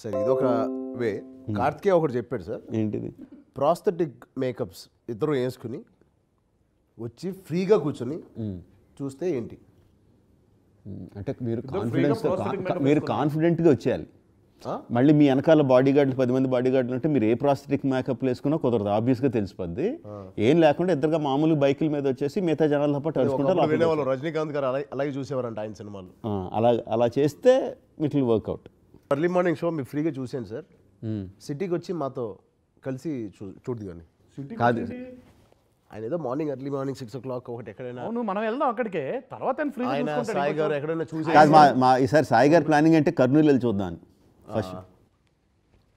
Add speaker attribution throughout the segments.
Speaker 1: సరే ఇదొక వే. కార్తికేయ ఒకటి చెప్పాడు సార్.
Speaker 2: ఏంటిది?
Speaker 1: ప్రాస్థెటిక్ మేకప్స్ ఇద్దరు వేసుకుని వచ్చి ఫ్రీగా కూర్చొని చూస్తే ఏంటి?
Speaker 2: అంటే మీరు కాన్ఫిడెన్స్ మీరు కాన్ఫిడెంట్గా వచ్చేయాలి. మళ్ళీ మీ వెనకాల బాడీ గార్డులు పది మంది బాడీ గార్డులు ఉంటే మీరు ఏ ప్రాస్థెటిక్ మేకప్ వేసుకున్నా కుదరదు ఆబ్వియస్గా తెలిసిపోద్ది. ఏం లేకుండా ఇద్దరుగా మామూలు బైకుల మీద వచ్చేసి మిగతా జనాలతో పాటు
Speaker 1: వినేవాళ్ళు. రజనీకాంత్ గారు అలా అలాగే చూసేవారంట ఆయన సినిమాలు.
Speaker 2: అలా అలా చేస్తే it will work out
Speaker 1: early morning show మీరు ఫ్రీగా చూసాను సార్. సిటీకి వచ్చి మాతో కలిసి చూ చూడదు కానీ
Speaker 2: కాదు.
Speaker 1: ఆయన ఏదో morning early morning six o'clock ఒకటి ఎక్కడైనా.
Speaker 3: అవును మనం వెళ్దాం అక్కడికే. తర్వాత ఆయన ఫ్రీ
Speaker 1: ఆయన సాయి గారు ఎక్కడైనా చూసి
Speaker 2: కాదు మా మా ఈసారి సాయి గారి ప్లానింగ్ అంటే కర్నూలు వెళ్ళి చూద్దాం. ఫస్ట్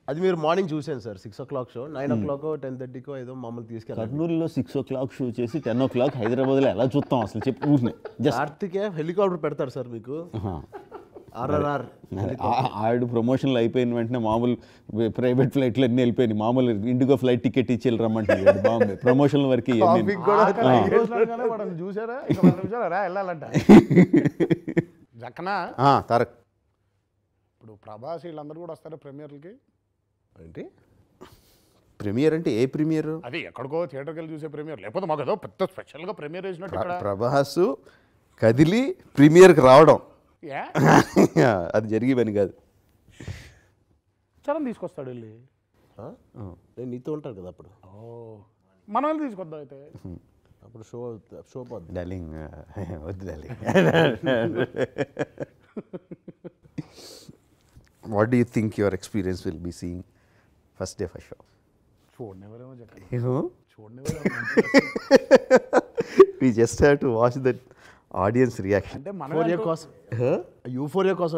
Speaker 1: అది మీరు మార్నింగ్ చూసాను sir six o'clock show nine o'clock ten థర్టీకో ఏదో మమ్మల్ని తీసుకెళ్ళారు.
Speaker 2: కర్నూలులో సిక్స్ ఓ క్లాక్ షూ చేసి టెన్ ఓ క్లాక్ హైదరాబాద్లో ఎలా చూస్తాం అసలు చెప్పి ఊరినే. జస్ట్
Speaker 1: కార్తికే హెలికాప్టర్ పెడతారు సార్ మీకు. ఆర్ఆర్ఆర్
Speaker 2: ఆడు ప్రమోషన్లు అయిపోయిన వెంటనే మామూలు ప్రైవేట్ ఫ్లైట్లు అన్నీ వెళ్ళిపోయినాయి. మామూలు ఇండిగో ఫ్లైట్ టికెట్ ఇచ్చి వెళ్ళి రమ్మంటారు బాగుంది. ప్రమోషన్ల వరకు
Speaker 3: చూసారా వెళ్ళాలంట. జక్కనా?
Speaker 2: తారక్.
Speaker 3: ఇప్పుడు ప్రభాస్ వీళ్ళందరూ కూడా వస్తారా ప్రీమియర్లకి
Speaker 1: ఏంటి?
Speaker 2: ప్రీమియర్ అంటే ఏ ప్రీమియర్
Speaker 3: అది ఎక్కడికో థియేటర్కి వెళ్ళి చూసే ప్రీమియర్ లేకపోతే మాకు ఏదో పెద్ద స్పెషల్గా ప్రీమియర్ వేసినట్టు ఇక్కడ.
Speaker 2: ప్రభాస్ కదిలి ప్రీమియర్కి రావడం. అది జరిగే పని కాదు.
Speaker 3: చరణ్ తీసుకొస్తాడు వెళ్ళి.
Speaker 1: ఆ? నేను నీతో ఉంటాను కదా అప్పుడు.
Speaker 3: ఓ. మనం వెళ్ళి తీసుకొద్దాం అయితే.
Speaker 1: అప్పుడు షో షో పోద్ది.
Speaker 2: డార్లింగ్ వద్దు darling what do you think your experience will be seeing first day first show
Speaker 3: చూడనివ్వరేమో Jakkanna
Speaker 2: you know
Speaker 3: చూడనివ్వరేమో
Speaker 2: we just have audience reaction
Speaker 3: అంటే మనం
Speaker 1: కోసం. యూఫోరియా కోసం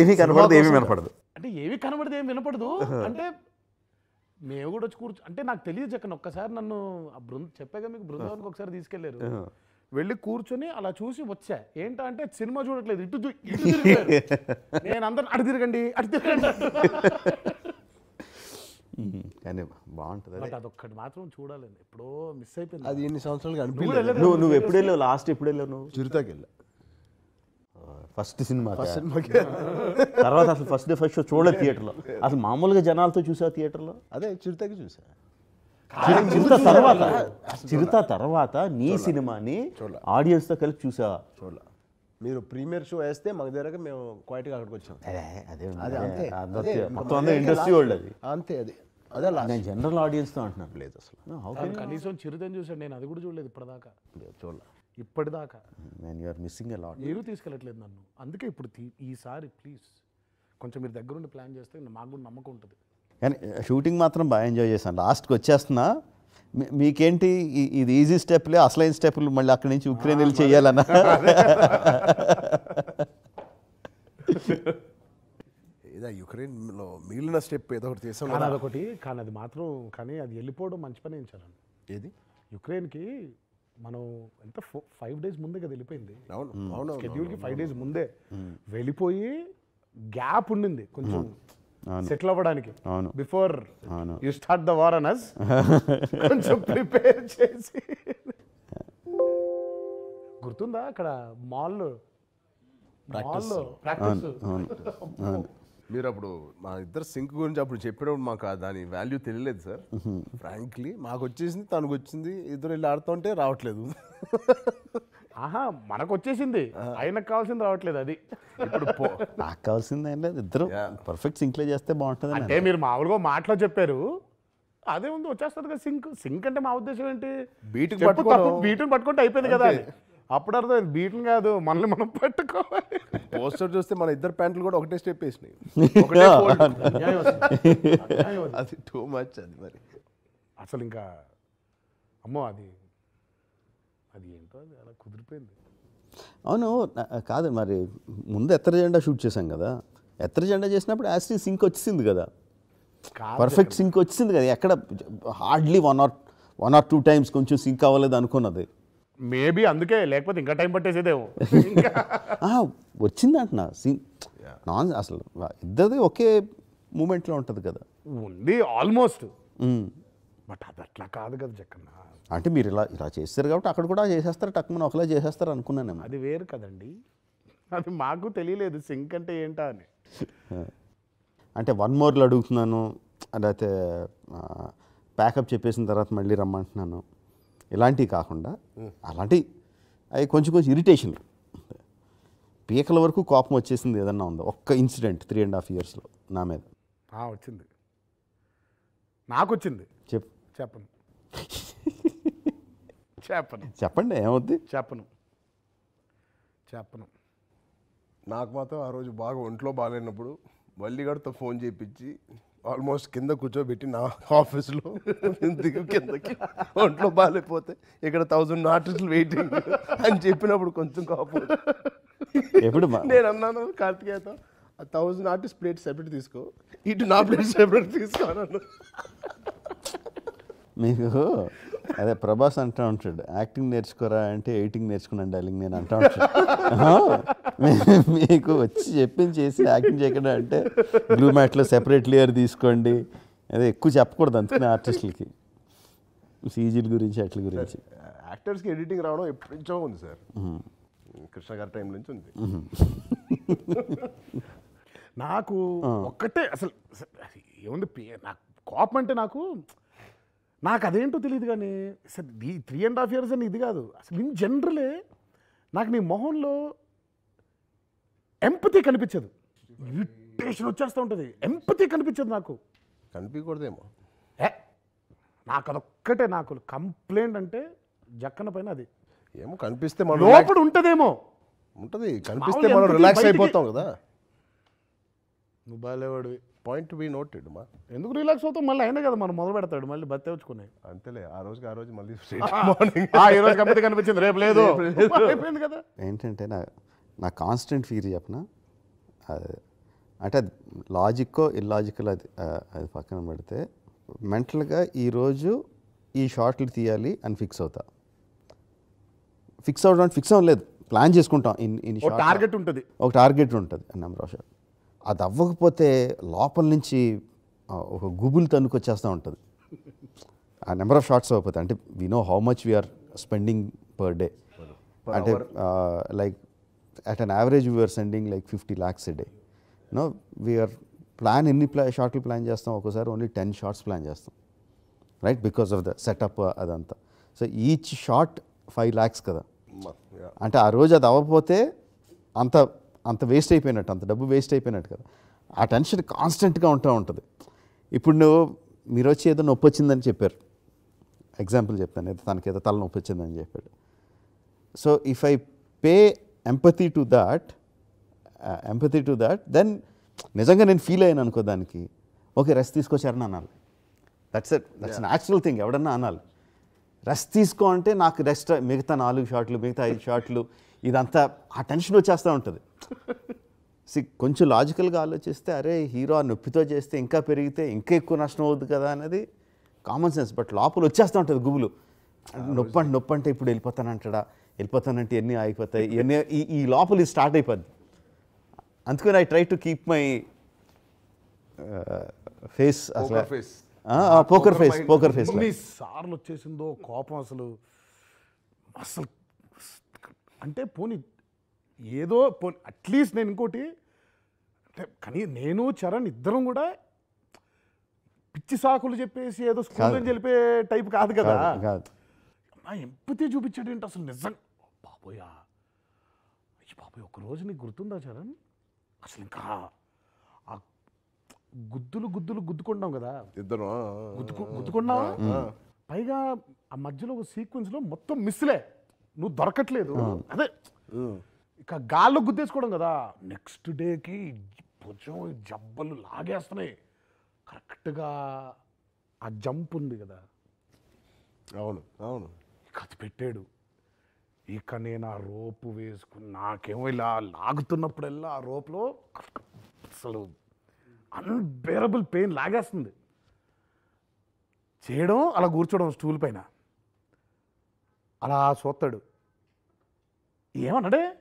Speaker 2: ఏమీ కనపడదు ఏమీ వినపడదు.
Speaker 3: అంటే ఏవి కనబడితే ఏం వినపడదు. అంటే మేము కూడా వచ్చి కూర్చో అంటే నాకు తెలియదు జక్కన ఒక్కసారి నన్ను ఆ బృంద చెప్పాక మీకు బృందావనికి ఒకసారి తీసుకెళ్ళారు వెళ్ళి కూర్చొని అలా చూసి వచ్చా. ఏంటా అంటే సినిమా చూడట్లేదు ఇటు. నేను అందరు అటు తిరగండి అటు తిరగండి
Speaker 2: కానీ బాగుంటుంది
Speaker 3: బట్ అదొక్కటి మాత్రం చూడాలండి. ఎప్పుడో మిస్ అయిపోయింది.
Speaker 1: అది ఎన్ని సంవత్సరాలుగా
Speaker 3: నువ్వు
Speaker 1: అనిపించలేదు.
Speaker 2: నువ్వు నువ్వు ఎప్పుడు వెళ్ళావు? లాస్ట్ ఎప్పుడు వెళ్ళావు నువ్వు?
Speaker 1: చిరుతాకి వెళ్ళా.
Speaker 2: ఫస్ట్ సినిమా
Speaker 1: సినిమాకి
Speaker 2: తర్వాత అసలు ఫస్ట్ డే ఫస్ట్ షో చూడలేదు థియేటర్లో. అసలు మామూలుగా జనాలతో చూసావు థియేటర్లో?
Speaker 1: అదే చిరుతాకి చూసా.
Speaker 2: చిరుత తర్వాత. చిరుత తర్వాత నీ సినిమాని ఆడియన్స్తో కలిపి చూసావా?
Speaker 1: చూడలే. మీరు ప్రీమియర్ షో వేస్తే మాకు దగ్గర మేము క్వైట్గా అక్కడికి వచ్చాం.
Speaker 2: అదే
Speaker 1: అంతే.
Speaker 2: అదే మొత్తం ఇండస్ట్రీ వాళ్ళు అది
Speaker 1: అంతే అది. అదే
Speaker 2: నేను జనరల్ ఆడియన్స్తో అంటున్నాను
Speaker 1: లేదు అసలు.
Speaker 3: కనీసం చిరుతని చూసాడు నేను అది కూడా చూడలేదు ఇప్పటిదాకా.
Speaker 1: చూడలే.
Speaker 3: ఇప్పటిదాకా.
Speaker 2: Man you are missing lot
Speaker 3: మీరు తీసుకెళ్ళట్లేదు నన్ను. అందుకే ఇప్పుడు తీ- ఈసారి ప్లీజ్ కొంచెం మీరు దగ్గరుండి ప్లాన్ చేస్తే మాకు కూడా నమ్మకం ఉంటుంది.
Speaker 2: కానీ షూటింగ్ మాత్రం బాగా ఎంజాయ్ చేశాను. లాస్ట్కి వచ్చేస్తున్నా మీకేంటి ఇది ఈజీ స్టెప్లే అసలైన స్టెప్లు మళ్ళీ అక్కడి నుంచి ఉక్రెయిన్ వెళ్ళి చేయాలన్నా?
Speaker 1: ఏదో యుక్రెయిన్లో మిగిలిన స్టెప్ ఏదో ఒకటి చేసాం
Speaker 3: కానీ అదొకటి కానీ అది మాత్రం కానీ అది వెళ్ళిపోవడం మంచి పని ఇచ్చారండి
Speaker 1: ఏది?
Speaker 3: యుక్రెయిన్కి మనం ఎంత ఫైవ్ డేస్ ముందే కదా వెళ్ళిపోయింది.
Speaker 1: అవును అవును
Speaker 3: షెడ్యూల్కి ఫైవ్ డేస్ ముందే వెళ్ళిపోయి గ్యాప్ ఉండింది కొంచెం. సెటిల్ అవ్వడానికి.
Speaker 2: అవును.
Speaker 3: బిఫోర్
Speaker 2: అవును.
Speaker 3: You start the war Anas కొంచెం ప్రిపేర్ చేసి. గుర్తుందా అక్కడ మాల్ మాల్ ప్రాక్టీస్
Speaker 1: మీరు అప్పుడు మా ఇద్దరు సింక్ గురించి అప్పుడు చెప్పినప్పుడు మాకు దాని వాల్యూ తెలియలేదు సార్ ఫ్రాంక్లీ మాకు వచ్చేసింది తనకు వచ్చింది ఇద్దరు వెళ్ళి ఆడుతుంటే రావట్లేదు.
Speaker 3: ఆహా మనకు వచ్చేసింది ఆయనకు కావాల్సింది రావట్లేదు అది.
Speaker 1: ఇప్పుడు
Speaker 2: నాకు కావాల్సింది ఏం లేదు. ఇద్దరు పర్ఫెక్ట్ సింక్లో చేస్తే బాగుంటుంది
Speaker 3: అంటే మీరు మామూలుగా మాటలో చెప్పారు. అదే ఉంది వచ్చేస్తుంది కదా సింక్ సింక్ అంటే మా ఉద్దేశం ఏంటి. తప్పు, బీటుని పట్టుకుంటే అయిపోయింది కదా అప్పుడు అర్థం బీటుని కాదు మనల్ని మనం పట్టుకోవాలి.
Speaker 1: పోస్టర్ చూస్తే మన ఇద్దరు ప్యాంట్లు కూడా ఒకటే స్టెప్ వేసినాయి.
Speaker 3: అది
Speaker 1: టూ మచ్ అది మరి.
Speaker 3: అసలు ఇంకా అమ్మో అది అది ఏంటో అది అలా కుదిరిపోయింది.
Speaker 2: అవును కాదు మరి ముందు ఎత్తర జెండా షూట్ చేశాం కదా. ఎత్తర జెండా చేసినప్పుడు యాస్టీ సింక్ వచ్చింది కదా. పర్ఫెక్ట్ సింక్ వచ్చింది కదా. ఎక్కడ hardly one or one or two times కొంచెం సింక్ అవ్వలేదు అనుకున్నది.
Speaker 3: మేబీ అందుకే లేకపోతే ఇంకా టైం పట్టేసేదేమో.
Speaker 2: వచ్చింది అంటున్నా. సింక్ నాన్ అసలు ఇద్దరిది ఒకే మూమెంట్లో ఉంటుంది కదా.
Speaker 3: ఉంది ఆల్మోస్ట్. బట్ అది అట్లా కాదు కదా జక్కన్న.
Speaker 2: అంటే మీరు ఇలా ఇలా చేస్తారు కాబట్టి అక్కడ కూడా చేసేస్తారు టక్కుమని ఒకలా చేసేస్తారు అనుకున్నానేమో.
Speaker 3: అది వేరు కదండి. అది మాకు తెలియలేదు సింక్ అంటే ఏంటా అని.
Speaker 2: అంటే వన్ మోర్లు అడుగుతున్నాను లేకపోతే ప్యాకప్ చెప్పేసిన తర్వాత మళ్ళీ రమ్మంటున్నాను. ఇలాంటివి కాకుండా అలాంటివి అవి కొంచెం కొంచెం ఇరిటేషన్ పీకల వరకు కోపం వచ్చేసింది ఏదన్నా ఉందో? ఒక్క ఇన్సిడెంట్ త్రీ అండ్ హాఫ్ ఇయర్స్లో నా మీద.
Speaker 3: వచ్చింది. నాకు వచ్చింది.
Speaker 2: చెప్
Speaker 3: చెప్పను చెప్పను.
Speaker 2: చెప్పండి ఏమవుద్ది?
Speaker 3: చెప్పను. చెప్పను.
Speaker 1: నాకు మాత్రం ఆ రోజు బాగా ఒంట్లో బాగాలేనప్పుడు మల్లిగాడితో ఫోన్ చేయించి ఆల్మోస్ట్ కింద కూర్చోబెట్టి నా ఆఫీస్లో దిగు కిందకి ఒంట్లో బాగాలేకపోతే ఇక్కడ థౌజండ్ ఆర్టిస్టులు వెయిటింగ్ అని చెప్పినప్పుడు కొంచెం కోపం.
Speaker 2: ఎప్పుడు
Speaker 1: నేను అన్నాను కార్తికేయతో ఆ థౌజండ్ ఆర్టిస్ట్ ప్లేట్ సెపరేట్ తీసుకో ఇటు నా ప్లేట్ సెపరేట్ తీసుకో అన్నాను.
Speaker 2: మీకు అదే ప్రభాస్ అంటూ ఉంటాడు యాక్టింగ్ నేర్చుకోరా అంటే ఎయిటింగ్ నేర్చుకున్నాను డార్లింగ్ నేను అంటూ మీ- మీకు వచ్చి చెప్పింది చేసి యాక్టింగ్ చేయకుండా అంటే బ్లూ మ్యాట్లో సెపరేట్ లేయర్ తీసుకోండి. అదే ఎక్కువ చెప్పకూడదు అందుకనే ఆర్టిస్టులకి. సీజీల గురించి అట్ల గురించి.
Speaker 1: యాక్టర్స్కి ఎడిటింగ్ రావడం ఎప్పటి నుంచో ఉంది సార్. కృష్ణ గారి టైం నుంచి ఉంది.
Speaker 3: నాకు ఒక్కటే అసలు ఏముంది నాకు కోపం అంటే నాకు నాకు అదేంటో తెలియదు కానీ అసలు ఈ త్రీ అండ్ హాఫ్ ఇయర్స్ అని ఇది కాదు. అసలు ఇన్ జనరలే నాకు నీ మొహంలో ఎంపతి కనిపించదు. ఇరిటేషన్ వచ్చేస్తూ ఉంటుంది. ఎంపతి కనిపించదు నాకు.
Speaker 1: కనిపించకూడదేమో
Speaker 3: ఏ? నాకు అదొక్కటే నాకు. కంప్లైంట్ అంటే జక్కన పైన అది.
Speaker 1: ఏమో కనిపిస్తే మనం
Speaker 3: లోపల ఉంటదేమో.
Speaker 1: ఉంటుంది. కనిపిస్తే మనం రిలాక్స్ అయిపోతాం కదా.
Speaker 3: నువ్వు బాగాలేవాడివి
Speaker 1: పాయింట్ బి నోటెడ్ మా.
Speaker 3: ఎందుకు రిలాక్స్ అవుతావు? మళ్ళీ అయినా కదా మనం మొదలు పెడతాడు మళ్ళీ బత్తే వచ్చుకునే
Speaker 1: అంతేలే ఆ రోజుకి ఆ రోజు మళ్ళీ మార్నింగ్.
Speaker 3: ఆ, ఈ రోజు కంపెనీ కనిపించింది రేపు లేదు. అయిపోయింది కదా.
Speaker 2: ఏంటంటే నా నా కాన్స్టెంట్ ఫీర్ చెప్పిన? అది అంటే అది లాజిక్కో ఇల్లాజికల్ అది అది పక్కన పెడితే మెంటల్గా ఈరోజు ఈ షార్ట్లు తీయాలి అని ఫిక్స్ అవుతా. ఫిక్స్ అవడం ఫిక్స్ అవ్వలేదు ప్లాన్ చేసుకుంటాం. ఇన్ ఇన్
Speaker 3: ఒక టార్గెట్ ఉంటుంది.
Speaker 2: ఒక టార్గెట్ ఉంటుంది. నెంబర్ ఆఫ్ షాట్ అది అవ్వకపోతే లోపల నుంచి ఒక గుబులు తన్నుకొచ్చేస్తూ ఉంటుంది. ఆ నెంబర్ ఆఫ్ షార్ట్స్ అవ్వకపోతే అంటే we know how much we're spending per day అంటే like at an average we're sending like fifty lakhs a day no we're plan ఎన్ని ప్లా షార్ట్లు ప్లాన్ చేస్తాం ఒకసారి ఓన్లీ టెన్ షార్ట్స్ ప్లాన్ చేస్తాం. Right because of the setup అదంతా. So each shot five lakhs కదా. అంటే ఆ రోజు అది అవ్వకపోతే అంత అంత వేస్ట్ అయిపోయినట్టు అంత డబ్బు వేస్ట్ అయిపోయినట్టు కదా. ఆ టెన్షన్ కాన్స్టెంట్గా ఉంటూ ఉంటుంది. ఇప్పుడు నువ్వు మీరు వచ్చి ఏదో నొప్పి వచ్చిందని చెప్పారు. ఎగ్జాంపుల్ చెప్తాను. ఏదో తనకి ఏదో తల నొప్పి వచ్చిందని చెప్పాడు. So if I pay empathy to that empathy to that then నిజంగా నేను ఫీల్ అయ్యాను అనుకో దానికి. ఓకే రెస్ట్ తీసుకొచ్చారని అనాలి. దట్స్ దట్స్ న్యాచురల్ థింగ్ ఎవడన్నా అనాలి. రెస్ట్ తీసుకో అంటే నాకు రెస్ట్ మిగతా నాలుగు షాట్లు మిగతా ఐదు షాట్లు ఇదంతా ఆ టెన్షన్ వచ్చేస్తూ ఉంటుంది. సి కొంచెం లాజికల్గా ఆలోచిస్తే అరే హీరో ఆ నొప్పితో చేస్తే ఇంకా పెరిగితే ఇంకా ఎక్కువ నష్టం అవుద్ది కదా అనేది కామన్ సెన్స్. బట్ లోపల వచ్చేస్తూ ఉంటుంది గుబులు. నొప్పి అంటే నొప్పి అంటే ఇప్పుడు వెళ్ళిపోతానంటాడా? వెళ్ళిపోతానంటే ఎన్ని ఆగిపోతాయి? ఇవన్నీ ఈ ఈ లోపల ఇది స్టార్ట్ అయిపోద్ది. అందుకని I try to keep my face అసలు. పోకర్ ఫేస్ పోకర్ ఫేస్
Speaker 3: ఎన్ని సార్లు వచ్చేసిందో కోపం అసలు. అసలు అంటే పోనీ ఏదో పోనీ అట్లీస్ట్ నేను ఇంకోటి అంటే కానీ నేను చరణ్ ఇద్దరం కూడా పిచ్చి సాకులు చెప్పేసి ఏదో స్కూల్ వెళ్ళిపోయే టైప్ కాదు కదా.
Speaker 2: కాదు
Speaker 3: నా ఎంపతి చూపించాడు ఏంటి అసలు నిజం? బాబోయా అయ్యి బాబోయ్ ఒక రోజు నీకు గుర్తుందా చరణ్? అసలు ఇంకా ఆ గుద్దులు గుద్దులు గుద్దుకుంటాం కదా.
Speaker 1: ఇద్దరు
Speaker 3: గుద్దుకు గుద్దుకున్నావా? పైగా ఆ మధ్యలో ఒక సీక్వెన్స్లో మొత్తం మిస్లే నువ్వు దొరకట్లేదు. అదే ఇక గాల్లో గుద్దేసుకోవడం కదా. నెక్స్ట్ డేకి భుజం జబ్బలు లాగేస్తున్నాయి. కరెక్ట్గా ఆ జంప్ ఉంది కదా.
Speaker 1: అవును అవును.
Speaker 3: అది పెట్టాడు. ఇక నేను ఆ రోపు వేసుకుని నాకేమో ఇలా లాగుతున్నప్పుడల్లా ఆ రోప్లో అసలు అన్బేరబుల్ పెయిన్ లాగేస్తుంది. చేయడం అలా కూర్చోవడం స్టూల్ పైన. అలా చూస్తాడు ఏమన్నాడే?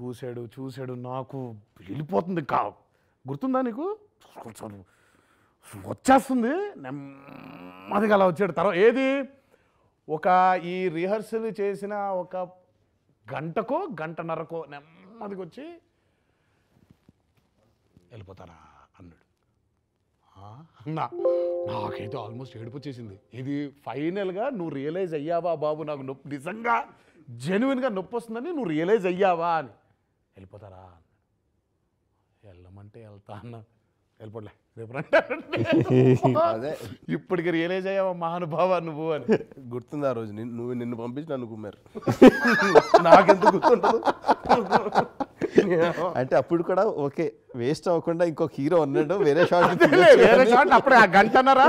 Speaker 3: చూశాడు చూశాడు నాకు వెళ్ళిపోతుంది కా గుర్తుందా నీకు? వచ్చేస్తుంది. నెమ్మదిగా అలా వచ్చాడు. తర్వాత ఏది? ఒక ఈ రిహర్సల్ చేసిన ఒక గంటకో గంటన్నరకో నెమ్మదిగా వచ్చి వెళ్ళిపోతారా? "ఆ?" నా నాకైతే ఆల్మోస్ట్ ఏడుపు వచ్చేసింది ఇది ఫైనల్గా నువ్వు రియలైజ్ అయ్యావా బాబు? నాకు నొప్పి నిజంగా జెన్యున్గా నొప్పి వస్తుందని నువ్వు రియలైజ్ అయ్యావా అని. వెళ్ళిపోతారా వెళ్ళమంటే వెళ్తా అన్నా. వెళ్ళిపోలే రేపు ఇప్పటికి రియలైజ్ అయ్యావా మహానుభావ నువ్వు అని.
Speaker 1: గుర్తుంది ఆ రోజు నువ్వు నిన్ను పంపించి నన్ను కుమ్మారు. నాకెంత గుర్తుండదు?
Speaker 2: అంటే అప్పుడు కూడా ఓకే వేస్ట్ అవ్వకుండా ఇంకొక హీరో ఉన్నాడు వేరే షాట్
Speaker 3: వేరే షాట్ అప్పుడే ఆ గంటన్నరా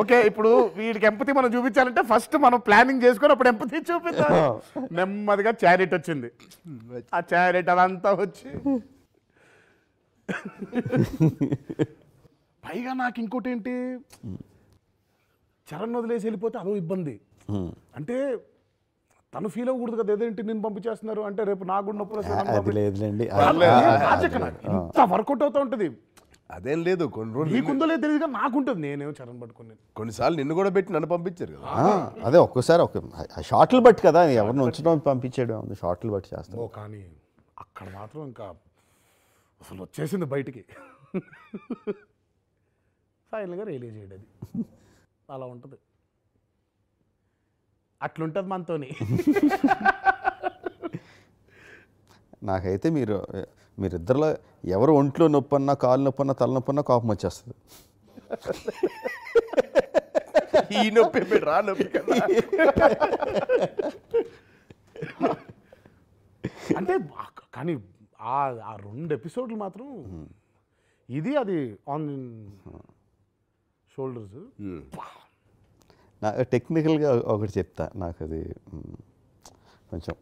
Speaker 3: ఓకే ఇప్పుడు వీడికి ఎంపతి మనం చూపించాలంటే ఫస్ట్ మనం ప్లానింగ్ చేసుకొని అప్పుడు ఎంపతి చూపిద్దాం. నెమ్మదిగా చారిట్ వచ్చింది. ఆ చారిట్ అదంతా వచ్చి. పైగా నాకు ఇంకోటి ఏంటి? చరణ్ వదిలేసి వెళ్ళిపోతే అదో ఇబ్బంది. అంటే తను ఫీల్ అవ్వకూడదు కదా ఏదేంటి నేను పంపించేస్తున్నారు అంటే రేపు నాకు కూడా నొప్పులు
Speaker 2: లేదులేండి.
Speaker 3: ఇంత వర్కౌట్ అవుతా ఉంటుంది.
Speaker 1: అదేం లేదు కొన్ని రోజులు
Speaker 3: నీకుందో లేదు తెలియదు కానీ నాకుంటుంది. నేనేమో చరణ్ పట్టుకుని
Speaker 1: కొన్నిసార్లు నిన్ను కూడా పెట్టి నన్ను పంపించారు కదా.
Speaker 2: అదే ఒక్కసారి ఒక షార్ట్లు బట్టి కదా ఎవరిని ఉంచడం పంపించేయడం ఉంది షార్ట్లు బట్టి చేస్తాం.
Speaker 3: ఓ కానీ అక్కడ మాత్రం ఇంకా అసలు వచ్చేసింది బయటికి. ఫైనల్గా రిలీజ్ చేయడం అలా ఉంటుంది. అట్లుంటుంది మనతోని.
Speaker 2: నాకైతే మీరు మీరిద్దరిలో ఎవరు ఒంట్లో నొప్పి అన్నా కాలు నొప్పి అన్నా తల నొప్పి అన్నా కోపం వచ్చేస్తుంది.
Speaker 1: ఈ నొప్పి రా నొప్పి
Speaker 3: అంటే కానీ ఆ ఆ రెండు ఎపిసోడ్లు మాత్రం ఇది అది ఆన్ షోల్డర్స్
Speaker 2: నా టెక్నికల్గా ఒకటి చెప్తా. నాకు అది కొంచెం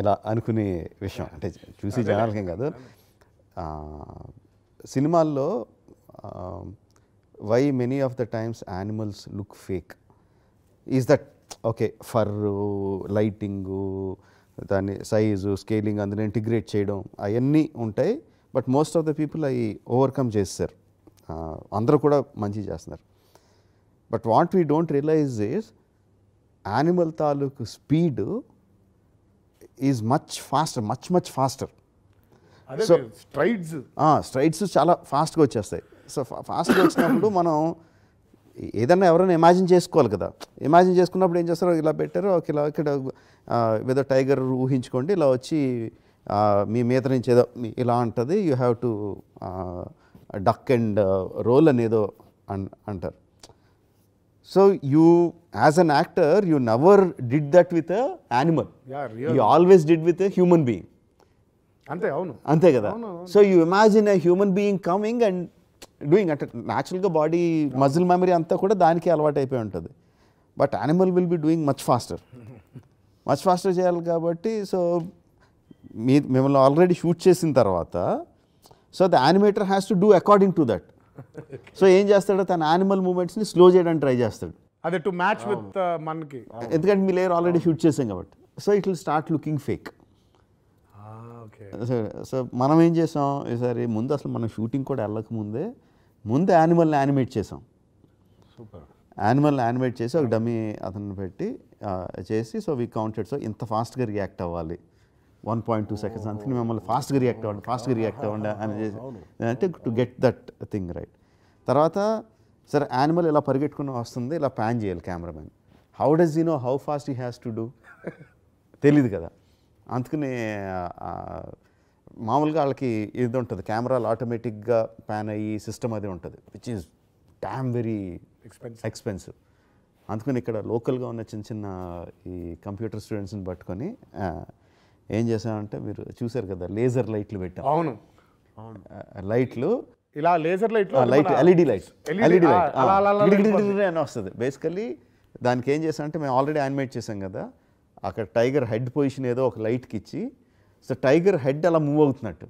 Speaker 2: ఇలా అనుకునే విషయం. అంటే చూసి జనాలకేం కాదు. సినిమాల్లో why many of the times animals look fake is that okay for lighting దాని సైజు స్కేలింగ్ అందులో ఇంటిగ్రేట్ చేయడం అవన్నీ ఉంటాయి. But most of the people అవి ఓవర్కమ్ చేస్తారు. అందరూ కూడా మంచి చేస్తున్నారు. But what we don't realise is animal తాలూకు speed is much faster much much faster
Speaker 3: అదే స్ట్రైడ్స్
Speaker 2: స్ట్రైట్స్ చాలా ఫాస్ట్గా వచ్చేస్తాయి. సో ఫాస్ట్గా వచ్చినప్పుడు మనం ఏదన్నా ఎవరైనా ఇమాజిన్ చేసుకోవాలి కదా. ఇమాజిన్ చేసుకున్నప్పుడు ఏం చేస్తారో ఇలా పెట్టారు ఒక ఇలా ఇక్కడ ఏదో టైగర్ ఊహించుకోండి ఇలా వచ్చి మీ మీద నుంచి ఏదో మీ- ఇలా ఉంటుంది you have to duck and roll అనేదో అన్ so you as an actor you never did that with
Speaker 3: Yeah, real.
Speaker 2: You always did with human being
Speaker 3: అంతే అవును.
Speaker 2: అంతే కదా? So you imagine a human being coming and doing అంటే న్యాచురల్గా body muscle memory అంతా కూడా దానికి అలవాటు అయిపోయి ఉంటుంది. But animal will be doing much faster much faster చేయాలి కాబట్టి సో మీ మిమ్మల్ని ఆల్రెడీ షూట్ చేసిన తర్వాత so the animator has to do according to that so ఏం చేస్తాడు? తన యానిమల్ మూమెంట్స్ని స్లో చేయడానికి ట్రై చేస్తాడు.
Speaker 3: అదే టు మ్యాచ్ విత్ మనకి.
Speaker 2: ఎందుకంటే మీ లేయర్ ఆల్రెడీ షూట్ చేసాం కాబట్టి. So it will start looking fake so మనం ఏం చేసాం? ఈసారి ముందు అసలు మనం షూటింగ్ కూడా వెళ్ళక ముందే ముందు యానిమల్ని యానిమేట్ చేసాం.
Speaker 1: సూపర్.
Speaker 2: యానిమల్ని యానిమేట్ చేసి ఒక డమ్మీ అతన్ని పెట్టి చేసి సో వీ కౌంటెడ్ సో ఇంత ఫాస్ట్గా రియాక్ట్ అవ్వాలి. వన్ పాయింట్ టూ సెకండ్స్ అందుకని మిమ్మల్ని ఫాస్ట్గా రియాక్ట్ అవ్వండి ఫాస్ట్గా రియాక్ట్ అవ్వండి అని అంటే to get that thing right తర్వాత సరే యానిమల్ ఇలా పరిగెట్టుకుని వస్తుంది ఇలా ప్యాన్ చేయాలి cameraman how does you know how fast he has to do తెలీదు కదా. అందుకని మామూలుగా వాళ్ళకి ఇది ఉంటుంది. కెమెరాలు ఆటోమేటిక్గా ప్యాన్ అయ్యి సిస్టమ్ అది ఉంటుంది which is damn very
Speaker 3: Expensive.
Speaker 2: Expensive అందుకని ఇక్కడ లోకల్గా ఉన్న చిన్న చిన్న ఈ కంప్యూటర్ స్టూడెంట్స్ని పట్టుకొని ఏం చేసామంటే మీరు చూసారు కదా లేజర్ లైట్లు పెట్టాం.
Speaker 3: అవును.
Speaker 2: లైట్లు.
Speaker 3: ఇలా laser light
Speaker 2: light LED light
Speaker 3: LED,
Speaker 2: LED light. అని వస్తుంది. బేసికలీ దానికి ఏం చేసామంటే మేము ఆల్రెడీ యానిమేట్ చేసాం కదా అక్కడ టైగర్ హెడ్ పొజిషన్ ఏదో ఒక లైట్కి ఇచ్చి సో టైగర్ హెడ్ అలా మూవ్ అవుతున్నట్టు.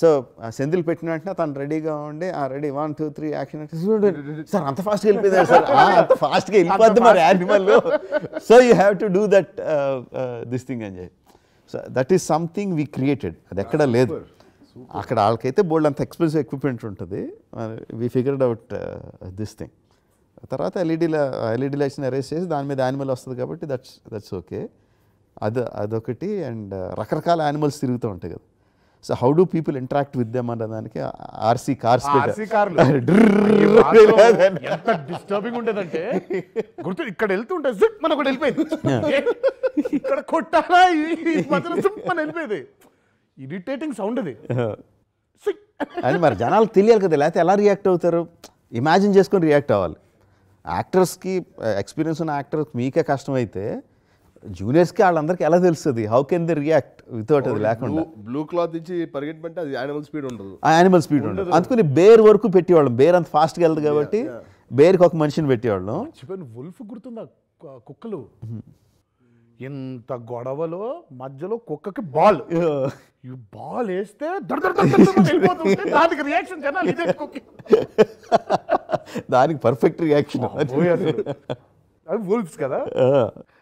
Speaker 2: సో సెంధిల్ పెట్టిన వెంటనే తను రెడీగా ఉండి ఆ ready one two three action sir అంత ఫాస్ట్గా వెళ్ళిపోయింది సార్? "ఆ, అంత ఫాస్ట్గా వెళ్ళిపోద్ది మరి animal so you have to do that this thing అని చెప్పి so that is something we created అది ఎక్కడ లేదు. అక్కడ వాళ్ళకైతే బోల్డ్ అంత ఎక్స్పెన్సివ్ ఎక్విప్మెంట్ ఉంటుంది. We figured out this thing తర్వాత ఎల్ఈడి ఎల్ఈడి లైట్స్ని అరేంజ్ చేసి దాని మీద యానిమల్ వస్తుంది కాబట్టి దట్స్ దట్స్ ఓకే అది అదొకటి అండ్ రకరకాల యానిమల్స్ తిరుగుతూ ఉంటాయి కదా. So how do people interact with them అన్న దానికి ఆర్సీ కార్స్
Speaker 3: ఎంత డిస్టర్బింగ్ ఉండేదంటే గుర్తు ఇక్కడ వెళ్తుంటే జుప్ మన కూడా వెళ్ళిపోయింది. ఇక్కడ కొట్టాలా? మన వెళ్ళిపోయేది. ఇరిటేటింగ్ సౌండ్ అది.
Speaker 2: అని మరి జనాలకు తెలియాలి కదా లేకపోతే ఎలా రియాక్ట్ అవుతారు? ఇమాజిన్ చేసుకొని రియాక్ట్ అవ్వాలి. యాక్టర్స్కి ఎక్స్పీరియన్స్ ఉన్న యాక్టర్స్ మీకే కష్టమైతే జూనియర్స్కి వాళ్ళందరికీ ఎలా తెలుస్తుంది? How can the react without అది లేకుండా?
Speaker 1: బ్లూ క్లాత్ ఇచ్చి పరిగెట్టమంటే అది యానిమల్ స్పీడ్ ఉండదు.
Speaker 2: ఆ యానిమల్ స్పీడ్ ఉండదు. అందుకని బేర్ వరకు పెట్టేవాళ్ళం. బేర్ అంత ఫాస్ట్గా వెళ్తుంది కాబట్టి బేర్కి ఒక మనిషిని పెట్టేవాళ్ళం.
Speaker 3: మర్చిపోయిన. వుల్ఫ్ గుర్తుందా? కుక్కలు. ఎంత గొడవలో మధ్యలో కుక్కకి బాల్. ఈ బాల్ వేస్తే దానికి రియాక్షన్ జనాలు
Speaker 2: దానికి పర్ఫెక్ట్ రియాక్షన్
Speaker 3: వుల్ఫ్స్ కదా?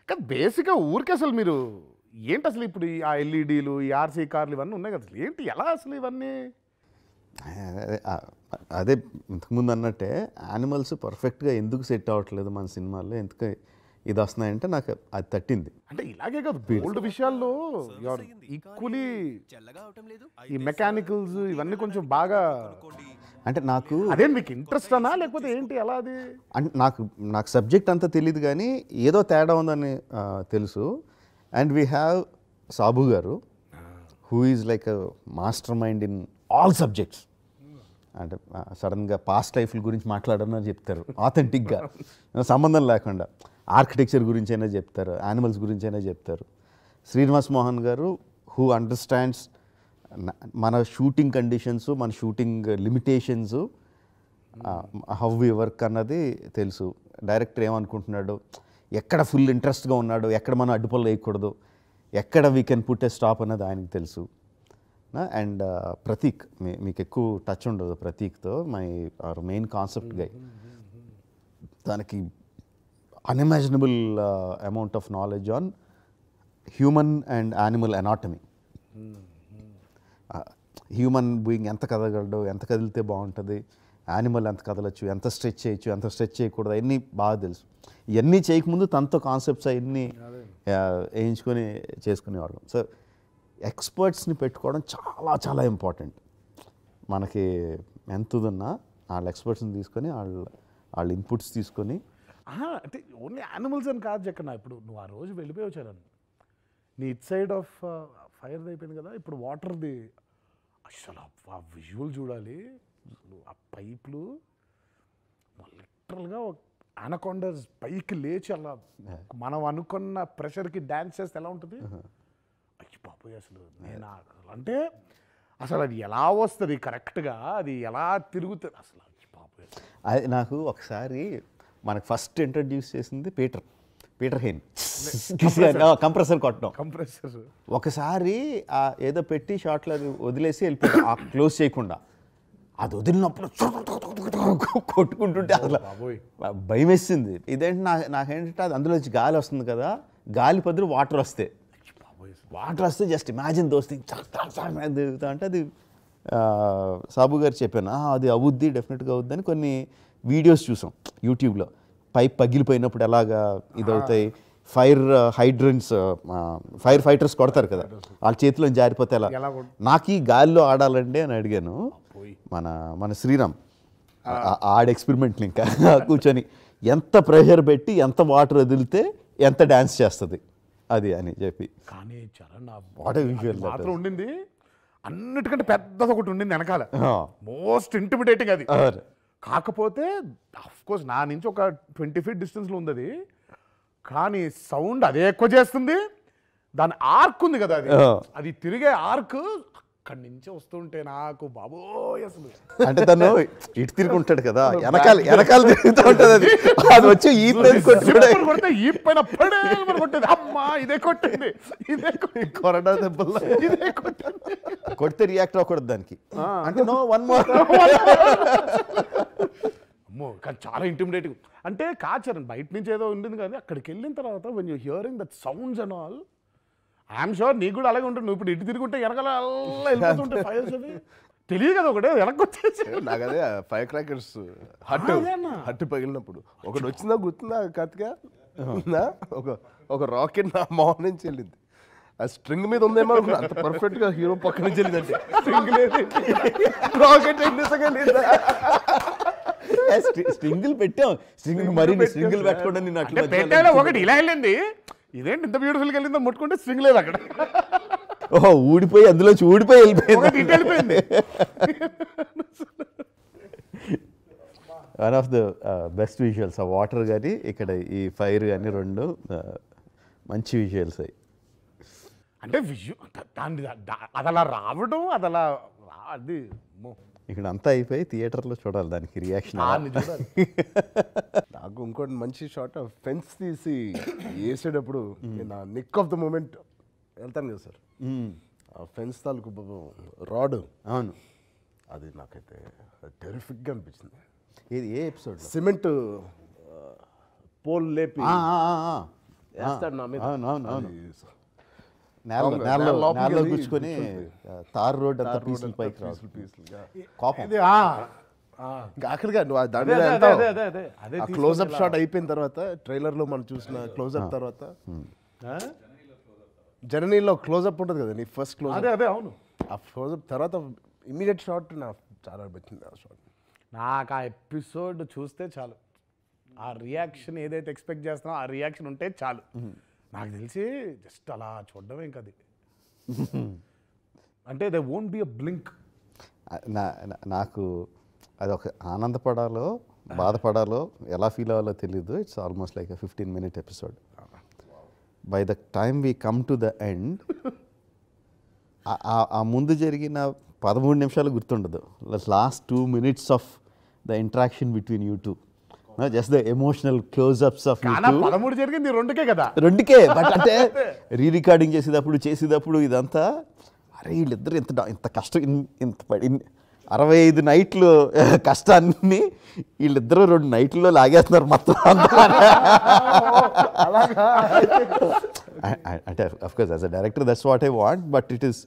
Speaker 3: కానీ బేసిక్గా ఊరికే అసలు మీరు ఏంటి అసలు ఇప్పుడు ఈ ఆ ఎల్ఈడీలు ఈ ఆర్సీ కార్లు ఇవన్నీ ఉన్నాయి కదా అసలు? ఏంటి ఎలా అసలు ఇవన్నీ?
Speaker 2: అదే- ఇంతకుముందు అన్నట్టే యానిమల్స్ పర్ఫెక్ట్గా ఎందుకు సెట్ అవ్వట్లేదు మన సినిమాల్లో? ఎందుకు ఇది వస్తున్నాయంటే నాకు అది తట్టింది.
Speaker 3: అంటే ఇలాగే కాదు ఓల్డ్ విషయాల్లో ఈక్వలీ ఈ మెకానికల్స్ ఇవన్నీ కొంచెం బాగా
Speaker 2: అంటే నాకు
Speaker 3: అదే మీకు ఇంట్రెస్ట్ అనా? లేకపోతే ఏంటి? ఎలా అది?
Speaker 2: అంటే నాకు నాకు సబ్జెక్ట్ అంతా తెలియదు కానీ ఏదో తేడా ఉందని తెలుసు. అండ్ వీ హ్యావ్ సాబు గారు who is like master mind in all subjects అంటే సడన్గా పాస్ట్ లైఫ్ల గురించి మాట్లాడమని చెప్తారు. ఆథెంటిక్గా సంబంధం లేకుండా. ఆర్కిటెక్చర్ గురించి అయినా చెప్తారు. యానిమల్స్ గురించి అయినా చెప్తారు. శ్రీనివాస్ మోహన్ గారు హూ అండర్స్టాండ్స్ మన షూటింగ్ కండిషన్స్ మన shooting limitations how we work అన్నది తెలుసు. డైరెక్టర్ ఏమనుకుంటున్నాడు? ఎక్కడ ఫుల్ ఇంట్రెస్ట్గా ఉన్నాడు? ఎక్కడ మనం అడ్డుపల్లు వేయకూడదు? ఎక్కడ we can put a stop అన్నది ఆయనకి తెలుసు. అండ్ ప్రతీక్ మీ మీకు ఎక్కువ టచ్ ఉండదు ప్రతీక్తో my are main concept guy దానికి unimaginable amount of knowledge on human and animal anatomy human being ఎంత కదగలడు ఎంత కదిలితే బాగుంటుంది యానిమల్ ఎంత కదలచ్చు ఎంత స్ట్రెచ్ చేయొచ్చు ఎంత స్ట్రెచ్ చేయకూడదు అవన్నీ బాగా తెలుసు. ఇవన్నీ చేయకముందు తనతో కాన్సెప్ట్స్ అవన్నీ వేయించుకొని చేసుకునేవాళ్ళం. సో ఎక్స్పర్ట్స్ని పెట్టుకోవడం చాలా చాలా ఇంపార్టెంట్ మనకి ఎంత ఉన్నా వాళ్ళ ఎక్స్పర్ట్స్ని తీసుకొని వాళ్ళ వాళ్ళ ఇన్పుట్స్ తీసుకొని.
Speaker 3: అంటే ఓన్లీ యానిమల్స్ అని కాదు జక్కన్న ఇప్పుడు నువ్వు ఆ రోజు వెళ్ళిపోయి వచ్చారని నీ ఇట్ సైడ్ ఆఫ్ ఫైర్ అయిపోయింది కదా ఇప్పుడు వాటర్ది. అసలు ఆ- విజువల్ చూడాలి. ఆ పైపులు లిటరల్గా అనకొండస్ పైకి లేచి అలా మనం అనుకున్న ప్రెషర్కి డ్యాన్స్ చేస్తే ఎలా ఉంటుంది? అయ్యి బాబోయ్ అసలు నేను అంటే అసలు అది ఎలా వస్తుంది కరెక్ట్గా అది ఎలా తిరుగుతుంది? అసలు అయ్యి బాబోయ్ అసలు.
Speaker 2: అది నాకు ఒకసారి మనకు ఫస్ట్ ఇంట్రడ్యూస్ చేసింది పీటర్. Peter Hein. కంప్రెసర్ కొట్టడం.
Speaker 3: కంప్రెసర్
Speaker 2: ఒకసారి ఆ ఏదో పెట్టి షార్ట్లో అది వదిలేసి వెళ్ళిపోయాడు. ఆ క్లోజ్ చేయకుండా. అది వదిలినప్పుడు కొట్టుకుంటుంటే అసలు భయం వేసింది ఇదేంటి నా నాకేంటంటే అది అందులో గాలి వస్తుంది కదా గాలి పదులు వాటర్ వస్తాయి
Speaker 3: బాబోయ్.
Speaker 2: వాటర్ వస్తే జస్ట్ ఇమాజిన్ దోస్ థింగ్ దిగుతా అంటే అది సాబు గారు చెప్పాను "ఆ, అది అవుద్ది డెఫినెట్గా అవుద్ది అని కొన్ని వీడియోస్ చూసాం యూట్యూబ్లో. పైప్ పగిలిపోయినప్పుడు ఎలాగా ఇదవుతాయి? ఫైర్ హైడ్రన్స్ ఫైర్ ఫైటర్స్ కొడతారు కదా. వాళ్ళ చేతిలో జారిపోతే ఎలా? నాకు ఈ గాలిలో ఆడాలండి అని అడిగాను. మన మన శ్రీరామ్. ఆడ ఎక్స్పెరిమెంట్లు ఇంకా కూర్చొని ఎంత ప్రెషర్ పెట్టి ఎంత వాటర్ వదిలితే ఎంత డ్యాన్స్ చేస్తుంది? అది అని చెప్పి.
Speaker 3: కానీ మాత్రం ఉండింది. అన్నిటికంటే పెద్దది ఒకటి ఉండింది వెనకాల. మోస్ట్ ఇంటిమిడేటింగ్ అది. కాకపోతే అఫ్ కోర్స్ నా నుంచి ఒక ట్వంటీ ఫీట్ డిస్టెన్స్లో ఉంది అది కానీ సౌండ్ అదే ఎక్కువ చేస్తుంది. దాని ఆర్క్ ఉంది కదా అది. అది తిరిగే ఆర్క్ అక్కడి నుంచి వస్తుంటే నాకు బాబోయ్ అసలు.
Speaker 2: అంటే తను ఇటు తిరుగుంటాడు కదా వెనకాల వెనకాల తిరుగుతూ ఉంటుంది అది. అది వచ్చి ఈ
Speaker 3: కొడితే ఈ పైన పడే కొట్టేది. అమ్మా ఇదే కొట్టింది. ఇదే
Speaker 1: కొరడా దెబ్బల్లో.
Speaker 3: ఇదే కొట్టింది.
Speaker 2: కొడితే రియాక్ట్ అవ్వకూడదు దానికి. అంటే నో వన్ మోర్
Speaker 3: అమ్మో కానీ చాలా ఇంటిమిడేటింగ్ అంటే కాచరణ్ బయట నుంచి ఏదో ఉండింది కానీ అక్కడికి వెళ్ళిన తర్వాత when you hearing that sounds and all I'm sure నీకు కూడా అలాగే ఉంటుంది. నువ్వు ఇప్పుడు ఇటు తిరుగుంటే వెనకాల అలా వెళ్ళిపోతుంటే ఫైర్స్ అవి. తెలియదు కదా ఒకటే వెనక్కి వచ్చేసి.
Speaker 1: నాకు అదే ఫైర్ క్రాకర్స్ హట్
Speaker 3: అదేనా?
Speaker 1: హట్ పగిలినప్పుడు. ఒకటి వచ్చిందా గుర్తుందా కత్తిగా ఉందా? ఒక ఒక రాకెట్ నా మొహం నుంచి వెళ్ళింది. ఆ స్ట్రింగ్ మీద ఉందేమో. అంత పర్ఫెక్ట్గా హీరో పక్క నుంచి వెళ్ళిందంటే. స్ట్రింగ్ లేదు. రాకెట్ లేదా
Speaker 2: స్ట్రింగులు పెట్టాం. స్ట్రింగ్ మరి స్ట్రింగులు పెట్టకుండా నేను అట్లా
Speaker 3: ఒకటి ఇలా వెళ్ళింది. ఇదేంటి ఇంత బ్యూటిఫుల్ వెళ్ళిందో ముట్టుకుంటే స్ట్రింగ్ లేదు అక్కడ.
Speaker 2: ఓహో ఊడిపోయి అందులోంచి ఊడిపోయి వెళ్ళిపోయింది.
Speaker 3: వెళ్ళిపోయింది.
Speaker 2: One of the best visuals ఆ వాటర్ కానీ ఇక్కడ ఈ ఫైర్ కానీ రెండు uh, మంచి విజువల్స్ అయ్యి.
Speaker 3: అంటే విజు దాన్ని దా- అది అలా రావడం అది అలా అది.
Speaker 2: ఇక్కడ అంతా అయిపోయి థియేటర్లో చూడాలి దానికి రియాక్షన్.
Speaker 1: నాకు ఇంకోటి మంచి షాట్ ఫెన్స్ తీసి వేసేటప్పుడు నా నిక్ ఆఫ్ ద మూమెంట్ వెళ్తాను కదా సార్. ఆ ఫెన్స్ తాలూకు రాడ్
Speaker 2: అవును.
Speaker 1: అది నాకైతే టెరిఫిక్గా అనిపించింది.
Speaker 2: ఇది ఏ ఎపిసోడ్
Speaker 1: సిమెంట్ పోల్ లేపి వేస్తాడు నా మీద.
Speaker 2: అవును అవును అవును. నేలలో ఆ, తార్ రోడ్ అంతా పీసులు పైకి రాదు. కోపం.
Speaker 1: ఆఖరిగా దాని క్లోజ్అప్ షాట్ అయిపోయిన తర్వాత ట్రైలర్లో మనం చూసిన క్లోజ్అప్ తర్వాత
Speaker 3: ఆ?
Speaker 1: జర్నీలో క్లోజ్అప్ ఉంటుంది కదా నీ ఫస్ట్ క్లోజ్
Speaker 3: అదే అదే అవును.
Speaker 1: ఆ క్లోజ్అప్ తర్వాత ఇమీడియట్ షాట్ నాకు చాలా నచ్చింది ఆ షాట్
Speaker 3: నాకు ఆ ఎపిసోడ్ చూస్తే చాలు. ఆ రియాక్షన్ ఏదైతే ఎక్స్పెక్ట్ చేస్తున్నామో ఆ రియాక్షన్ ఉంటే చాలు. నాకు తెలిసి జస్ట్ అలా చూడడం ఇంకా అది అంటే they won't be a blink
Speaker 2: నాకు అది ఒక ఆనందపడాలో బాధపడాలో ఎలా ఫీల్ అవ్వాలో తెలియదు it's almost like fifteen minute episode by the time we come to the end ఆ ముందు జరిగిన పదమూడు నిమిషాలు గుర్తుండదు. Last two minutes of the interaction between you two just the emotional closeups of you
Speaker 3: కానీ
Speaker 2: టూ
Speaker 3: పదమూడు జరిగింది రెండుకే కదా.
Speaker 2: రెండుకే బట్ అంటే రీ రికార్డింగ్ చేసేటప్పుడు చేసేటప్పుడు ఇదంతా అరే వీళ్ళిద్దరు ఇంత ఇంత కష్టం ఇంత పడి అరవై ఐదు నైట్లు కష్టాన్ని వీళ్ళిద్దరూ రెండు నైట్లో లాగేస్తున్నారు మొత్తం అంటే of course as a director that's what I want but it is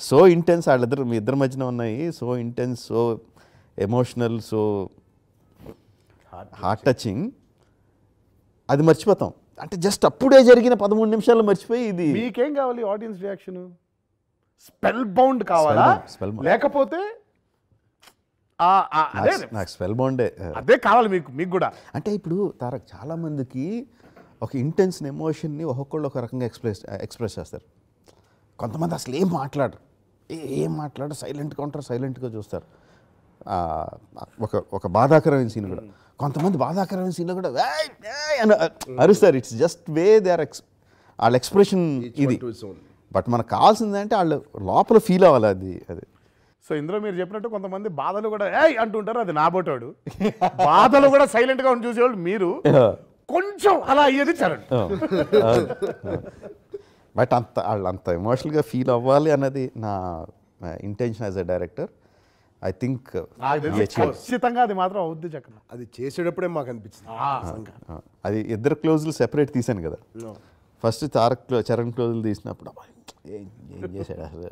Speaker 2: so intense వాళ్ళిద్దరు మీ ఇద్దరి మధ్యన ఉన్నాయి so intense so emotional so heart touching అది మర్చిపోతాం. అంటే జస్ట్ అప్పుడే జరిగిన పదమూడు నిమిషాలు మర్చిపోయి ఇది
Speaker 3: మీకేం కావాలి ఆడియన్స్ రియాక్షన్ స్పెల్ బౌండ్ కావాలా. లేకపోతే
Speaker 2: నాకు- స్పెల్ బాండే
Speaker 3: అదే కావాలి మీకు మీకు కూడా.
Speaker 2: అంటే ఇప్పుడు తారక్ చాలా మందికి ఒక ఇంటెన్స్ ఎమోషన్ని ఒక్కొక్కళ్ళు ఒక రకంగా ఎక్స్ప్రెస్ ఎక్స్ప్రెస్ చేస్తారు. కొంతమంది అసలు ఏం మాట్లాడరు? ఏ- మాట్లాడరు? సైలెంట్గా ఉంటారు సైలెంట్గా చూస్తారు. ఒక ఒక బాధాకరమైన సీన్ కూడా. కొంతమంది బాధాకరమైన సీన్లో కూడా అని అరుస్తారు. It's just way they are ex వాళ్ళ ఎక్స్ప్రెషన్ ఇది. బట్ మనకు కావాల్సింది అంటే వాళ్ళు లోపల ఫీల్ అవ్వాలి అది అది.
Speaker 3: సో ఇందులో మీరు చెప్పినట్టు కొంతమంది బాధలు కూడా ఏయ్ అంటుంటారు. అది నాబోటాడు బాధలు కూడా సైలెంట్గా ఉండి చూసేవాళ్ళు మీరు. కొంచెం అలా అయ్యేది చరణ్.
Speaker 2: బట్ అంత వాళ్ళు అంత ఎమోషనల్గా ఫీల్ అవ్వాలి అన్నది నా intention as a director I think
Speaker 3: తెలిసి ఖచ్చితంగా అది మాత్రం అవుద్ది చక్కన
Speaker 1: అది చేసేటప్పుడే మాకు అనిపించింది
Speaker 2: అది ఇద్దరు క్లోజులు సెపరేట్ తీశాను కదా. ఫస్ట్ తారక్ క్లో- చరణ్ క్లోజులు తీసినప్పుడు ఏం ఏం చేశాడు అసలు?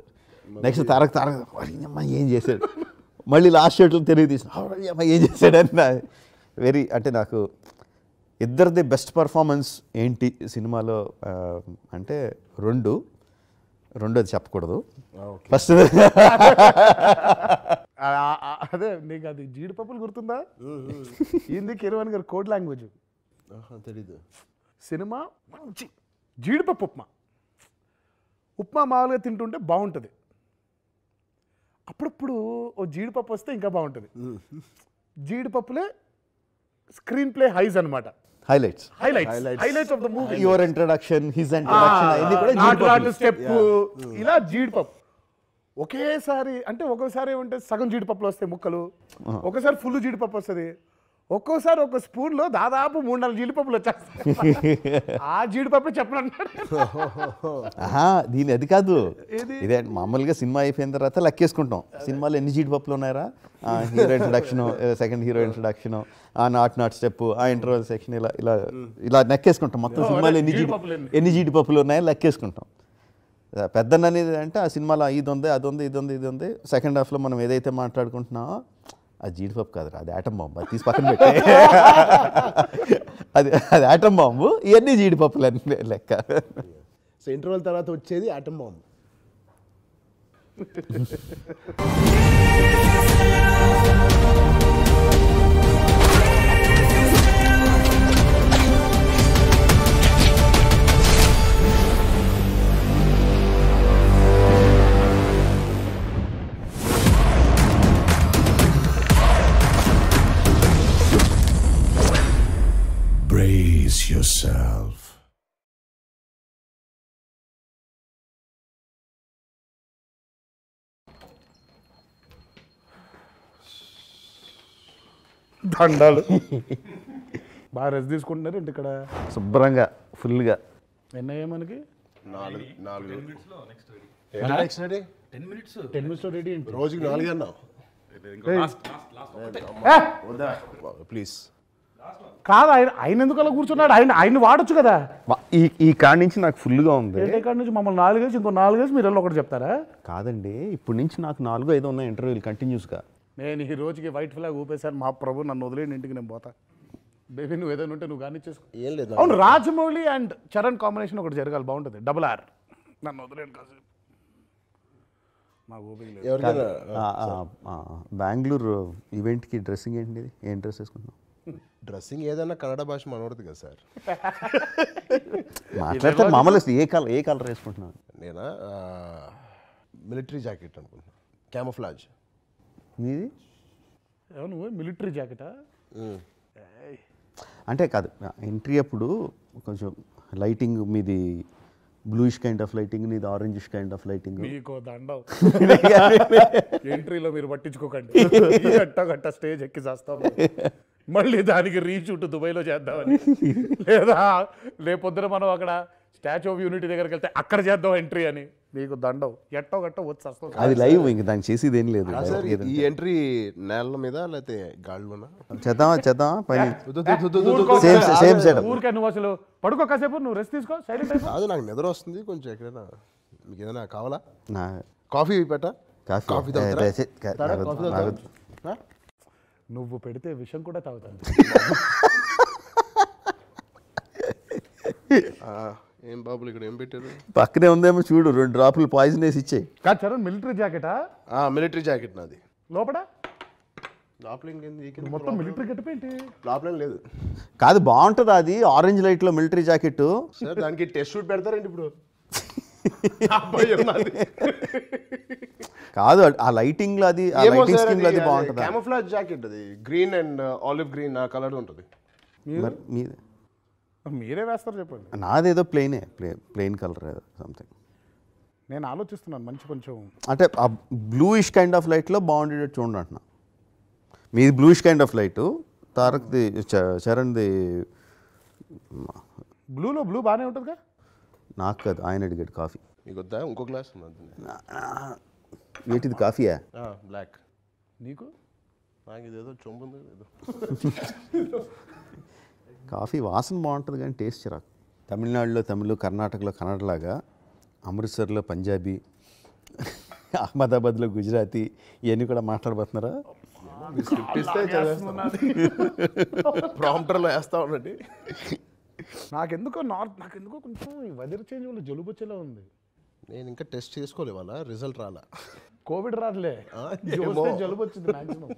Speaker 2: నెక్స్ట్ తారక్ తారక్ "అరే, అమ్మా ఏం చేశాడు? మళ్ళీ లాస్ట్ షర్ట్లు తిరిగి తీసిన "అరే, అమ్మా ఏం చేశాడు? అని నా వెరీ అంటే నాకు ఇద్దరిది బెస్ట్ పర్ఫార్మెన్స్ ఏంటి సినిమాలో అంటే రెండు రెండోది చెప్పకూడదు. ఫస్ట్
Speaker 3: అదే నీకు అది జీడిపప్పులు గుర్తుందా? ఏంది కిరవాణి గారు కోడ్ లాంగ్వేజ్.
Speaker 1: తెలీదు.
Speaker 3: సినిమా మంచి. జీడిపప్పు ఉప్మా. ఉప్మా మామూలుగా తింటుంటే బాగుంటుంది. అప్పుడప్పుడు ఓ జీడిపప్పు వస్తే ఇంకా బాగుంటుంది. జీడిపప్పులే స్క్రీన్ ప్లే హైస్ అన్నమాట.
Speaker 2: Highlights
Speaker 3: highlights highlights of the movie
Speaker 2: your introduction his introduction అవన్నీ కూడా.
Speaker 3: నాటు స్టెప్ ఇలా జీడిపప్పు. ఒకేసారి అంటే ఒక్కోసారి ఏమంటే సగం జీడిపప్పులు వస్తాయి ముక్కలు. ఒకసారి ఫుల్ జీడిపప్పు వస్తుంది. ఒక్కోసారి ఒక స్పూన్లో దాదాపు మూడు నాలుగు జీడిపప్పులు వచ్చేస్తాయి. ఆ జీడిపప్పు చెప్పనంటాడు
Speaker 2: ఆహా దీని అది కాదు. ఇదే? మామూలుగా సినిమా అయిపోయిన తర్వాత లెక్కేసుకుంటాం సినిమాలో ఎన్ని జీడిపప్పులు ఉన్నాయరా? Hero introduction second hero introduction ఆ నాట్ నాట్ స్టెప్ ఆ ఇంటర్వల్ సెక్షన్ ఇలా ఇలా ఇలా లెక్కేసుకుంటాం మొత్తం సినిమాలో ఎన్ని జీడి?
Speaker 3: ఎన్ని?
Speaker 2: జీడిపప్పులు ఉన్నాయో లెక్కేసుకుంటాం పెద్దన్న అనేది అంటే ఆ సినిమాలో ఇది ఉంది అది ఉంది ఇది ఉంది ఇది ఉంది. సెకండ్ హాఫ్లో మనం ఏదైతే మాట్లాడుకుంటున్నామో అది జీడిపప్పు కాదురా అది ఆటం బాంబు అది తీసి పక్కన పెట్టి. అది అది ఆటం బాంబు ఇవన్నీ జీడిపప్పులు అని లెక్క.
Speaker 1: సో ఇంటర్వెల్ తర్వాత వచ్చేది ఆటం బాంబ్
Speaker 4: Brace
Speaker 3: దండాలు. బాగా రెస్ట్ తీసుకుంటున్నారు ఏంటి ఇక్కడ?
Speaker 2: శుభ్రంగా ఫుల్గా.
Speaker 3: ఎన్నయ్యా మనకి?
Speaker 1: నాలుగు నాలుగు.
Speaker 3: టెన్ మినిట్స్ రెడీ ఏంటి?
Speaker 1: రోజుకి నాలుగు అన్నావు.
Speaker 3: ఏ!
Speaker 1: ప్లీజ్.
Speaker 3: కాదు ఆయన ఆయన ఎందుకు అలా కూర్చున్నాడు? ఆయన ఆయన వాడొచ్చు కదా.
Speaker 2: ఈ ఈ కాడి నుంచి నాకు ఫుల్గా ఉంది.
Speaker 3: కాడ నుంచి? మమ్మల్ని నాలుగేసి ఇంకో నాలుగేసి మీరు ఒకటి చెప్తారా?
Speaker 2: కాదండి ఇప్పటి నుంచి నాకు నాలుగు ఐదు ఉన్నాయి ఇంటర్వ్యూలు కంటిన్యూస్గా
Speaker 3: నేను ఈ రోజుకి వైట్ ఫ్లాగ్ ఊపేశాను. మా ప్రభు నన్ను వదిలేని ఇంటికి నేను పోతా. బేబీ నువ్వు ఏదైనా ఉంటే నువ్వు కానీ చేసుకో.
Speaker 1: ఏం లేదు.
Speaker 3: అవును రాజమౌళి అండ్ చరణ్ కాంబినేషన్ ఒకటి జరగాలి బాగుంటుంది. డబుల్ ఆర్ నన్ను వదిలేను కాసేపు. నాకు ఓపిక లేదు.
Speaker 1: ఎవరికైనా
Speaker 2: బెంగళూరు ఈవెంట్కి డ్రెస్సింగ్ ఏంటి ఏం డ్రెస్ వేసుకుంటున్నాం
Speaker 1: డ్రెస్సింగ్ ఏదైనా కన్నడ భాష మనవడదు కదా సార్.
Speaker 2: మాట్లాడితే మామూలు ఏ కలర్ ఏ కలర్ వేసుకుంటున్నాను
Speaker 1: నేనా? మిలిటరీ జాకెట్ అనుకుంటున్నా. క్యామోఫ్లాజ్
Speaker 2: మీది
Speaker 3: ఏమో నువ్వు మిలిటరీ జాకెటా
Speaker 2: అంటే కాదు ఎంట్రీ అప్పుడు కొంచెం లైటింగ్ మీది బ్లూయిష్ కైండ్ ఆఫ్ లైటింగ్ నీది ఆరెంజిష్ కైండ్ ఆఫ్ లైటింగ్
Speaker 3: మీకు దండం. ఎంట్రీలో మీరు పట్టించుకోకండి. గట్ట గట్ట స్టేజ్ ఎక్కి చేస్తాం. మళ్ళీ దానికి రీషూట్ దుబాయ్లో చేద్దామని. లేదా రేపొద్దున మనం అక్కడ స్టాచ్యూ ఆఫ్ యూనిటీ దగ్గరికి వెళ్తే అక్కడ చేద్దాం ఎంట్రీ అని. మీకు దండం ఎట్టో గట్టో వచ్చి వస్తాం
Speaker 2: అది లైవ్ ఇంక దానికి చేసేది ఏం లేదు.
Speaker 1: సార్ ఈ ఎంట్రీ నేల మీద లేకపోతే గాళ్ళలోనా
Speaker 2: చేద్దామా చేద్దామా? పైన. సేమ్ సేమ్ సెటప్
Speaker 3: ఊరికే నువ్వు అసలు పడుకో కాసేపు నువ్వు రెస్ట్ తీసుకో సైలెంట్ అయిపో.
Speaker 1: కాదు నాకు నిద్ర వస్తుంది కొంచెం ఎక్కడైనా. మీకు ఏదైనా కావాలా?
Speaker 2: నా
Speaker 1: కాఫీ పెట్టా?
Speaker 2: కాఫీ.
Speaker 1: కాఫీ?
Speaker 3: నువ్వు పెడితే విషం కూడా తాగుతాను.
Speaker 1: ఆ, ఏం బాబులు ఇక్కడ ఏం పెట్టారు?
Speaker 2: పక్కనే ఉందేమో చూడు రెండు డ్రాపులు పాయిజన్ వేసి ఇచ్చేయి.
Speaker 3: కాదు చరణ్ మిలిటరీ జాకెటా
Speaker 1: మిలిటరీ జాకెట్ నాది.
Speaker 3: లోపల
Speaker 1: ఇంకేంది?
Speaker 3: మొత్తం మిలిటరీ గెటప్ ఏంటి?
Speaker 1: లోపల లేదు.
Speaker 2: కాదు బాగుంటుంది అది ఆరెంజ్ లైట్లో మిలిటరీ జాకెట్
Speaker 1: సార్ దానికి టెస్ట్ షూట్ పెడతారండి ఇప్పుడు.
Speaker 2: కాదు ఆ లైటింగ్లో అది ఆ లైటింగ్
Speaker 1: సార్
Speaker 2: స్కీమ్లో అది బాగుంటుంది?
Speaker 1: క్యామోఫ్లాజ్ జాకెట్ అది. గ్రీన్ అండ్ ఆలివ్ గ్రీన్ ఆ కలర్ ఉంటుంది.
Speaker 2: మరి?
Speaker 3: మీరే వేస్తారు చెప్పండి.
Speaker 2: నాదేదో ప్లెయినే ప్లే ప్లెయిన్ కలర్ సంథింగ్
Speaker 3: నేను ఆలోచిస్తున్నాను మంచి కొంచెం.
Speaker 2: అంటే ఆ బ్లూయిష్ కైండ్ ఆఫ్ లైట్లో బాగుండేటట్టు చూడండి అంటున్నా. మీది బ్లూయిష్ కైండ్ ఆఫ్ లైట్ తారక్ది చరణ్ది
Speaker 3: బ్లూలో బ్లూ బాగానే ఉంటుందిగా
Speaker 2: నాకు కాదు ఆయన అడిగాడు కాఫీ.
Speaker 1: మీకు వద్దా ఇంకో గ్లాస్
Speaker 2: ఏంటిది కాఫీయా?
Speaker 1: బ్లాక్
Speaker 3: నీకు?
Speaker 1: నాకు ఇదేదో చొంపు ఏదో.
Speaker 2: కాఫీ వాసన బాగుంటుంది కానీ టేస్ట్ చిరాకు. తమిళనాడులో తమిళ్ కర్ణాటకలో కన్నడలాగా అమృత్సర్లో పంజాబీ అహ్మదాబాద్లో గుజరాతీ ఇవన్నీ కూడా మాట్లాడబోతున్నారా?
Speaker 1: ప్రాంప్టర్లో వేస్తా ఉండండి.
Speaker 3: నాకెందుకో నార్త్ నాకెందుకో కొంచెం ఈ వెదర్ చేంజ్ వల్ల జలుబు వచ్చేలా ఉంది.
Speaker 1: నేను ఇంకా టెస్ట్ చేసుకోలే వాళ్ళ రిజల్ట్ రాలా.
Speaker 3: కోవిడ్ రాదులే. జలుబు వచ్చింది మాక్సిమం.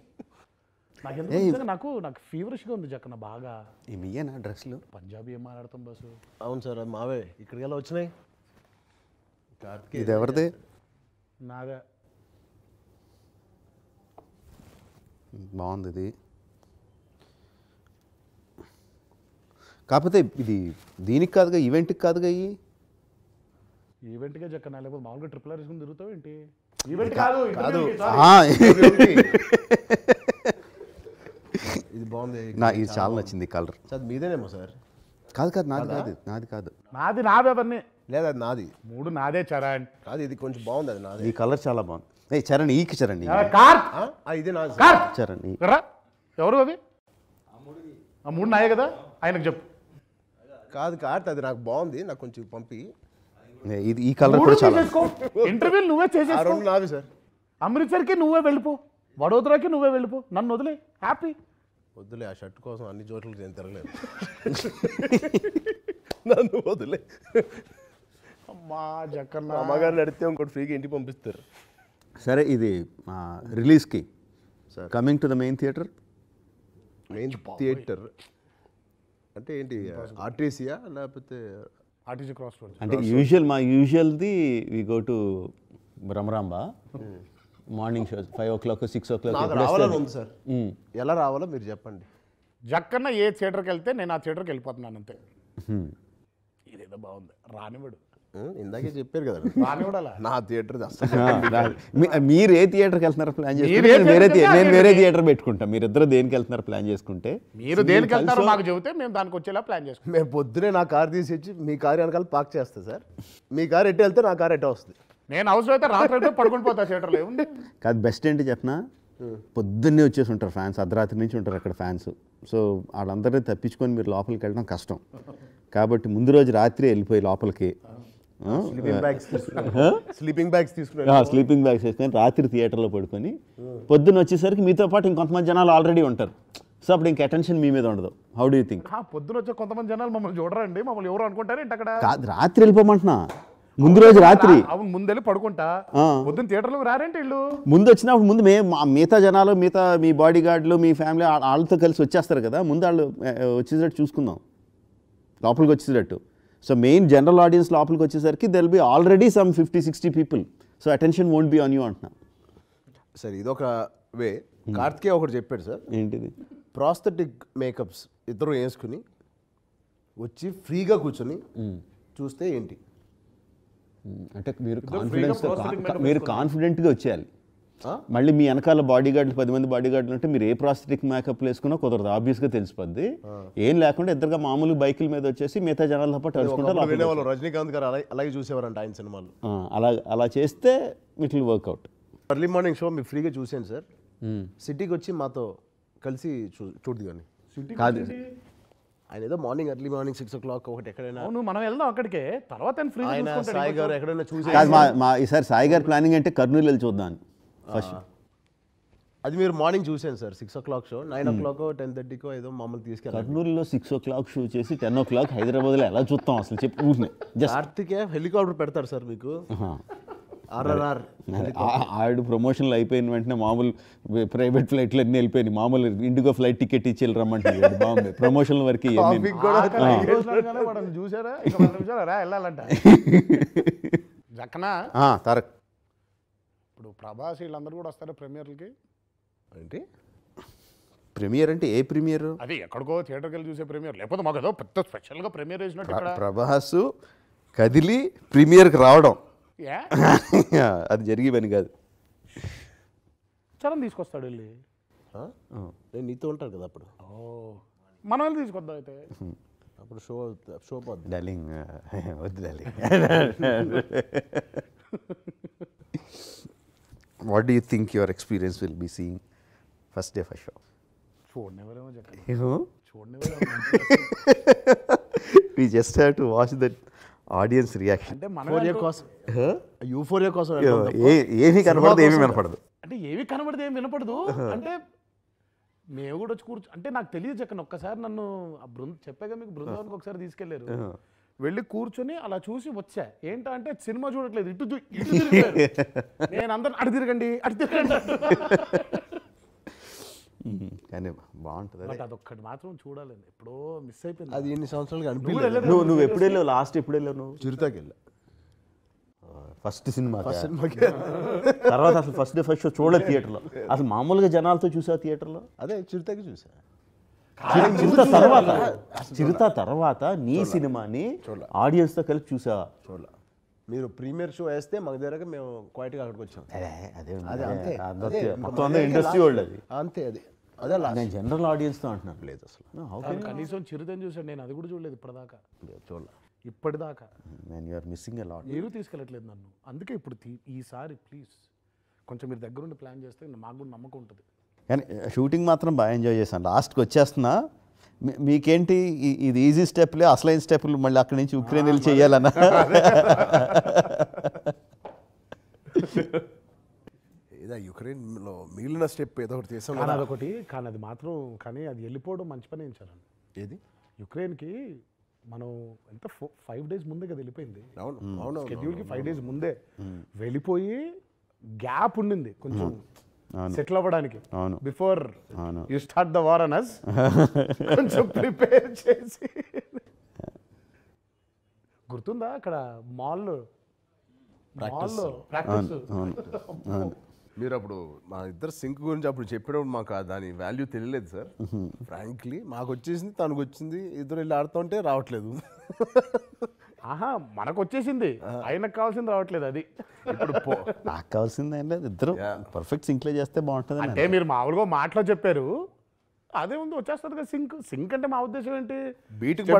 Speaker 3: నాకెందుకు నిజంగా నాకు నాకు ఫీవరిష్గా ఉంది జక్కన బాగా.
Speaker 2: ఈ మీయేనా డ్రెస్లు
Speaker 3: పంజాబీ ఏం మాట్లాడతాం బస్సు?
Speaker 1: అవును సార్ అది మావే. ఇక్కడికి ఎలా వచ్చినాయి? కార్తికేయ
Speaker 2: ఇది ఎవరిది?
Speaker 3: నాదే
Speaker 2: బాగుంది ఇది. కాకపోతే ఇది దీనికి కాదుగా ఈవెంట్కి కాదుగా ఇవి
Speaker 3: ఈవెంట్గా జక్కన లేకపోతే మామూలుగా ట్రిపుల్ ఆర్ వేసుకుని తిరుగుతావు ఏంటి ఈవెంట్ కాదు
Speaker 1: కాదు.
Speaker 3: interview కి, sorry.
Speaker 2: ఆ,
Speaker 1: ఇది బాగుంది.
Speaker 2: నా ఇది చాలా నచ్చింది కలర్
Speaker 1: సార్ అది మీదేనేమో సార్?
Speaker 2: కాదు కాదు నాది కాదు? నాది కాదు.
Speaker 3: నాది నావే అవన్నీ
Speaker 1: లేదా అది నాది?
Speaker 3: మూడు నాదే చరణ్.
Speaker 1: కాదు ఇది కొంచెం బాగుంది అది నాది.
Speaker 2: ఈ కలర్ చాలా బాగుంది. ఏ చరణ్ ఈకి చరణ్ ఈ.
Speaker 3: కార్
Speaker 1: ఇదే నాది సార్.
Speaker 3: కార్
Speaker 2: చరణ్
Speaker 3: ఎవరు? అవి? ఆ మూడు నాయే కదా? ఆయనకు చెప్పు.
Speaker 1: కాదు కార్త్ అది నాకు బాగుంది నాకు కొంచెం పంపి.
Speaker 2: ఇది ఈ కలర్ కూడా చాలా
Speaker 3: ఇంటర్వ్యూ నువ్వే చేసేసుకో.
Speaker 1: రెండు నావి సార్.
Speaker 3: అమృత్సర్కి నువ్వే వెళ్ళిపో. వడోదరాకి నువ్వే వెళ్ళిపో. నన్ను వదిలే. హ్యాపీ
Speaker 1: వద్దులే ఆ షర్ట్ కోసం అన్ని చోట్ల నేను తిరగలేదు. నన్ను వదిలే.
Speaker 3: అమ్మ మా జక్కన్న
Speaker 1: అమ్మగారిని అడిగితే ఇంకోటి ఫ్రీగా ఇంటికి పంపిస్తారు.
Speaker 2: సరే ఇది రిలీజ్కి. Coming to the main theatre
Speaker 1: main theatre అంటే ఏంటి ఆర్టీసీయా లేకపోతే
Speaker 3: ఆర్టీసీ క్రాస్ రోడ్
Speaker 2: అంటే యూజువల్ మా యూజువల్ది we go to Brahmaramba morning show five o'clock six o'clock
Speaker 1: నాకు రావాలని ఉంది సార్. ఎలా రావాలో మీరు చెప్పండి.
Speaker 3: జక్కన్న ఏ థియేటర్కి వెళ్తే నేను ఆ థియేటర్కి వెళ్ళిపోతున్నాను అంతే. ఇదేదో బాగుంది. రానివాడు
Speaker 1: ఇందాకే చెప్పారు కదా.
Speaker 3: రానివాడు
Speaker 1: నా థియేటర్
Speaker 2: మీరు ఏ థియేటర్కి వెళ్తున్నారు ప్లాన్ చేసుకుంటే నేను వేరే నేను థియేటర్ పెట్టుకుంటా. మీరు ఇద్దరు దేనికి వెళ్తున్నారు ప్లాన్ చేసుకుంటే
Speaker 3: మీరు దేనికి వెళ్తారో మాకు చెబితే మేము దానికి వచ్చేలా ప్లాన్ చేసుకుంటాం.
Speaker 1: మేము పొద్దునే నా కార్ తీసి వచ్చి మీ కార్ వెనకాల పార్క్ చేస్తా సార్. మీ కార్ ఎట్టు వెళ్తే నా కార్ ఎట్ట వస్తుంది.
Speaker 3: నేను అవసరం అయితే రాత్రి పడుకుని పోతా థియేటర్లో ఏముంది?
Speaker 2: కాదు బెస్ట్ ఏంటి చెప్పనా? పొద్దున్నే వచ్చేసి ఉంటారు ఫ్యాన్స్ అర్ధరాత్రి నుంచి ఉంటారు అక్కడ ఫ్యాన్స్ సో వాళ్ళందరినీ తప్పించుకొని మీరు లోపలికి వెళ్ళడం కష్టం. కాబట్టి ముందు రోజు రాత్రి వెళ్ళిపోయి లోపలికి.
Speaker 1: స్లీపింగ్ బ్యాగ్స్ తీసుకున్నాను
Speaker 2: స్లీపింగ్ బ్యాగ్స్ వేసుకొని రాత్రి థియేటర్లో పడుకొని పొద్దున్న వచ్చేసరికి మీతో పాటు ఇంకొంతమంది జనాలు ఆల్రెడీ ఉంటారు. సో అప్పుడు ఇంక అటెన్షన్ మీ మీద ఉండదు. హౌ డూ థింక్
Speaker 3: ఆ, పొద్దున వచ్చే కొంతమంది జనాలు మమ్మల్ని చూడరండి. మమ్మల్ని ఎవరు అనుకుంటారు అక్కడ?
Speaker 2: కాదు రాత్రి వెళ్ళిపోమంటున్నా. ముందు రోజు రాత్రి.
Speaker 3: అవును ముందెళ్ళి పడుకుంటా. పొద్దున్న థియేటర్లోకి రారేంటి ఇల్లు
Speaker 2: ముందు వచ్చినప్పుడు ముందు మే మా- మిగతా జనాలు మిగతా మీ బాడీ గార్డులు మీ ఫ్యామిలీ వాళ్ళతో కలిసి వచ్చేస్తారు కదా. ముందు వాళ్ళు ఆ, వచ్చేటట్టు చూసుకుందాం. లోపలికి వచ్చేటట్టు సో మెయిన్ జనరల్ ఆడియన్స్ లోపలికి వచ్చేసరికి they'll be already some fifty sixty people so attention won't be on you అంటున్నా.
Speaker 1: సరే ఇదొక వే. కార్తికే ఒకటి చెప్పాడు సార్
Speaker 2: ఏంటిది?
Speaker 1: ప్రాస్థెటిక్ మేకప్స్ ఇద్దరు వేసుకుని వచ్చి ఫ్రీగా కూర్చొని చూస్తే ఏంటి?
Speaker 2: అంటే మీరు కాన్ఫిడెన్స్ మీరు కాన్ఫిడెంట్గా వచ్చేయాలి.
Speaker 1: ఆ?
Speaker 2: మళ్ళీ మీ వెనకాల బాడీ గార్డులు పది మంది బాడీ గార్డులు ఉంటే మీరు ఏ ప్రాస్థెటిక్ మేకప్ వేసుకున్నా కుదరదు ఆబ్వియస్గా తెలిసిపోద్ది. ఏం లేకుండా ఇద్దరుగా మామూలు బైకుల మీద వచ్చేసి మిగతా జనాలతో పాటు అడుచుకుంటారు
Speaker 1: వినేవాళ్ళు రజనీకాంత్ గారు అలాగే అలాగే చూసేవారంట ఆయన సినిమాలు.
Speaker 2: అలా అలా చేస్తే it will work out
Speaker 1: early morning show మీరు ఫ్రీగా చూసాను సార్. సిటీకి వచ్చి మాతో కలిసి చూ చూడదు కానీ.
Speaker 2: కాదు.
Speaker 1: ఆయన ఏదో morning early morning six o'clock ఒకటి ఎక్కడైనా
Speaker 3: అవును మనం వెళ్దాం అక్కడికే. తర్వాత ఫ్రీ
Speaker 1: ఆయన సాయి గారు ఎక్కడైనా చూసి
Speaker 2: మా మా ఈసారి సాయి గారి ప్లానింగ్ అంటే కర్నూలు వెళ్ళి చూద్దాం ఫస్ట్
Speaker 1: అది మీరు మార్నింగ్ చూసాను sir six o'clock show. Nine o'clock ten థర్టీకో ఏదో మమ్మల్ని తీసుకెళ్ళారు.
Speaker 2: కర్నూలులో సిక్స్ ఓ క్లాక్ షూ చేసి టెన్ ఓ క్లాక్ హైదరాబాద్లో ఎలా చూస్తాం అసలు చెప్పి ఊరినే జస్ట్
Speaker 1: కార్తికే హెలికాప్టర్ పెడతారు సార్ మీకు. ఆర్ఆర్ఆర్
Speaker 2: ఆడు ప్రమోషన్లు అయిపోయిన వెంటనే మామూలు ప్రైవేట్ ఫ్లైట్లు అన్నీ వెళ్ళిపోయినాయి. మామూలు ఇండిగో ఫ్లైట్ టికెట్ ఇచ్చి రమ్మంటున్నాడు బాగుంది. ప్రమోషన్ల వరకు
Speaker 3: చూసారా? వెళ్ళాలంట. జక్కన?
Speaker 2: ఆ, తారక్.
Speaker 3: ఇప్పుడు ప్రభాస్ వీళ్ళందరూ కూడా వస్తారు ప్రీమియర్లకి
Speaker 1: ఏంటి?
Speaker 2: ప్రీమియర్ అంటే ఏ ప్రీమియర్
Speaker 3: అది ఎక్కడికో థియేటర్కి వెళ్ళి చూసే ప్రీమియర్ లేకపోతే మాకు ఏదో పెద్ద స్పెషల్గా ప్రీమియర్ వేసినట్టు ఇక్కడ.
Speaker 2: ప్రభాస్ కదిలి ప్రీమియర్కి రావడం. అది జరిగే పని కాదు.
Speaker 3: చరణ్ తీసుకొస్తాడు వెళ్ళి.
Speaker 1: ఆ? నేను నీతో ఉంటాను కదా అప్పుడు.
Speaker 3: ఓ. మనం వెళ్ళి తీసుకొద్దాం అయితే.
Speaker 1: అప్పుడు షో షో పోద్ది.
Speaker 2: డార్లింగ్ వద్దు darling what do you think your experience will be seeing first day first show
Speaker 3: చూడనివ్వరేమో Jakkanna
Speaker 2: you
Speaker 3: చూడనివ్వరేమో
Speaker 2: we just have to audience reaction
Speaker 3: అంటే
Speaker 1: కోసం. యూఫోరియా కోసం
Speaker 2: ఏమీ కనపడదు ఏమీ వినపడదు.
Speaker 3: అంటే ఏవి కనబడితే ఏం వినపడదు. అంటే మేము కూడా వచ్చి కూర్చో అంటే నాకు తెలియదు జక్కన ఒక్కసారి నన్ను ఆ బృంద చెప్పాగా మీకు బృందావనికి ఒకసారి తీసుకెళ్ళారు. వెళ్ళి కూర్చొని అలా చూసి వచ్చా. ఏంటా అంటే సినిమా చూడట్లేదు ఇటు. నేను అందరు అటు తిరగండి అటు తిరగండి
Speaker 2: కానీ బాగుంటుంది
Speaker 3: అదొక్కటి మాత్రం చూడాలండి. ఎప్పుడో మిస్ అయిపోయింది.
Speaker 1: అది ఎన్ని సంవత్సరాలుగా
Speaker 3: నువ్వు
Speaker 1: అనిపించలేదు.
Speaker 2: నువ్వు నువ్వు ఎప్పుడు వెళ్ళావు? లాస్ట్ ఎప్పుడు వెళ్ళావు నువ్వు?
Speaker 1: చిరుతాకి వెళ్ళా
Speaker 2: ఫస్ట్ సినిమా
Speaker 1: సినిమాకి
Speaker 2: తర్వాత అసలు ఫస్ట్ డే ఫస్ట్ షో చూడలేదు థియేటర్లో అసలు మామూలుగా జనాలతో చూసావు థియేటర్లో
Speaker 1: అదే చిరుతాకి చూసా.
Speaker 2: చిరుత తర్వాత చిరుత తర్వాత నీ సినిమాని ఆడియన్స్తో కలిపి చూసావా?
Speaker 1: చూడాల. మీరు ప్రీమియర్ షో వేస్తే మాకు దగ్గర మేము క్వైట్గా అక్కడికి వచ్చాం.
Speaker 2: అదే అదే మొత్తం ఇండస్ట్రీ వాళ్ళు అది
Speaker 1: అంతే అది. అదే
Speaker 2: నేను జనరల్ ఆడియన్స్తో అంటున్నాను
Speaker 1: లేదు అసలు.
Speaker 3: కనీసం చిరుతని చూసాడు నేను అది కూడా చూడలేదు ఇప్పటిదాకా.
Speaker 1: లేదు చూడాల.
Speaker 3: ఇప్పటిదాకా.
Speaker 2: నేను యూఆర్ మిస్సింగ్ ఎ లాట్
Speaker 3: మీరు తీసుకెళ్ళట్లేదు నన్ను. అందుకే ఇప్పుడు తీ- ఈసారి ప్లీజ్ కొంచెం మీరు దగ్గరుండి ప్లాన్ చేస్తే మాకు కూడా నమ్మకం ఉంటుంది.
Speaker 2: కానీ షూటింగ్ మాత్రం బాగా ఎంజాయ్ చేశాను. లాస్ట్కి వచ్చేస్తున్నా. మీకేంటి ఇది ఈజీ స్టెప్లే అసలైన స్టెప్లు మళ్ళీ అక్కడి నుంచి ఉక్రెయిన్ వెళ్ళి చేయాలన్నా?
Speaker 1: ఏదో యుక్రెయిన్లో మిగిలిన స్టెప్ ఏదో ఒకటి చేసాం
Speaker 3: కానీ అదొకటి కానీ అది మాత్రం కానీ అది వెళ్ళిపోవడం మంచి పని ఏంచారండి
Speaker 1: ఏది?
Speaker 3: యుక్రెయిన్కి మనం ఎంత ఫైవ్ డేస్ ముందే కదా వెళ్ళిపోయింది.
Speaker 1: అవును అవును
Speaker 3: షెడ్యూల్కి ఫైవ్ డేస్ ముందే వెళ్ళిపోయి గ్యాప్ ఉండింది కొంచెం సెటిల్ అవ్వడానికి.
Speaker 2: అవును.
Speaker 3: బిఫోర్
Speaker 2: అవును.
Speaker 3: You start the war Anas కొంచెం ప్రిపేర్ చేసి. గుర్తుందా అక్కడ మాల్ మాల్ ప్రాక్టీస్
Speaker 1: మీరు అప్పుడు మా ఇద్దరు సింక్ గురించి అప్పుడు చెప్పినప్పుడు మాకు దాని వాల్యూ తెలియలేదు సార్. ఫ్రాంక్లీ మాకు వచ్చేసింది తనకు వచ్చింది ఇద్దరు వెళ్ళి ఆడుతుంటే రావట్లేదు.
Speaker 3: ఆహా మనకు వచ్చేసింది. ఆయనకు కావాల్సింది రావట్లేదు అది.
Speaker 1: ఇప్పుడు పో-
Speaker 2: నాకు కావాల్సింది ఏం లేదు ఇద్దరు. పర్ఫెక్ట్ సింక్లో చేస్తే బాగుంటుంది
Speaker 3: అంటే మీరు మామూలుగా మాటలో చెప్పారు. అదే ఉంది వచ్చేస్తుంది కదా సింక్. సింక్ అంటే మా ఉద్దేశం ఏంటి.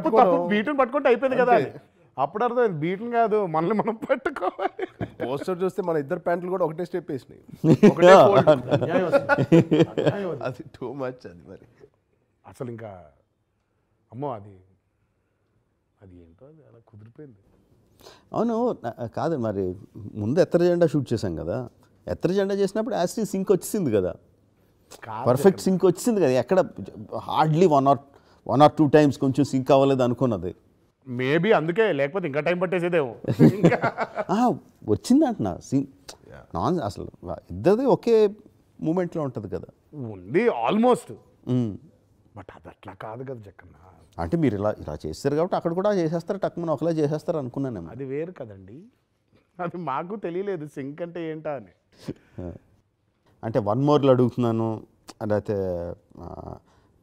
Speaker 3: తప్పు, బీటుని పట్టుకుంటే అయిపోయింది కదా అని అప్పుడు అర్థమైంది బీటుని కాదు మనల్ని మనం పట్టుకోవాలి.
Speaker 1: పోస్టర్ చూస్తే మన ఇద్దరు ప్యాంట్లు కూడా ఒకటే స్టెప్ వేసినాయి.
Speaker 3: అది.
Speaker 1: టూ మచ్ అది మరి.
Speaker 3: అసలు ఇంకా అమ్మో అది అది ఏంటో అది అలా కుదిరిపోయింది.
Speaker 2: అవును కాదు మరి ముందు ఎత్తర జెండా షూట్ చేశాం కదా. ఎత్తర జెండా చేసినప్పుడు యాస్టీ సింక్ వచ్చింది కదా.
Speaker 3: కాదు
Speaker 2: పర్ఫెక్ట్ సింక్ వచ్చింది కదా. ఎక్కడ hardly one or one or two times కొంచెం సింక్ అవ్వలేదు అనుకున్నది.
Speaker 3: మేబీ అందుకే లేకపోతే ఇంకా టైం పట్టేసేదేమో.
Speaker 2: వచ్చింది అంటున్నా సింక్ నాన్ అసలు ఇద్దరిది ఒకే మూమెంట్లో ఉంటుంది కదా.
Speaker 3: ఉంది ఆల్మోస్ట్. బట్ అది అట్లా కాదు కదా జక్కన్న.
Speaker 2: అంటే మీరు ఇలా ఇలా చేస్తారు కాబట్టి అక్కడ కూడా చేసేస్తారు టక్కున ఒకలా చేసేస్తారు అనుకున్నాను
Speaker 3: అది వేరు కదండి. అది మాకు తెలియలేదు సింక్ అంటే ఏంటా అని.
Speaker 2: అంటే వన్ మోర్లు అడుగుతున్నాను లేకపోతే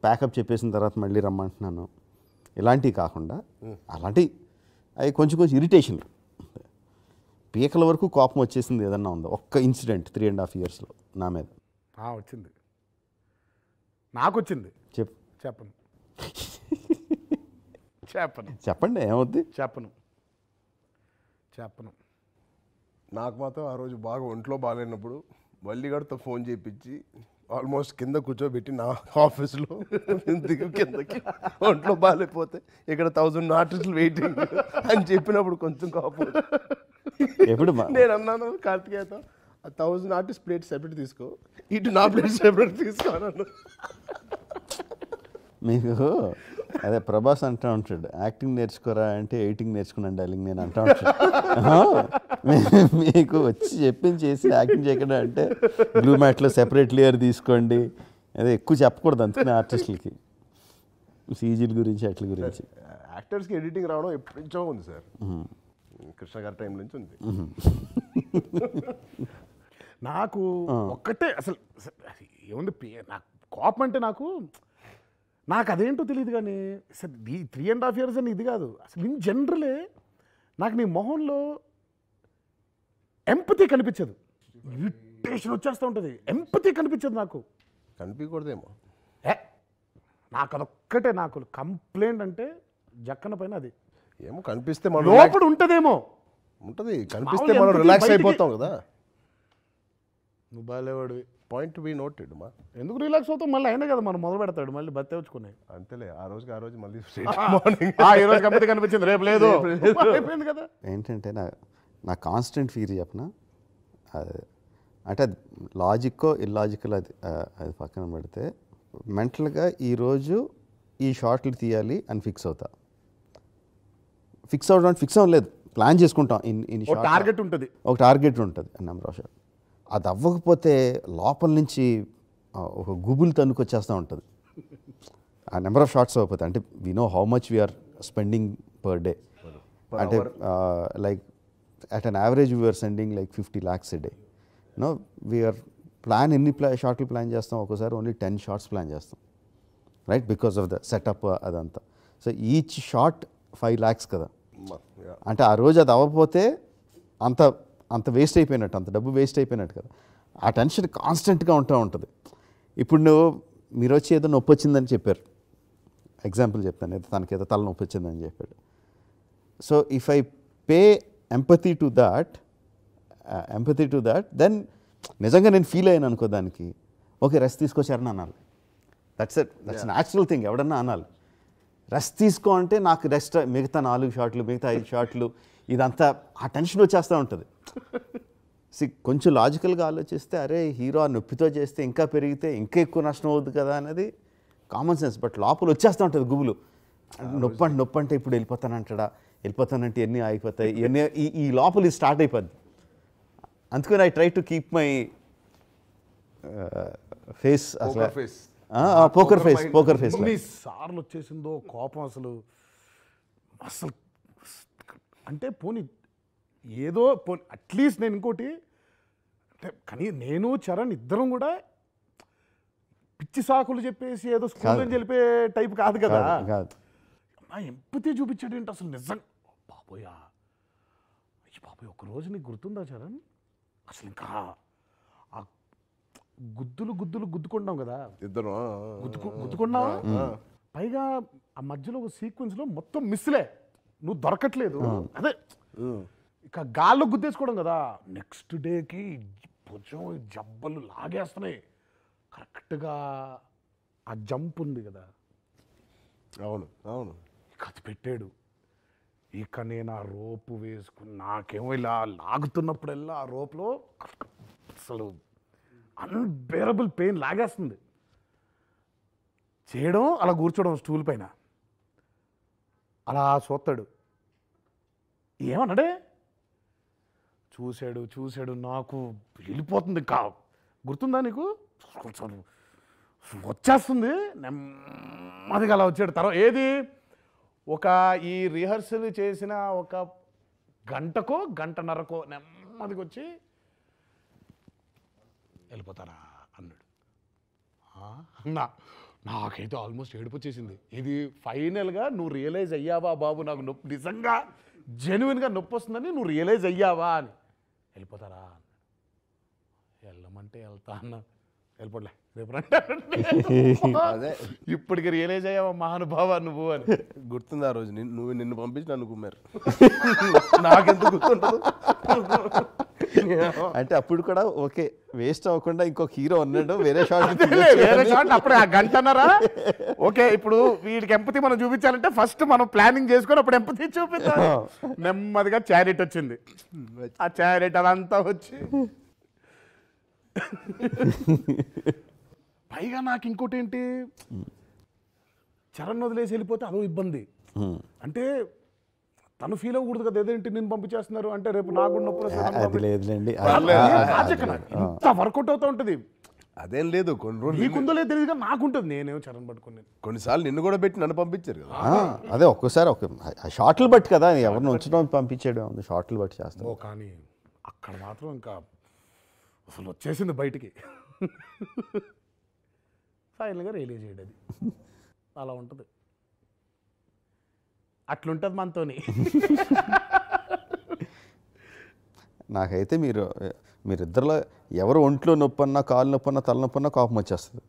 Speaker 2: ప్యాకప్ చెప్పేసిన తర్వాత మళ్ళీ రమ్మంటున్నాను. ఇలాంటివి కాకుండా అలాంటి అవి కొంచెం కొంచెం ఇరిటేషన్ పీకల వరకు కోపం వచ్చేసింది ఏదన్నా ఉందో? ఒక్క ఇన్సిడెంట్ త్రీ అండ్ హాఫ్ ఇయర్స్లో నా మీద.
Speaker 3: వచ్చింది. నాకు వచ్చింది
Speaker 2: చెప్
Speaker 3: చెప్పను. చెప్పను.
Speaker 2: చెప్పండి ఏమవుద్ది?
Speaker 3: చెప్పను. చెప్పను.
Speaker 1: నాకు మాత్రం ఆ రోజు బాగా ఒంట్లో బాగాలేనప్పుడు వల్లిగడతో ఫోన్ చేయించి ఆల్మోస్ట్ కింద కూర్చోబెట్టి నా ఆఫీస్లో దిగు కిందకి. ఒంట్లో బాగాలేకపోతే ఇక్కడ థౌజండ్ ఆర్టిస్టులు వెయిటింగ్ అని చెప్పినప్పుడు కొంచెం కోపం
Speaker 2: ఎప్పుడు
Speaker 1: నేను అన్నాను కార్తికేయతో ఆ థౌజండ్ ఆర్టిస్ట్ ప్లేట్ సెపరేట్ తీసుకో ఇటు నా ప్లేట్ సెపరేట్ తీసుకో అన్నాను.
Speaker 2: మీకు అదే ప్రభాస్ అంటూ ఉంటాడు యాక్టింగ్ నేర్చుకోరా అంటే ఎయిటింగ్ నేర్చుకున్నాను డార్లింగ్ నేను అంటూ ఉంటాడు. మీ- మీకు వచ్చి చెప్పింది చేసి యాక్టింగ్ చేయకుండా అంటే బ్లూ మ్యాట్లో సెపరేట్ లేయర్ తీసుకోండి. అదే ఎక్కువ చెప్పకూడదు అందుకనే ఆర్టిస్టులకి సీజీల గురించి అట్ల గురించి.
Speaker 1: యాక్టర్స్కి ఎడిటింగ్ రావడం ఎప్పటి నుంచో ఉంది సార్. కృష్ణ గారి టైం నుంచి ఉంది.
Speaker 3: నాకు ఒక్కటే అసలు ఏముంది నాకు కోపం అంటే నాకు నాకు అదేంటో తెలియదు కానీ అసలు ఈ త్రీ అండ్ హాఫ్ ఇయర్స్ అని ఇది కాదు. అసలు ఇన్ జనరలే నాకు నీ మొహంలో ఎంపతి కనిపించదు. ఇరిటేషన్ వచ్చేస్తూ ఉంటుంది. ఎంపతి కనిపించదు నాకు.
Speaker 1: కనిపించకూడదేమో.
Speaker 3: ఏ నాకు అదొక్కటే నాకు. కంప్లైంట్ అంటే జక్కన పైన అది.
Speaker 1: ఏమో కనిపిస్తే మనం
Speaker 3: లోపల ఉంటదేమో.
Speaker 1: ఉంటది. కనిపిస్తే మనం రిలాక్స్ అయిపోతాం కదా.
Speaker 3: నువ్వు బాగాలేవాడివి
Speaker 1: పాయింట్ బి నోటెడ్ మా.
Speaker 3: ఎందుకు రిలాక్స్ అవుతావు? మళ్ళీ అయినా కదా మనం మొదలు పెడతాడు మళ్ళీ బత్తే వచ్చుకున్నాయి
Speaker 1: అంతేలే ఆ రోజుకి ఆ రోజు మళ్ళీ మార్నింగ్
Speaker 3: ఆ, ఈ రోజు కంపెనీ కనిపించింది రేపు లేదు. అయిపోయింది కదా.
Speaker 2: ఏంటంటే నా నా కాన్స్టెంట్ ఫీర్ చెప్పిన? అంటే అది లాజిక్కో ఇల్లాజికల్ అది అది పక్కన పెడితే మెంటల్గా ఈరోజు ఈ షార్ట్లు తీయాలి అని ఫిక్స్ అవుతా. ఫిక్స్ అవ్వడం ఫిక్స్ అవ్వలేదు ప్లాన్ చేసుకుంటాం ఇన్ ఇన్
Speaker 3: ఒక టార్గెట్ ఉంటుంది.
Speaker 2: ఒక టార్గెట్ ఉంటుంది నెంబర్ ఆఫ్ షాట్ అది అవ్వకపోతే లోపల నుంచి ఒక గుబులు తన్నుకొచ్చేస్తూ ఉంటుంది. ఆ నెంబర్ ఆఫ్ షార్ట్స్ అవ్వకపోతే అంటే we know how much we're spending per day అంటే like at an average we're sending like fifty lakhs a day no we're plan ఎన్ని ప్లా షార్ట్లు ప్లాన్ చేస్తాం ఒక్కోసారి ఓన్లీ టెన్ షార్ట్స్ ప్లాన్ చేస్తాం. Right because of the setup అదంతా. So each shot five lakhs కదా. అంటే ఆ రోజు అది అవ్వకపోతే అంత అంత వేస్ట్ అయిపోయినట్టు అంత డబ్బు వేస్ట్ అయిపోయినట్టు కదా. ఆ టెన్షన్ కాన్స్టెంట్గా ఉంటూ ఉంటుంది. ఇప్పుడు నువ్వు మీరు వచ్చి ఏదో నొప్పి వచ్చిందని చెప్పారు. ఎగ్జాంపుల్ చెప్తాను ఏదో తనకి ఏదో తల నొప్పి వచ్చిందని చెప్పాడు. So if I pay empathy to that empathy to that then నిజంగా నేను ఫీల్ అయ్యాను అనుకో దానికి. ఓకే రెస్ట్ తీసుకొచ్చారని అనాలి. దట్స్ దట్స్ న్యాచురల్ థింగ్ ఎవడన్నా అనాలి. రెస్ట్ తీసుకో అంటే నాకు రెస్ట్ మిగతా నాలుగు షాట్లు మిగతా ఐదు షాట్లు ఇదంతా ఆ టెన్షన్ వచ్చేస్తూ ఉంటుంది. సి కొంచెం లాజికల్గా ఆలోచిస్తే అరే హీరో ఆ నొప్పితో చేస్తే ఇంకా పెరిగితే ఇంకా ఎక్కువ నష్టం అవుద్ది కదా అనేది కామన్ సెన్స్ బట్ లోపల వచ్చేస్తూ ఉంటుంది గుబులు. నొప్పి అంటే నొప్పి అంటే ఇప్పుడు వెళ్ళిపోతానంటాడా వెళ్ళిపోతానంటే ఇవన్నీ ఆగిపోతాయి? ఇవన్నీ ఈ ఈ లోపల ఇది స్టార్ట్ అయిపోద్ది. అందుకని I try to keep my face అసలు. Poker face. పోకర్ ఫేస్
Speaker 3: ఎన్ని సార్లు వచ్చేసిందో కోపం అసలు. అసలు అంటే పోనీ ఏదో అట్లీస్ట్ నేను ఇంకోటి అంటే కానీ నేను చరణ్ ఇద్దరం కూడా పిచ్చి సాకులు చెప్పేసి ఏదో స్కూల్ నుంచి వెళ్ళిపోయే టైప్ కాదు కదా.
Speaker 2: కాదు
Speaker 3: నా ఎంపతి చూపించాడు ఏంటి అసలు నిజం? బాబోయా అయ్యి బాబోయ్ ఒక రోజు నీకు గుర్తుందా చరణ్? అసలు ఇంకా ఆ గుద్దులు గుద్దులు గుద్దుకుంటాం కదా.
Speaker 1: ఇద్దరు ఆ,
Speaker 3: గుద్దుకు గుద్దుకున్నావా? పైగా ఆ మధ్యలో ఒక సీక్వెన్స్లో మొత్తం మిస్లే నువ్వు దొరకట్లేదు. అదే. ఇక గాల్లో గుద్దేసుకోవడం కదా. నెక్స్ట్ డేకి భుజం జబ్బలు లాగేస్తున్నాయి. కరెక్ట్గా ఆ జంప్ ఉంది కదా.
Speaker 1: అవును అవును.
Speaker 3: అది పెట్టాడు. ఇక నేను ఆ రోపు వేసుకుని నాకేమో ఇలా లాగుతున్నప్పుడల్లా ఆ రోప్లో అసలు అన్బేరబుల్ పెయిన్ లాగేస్తుంది. చేయడం అలా కూర్చోవడం స్టూల్ పైన. అలా చూస్తాడు ఏమన్నాడే? చూశాడు చూశాడు నాకు వెళ్ళిపోతుంది కా గుర్తుందా నీకు? వచ్చేస్తుంది. నెమ్మదిగా అలా వచ్చాడు. తర్వాత ఏది? ఒక ఈ రిహర్సల్ చేసిన ఒక గంటకో గంటన్నరకో నెమ్మదిగా వచ్చి వెళ్ళిపోతారా అన్నాడు. అన్నా నాకైతే ఆల్మోస్ట్ ఏడుపు వచ్చేసింది. ఇది ఫైనల్గా నువ్వు రియలైజ్ అయ్యావా బాబు? నాకు నొప్పి నిజంగా జెన్యున్గా నొప్పి వస్తుందని నువ్వు రియలైజ్ అయ్యావా అని. వెళ్ళిపోతారా? అన్నాడు వెళ్ళమంటే వెళ్తా అన్నా వెళ్ళిపోలే రేపు
Speaker 1: అదే.
Speaker 3: ఇప్పటికి రియలైజ్ అయ్యావా మహానుభావ నువ్వు అని.
Speaker 1: గుర్తుంది ఆ రోజు నువ్వు నిన్ను పంపించి నన్ను కుమ్మారు. నాకెందుకు గుర్తుండదు?
Speaker 2: అంటే అప్పుడు కూడా ఓకే వేస్ట్ అవ్వకుండా ఇంకొక హీరో ఉన్నాడు వేరే షాట్
Speaker 3: వేరే చోట అప్పుడు ఆ గంటన్నరా ఓకే ఇప్పుడు వీడికి ఎంపతి మనం చూపించాలంటే ఫస్ట్ మనం ప్లానింగ్ చేసుకొని అప్పుడు ఎంపతి చూపిద్దాం. నెమ్మదిగా చారిట్ వచ్చింది. ఆ చారిట్ అదంతా వచ్చి పైగా నాకు ఇంకోటి ఏంటి చరణ్ వదిలేసి వెళ్ళిపోతే అదో ఇబ్బంది. అంటే తను ఫీల్ అవ్వకూడదు కదా ఏదేంటి నేను పంపించేస్తున్నారు? అంటే రేపు నాకు
Speaker 2: అది లేదులేండి.
Speaker 3: ఇంత వర్కౌట్ అవుతూ ఉంటుంది.
Speaker 1: అదేం లేదు కొన్ని రోజులు
Speaker 3: నీకుందో లేదు తెలియదు నాకుంటుంది. నేనేం చరణ్ పట్టుకుని
Speaker 1: కొన్నిసార్లు నిన్ను కూడా పెట్టి నన్ను పంపించారు కదా.
Speaker 2: అదే ఒక్కోసారి ఒక షార్ట్లు బట్టి కదా ఎవరిని ఉంచడం పంపించేయడం ఉంది షార్ట్లు బట్టి చేస్తాం.
Speaker 3: కానీ అక్కడ మాత్రం ఇంకా అసలు వచ్చేసింది బయటికి. ఫైనల్గా రిలీజ్ చేయడం అది. అలా ఉంటుంది. అట్లుంటుంది మనతోని.
Speaker 2: నాకైతే మీరు మీరిద్దరిలో ఎవరు ఒంట్లో నొప్పి అన్నా కాలు నొప్పి అన్నా తల నొప్పి అన్నా కోపం వచ్చేస్తుంది.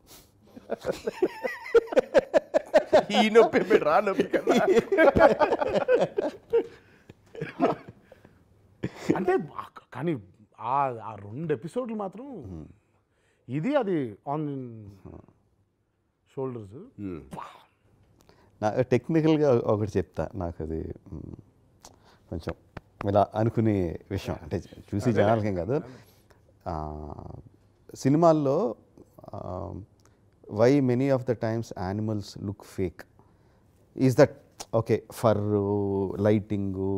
Speaker 1: ఈ నొప్పి రా నొప్పి కదా.
Speaker 3: అంటే కానీ ఆ ఆ రెండు ఎపిసోడ్లు మాత్రం ఇది అది ఆన్ షోల్డర్స్
Speaker 2: నా టెక్నికల్గా ఒకటి చెప్తా నాకు అది మ్, కొంచెం ఇలా అనుకునే విషయం అంటే చూసి జనాలకేం కాదు. సినిమాల్లో why many of the times animals look fake is that okay for lighting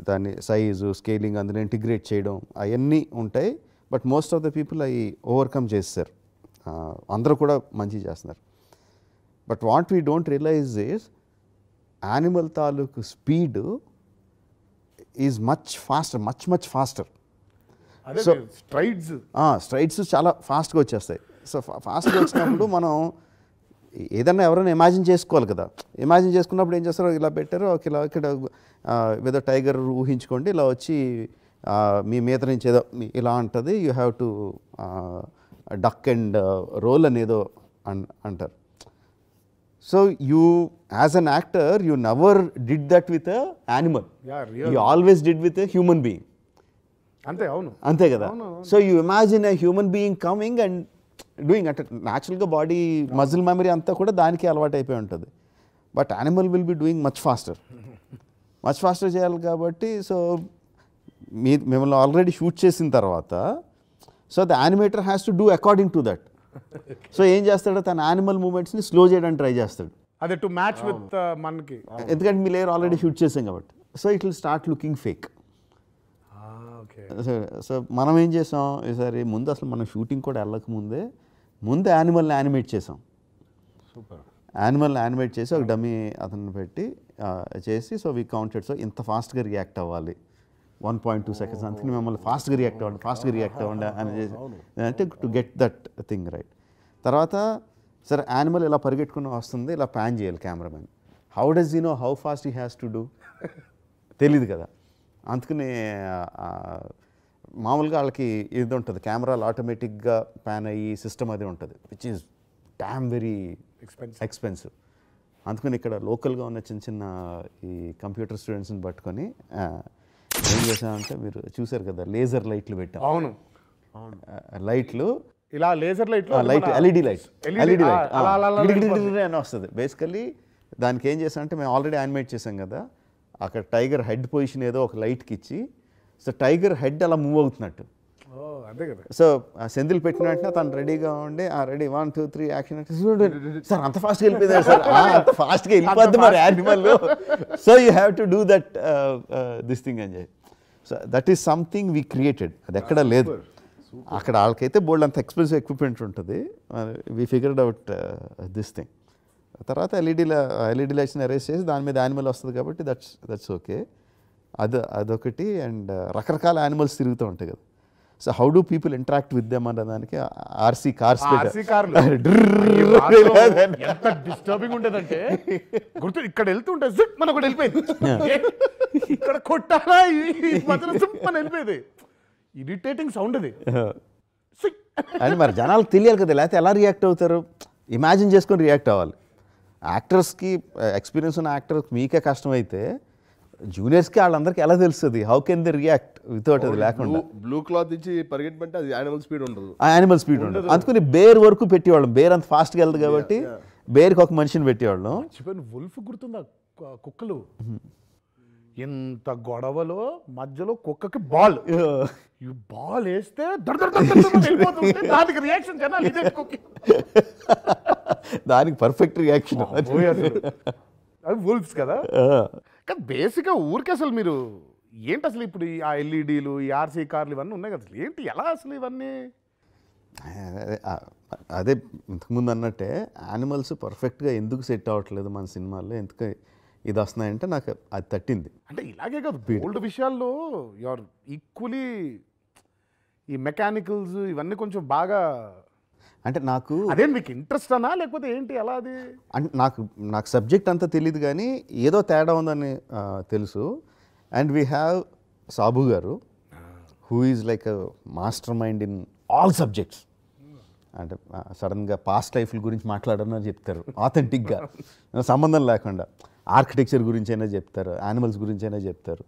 Speaker 2: దాన్ని సైజు స్కేలింగ్ అందులో ఇంటిగ్రేట్ చేయడం అవన్నీ ఉంటాయి. But most of the people అవి ఓవర్కమ్ చేస్తారు అందరూ కూడా మంచి చేస్తున్నారు. But what we don't realise is animal తాలూకు speed is much faster much much faster. So-
Speaker 3: strides
Speaker 2: strides చాలా ఫాస్ట్గా వచ్చేస్తాయి. సో ఫాస్ట్గా వచ్చినప్పుడు మనం ఏదన్నా ఎవరైనా ఇమాజిన్ చేసుకోవాలి కదా. ఇమాజిన్ చేసుకున్నప్పుడు ఏం చేస్తారో ఇలా పెట్టారు ఒక ఇలా ఇక్కడ ఏదో టైగర్ ఊహించుకోండి ఇలా వచ్చి మీ మీద నుంచి ఏదో ఇలా ఉంటుంది you have to duck and roll అనేదో అన్ అంటారు. So you as an actor you never did that with animal. You always did with human being
Speaker 3: అంతే అవును.
Speaker 2: అంతే కదా. So you imagine a human being coming and doing అంటే న్యాచురల్గా body muscle memory అంతా కూడా దానికి అలవాటు అయిపోయి ఉంటుంది. But animal will be doing much faster. Much faster చేయాలి కాబట్టి సో మీ మిమ్మల్ని ఆల్రెడీ షూట్ చేసిన తర్వాత so the animator has to do according to that. So ఏం చేస్తాడు తన యానిమల్ మూమెంట్స్ని స్లో చేయడానికి ట్రై చేస్తాడు.
Speaker 3: అదే టు మ్యాచ్ విత్ మనకి.
Speaker 2: ఎందుకంటే మీ లేయర్ ఆల్రెడీ షూట్ చేసాం కాబట్టి. So it will start looking fake. So మనం ఏం చేసాం ఈసారి ముందు అసలు మనం షూటింగ్ కూడా వెళ్ళక ముందే ముందు యానిమల్ని యానిమేట్ చేసాం.
Speaker 1: సూపర్.
Speaker 2: యానిమల్ని యానిమేట్ చేసి ఒక డమ్మీ అతన్ని పెట్టి చేసి సో వీ కౌంటెడ్ సో ఇంత ఫాస్ట్గా రియాక్ట్ అవ్వాలి. వన్ పాయింట్ టూ సెకండ్స్ అందుకని మిమ్మల్ని ఫాస్ట్గా రియాక్ట్ అవ్వండి ఫాస్ట్గా రియాక్ట్ అవ్వండి అని చేసి అంటే to get that thing right తర్వాత సరే యానిమల్ ఇలా పరిగెట్టుకుని వస్తుంది ఇలా ప్యాన్ చేయాలి cameraman how does you know how fast he has to do తెలీదు కదా. అందుకని మామూలుగా వాళ్ళకి ఇది ఉంటుంది. కెమెరాలు ఆటోమేటిక్గా ప్యాన్ అయ్యి సిస్టమ్ అది ఉంటుంది. Which is damn very
Speaker 3: Expensive.
Speaker 2: Expensive అందుకని ఇక్కడ లోకల్గా ఉన్న చిన్న చిన్న ఈ కంప్యూటర్ స్టూడెంట్స్ని పట్టుకొని ఏం చేసామంటే మీరు చూసారు కదా లేజర్ లైట్లు పెట్టాం.
Speaker 3: అవును.
Speaker 2: లైట్లు
Speaker 3: ఇలా laser light
Speaker 2: light LED light LED light. అని వస్తుంది. బేసికలీ దానికి ఏం చేసామంటే మేము ఆల్రెడీ యానిమేట్ చేసాం కదా అక్కడ టైగర్ హెడ్ పొజిషన్ ఏదో ఒక లైట్కి ఇచ్చి సో టైగర్ హెడ్ అలా మూవ్ అవుతున్నట్టు.
Speaker 3: ఓ అదే కదా.
Speaker 2: సో ఆ సెంధిల్ పెట్టిన వెంటనే తను రెడీగా ఉండి ఆ ready one two three action sir అంత ఫాస్ట్గా వెళ్ళిపోయింది సార్? "ఆ, అంత ఫాస్ట్గా వెళ్ళిపోద్ది మరి animal. So you have to do that this thing అని చెప్పి. So that is something we created. అది ఎక్కడ లేదు. అక్కడ వాళ్ళకైతే బోల్డ్ అంత ఎక్స్పెన్సివ్ ఎక్విప్మెంట్ ఉంటుంది. We figured out this thing. తర్వాత ఎల్ఈడి ఎల్ఈడి లైట్స్ని అరేంజ్ చేసి దాని మీద యానిమల్ వస్తుంది కాబట్టి దట్స్ దట్స్ ఓకే. అది అదొకటి అండ్ రకరకాల యానిమల్స్ తిరుగుతూ ఉంటాయి కదా. So how do people interact with them అన్న దానికి ఆర్సీ కార్స్
Speaker 3: ఎంత డిస్టర్బింగ్ ఉండేదంటే గుర్తు ఇక్కడ వెళ్తుంటే జిప్ మన ఒకటి వెళ్ళిపోయింది. ఇక్కడ కొట్టాలా మన వెళ్ళిపోయేది. ఇరిటేటింగ్ సౌండ్ అది.
Speaker 2: అని మరి జనాలకు తెలియాలి కదా లేకపోతే ఎలా రియాక్ట్ అవుతారు? ఇమాజిన్ చేసుకొని రియాక్ట్ అవ్వాలి. యాక్టర్స్కి ఎక్స్పీరియన్స్ ఉన్న యాక్టర్కి మీకే కష్టమైతే జూనియర్స్కి వాళ్ళందరికీ ఎలా తెలుస్తుంది? How can the react without అది లేకుండా?
Speaker 1: బ్లూ క్లాత్ ఇచ్చి పరిగెట్టమంటే అది యానిమల్ స్పీడ్ ఉండదు.
Speaker 2: ఆ యానిమల్ స్పీడ్ ఉండదు. అందుకని బేర్ వరకు పెట్టేవాళ్ళం. బేర్ అంత ఫాస్ట్గా వెళ్తుంది కాబట్టి బేర్కి ఒక మనిషిని పెట్టేవాళ్ళం.
Speaker 3: మర్చిపోయిన. వుల్ఫ్ గుర్తుందా? కుక్కలు. ఇంత గొడవలో మధ్యలో కుక్కకి బాల్ ఈ బాల్ వేస్తే దానికి రియాక్షన్ జనాలు
Speaker 2: దానికి పర్ఫెక్ట్ రియాక్షన్.
Speaker 3: అవి వుల్ఫ్స్ కదా? కానీ బేసిక్గా ఊరికే అసలు మీరు ఏంటి అసలు ఇప్పుడు ఈ ఆ ఎల్ఈడీలు ఈ ఆర్సీ కార్లు ఇవన్నీ ఉన్నాయి కదా అసలు? ఏంటి ఎలా అసలు ఇవన్నీ?
Speaker 2: అదే, ఇంతకుముందు అన్నట్టే యానిమల్స్ పర్ఫెక్ట్గా ఎందుకు సెట్ అవ్వట్లేదు మన సినిమాల్లో? ఎందుకు ఇది వస్తున్నాయంటే నాకు అది తట్టింది.
Speaker 3: అంటే ఇలాగే కాదు ఓల్డ్ విషయాల్లో యువర్ ఈక్వలీ ఈ మెకానికల్స్ ఇవన్నీ కొంచెం బాగా
Speaker 2: అంటే నాకు
Speaker 3: అదే మీకు ఇంట్రెస్ట్ అనా? లేకపోతే ఏంటి? ఎలా అది?
Speaker 2: అంటే నాకు నాకు సబ్జెక్ట్ అంతా తెలియదు కానీ ఏదో తేడా ఉందని తెలుసు. అండ్ వీ హ్యావ్ సాబు గారు who is like master mind in all subjects అంటే సడన్గా పాస్ట్ లైఫ్ల గురించి మాట్లాడని చెప్తారు. ఆథెంటిక్గా సంబంధం లేకుండా. ఆర్కిటెక్చర్ గురించి అయినా చెప్తారు. యానిమల్స్ గురించి అయినా చెప్తారు.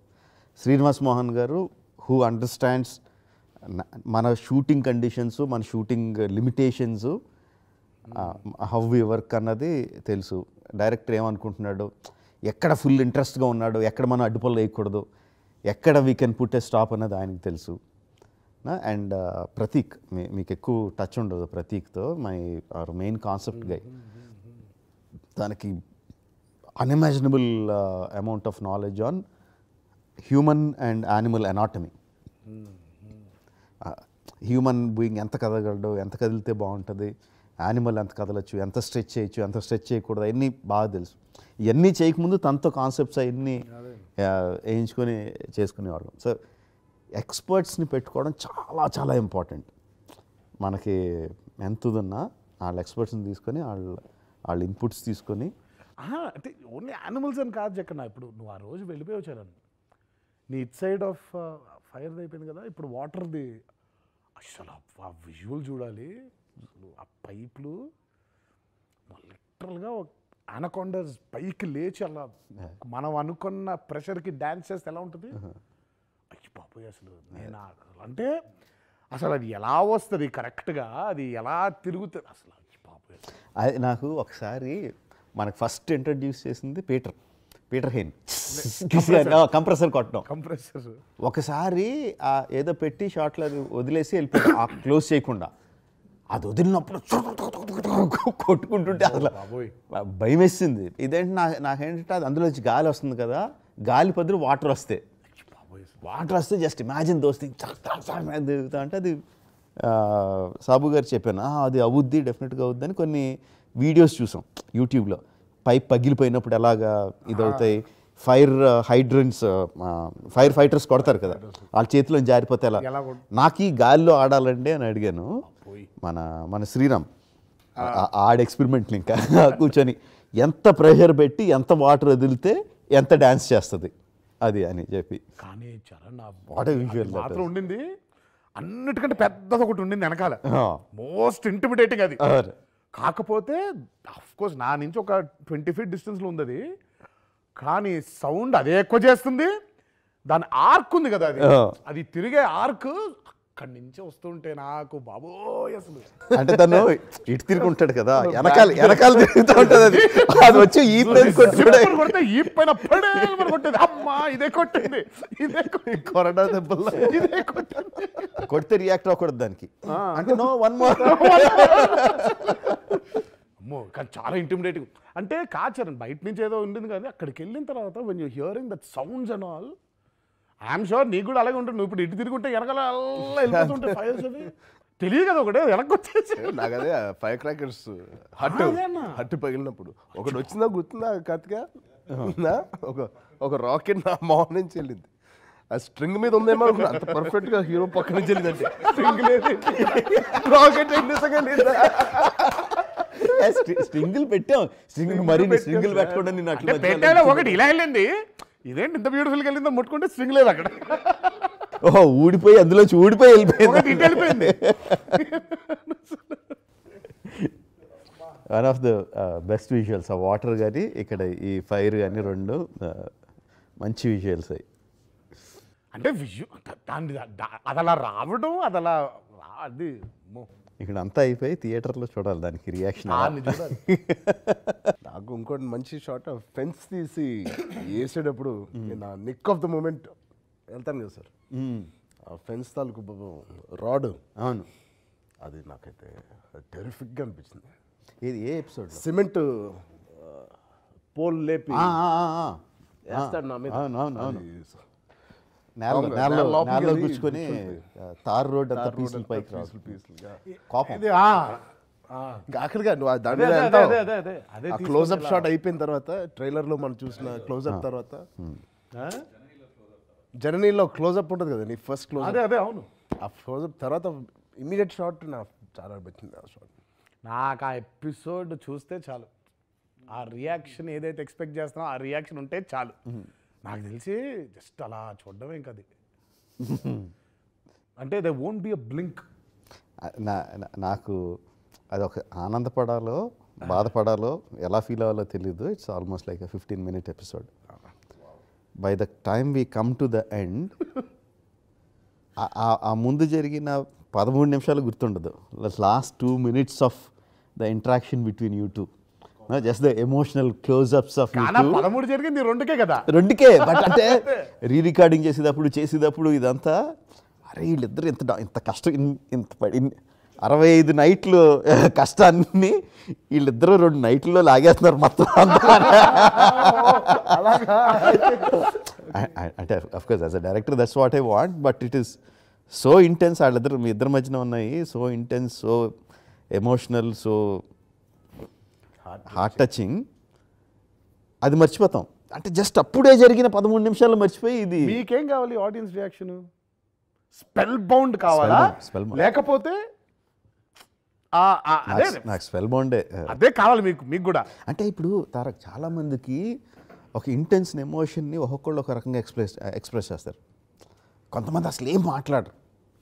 Speaker 2: శ్రీనివాస్ మోహన్ గారు హూ అండర్స్టాండ్స్ మన షూటింగ్ కండిషన్స్ మన shooting limitations how we work అన్నది తెలుసు. డైరెక్టర్ ఏమనుకుంటున్నాడు? ఎక్కడ ఫుల్ ఇంట్రెస్ట్గా ఉన్నాడు? ఎక్కడ మనం అడ్డుపల్లు వేయకూడదు? ఎక్కడ we can put a stop అన్నది ఆయనకు తెలుసు. అండ్ ప్రతీక్ మీ- మీకు ఎక్కువ టచ్ ఉండదు ప్రతీక్తో my are main concept guy దానికి unimaginable amount of knowledge on human and animal anatomy human being ఎంత కదగలడు ఎంత కదిలితే బాగుంటుంది యానిమల్ ఎంత కదలచ్చు ఎంత స్ట్రెచ్ చేయొచ్చు ఎంత స్ట్రెచ్ చేయకూడదు అవన్నీ బాగా తెలుసు. ఇవన్నీ చేయకముందు తనతో కాన్సెప్ట్స్ అవన్నీ వేయించుకొని చేసుకునేవాళ్ళం. సో ఎక్స్పర్ట్స్ని పెట్టుకోవడం చాలా చాలా ఇంపార్టెంట్. మనకి ఎంత ఉన్నా వాళ్ళ ఎక్స్పర్ట్స్ని తీసుకొని వాళ్ళ వాళ్ళ ఇన్పుట్స్ తీసుకొని.
Speaker 3: అంటే ఓన్లీ యానిమల్స్ అని కాదు చెక్కన ఇప్పుడు నువ్వు ఆ రోజు వెళ్ళిపోయి వచ్చారని నీ ఇట్ సైడ్ ఆఫ్ ఫైర్ అయిపోయింది కదా ఇప్పుడు వాటర్ది అసలు ఆ- విజువల్ చూడాలి. అసలు ఆ పైపులు లిటరల్గా అనకొండస్ పైకి లేచి అలా మనం అనుకున్న ప్రెషర్కి డ్యాన్స్ చేస్తే ఎలా ఉంటుంది? అయ్యి బాబోయ్ అసలు నేను అంటే అసలు అది ఎలా వస్తుంది కరెక్ట్గా అది ఎలా తిరుగుతుంది? అసలు అయ్యి బాబోయ్ అసలు.
Speaker 2: అది నాకు ఒకసారి మనకు ఫస్ట్ ఇంట్రడ్యూస్ చేసింది పీటర్ పీటర్ హెయిన్ కంప్రెసర్ కొట్టడం.
Speaker 3: కంప్రెసర్
Speaker 2: ఒకసారి ఆ ఏదో పెట్టి షార్ట్లో అది వదిలేసి వెళ్ళిపోయాడు. ఆ క్లోజ్ చేయకుండా. అది వదిలినప్పుడు కొట్టుకుంటుంటే అసలు భయం వేసింది. ఇదేంటి నా నాకేంటంటే అది అందులో గాలి వస్తుంది కదా గాలి పదులు వాటర్ వస్తాయి వాటర్ వస్తే జస్ట్ ఇమాజిన్ దోస్తి దిగుతా అంటే అది సాబు గారు చెప్పాను. "ఆ, అది అవుద్ది డెఫినెట్గా అవుద్ది అని కొన్ని వీడియోస్ చూసాం యూట్యూబ్లో పైప్ పగిలిపోయినప్పుడు ఎలాగా ఇదవుతాయి? ఫైర్ హైడ్రన్స్ ఫైర్ ఫైటర్స్ కొడతారు కదా. వాళ్ళ చేతిలో జారిపోతే ఎలా? నాకు ఈ గాలిలో ఆడాలండి అని అడిగాను. మన మన శ్రీరామ్. ఆడ ఎక్స్పెరిమెంట్లు ఇంకా కూర్చొని ఎంత ప్రెషర్ పెట్టి ఎంత వాటర్ వదిలితే ఎంత డ్యాన్స్ చేస్తుంది? అది అని చెప్పి.
Speaker 3: కానీ చరణ్ మాత్రం ఉండింది. అన్నిటికంటే పెద్దది ఒకటి ఉండింది వెనకాల. మోస్ట్ ఇంటిమిడేటింగ్ అది. కాకపోతే కోర్స్ నా నుంచి ఒక ట్వంటీ ఫీట్ డిస్టెన్స్లో ఉంది అది. కానీ సౌండ్ అదే ఎక్కువ చేస్తుంది. దాని ఆర్క్ ఉంది కదా అది. అది తిరిగే ఆర్క్ అక్కడి నుంచి వస్తుంటే నాకు బాబోయ్ అసలు.
Speaker 2: అంటే తను ఇటు తిరుగుంటాడు కదా వెనకాల వెనకాల తిరుగుతూ ఉంటుంది అది. అది వచ్చి ఈ
Speaker 3: జిప్పులు కొడితే ఈ పైన పడే కొట్టేది. అమ్మా ఇదే కొట్టింది. ఇదే
Speaker 1: కొరడా దెబ్బల్లో
Speaker 3: ఇదే కొట్టింది.
Speaker 2: కొడితే రియాక్ట్ అవ్వకూడదు దానికి. అంటే నో వన్ మోర్
Speaker 3: అమ్మో కానీ చాలా ఇంటిమిడేటింగ్ అంటే కాచారన్ బయట నుంచి ఏదో ఉండింది కానీ అక్కడికి వెళ్ళిన తర్వాత when you hearing that sounds and all I'm sure నీకు కూడా అలాగే ఉంటుంది. నువ్వు ఇప్పుడు ఇటు తిరుగుంటే వెనకాల అలా వెళ్ళిపోతుంటే ఫైర్స్ అవి. తెలియదు కదా ఒకటే వెనక్కి వచ్చేసి
Speaker 1: నాకు అదే ఫైర్ క్రాకర్స్ హట్? హట్ పగిలినప్పుడు. ఒకటి వచ్చిందా గుర్తుందా కత్తిగా ఉందా? ఒక ఒక రాకెట్ నా మొహం నుంచి వెళ్ళింది. ఆ స్ట్రింగ్ మీద ఉందేమో అనుకున్నా. అంత పర్ఫెక్ట్గా హీరో పక్క నుంచి వెళ్ళిందంటే. స్ట్రింగ్ లేదు. రాకెట్ నిజంగా
Speaker 2: స్ట్రింగులు పెట్టాం. స్ట్రింగ్ మరి స్ట్రింగులు పెట్టకుండా నేను
Speaker 3: అంటే
Speaker 2: అట్లా
Speaker 3: ఒకటి ఇలా వెళ్ళింది. ఇదేంటి ఇంత బ్యూటిఫుల్గా వెళ్ళిందో ముట్టుకుంటే స్ట్రింగ్ లేదు అక్కడ.
Speaker 2: ఓహో ఊడిపోయి అందులోంచి ఊడిపోయి వెళ్ళిపోయింది.
Speaker 3: వెళ్ళిపోయింది.
Speaker 2: One of the best visuals ఆ వాటర్ కానీ ఇక్కడ ఈ ఫైర్ కానీ రెండు uh, మంచి విజువల్స్ అయ్యి
Speaker 3: అంటే విజు దాన్ని అది అలా రావడం అది అలా అది.
Speaker 2: ఇక్కడ అంతా అయిపోయి థియేటర్లో చూడాలి దానికి రియాక్షన్.
Speaker 1: నాకు ఇంకోటి మంచి షాట్ ఫెన్స్ తీసి వేసేటప్పుడు నా నిక్ ఆఫ్ ద మూమెంట్ వెళ్తాను కదా సార్. ఆ ఫెన్స్ తాలూకు రాడ్.
Speaker 2: అవును.
Speaker 1: అది నాకైతే టెరిఫిక్గా అనిపించింది.
Speaker 2: ఇది ఏ ఎపిసోడ్
Speaker 1: సిమెంట్ పోల్ లేపి వేస్తాడు నా మీద.
Speaker 2: అవును అవును అవును, నేలలో కూర్చుకొని తార్ రోడ్ అంతా పీసులు పైకి
Speaker 1: పీసులుగా.
Speaker 2: కోపం.
Speaker 1: నువ్వు ఆ క్లోజ్అప్ షాట్ అయిపోయిన తర్వాత ట్రైలర్లో మనం చూసిన క్లోజ్అప్ తర్వాత? జర్నీలో క్లోజ్అప్ ఉంటుంది కదా నీ ఫస్ట్ క్లోజ్
Speaker 3: అదే అదే అవును.
Speaker 1: ఆ క్లోజ్అప్ తర్వాత ఇమీడియట్ షాట్ నాకు చాలా నచ్చింది ఆ షాట్
Speaker 3: నాకు ఆ ఎపిసోడ్ చూస్తే చాలు. ఆ రియాక్షన్ ఏదైతే ఎక్స్పెక్ట్ చేస్తున్నామో ఆ రియాక్షన్ ఉంటే చాలు. నాకు తెలిసి జస్ట్ అలా చూడడమే ఇంకా అది అంటే they won't be a blink
Speaker 2: నాకు అది ఒక ఆనందపడాలో బాధపడాలో ఎలా ఫీల్ అవ్వాలో తెలియదు it's almost like fifteen minute episode by the time we come to the end ఆ ముందు జరిగిన పదమూడు నిమిషాలు గుర్తుండదు. Last two minutes of the interaction between you two just the emotional closeups of
Speaker 3: పదమూడు జరిగింది రెండుకే కదా?
Speaker 2: రెండుకే బట్ అంటే రీ రికార్డింగ్ చేసేటప్పుడు చేసేటప్పుడు ఇదంతా అరే వీళ్ళిద్దరు ఇంత ఇంత కష్టం ఇంత అరవై ఐదు నైట్లు కష్టాన్ని వీళ్ళిద్దరూ రెండు నైట్లో లాగేస్తున్నారు మొత్తం అంటే of course as a director that's what I want but it is so intense వాళ్ళిద్దరు మీ ఇద్దరి మధ్యన ఉన్నాయి so intense so emotional so heart touching అది మర్చిపోతాం. అంటే జస్ట్ అప్పుడే జరిగిన పదమూడు నిమిషాలు మర్చిపోయి ఇది
Speaker 3: మీకేం కావాలి ఆడియన్స్ రియాక్షన్ స్పెల్ బౌండ్ కావాలా. లేకపోతే
Speaker 2: నాకు- స్పెల్ బాండే
Speaker 3: అదే కావాలి మీకు మీకు కూడా.
Speaker 2: అంటే ఇప్పుడు తారక్ చాలా మందికి ఒక ఇంటెన్స్ ఎమోషన్ని ఒక్కొక్కళ్ళు ఒక రకంగా ఎక్స్ప్రెస్ ఎక్స్ప్రెస్ చేస్తారు. కొంతమంది అసలు ఏం మాట్లాడరు.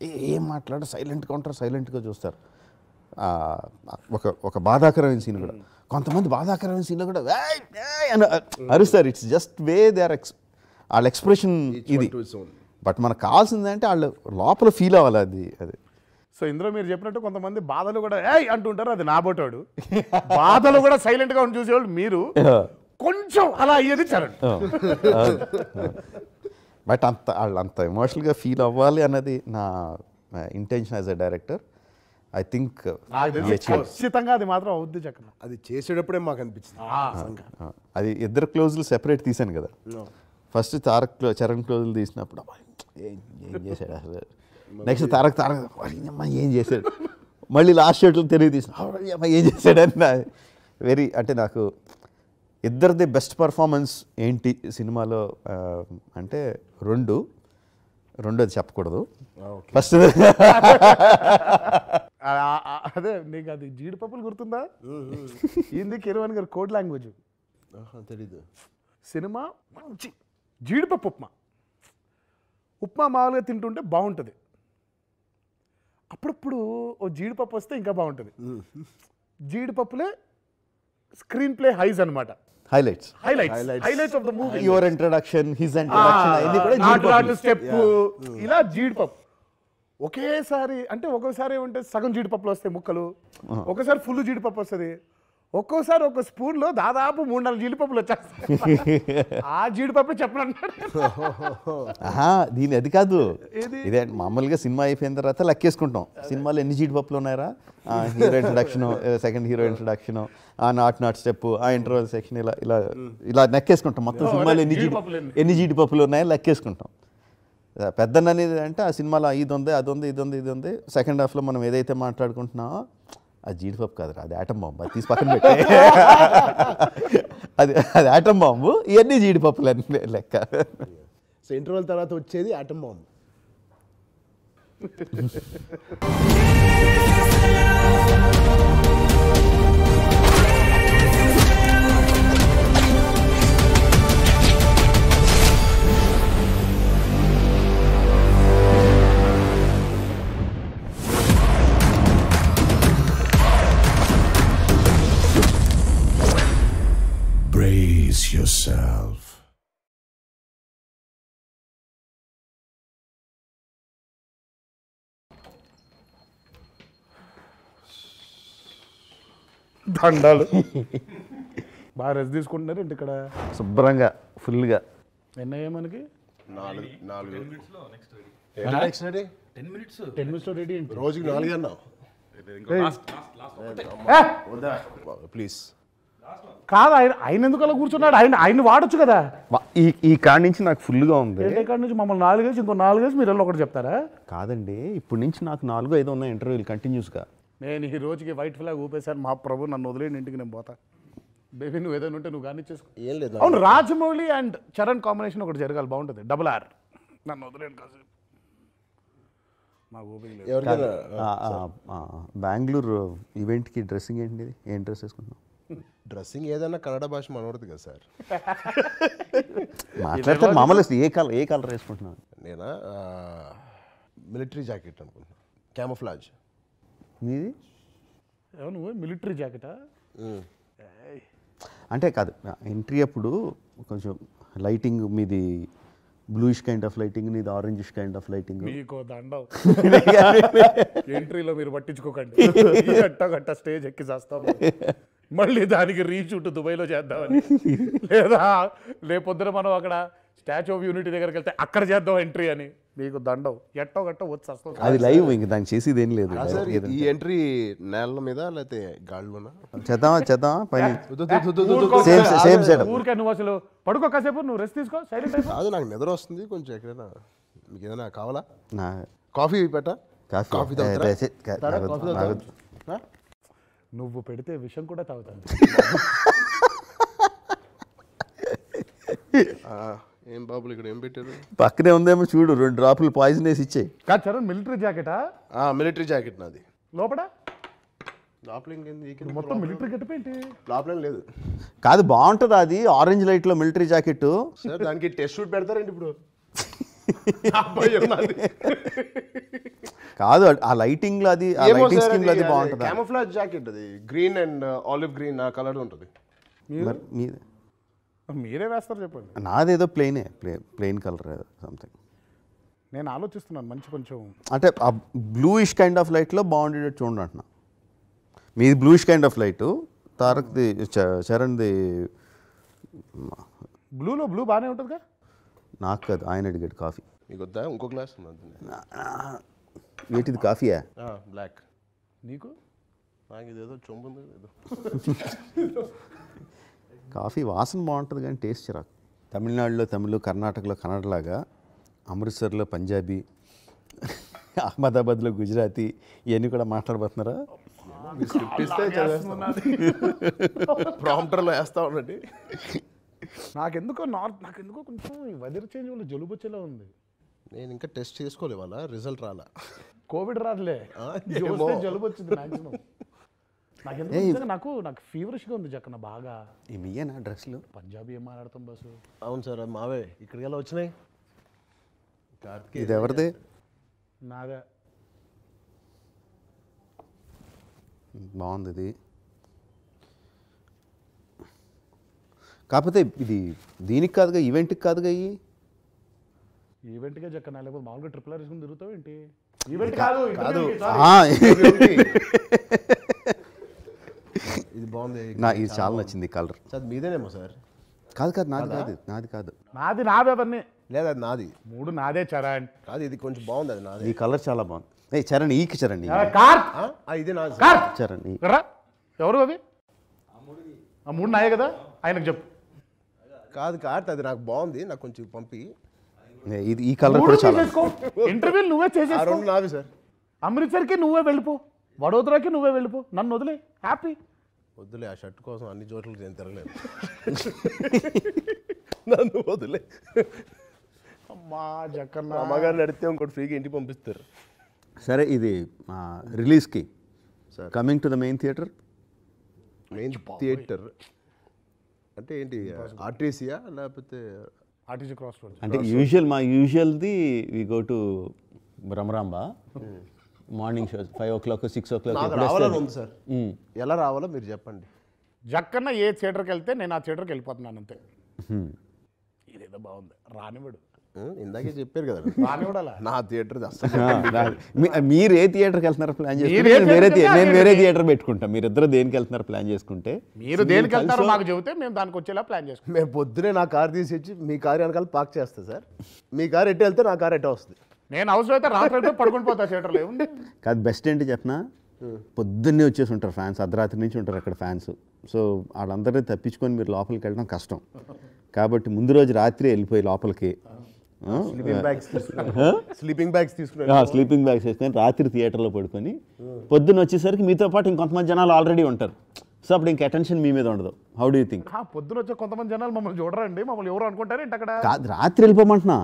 Speaker 2: ఏ- మాట్లాడరు? సైలెంట్గా ఉంటారు సైలెంట్గా చూస్తారు. ఒక ఒక బాధాకరమైన సీన్ కూడా. కొంతమంది బాధాకరమైన సీన్లో కూడా అని అరుస్తారు. It's just way they are ex వాళ్ళ ఎక్స్ప్రెషన్ ఇది. బట్ మనకు కావాల్సింది అంటే వాళ్ళు లోపల ఫీల్ అవ్వాలి అది అది.
Speaker 3: సో ఇందులో మీరు చెప్పినట్టు కొంతమంది బాధలు కూడా ఏయ్ అంటుంటారు. అది నా బోటాడు. బాధలు కూడా సైలెంట్గా ఉండి చూసేవాళ్ళు మీరు. కొంచెం అలా అయ్యేది చరణ్.
Speaker 2: బట్ అంత వాళ్ళు అంత ఎమోషనల్గా ఫీల్ అవ్వాలి అన్నది నా intention as a director I think
Speaker 3: ఖచ్చితంగా అది మాత్రం అవుద్ది చక్కన
Speaker 1: అది చేసేటప్పుడే మాకు అనిపించింది
Speaker 2: అది ఇద్దరు క్లోజులు సెపరేట్ తీశాను కదా. ఫస్ట్ తారక్ చరణ్ క్లోజులు తీసినప్పుడు ఏం ఏం చేశాడు అసలు? నెక్స్ట్ తారక్ తారక్ "అరే, అమ్మా ఏం చేశాడు? మళ్ళీ లాస్ట్ షర్ట్లు తెలియ తీసిన "అరే, అమ్మా ఏం చేశాడు అని వెరీ అంటే నాకు ఇద్దరిది బెస్ట్ పర్ఫార్మెన్స్ ఏంటి సినిమాలో అంటే రెండు రెండోది చెప్పకూడదు. ఫస్ట్
Speaker 3: ఆ- అదే నీకు అది జీడిపప్పులు గుర్తుందా? ఏంది కిరవాణి గారు కోడ్ లాంగ్వేజ్.
Speaker 1: తెలీదు.
Speaker 3: సినిమా మంచి. జీడిపప్పు ఉప్మా. ఉప్మా మామూలుగా తింటుంటే బాగుంటుంది. అప్పుడప్పుడు ఓ జీడిపప్పు వస్తే ఇంకా బాగుంటుంది. జీడిపప్పులే స్క్రీన్ ప్లే హైస్ అనమాట
Speaker 2: highlights
Speaker 3: highlights highlights of the movie
Speaker 2: your introduction his introduction
Speaker 3: ఇలా జీడిపప్పు. ఒకేసారి అంటే ఒక్కోసారి ఏమంటే సగం జీడిపప్పులు వస్తాయి ముక్కలు ఒకసారి ఫుల్ జీడిపప్పు వస్తుంది ఒక్కోసారి ఒక స్పూన్లో దాదాపు మూడు నాలుగు జీడిపప్పులు వచ్చేస్తాయి. ఆ జీడిపప్పు చెప్పనంటాడు
Speaker 2: ఆహా దీని అది కాదు? ఇదే మామూలుగా సినిమా అయిపోయిన తర్వాత లెక్కేసుకుంటాం. సినిమాలో ఎన్ని జీడిపప్పులు ఉన్నాయరా? Hero introduction second hero introduction ఆ నాట్ నాట్ స్టెప్ ఆ ఇంటర్వల్ సెక్షన్ ఇలా ఇలా ఇలా లెక్కేసుకుంటాం. మొత్తం సినిమాలో ఎన్ని జీడి?
Speaker 3: ఎన్ని
Speaker 2: జీడిపప్పులు ఉన్నాయో లెక్కేసుకుంటాం. పెద్దన్న అనేది అంటే ఆ సినిమాలో ఇది ఉంది అది ఉంది ఇది ఉంది ఇది ఉంది సెకండ్ హాఫ్లో మనం ఏదైతే మాట్లాడుకుంటున్నామో అది జీడిపప్పు కాదురా అది ఆటం బాంబు అది తీసి పక్కన పెట్టే. అది అది ఆటం బాంబు ఇవన్నీ జీడిపప్పులు అన్నీ లెక్క.
Speaker 1: సో ఇంటర్వల్ తర్వాత వచ్చేది ఆటం బాంబ్
Speaker 4: yourself.
Speaker 3: దండాలు. బాగా రెస్ట్ తీసుకుంటున్నారు ఏంటి ఇక్కడ?
Speaker 2: శుభ్రంగా ఫుల్గా.
Speaker 3: ఎన్నయ్యా మనకి?
Speaker 1: నాలుగు నాలుగు.
Speaker 3: టెన్ మినిట్స్ రెడీ
Speaker 1: రోజుకి నాలుగు అన్నావు. ప్లీజ్.
Speaker 3: కాదు ఆయన ఆయన ఎందుకు అలా కూర్చున్నాడు? ఆయన ఆయన వాడొచ్చు కదా.
Speaker 2: ఈ ఈ కాడి నుంచి నాకు ఫుల్గా ఉంది.
Speaker 3: కాడ నుంచి మమ్మల్ని నాలుగేసి ఇంకో నాలుగేసి మీరు వెళ్ళి ఒకటి చెప్తారా?
Speaker 2: కాదండి ఇప్పటి నుంచి నాకు నాలుగు ఐదు ఉన్నాయి ఇంటర్వ్యూలు కంటిన్యూస్గా.
Speaker 3: నేను ఈ రోజుకి వైట్ ఫ్లాగ్ ఊపేశాను. మా ప్రభు నన్ను వదిలేని ఇంటికి నేను పోతా. బేబీ నువ్వు ఏదైనా ఉంటే నువ్వు కానీ చేసుకో.
Speaker 1: ఏం లేదు.
Speaker 3: అవును రాజమౌళి అండ్ చరణ్ కాంబినేషన్ ఒకటి జరగాలి బాగుంటుంది. డబుల్ ఆర్ నన్ను వదిలేను
Speaker 1: ఎవరికైనా
Speaker 2: బెంగళూరు ఈవెంట్కి డ్రెస్సింగ్ ఏంటి ఏం డ్రెస్ వేసుకుంటున్నాం
Speaker 1: డ్రెస్సింగ్ ఏదైనా కన్నడ భాష మనవడదు కదా సార్.
Speaker 2: మాట్లాడితే మామూలు ఏ కలర్ ఏ కలర్ వేసుకుంటున్నాను
Speaker 1: నేనా? మిలిటరీ జాకెట్ అనుకుంటున్నా. క్యామోఫ్లాజ్.
Speaker 2: మీది?
Speaker 3: ఏమో నువ్వు? మిలిటరీ జాకెటా?
Speaker 2: అంటే కాదు ఎంట్రీ అప్పుడు కొంచెం లైటింగ్ మీది బ్లూయిష్ కైండ్ ఆఫ్ లైటింగ్ నీది ఆరెంజిష్ కైండ్ ఆఫ్ లైటింగ్.
Speaker 3: మీకు దండం. ఎంట్రీలో మీరు పట్టించుకోకండి. ఈ గట్ట గట్ట స్టేజ్ ఎక్కి చేస్తాం. మళ్ళీ దానికి రీషూట్ దుబాయ్లో చేద్దామని లేదా రేపొద్దున మనం అక్కడ స్టాచ్యూ ఆఫ్ యూనిటీ దగ్గరికి వెళ్తే అక్కడ చేద్దాం ఎంట్రీ అని మీకు దండం ఎట్టో గట్టో వచ్చి వస్తాం
Speaker 2: అది లైవ్ ఇంక దానికి చేసేది ఏం లేదు
Speaker 1: సార్ ఈ ఎంట్రీ నేల మీద లేకపోతే గాల్లోనా
Speaker 2: చేద్దామా చేద్దామా పైన. సేమ్ సేమ్ సెటప్
Speaker 3: ఊరికే నువ్వు అసలు పడుకో కాసేపు నువ్వు రెస్ట్ తీసుకో సైలెంట్
Speaker 1: కాదు నాకు నిద్ర వస్తుంది కొంచెం ఎక్కడైనా మీకు ఏదైనా కావాలా
Speaker 2: నా
Speaker 1: కాఫీ పెట్ట
Speaker 2: కాఫీ
Speaker 1: కాఫీ
Speaker 3: నువ్వు పెడితే విషం కూడా తాగుతాను.
Speaker 1: ఆ, ఏం బాబులు ఇక్కడ ఏం పెట్టారు?
Speaker 2: పక్కనే ఉందేమో చూడు రెండు డ్రాపులు పాయిజన్ వేసి ఇచ్చేయి.
Speaker 3: కాదు చరణ్ మిలిటరీ జాకెటా
Speaker 1: మిలిటరీ జాకెట్ నాది.
Speaker 3: లోపల?
Speaker 1: లోపల ఇంకేంది?
Speaker 3: మొత్తం మిలిటరీ గెటప్ ఏంటి?
Speaker 1: లోపల లేదు.
Speaker 2: కాదు బాగుంటుంది అది ఆరెంజ్ లైట్లో మిలిటరీ జాకెట్
Speaker 1: సార్ దానికి టెస్ట్ షూట్ పెడతారండి ఇప్పుడు.
Speaker 2: కాదు ఆ లైటింగ్లో అది ఆ లైటింగ్ స్కీమ్లో
Speaker 1: అది
Speaker 2: బాగుంటుంది?
Speaker 1: క్యామోఫ్లాజ్ జాకెట్ అది. గ్రీన్ అండ్ ఆలివ్ గ్రీన్ ఆ కలర్ ఉంటుంది.
Speaker 2: మరి? మీది
Speaker 3: మీరే? వేస్తారు చెప్పండి.
Speaker 2: నాదేదో ప్లెయినే ప్లే ప్లెయిన్ కలర్ సంథింగ్
Speaker 3: నేను ఆలోచిస్తున్నాను మంచి కొంచెం.
Speaker 2: అంటే ఆ బ్లూయిష్ కైండ్ ఆఫ్ లైట్లో బాగుండేటట్టు చూడండి అంటున్నా. మీది బ్లూయిష్ కైండ్ ఆఫ్ లైట్ తారక్ది చరణ్ది
Speaker 3: బ్లూలో బ్లూ బాగానే ఉంటుందిగా?
Speaker 2: నాకు కాదు ఆయన అడిగాడు కాఫీ.
Speaker 1: మీకు వద్దా? ఇంకో గ్లాస్
Speaker 2: ఏంటిది కాఫీయా?
Speaker 1: బ్లాక్
Speaker 3: నీకు?
Speaker 1: నాకు ఇదేదో చొంపు ఉంది ఏదో.
Speaker 2: కాఫీ వాసన బాగుంటుంది కానీ టేస్ట్ చిరాకు. తమిళనాడులో తమిళ్ కర్ణాటకలో కన్నడలాగా అమృత్సర్లో పంజాబీ అహ్మదాబాద్లో గుజరాతీ ఇవన్నీ కూడా మాట్లాడబోతున్నారా?
Speaker 1: మీ స్క్రిప్ట్ ఇస్తే ప్రాంప్టర్లో వేస్తా ఉండండి.
Speaker 3: నాకెందుకో నార్త్ నాకెందుకో కొంచెం ఈ వెదర్ చేంజ్ వల్ల జలుబు వచ్చేలా ఉంది.
Speaker 1: నేను ఇంకా టెస్ట్ చేసుకోలే వాళ్ళ రిజల్ట్ రాలా.
Speaker 3: కోవిడ్ రాదులే. జలుబు వచ్చింది మాక్సిమం నాకెందుకు నిజంగా నాకు నాకు ఫీవరిష్గా ఉంది జక్కన బాగా.
Speaker 2: ఈ మీయేనా డ్రెస్లు
Speaker 3: పంజాబీ ఏం మాట్లాడతాం బస్సు?
Speaker 1: అవును సార్ అది మావే. ఇక్కడికి ఎలా వచ్చినాయి?
Speaker 2: ఇది ఎవరిది?
Speaker 3: నాదే.
Speaker 2: బాగుంది ఇది. కాకపోతే ఇది దీనికి కాదుగా ఈవెంట్కి కాదుగా ఇవి
Speaker 3: ఈవెంట్గా జక్కన లేకపోతే మామూలుగా ట్రిపుల్ ఆర్ వేసుకుని తిరుగుతావు ఏంటి ఈవెంట్ కాదు
Speaker 1: కాదు. ఇది బాగుంది.
Speaker 2: నా ఇది చాలా నచ్చింది కలర్.
Speaker 1: Sir మీదేనేమో sir?
Speaker 2: కాదు కాదు నాది కాదు? నాది కాదు.
Speaker 3: నాది నావే అవన్నీ
Speaker 1: లేదా అది నాది.
Speaker 3: మూడు నాదే చరణ్.
Speaker 1: కాదు ఇది కొంచెం బాగుంది అది నాది.
Speaker 2: ఈ కలర్ చాలా బాగుంది. ఏ చరణ్ ఈకి చరణ్
Speaker 1: ఇదే నాది
Speaker 2: చరణ్
Speaker 3: ఎవరు అవి ఆ మూడు నాయే కదా? ఆయనకు చెప్పు.
Speaker 1: కాదు కార్త్ అది నాకు బాగుంది నాకు కొంచెం పంపి.
Speaker 2: ఇది ఈ కలర్ కూడా చాలా.
Speaker 3: తీసేసుకో ఇంటర్వ్యూ నువ్వే
Speaker 1: ఆ
Speaker 3: చేసేసుకో
Speaker 1: రెండు నావి సార్.
Speaker 3: అమృత్సర్కి నువ్వే వెళ్ళిపో. వడోదరాకి నువ్వే వెళ్ళిపో. నన్ను వదిలే. హ్యాపీ
Speaker 1: వద్దులే ఆ షర్ట్ కోసం అన్ని చోట్లకి నేను తిరగలేదు నన్ను వదిలే.
Speaker 3: అమ్మా జక్కన్న.
Speaker 1: మా అమ్మగారిని అడిగితే ఇంకోటి ఫ్రీగా ఇంటికి పంపిస్తారు.
Speaker 2: సరే ఇది రిలీజ్కి
Speaker 1: sir.
Speaker 2: Coming to the main theatre
Speaker 1: main theatre అంటే ఏంటి ఆర్టీసీయా లేకపోతే
Speaker 3: ఆర్టీసీ క్రాస్ రోడ్
Speaker 2: అంటే యూజువల్ మా యూజువల్ది we go to Bhramaramba morning show five o'clock six o'clock
Speaker 1: నాకు రావాలని ఉంది సార్ ఎలా రావాలో మీరు చెప్పండి.
Speaker 3: జక్కన్న ఏ థియేటర్కి వెళ్తే నేను ఆ థియేటర్కి వెళ్ళిపోతున్నాను అంతే. ఇదేదో బాగుంది. రానివాడు
Speaker 1: ఇందాకే చెప్పారు కదా. నా థియేటర్
Speaker 2: మీరు ఏ థియేటర్కి వెళ్తున్నారో ప్లాన్ చేసుకుంటే వేరే నేను వేరే. థియేటర్ పెట్టుకుంటా. మీరిద్దరు దేనికి వెళ్తున్నారో ప్లాన్ చేసుకుంటే
Speaker 3: మీరు దేనికి వెళ్తారో మాకు చెబితే మేము దానికి వచ్చేలా ప్లాన్ చేసుకుంటాం.
Speaker 1: మేము పొద్దునే నా కార్ తీసి మీ కార్ వెనకాల పార్క్ చేస్తా సార్. మీ కార్ ఎట్టు వెళ్తే నా కార్ ఎట్ట వస్తుంది.
Speaker 3: నేను అవసరం అయితే రాత్రి అయితే పడుకుని పోతా థియేటర్లో. ఏముంది?
Speaker 2: కాదు బెస్ట్ ఏంటి చెప్పనా? పొద్దున్నే వచ్చేసి ఉంటారు ఫ్యాన్స్ అర్ధరాత్రి నుంచి ఉంటారు అక్కడ ఫ్యాన్స్. సో వాళ్ళందరినీ తప్పించుకొని మీరు లోపలికి వెళ్ళడం కష్టం. కాబట్టి ముందు రోజు రాత్రి వెళ్ళిపోయి లోపలికి
Speaker 1: స్లీపింగ్ బ్యాగ్స్ స్లీపింగ్ బ్యాగ్స్ తీసుకున్నాను
Speaker 2: స్లీపింగ్ బ్యాగ్స్ వేసుకొని రాత్రి థియేటర్లో పడుకొని పొద్దున్న వచ్చేసరికి మీతో పాటు ఇంకొంతమంది జనాలు ఆల్రెడీ ఉంటారు. సో అప్పుడు ఇంక అటెన్షన్ మీ మీద ఉండదు. హౌ డూ థింక్
Speaker 3: పొద్దున వచ్చే కొంతమంది జనాలు మమ్మల్ని చూడరండి. మమ్మల్ని ఎవరు అనుకుంటారు? ఏంటి అక్కడ?
Speaker 2: కాదు రాత్రి వెళ్ళిపోమంటున్నా.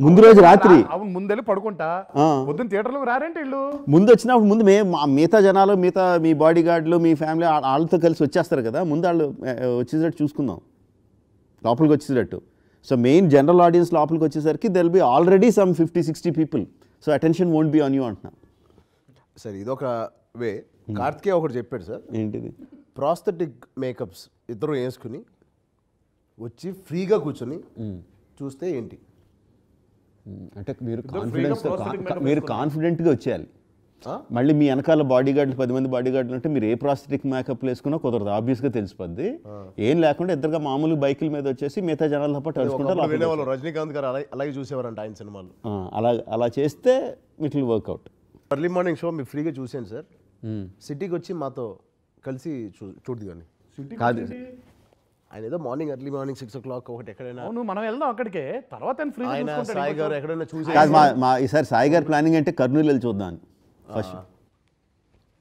Speaker 2: ముందు రోజు రాత్రి.
Speaker 3: అవును ముందెళ్ళి పడుకుంటా.
Speaker 2: ఆ.
Speaker 3: పొద్దున్న థియేటర్లో రారేంటి ఇల్లు
Speaker 2: ముందు వచ్చినప్పుడు ముందు మే మిగతా జనాలు మిగతా మీ బాడీ గార్డులు మీ ఫ్యామిలీ వాళ్ళతో కలిసి వచ్చేస్తారు కదా. ముందు వాళ్ళు ఆ, వచ్చేసేటట్టు చూసుకుందాం. లోపలికి వచ్చేటట్టు సో మెయిన్ జనరల్ ఆడియన్స్ లోపలికి వచ్చేసరికి there'll be already some fifty sixty people so attention won't be on you అంటున్నా
Speaker 1: సరే ఇదొక వే. కార్తికేయ ఒకటి చెప్పాడు సార్
Speaker 2: ఏంటిది?
Speaker 1: ప్రాస్థెటిక్ మేకప్స్ ఇద్దరు వేసుకుని వచ్చి ఫ్రీగా కూర్చొని చూస్తే ఏంటి?
Speaker 2: అంటే మీరు కాన్ఫిడెన్స్ మీరు కాన్ఫిడెంట్గా వచ్చేయాలి? మళ్ళీ మీ వెనకాల బాడీ గార్డులు పది మంది బాడీ గార్డులు ఉంటే మీరు ఏ ప్రాస్థెటిక్ మేకప్ వేసుకున్నా కుదరదు. ఆబ్వియస్గా తెలిసిపోద్ది. ఏం లేకుండా ఇద్దరుగా మామూలు బైకుల మీద వచ్చేసి మిగతా జనాలతో పాటు
Speaker 1: వినేవాళ్ళు రజనీకాంత్ గారు అలాగే అలాగే చూసేవారంట ఆయన సినిమాలు.
Speaker 2: అలా అలా చేస్తే it will work out
Speaker 1: early morning show మీరు ఫ్రీగా చూసాను సార్. సిటీకి వచ్చి మాతో కలిసి చూ చూడదు కానీ.
Speaker 2: కాదు.
Speaker 1: ఆయన ఏదో morning early morning six o'clock ఒకటి ఎక్కడైనా
Speaker 3: అవును మనం వెళ్దాం అక్కడికే. తర్వాత
Speaker 1: సాయి గారు ఎక్కడైనా చూసి
Speaker 2: మా ఈసారి సాయి గారి ప్లానింగ్ అంటే కర్నూలు వెళ్ళి చూద్దాం ఫస్ట్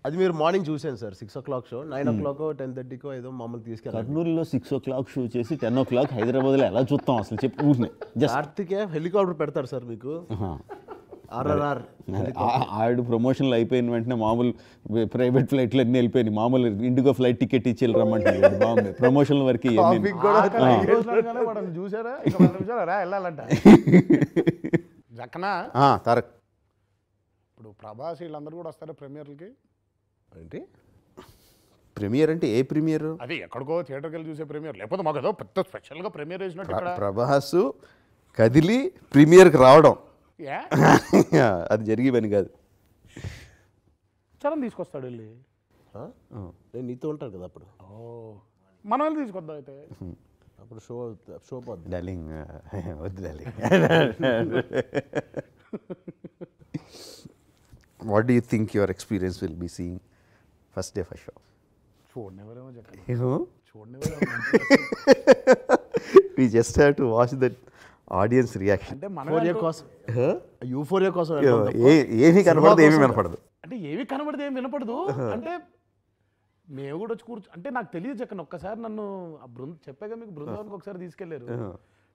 Speaker 1: అది మీరు మార్నింగ్ చూసాను sir six o'clock show nine o'clock ten థర్టీకో ఏదో మమ్మల్ని తీసుకెళ్ళారు
Speaker 2: కర్నూలులో సిక్స్ ఓ క్లాక్ షూ చేసి టెన్ ఓ క్లాక్ హైదరాబాద్లో ఎలా చూస్తాం అసలు చెప్పి ఊరినే. జస్ట్
Speaker 1: కార్తికే హెలికాప్టర్ పెడతారు సార్ మీకు. ఆర్ఆర్ఆర్
Speaker 2: ఆవిడ ప్రమోషన్లు అయిపోయిన వెంటనే మామూలు ప్రైవేట్ ఫ్లైట్లు అన్నీ వెళ్ళిపోయినాయి. మామూలు ఇండిగో ఫ్లైట్ టికెట్ ఇచ్చి వెళ్ళి రమ్మంటే బాగుంది. ప్రమోషన్ల వరకు
Speaker 3: చూసారా వెళ్ళాలంట. జక్కన?
Speaker 2: ఆ, తారక్.
Speaker 3: ఇప్పుడు ప్రభాస్ వీళ్ళందరూ కూడా వస్తారా ప్రీమియర్లకి?
Speaker 1: ఏంటి?
Speaker 2: ప్రీమియర్ అంటే ఏ ప్రీమియర్?
Speaker 3: అది ఎక్కడికో థియేటర్కి వెళ్ళి చూసే ప్రీమియర్. లేకపోతే మాకు ఏదో పెద్ద స్పెషల్గా ప్రీమియర్ వేసినట్టు ఇక్కడ.
Speaker 2: ప్రభాస్ కదిలి ప్రీమియర్కి రావడం.
Speaker 3: ఏ?
Speaker 2: అది జరిగే పని కాదు.
Speaker 3: చరణ్ తీసుకొస్తాడు వెళ్ళి.
Speaker 1: ఆ? నేను నీతో ఉంటాను కదా అప్పుడు.
Speaker 3: ఓ. మనం వెళ్ళి తీసుకొద్దాం అయితే.
Speaker 1: అప్పుడు షో షో పోద్ది.
Speaker 2: డార్లింగ్ వద్దు darling. What do you think your experience will be seeing first day first show you
Speaker 3: చూడనివ్వరేమో
Speaker 2: we just have to watch the audience reaction.
Speaker 3: అంటే మన
Speaker 1: కోసం. యూఫోరియా కోసం
Speaker 2: ఏమీ కనపడదు ఏమీ వినపడదు.
Speaker 3: అంటే ఏవి కనబడితే ఏమి వినపడదు. అంటే మేము కూడా వచ్చి కూర్చో అంటే నాకు తెలియదు జక్కన ఒక్కసారి నన్ను ఆ బృంద చెప్పాగా మీకు బృందావనికి ఒకసారి తీసుకెళ్ళారు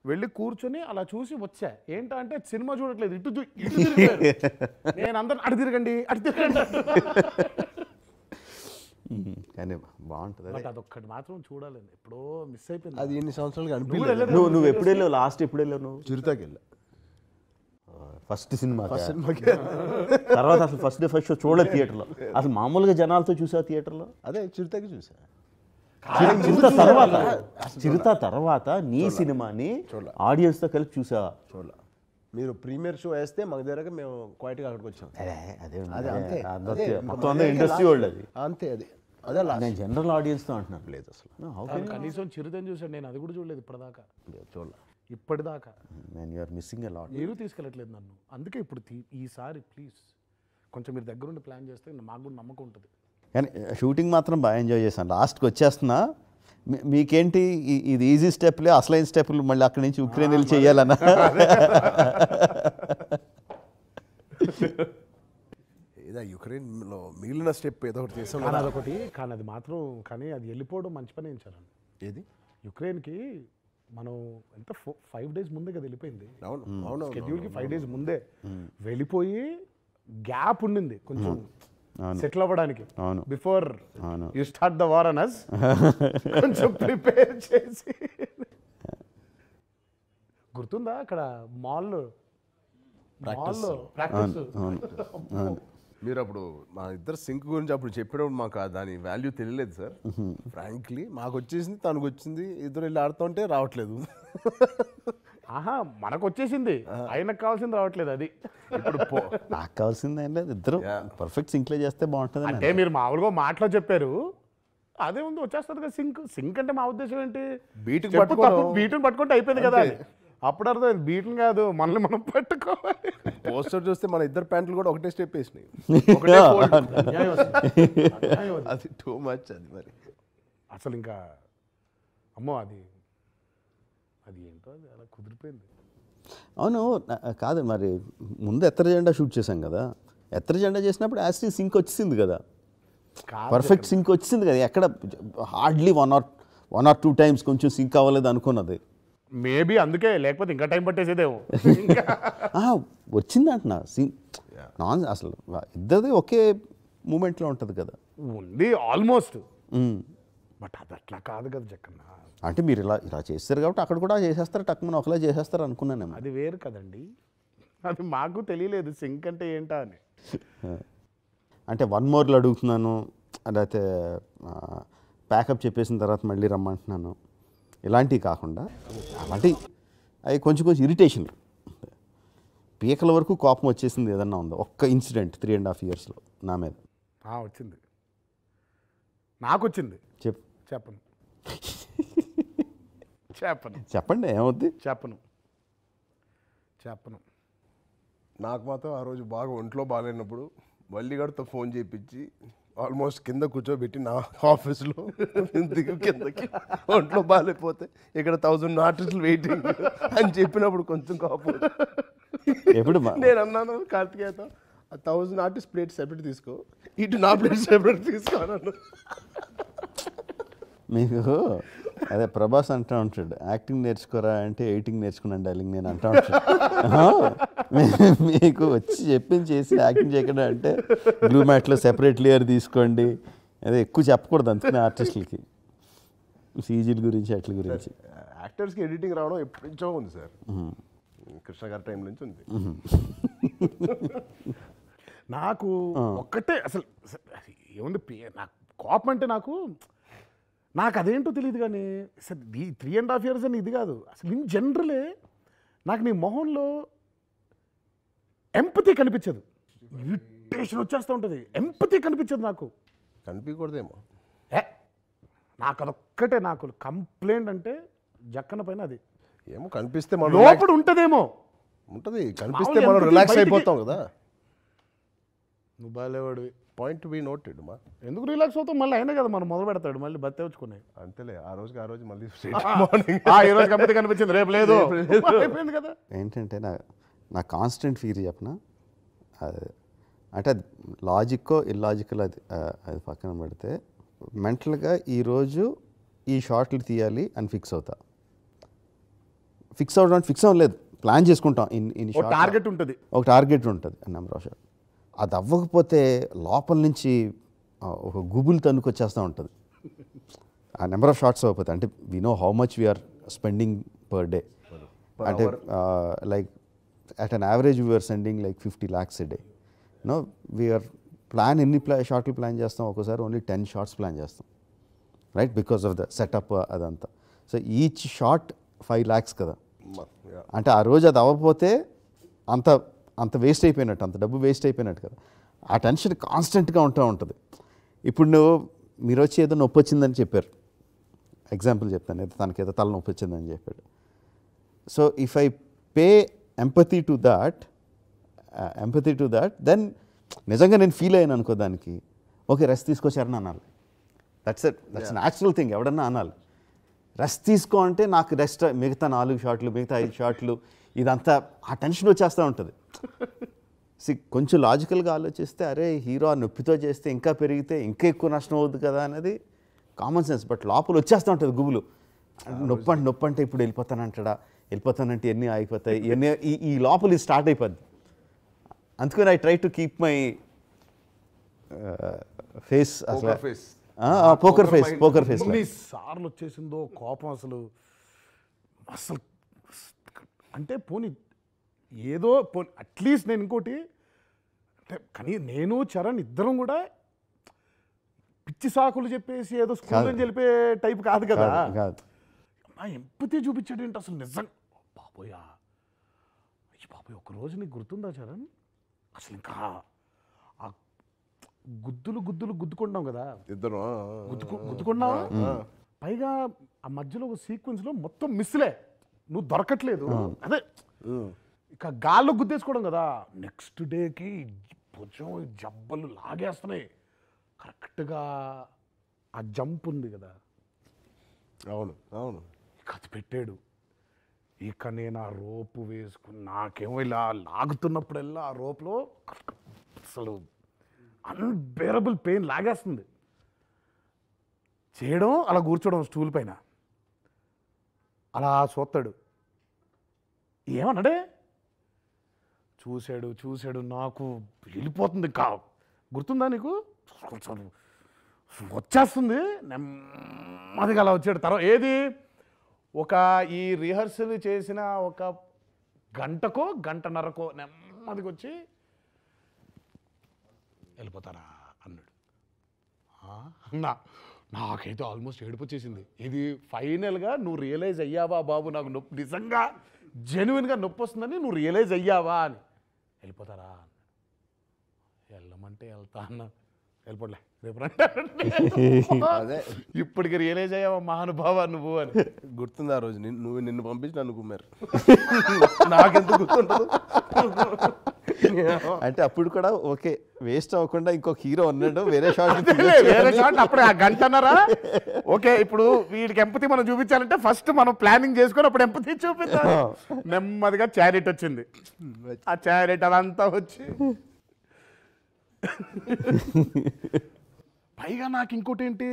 Speaker 3: వెళ్ళి కూర్చొని అలా చూసి వచ్చా. ఏంటా అంటే సినిమా చూడట్లేదు. ఇటు ఇటు. నేను అందరు అటు తిరగండి అటు తిరగండి.
Speaker 2: కానీ బాగుంటుంది.
Speaker 3: అదొక్కటి మాత్రం చూడాలి ఎప్పుడో మిస్ అయిపోయింది.
Speaker 1: అది ఎన్ని సంవత్సరాలుగా
Speaker 3: నువ్వు
Speaker 1: అనిపించలేదు.
Speaker 2: నువ్వు నువ్వు ఎప్పుడు వెళ్ళావు? లాస్ట్ ఎప్పుడు వెళ్ళావు నువ్వు?
Speaker 1: చిరుతాకి వెళ్ళా.
Speaker 2: ఫస్ట్ సినిమా
Speaker 1: సినిమాకి.
Speaker 2: తర్వాత అసలు ఫస్ట్ డే ఫస్ట్ షో చూడలేదు థియేటర్లో. అసలు మామూలుగా జనాలతో చూసావు థియేటర్లో?
Speaker 1: అదే చిరుతాకి చూసా.
Speaker 2: చిరుత తర్వాత. చిరుత తర్వాత నీ సినిమాని ఆడియన్స్తో కలిపి చూసావా?
Speaker 1: చూడాల. మీరు ప్రీమియర్ షో వేస్తే మాకు దగ్గర మేము క్వైట్గా అక్కడికి వచ్చాం.
Speaker 2: అదే అదే
Speaker 1: అంతే.
Speaker 2: మొత్తం అంతా ఇండస్ట్రీ వాళ్ళు అది
Speaker 1: అంతే అది. అదే
Speaker 2: నేను జనరల్ ఆడియన్స్తో అంటున్నాను.
Speaker 1: లేదు అసలు?
Speaker 3: కనీసం చిరుతని చూసాడు నేను అది కూడా చూడలేదు ఇప్పటిదాకా.
Speaker 1: చూడాల.
Speaker 3: ఇప్పటిదాకా.
Speaker 2: You are missing a lot.
Speaker 3: మీరు తీసుకెళ్ళట్లేదు నన్ను. అందుకే ఇప్పుడు తీ- ఈసారి ప్లీజ్ కొంచెం మీరు దగ్గరుండి ప్లాన్ చేస్తే మాకు కూడా నమ్మకం ఉంటుంది.
Speaker 2: కానీ షూటింగ్ మాత్రం బాగా ఎంజాయ్ చేశాను. లాస్ట్కి వచ్చేస్తున్నా మీకేంటి ఇది ఈజీ స్టెప్లే అసలైన స్టెప్లు మళ్ళీ అక్కడి నుంచి ఉక్రెయిన్ వెళ్ళి చేయాలన్నా?
Speaker 1: ఏదో యుక్రెయిన్లో మిగిలిన స్టెప్ ఏదో ఒకటి చేసాం
Speaker 3: కానీ. అదొకటి కానీ అది మాత్రం కానీ అది వెళ్ళిపోవడం మంచి పని ఇచ్చారు
Speaker 1: ఏది?
Speaker 3: యుక్రెయిన్కి మనం ఎంత ఫైవ్ డేస్ ముందే కదా వెళ్ళిపోయింది.
Speaker 1: అవును అవును
Speaker 3: షెడ్యూల్కి ఫైవ్ డేస్ ముందే వెళ్ళిపోయి గ్యాప్ ఉండింది కొంచెం. సెటిల్ అవ్వడానికి.
Speaker 2: అవును.
Speaker 3: బిఫోర్
Speaker 2: అవును.
Speaker 3: You start the war Anas కొంచెం ప్రిపేర్ చేసి. గుర్తుందా అక్కడ మాల్ మాల్లో ప్రాక్టీస్
Speaker 1: మీరు అప్పుడు మా ఇద్దరు సింక్ గురించి అప్పుడు చెప్పినప్పుడు మాకు దాని వాల్యూ తెలియలేదు సార్. ఫ్రాంక్లీ మాకు వచ్చేసింది తనకు వచ్చింది ఇద్దరు వెళ్ళి ఆడుతుంటే రావట్లేదు.
Speaker 3: ఆహా మనకు వచ్చేసింది ఆయనకు కావాల్సింది రావట్లేదు అది.
Speaker 1: ఇప్పుడు
Speaker 2: నాకు కావాల్సింది ఏం లేదు ఇద్దరు పర్ఫెక్ట్ సింక్లే చేస్తే బాగుంటుంది
Speaker 3: అంటే మీరు మామూలుగా మాటలో చెప్పారు. అదే ఉంది వచ్చేస్తుంది కదా సింక్ సింక్ అంటే మా ఉద్దేశం ఏంటి. తప్పు, బీటుని పట్టుకుంటే అయిపోయింది కదా. అప్పుడు అర్థం బీటుని కాదు మనల్ని మనం పట్టుకోవాలి.
Speaker 1: పోస్టర్ చూస్తే మన ఇద్దరు ప్యాంట్లు కూడా ఒకటే స్టెప్ వేసినాయి.
Speaker 3: అది
Speaker 1: టూ మచ్ అది మరి.
Speaker 3: అసలు ఇంకా అమ్మో అది అది ఏంటో అది అలా కుదిరిపోయింది.
Speaker 2: అవును కాదు మరి ముందు ఎత్తర జెండా షూట్ చేశాం కదా. ఎత్తర జెండా చేసినప్పుడు యాస్టీ సింక్ వచ్చింది కదా. పర్ఫెక్ట్ సింక్ వచ్చింది కదా. ఎక్కడ hardly one or one or two times కొంచెం సింక్ అవ్వలేదు అనుకున్నది.
Speaker 3: మేబీ అందుకే లేకపోతే ఇంకా టైం పట్టేసేదేమో.
Speaker 2: వచ్చింది అంటున్నా సింక్ నాన్ అసలు ఇద్దరిది ఒకే మూమెంట్లో ఉంటుంది కదా.
Speaker 3: ఉంది ఆల్మోస్ట్. బట్ అది అట్లా కాదు కదా జక్కన్న.
Speaker 2: అంటే మీరు ఇలా ఇలా చేస్తారు కాబట్టి అక్కడ కూడా చేసేస్తారు టక్కున ఒకలా చేసేస్తారు అనుకున్నానేమో
Speaker 3: అది వేరు కదండి. అది మాకు తెలియలేదు సింక్ అంటే ఏంటా అని.
Speaker 2: అంటే వన్ మోర్లు అడుగుతున్నాను లేకపోతే ప్యాకప్ చెప్పేసిన తర్వాత మళ్ళీ రమ్మంటున్నాను. ఇలాంటివి కాకుండా అలాంటి అవి కొంచెం కొంచెం ఇరిటేషన్ పీకల వరకు కోపం వచ్చేసింది ఏదన్నా ఉందో? ఒక్క ఇన్సిడెంట్ త్రీ అండ్ హాఫ్ ఇయర్స్లో నా మీద.
Speaker 3: వచ్చింది. నాకు వచ్చింది.
Speaker 2: చెప్
Speaker 3: చెప్పను. చెప్పను.
Speaker 2: చెప్పండి ఏమవుద్ది?
Speaker 3: చెప్పను. చెప్పను.
Speaker 1: నాకు మాత్రం ఆ రోజు బాగా ఒంట్లో బాగాలేనప్పుడు వల్లిగాడితో ఫోన్ చేయించి ఆల్మోస్ట్ కింద కూర్చోబెట్టి నా ఆఫీస్లో దిగు కిందకి ఒంట్లో బాగాలేకపోతే ఇక్కడ థౌజండ్ ఆర్టిస్టులు వెయిటింగ్ అని చెప్పినప్పుడు కొంచెం కోపం.
Speaker 2: ఎప్పుడు
Speaker 1: నేను అన్నాను కార్తికేయతో ఆ థౌజండ్ ఆర్టిస్ట్ ప్లేట్ సెపరేట్ తీసుకో ఇటు నా ప్లేట్ సెపరేట్ తీసుకో అన్నాను.
Speaker 2: మీకు అదే ప్రభాస్ అంటూ ఉంటాడు యాక్టింగ్ నేర్చుకోరా అంటే ఎయిటింగ్ నేర్చుకున్నాను డార్లింగ్ నేను అంటూ ఉంటాడు. మీకు వచ్చి చెప్పింది చేసి యాక్టింగ్ చేయకుండా అంటే బ్లూ మ్యాట్లో సెపరేట్ లేయర్ తీసుకోండి. అదే ఎక్కువ చెప్పకూడదు అందుకనే ఆర్టిస్టులకి. సీజీల గురించి అట్ల గురించి.
Speaker 1: యాక్టర్స్కి ఎడిటింగ్ రావడం ఎప్పటి నుంచో ఉంది సార్. కృష్ణ గారి టైం నుంచి ఉంది.
Speaker 3: నాకు ఒక్కటే అసలు ఏముంది నాకు కోపం అంటే నాకు నాకు అదేంటో తెలియదు కానీ అసలు ఈ త్రీ అండ్ హాఫ్ ఇయర్స్ అని ఇది కాదు. అసలు ఇన్ జనరలే నాకు నీ మొహంలో ఎంపతి కనిపించదు. ఇరిటేషన్ వచ్చేస్తూ ఉంటుంది. ఎంపతి కనిపించదు నాకు.
Speaker 1: కనిపించకూడదేమో.
Speaker 3: ఏ? నాకు అదొక్కటే నాకు. కంప్లైంట్ అంటే జక్కన పైన అది.
Speaker 1: ఏమో కనిపిస్తే మనం
Speaker 3: లోపల ఉంటుందేమో.
Speaker 1: ఉంటది. కనిపిస్తే మనం రిలాక్స్ అయిపోతాం కదా.
Speaker 3: నువ్వు బాగాలేవాడివి.
Speaker 1: పాయింట్ బి నోటెడ్ మా.
Speaker 3: ఎందుకు రిలాక్స్ అవుతాం మళ్ళీ అయినా కదా మనం మొదలు పెడతాడు మళ్ళీ బత్తే వచ్చుకున్నాయి.
Speaker 1: అంతేలే ఆ రోజుకి ఆ రోజు మళ్ళీ మార్నింగ్
Speaker 3: ఈ రోజు కమిటీ కనిపించింది రేపు లేదు. అయిపోయింది కదా.
Speaker 2: ఏంటంటే నా నా కాన్స్టెంట్ ఫీల్ చెప్పిన? అంటే అది లాజిక్కో ఇల్లాజికల్ అది అది పక్కన పెడితే మెంటల్గా ఈరోజు ఈ షార్ట్లు తీయాలి అని ఫిక్స్ అవుతా. ఫిక్స్ అవడం ఫిక్స్ అవ్వలేదు ప్లాన్ చేసుకుంటాం ఇన్ ఇన్
Speaker 3: ఒక టార్గెట్ ఉంటుంది.
Speaker 2: ఒక టార్గెట్ ఉంటుంది నెంబర్ ఆఫ్ షాట్ అది అవ్వకపోతే లోపల నుంచి ఒక గుబులు తన్నుకొచ్చేస్తూ ఉంటుంది. ఆ నెంబర్ ఆఫ్ షార్ట్స్ అవ్వకపోతే అంటే we know how much we are spending per day అంటే like at an average we are sending like fifty lakhs a day no we are plan ఎన్ని ప్లా షార్ట్లు ప్లాన్ చేస్తాం ఒక్కోసారి ఓన్లీ టెన్ షార్ట్స్ ప్లాన్ చేస్తాం. Right because of the setup అదంతా. So each shot five lakhs కదా. అంటే ఆ రోజు అది అవ్వకపోతే అంత అంత వేస్ట్ అయిపోయినట్టు అంత డబ్బు వేస్ట్ అయిపోయినట్టు కదా. ఆ టెన్షన్ కాన్స్టెంట్గా ఉంటూ ఉంటుంది. ఇప్పుడు నువ్వు మీరు వచ్చి ఏదో నొప్పి వచ్చిందని చెప్పారు. ఎగ్జాంపుల్ చెప్తాను ఏదో తనకి ఏదో తల నొప్పి వచ్చిందని చెప్పాడు. So if I pay empathy to that empathy to that then నిజంగా నేను ఫీల్ అయ్యాను అనుకో దానికి. ఓకే రెస్ట్ తీసుకొచ్చారని అనాలి. That's it that's natural thing ఎవడన్నా అనాలి. రెస్ట్ తీసుకో అంటే నాకు రెస్ట్ మిగతా నాలుగు షాట్లు మిగతా ఐదు షాట్లు ఇదంతా ఆ టెన్షన్ వచ్చేస్తూ ఉంటుంది. కొంచెం లాజికల్గా ఆలోచిస్తే అరే హీరో ఆ నొప్పితో చేస్తే ఇంకా పెరిగితే ఇంకా ఎక్కువ నష్టం అవుతుంది కదా అనేది కామన్ సెన్స్ బట్ లోపల వచ్చేస్తూ ఉంటుంది గుబులు. నొప్పి అంటే నొప్పి అంటే ఇప్పుడు వెళ్ళిపోతానంటాడా? వెళ్ళిపోతానంటే ఎన్ని ఆగిపోతాయి? ఎన్ని ఈ ఈ లోపల ఇది స్టార్ట్ అయిపోద్ది. అందుకని I try to keep my face అసలు
Speaker 1: face.
Speaker 2: Poker face poker face
Speaker 3: సార్లు వచ్చేసిందో కోపం అసలు. అసలు అంటే పోనీ ఏదో అట్లీస్ట్ నేను ఇంకోటి అంటే కానీ నేను చరణ్ ఇద్దరం కూడా పిచ్చి సాకులు చెప్పేసి ఏదో స్కూల్ చెప్పే టైప్ కాదు కదా. ఎంపతి చూపించాడు ఏంటి అసలు నిజం? బాబోయా అయ్యి బాబోయ్ ఒక రోజు నీకు గుర్తుందా చరణ్? అసలు ఇంకా ఆ గుద్దులు గుద్దులు గుద్దుకుంటాం కదా.
Speaker 1: ఇద్దరు.
Speaker 3: గుద్దుకు గుద్దుకున్నావా పైగా ఆ మధ్యలో ఒక సీక్వెన్స్లో మొత్తం మిస్లే నువ్వు దొరకట్లేదు. అదే. ఇక గాల్లో గుద్దేసుకోవడం కదా. నెక్స్ట్ డేకి భుజం జబ్బలు లాగేస్తున్నాయి. కరెక్ట్గా ఆ జంప్ ఉంది కదా.
Speaker 1: అవును అవును.
Speaker 3: ఇక అది పెట్టాడు. ఇక నేను ఆ రోపు వేసుకుని నాకేమో ఇలా లాగుతున్నప్పుడల్లా ఆ రోప్లో అసలు అన్బేరబుల్ పెయిన్ లాగేస్తుంది. చేయడం అలా కూర్చోవడం స్టూల్ పైన. అలా చూస్తాడు ఏమన్నాడే? చూశాడు చూశాడు నాకు వెళ్ళిపోతుంది కా గుర్తుందా నీకు? వచ్చేస్తుంది. నెమ్మదిగా అలా వచ్చాడు. తర్వాత ఏది? ఒక ఈ రిహర్సల్ చేసిన ఒక గంటకో గంటన్నరకో నెమ్మదిగా వచ్చి వెళ్ళిపోతారా అన్నాడు. అన్నా నాకైతే ఆల్మోస్ట్ ఏడుపు వచ్చేసింది. ఇది ఫైనల్గా నువ్వు రియలైజ్ అయ్యావా బాబు? నాకు నొప్పి నిజంగా జెన్యున్గా నొప్పి వస్తుందని నువ్వు రియలైజ్ అయ్యావా అని. వెళ్ళిపోతారా అన్నాడు. వెళ్ళమంటే వెళ్తా అన్నా. వెళ్ళిపోలే రేపు
Speaker 1: అదే.
Speaker 3: ఇప్పటికి రియలైజ్ అయ్యావా మహానుభావ నువ్వు అని.
Speaker 1: గుర్తుంది ఆ రోజు నువ్వు నిన్ను పంపించి నన్ను కుమ్మారు. నాకెంత గుర్తుండదు?
Speaker 2: అంటే అప్పుడు కూడా ఓకే వేస్ట్ అవ్వకుండా ఇంకొక హీరో ఉన్నాడు వేరే షాట్
Speaker 3: అదేలే, వేరే షాట్ అప్పుడే ఆ గంటన్నరా ఓకే ఇప్పుడు వీడికి ఎంపతి మనం చూపించాలంటే ఫస్ట్ మనం ప్లానింగ్ చేసుకొని అప్పుడు ఎంపతి చూపిద్దాం. నెమ్మదిగా చారిట్ వచ్చింది. ఆ చారిట్ అదంతా వచ్చి. పైగా నాకు ఇంకోటి ఏంటి?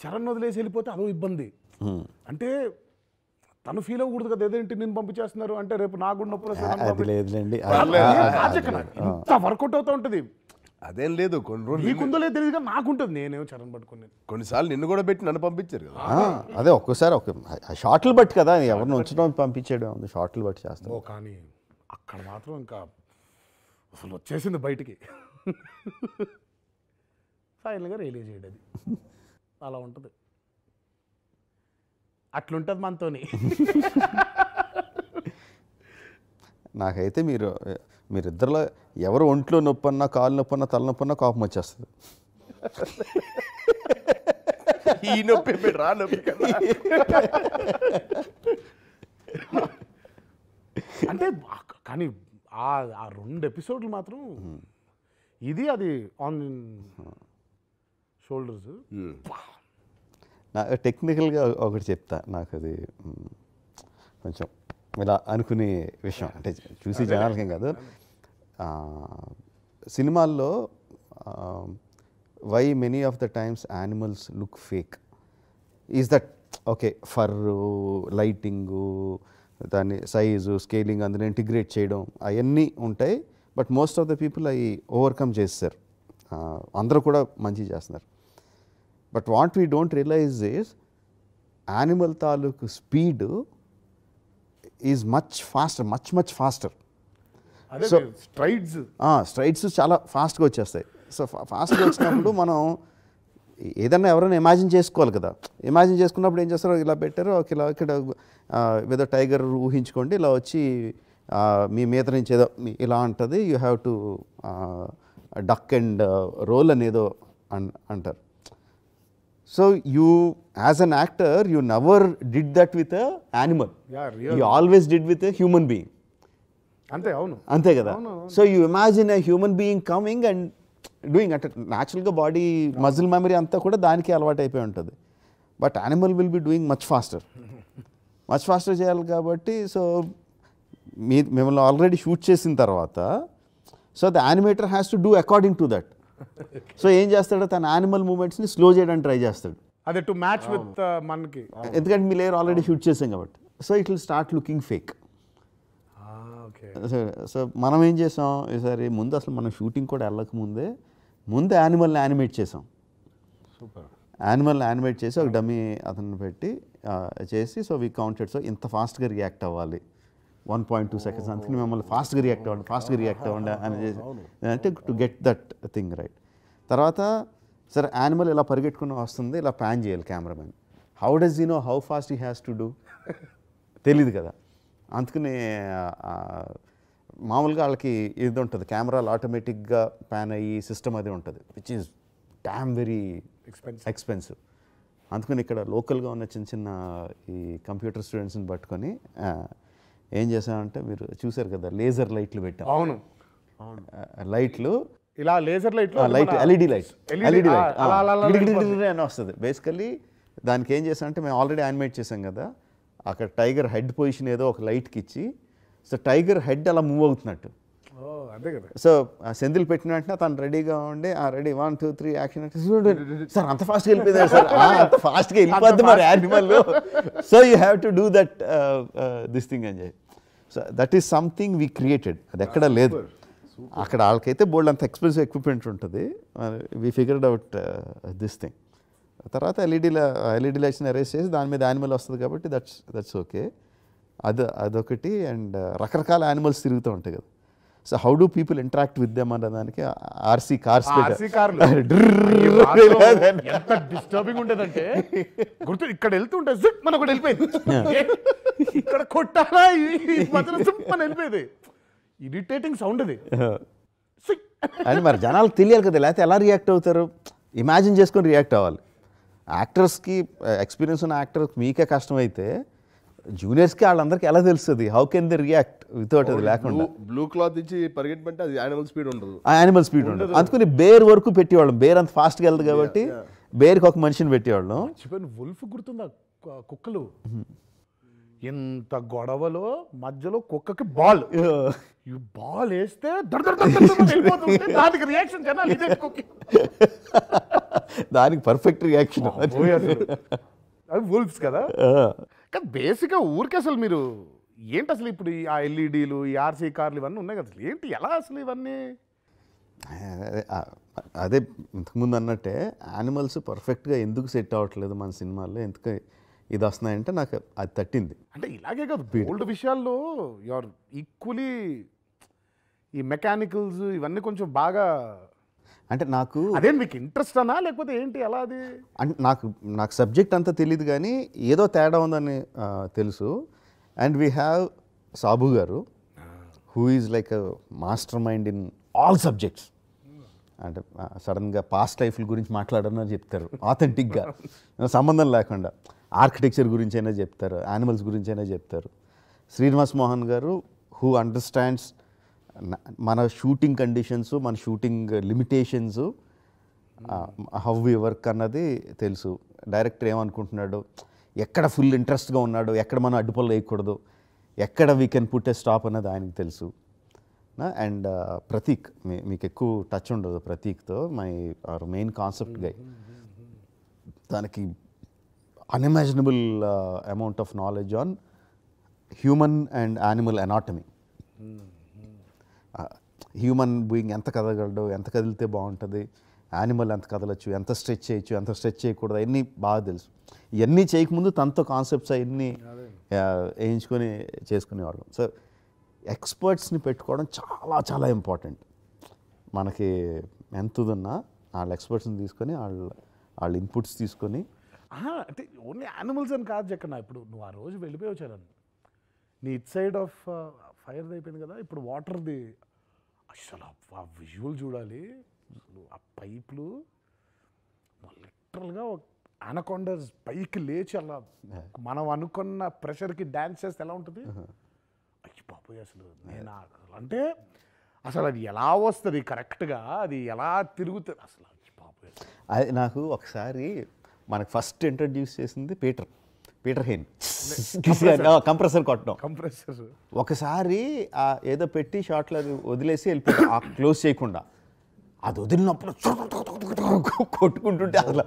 Speaker 3: చరణ్ వదిలేసి వెళ్ళిపోతే అదో ఇబ్బంది. అంటే తను ఫీల్ అవ్వకూడదు కదా ఏదేంటి నేను పంపించేస్తున్నారు అంటే రేపు నాకు నొప్పులు
Speaker 2: లేదులేండి.
Speaker 3: ఇంత వర్కౌట్ అవుతూ ఉంటుంది.
Speaker 1: అదేం లేదు కొన్ని రోజులు
Speaker 3: నీకుందో లేదు తెలియదుగా నాకుంటుంది. నేనేమో చరణ్ పట్టుకుని
Speaker 1: కొన్నిసార్లు నిన్ను కూడా పెట్టి నన్ను పంపించారు కదా.
Speaker 2: అదే ఒక్కోసారి ఒక షార్ట్లు బట్టి కదా ఎవరిని ఉంచడం పంపించేయడం ఉంది షార్ట్లు బట్టి చేస్తాం
Speaker 3: ఓ కానీ అక్కడ మాత్రం ఇంకా అసలు వచ్చేసింది బయటికి. ఫైనల్గా రిలీజ్ చేయడం అది అలా ఉంటుంది. అట్లుంటుంది మనతోని.
Speaker 2: నాకైతే మీరు మీరిద్దరిలో ఎవరు ఒంట్లో నొప్పి అన్నా కాలు నొప్పి అన్నా తల నొప్పి అన్నా కోపం వచ్చేస్తుంది.
Speaker 1: ఈ నొప్పి రా నొప్పి కదా
Speaker 3: అంటే కానీ ఆ ఆ రెండు ఎపిసోడ్లు మాత్రం ఇది అది ఆన్ షోల్డర్స్
Speaker 2: నా టెక్నికల్గా ఒకటి చెప్తా. నాకు అది కొంచెం ఇలా అనుకునే విషయం. అంటే చూసి జనాలకేం కాదు. సినిమాల్లో why many of the times animals look fake. Is that okay for lighting దాన్ని సైజు స్కేలింగ్ అందులో ఇంటిగ్రేట్ చేయడం అవన్నీ ఉంటాయి. But most of the people అవి ఓవర్కమ్ చేస్తారు అందరూ కూడా మంచి చేస్తున్నారు. But what we don't realise is animal తాలూకు speed is much faster much much faster So-
Speaker 3: strides
Speaker 2: strides చాలా ఫాస్ట్గా వచ్చేస్తాయి. సో ఫాస్ట్గా వచ్చినప్పుడు మనం ఏదన్నా ఎవరైనా ఇమాజిన్ చేసుకోవాలి కదా. ఇమాజిన్ చేసుకున్నప్పుడు ఏం చేస్తారో ఇలా పెట్టారు. ఒక ఇలా ఇక్కడ ఏదో టైగర్ ఊహించుకోండి. ఇలా వచ్చి మీ మీద నుంచి ఏదో మీ- ఇలా అంటుంది. You have to duck and roll అనేదో అన్ so you as an actor you never did that with animal
Speaker 3: Yeah,
Speaker 2: you always did with human being
Speaker 3: అంతే అవును.
Speaker 2: అంతే కదా? So you imagine a human being coming and doing అంటే న్యాచురల్గా body muscle memory అంతా కూడా దానికి అలవాటు అయిపోయి ఉంటుంది. But animal will be doing much faster much faster చేయాలి కాబట్టి సో మీ మిమ్మల్ని ఆల్రెడీ షూట్ చేసిన తర్వాత so the animator has to do according to that so ఏం చేస్తాడు? తన యానిమల్ మూమెంట్స్ని స్లో చేయడానికి ట్రై చేస్తాడు.
Speaker 3: అదే టు మ్యాచ్ విత్ మనకి.
Speaker 2: ఎందుకంటే మీ లేయర్ ఆల్రెడీ షూట్ చేసాం కాబట్టి. So it will start looking fake
Speaker 3: okay.
Speaker 2: So so మనం ఏం చేసాం? ఈసారి ముందు అసలు మనం షూటింగ్ కూడా వెళ్ళక ముందే ముందు యానిమల్ని యానిమేట్ చేసాం.
Speaker 1: సూపర్.
Speaker 2: యానిమల్ని యానిమేట్ చేసి ఒక డమ్మీ అతన్ని పెట్టి చేసి సో వీ కౌంటెడ్ సో ఇంత ఫాస్ట్గా రియాక్ట్ అవ్వాలి. వన్ పాయింట్ టూ సెకండ్స్ అందుకని మిమ్మల్ని ఫాస్ట్గా రియాక్ట్ అవ్వండి ఫాస్ట్గా రియాక్ట్ అవ్వండి అని చేసి అంటే to get that thing right తర్వాత సరే యానిమల్ ఇలా పరిగెట్టుకుని వస్తుంది? ఇలా ప్యాన్ చేయాలి cameraman how does you know how fast he has to do తెలీదు కదా. అందుకని మామూలుగా వాళ్ళకి ఇది ఉంటుంది. కెమెరాలు ఆటోమేటిక్గా ప్యాన్ అయ్యి సిస్టమ్ అది ఉంటుంది which is damn very
Speaker 3: Expensive.
Speaker 2: Expensive అందుకని ఇక్కడ లోకల్గా ఉన్న చిన్న చిన్న ఈ కంప్యూటర్ స్టూడెంట్స్ని పట్టుకొని ఏం చేసామంటే మీరు చూసారు కదా లేజర్ లైట్లు పెట్టాం.
Speaker 3: అవును.
Speaker 2: లైట్లు.
Speaker 3: ఇలా laser light
Speaker 2: light LED light. LED light. అని వస్తుంది. బేసికల్లీ దానికి ఏం చేసాం అంటే మేము ఆల్రెడీ యానిమేట్ చేసాం కదా అక్కడ టైగర్ హెడ్ పొజిషన్ ఏదో ఒక లైట్కి ఇచ్చి సో టైగర్ హెడ్ అలా మూవ్ అవుతున్నట్టు.
Speaker 3: ఓ అదే కదా.
Speaker 2: సో ఆ సెంధిల్ పెట్టిన వెంటనే తను రెడీగా ఉండి ఆ ready one two three action sir అంత ఫాస్ట్గా వెళ్ళిపోయింది సార్. "ఆ, అంత ఫాస్ట్గా వెళ్ళిపోద్ది మరి animal so you have to do that this thing అని చెప్పి so that is something we created అది ఎక్కడ లేదు. అక్కడ వాళ్ళకైతే బోల్డ్ అంత ఎక్స్పెన్సివ్ ఎక్విప్మెంట్ ఉంటుంది. We figured out this thing తర్వాత ఎల్ఈడి ఎల్ఈడి లైట్స్ని అరేంజ్ చేసి దాని మీద యానిమల్ వస్తుంది కాబట్టి దట్స్ దట్స్ ఓకే అది అదొకటి అండ్ రకరకాల యానిమల్స్ తిరుగుతూ ఉంటాయి కదా. So how do people interact with them అన్న దానికి ఆర్సీ కార్స్
Speaker 3: ఎంత డిస్టర్బింగ్ ఉండేదంటే గుర్తు ఇక్కడ వెళ్తుంటే జిప్ మన ఒకటి వెళ్ళిపోయింది. ఇక్కడ కొట్టాలా? మన వెళ్ళిపోయేది. ఇరిటేటింగ్ సౌండ్ అది.
Speaker 2: అని మరి జనాలకు తెలియాలి కదా లేకపోతే ఎలా రియాక్ట్ అవుతారు? ఇమాజిన్ చేసుకొని రియాక్ట్ అవ్వాలి. యాక్టర్స్కి ఎక్స్పీరియన్స్ ఉన్న యాక్టర్స్ మీకే కష్టమైతే జూనియర్స్కి వాళ్ళందరికీ ఎలా తెలుస్తుంది? How can they react without అది లేకుండా?
Speaker 1: బ్లూ క్లాత్ ఇచ్చి పరిగెట్టమంటే అది యానిమల్ స్పీడ్ ఉండదు.
Speaker 2: ఆ యానిమల్ స్పీడ్ ఉండదు. అందుకని బేర్ వరకు పెట్టేవాళ్ళం. బేర్ అంత ఫాస్ట్గా వెళ్తుంది కాబట్టి బేర్కి ఒక మనిషిని పెట్టేవాళ్ళం.
Speaker 3: మర్చిపోయిన. వుల్ఫ్ గుర్తుందా? కుక్కలు. ఎంత గొడవలో మధ్యలో కుక్కకి బాల్. ఈ బాల్ వేస్తే దానికి రియాక్షన్
Speaker 2: దానికి పర్ఫెక్ట్ రియాక్షన్.
Speaker 3: అది వుల్ఫ్స్ కదా? కానీ బేసిక్గా ఊరికే అసలు మీరు ఏంటి అసలు ఇప్పుడు ఈ ఆ ఎల్ఈడీలు ఈ ఆర్సీ కార్లు ఇవన్నీ ఉన్నాయి కదా అసలు? ఏంటి ఎలా అసలు ఇవన్నీ?
Speaker 2: అదే ఇంతకుముందు అన్నట్టే యానిమల్స్ పర్ఫెక్ట్గా ఎందుకు సెట్ అవ్వట్లేదు మన సినిమాల్లో? ఎందుకు ఇది వస్తున్నాయంటే నాకు అది తట్టింది.
Speaker 3: అంటే ఇలాగే కాదు ఓల్డ్ విషయాల్లో యువర్ ఈక్వలీ ఈ మెకానికల్స్ ఇవన్నీ కొంచెం బాగా
Speaker 2: అంటే నాకు
Speaker 3: అదే మీకు ఇంట్రెస్ట్ అనా? లేకపోతే ఏంటి? ఎలా అది?
Speaker 2: అంటే నాకు నాకు సబ్జెక్ట్ అంతా తెలియదు కానీ ఏదో తేడా ఉందని తెలుసు. And we have Sabu garu who is like master mind in all subjects అంటే సడన్గా పాస్ట్ లైఫ్ల గురించి మాట్లాడని చెప్తారు. ఆథెంటిక్గా సంబంధం లేకుండా. ఆర్కిటెక్చర్ గురించి అయినా చెప్తారు. యానిమల్స్ గురించి అయినా చెప్తారు. శ్రీనివాస్ మోహన్ గారు హూ అండర్స్టాండ్స్ మన షూటింగ్ కండిషన్స్ మన shooting limitations how we work అన్నది తెలుసు. డైరెక్టర్ ఏమనుకుంటున్నాడు? ఎక్కడ ఫుల్ ఇంట్రెస్ట్గా ఉన్నాడు? ఎక్కడ మనం అడ్డుపల్లు వేయకూడదు? ఎక్కడ we can put a stop అన్నది ఆయనకి తెలుసు. అండ్ ప్రతీక్ మీ మీకు ఎక్కువ టచ్ ఉండదు ప్రతీక్తో my our main concept guy దానికి unimaginable amount of knowledge on human and animal anatomy human being ఎంత కదగలడు ఎంత కదిలితే బాగుంటుంది యానిమల్ ఎంత కదలచ్చు ఎంత స్ట్రెచ్ చేయొచ్చు ఎంత స్ట్రెచ్ చేయకూడదు అవన్నీ బాగా తెలుసు. ఇవన్నీ చేయకముందు తనతో కాన్సెప్ట్స్ అవన్నీ వేయించుకొని చేసుకునేవాళ్ళం సో ఎక్స్పర్ట్స్ని పెట్టుకోవడం చాలా చాలా ఇంపార్టెంట్. మనకి ఎంత ఉన్నా వాళ్ళ ఎక్స్పర్ట్స్ని తీసుకొని వాళ్ళ వాళ్ళ ఇన్పుట్స్ తీసుకొని.
Speaker 3: అంటే ఓన్లీ యానిమల్స్ అని కాదు చెక్కన ఇప్పుడు నువ్వు ఆ రోజు వెళ్ళిపోయి వచ్చారని నీ ఇట్ సైడ్ ఆఫ్ ఫైర్ అయిపోయింది కదా ఇప్పుడు వాటర్ది అసలు ఆ విజువల్ చూడాలి. అసలు ఆ పైపులు లిటరల్గా అనకొండస్ పైకి లేచి అలా మనం అనుకున్న ప్రెషర్కి డ్యాన్స్ చేస్తే ఎలా ఉంటుంది? అయ్యి బాబోయ్ అసలు నేను అంటే అసలు అది ఎలా వస్తుంది కరెక్ట్గా అది ఎలా తిరుగుతుంది అసలు అయ్యి బాబోయ్ అసలు.
Speaker 2: అది నాకు ఒకసారి మనకు ఫస్ట్ ఇంట్రడ్యూస్ చేసింది పీటర్ పీటర్ హెయిన్ కంప్రెసర్ కొట్టడం.
Speaker 3: కంప్రెసర్
Speaker 2: ఒకసారి ఆ ఏదో పెట్టి షార్ట్లో అది వదిలేసి వెళ్ళిపోయాడు. ఆ క్లోజ్ చేయకుండా. అది వదిలినప్పుడు కొట్టుకుంటుంటే అసలు.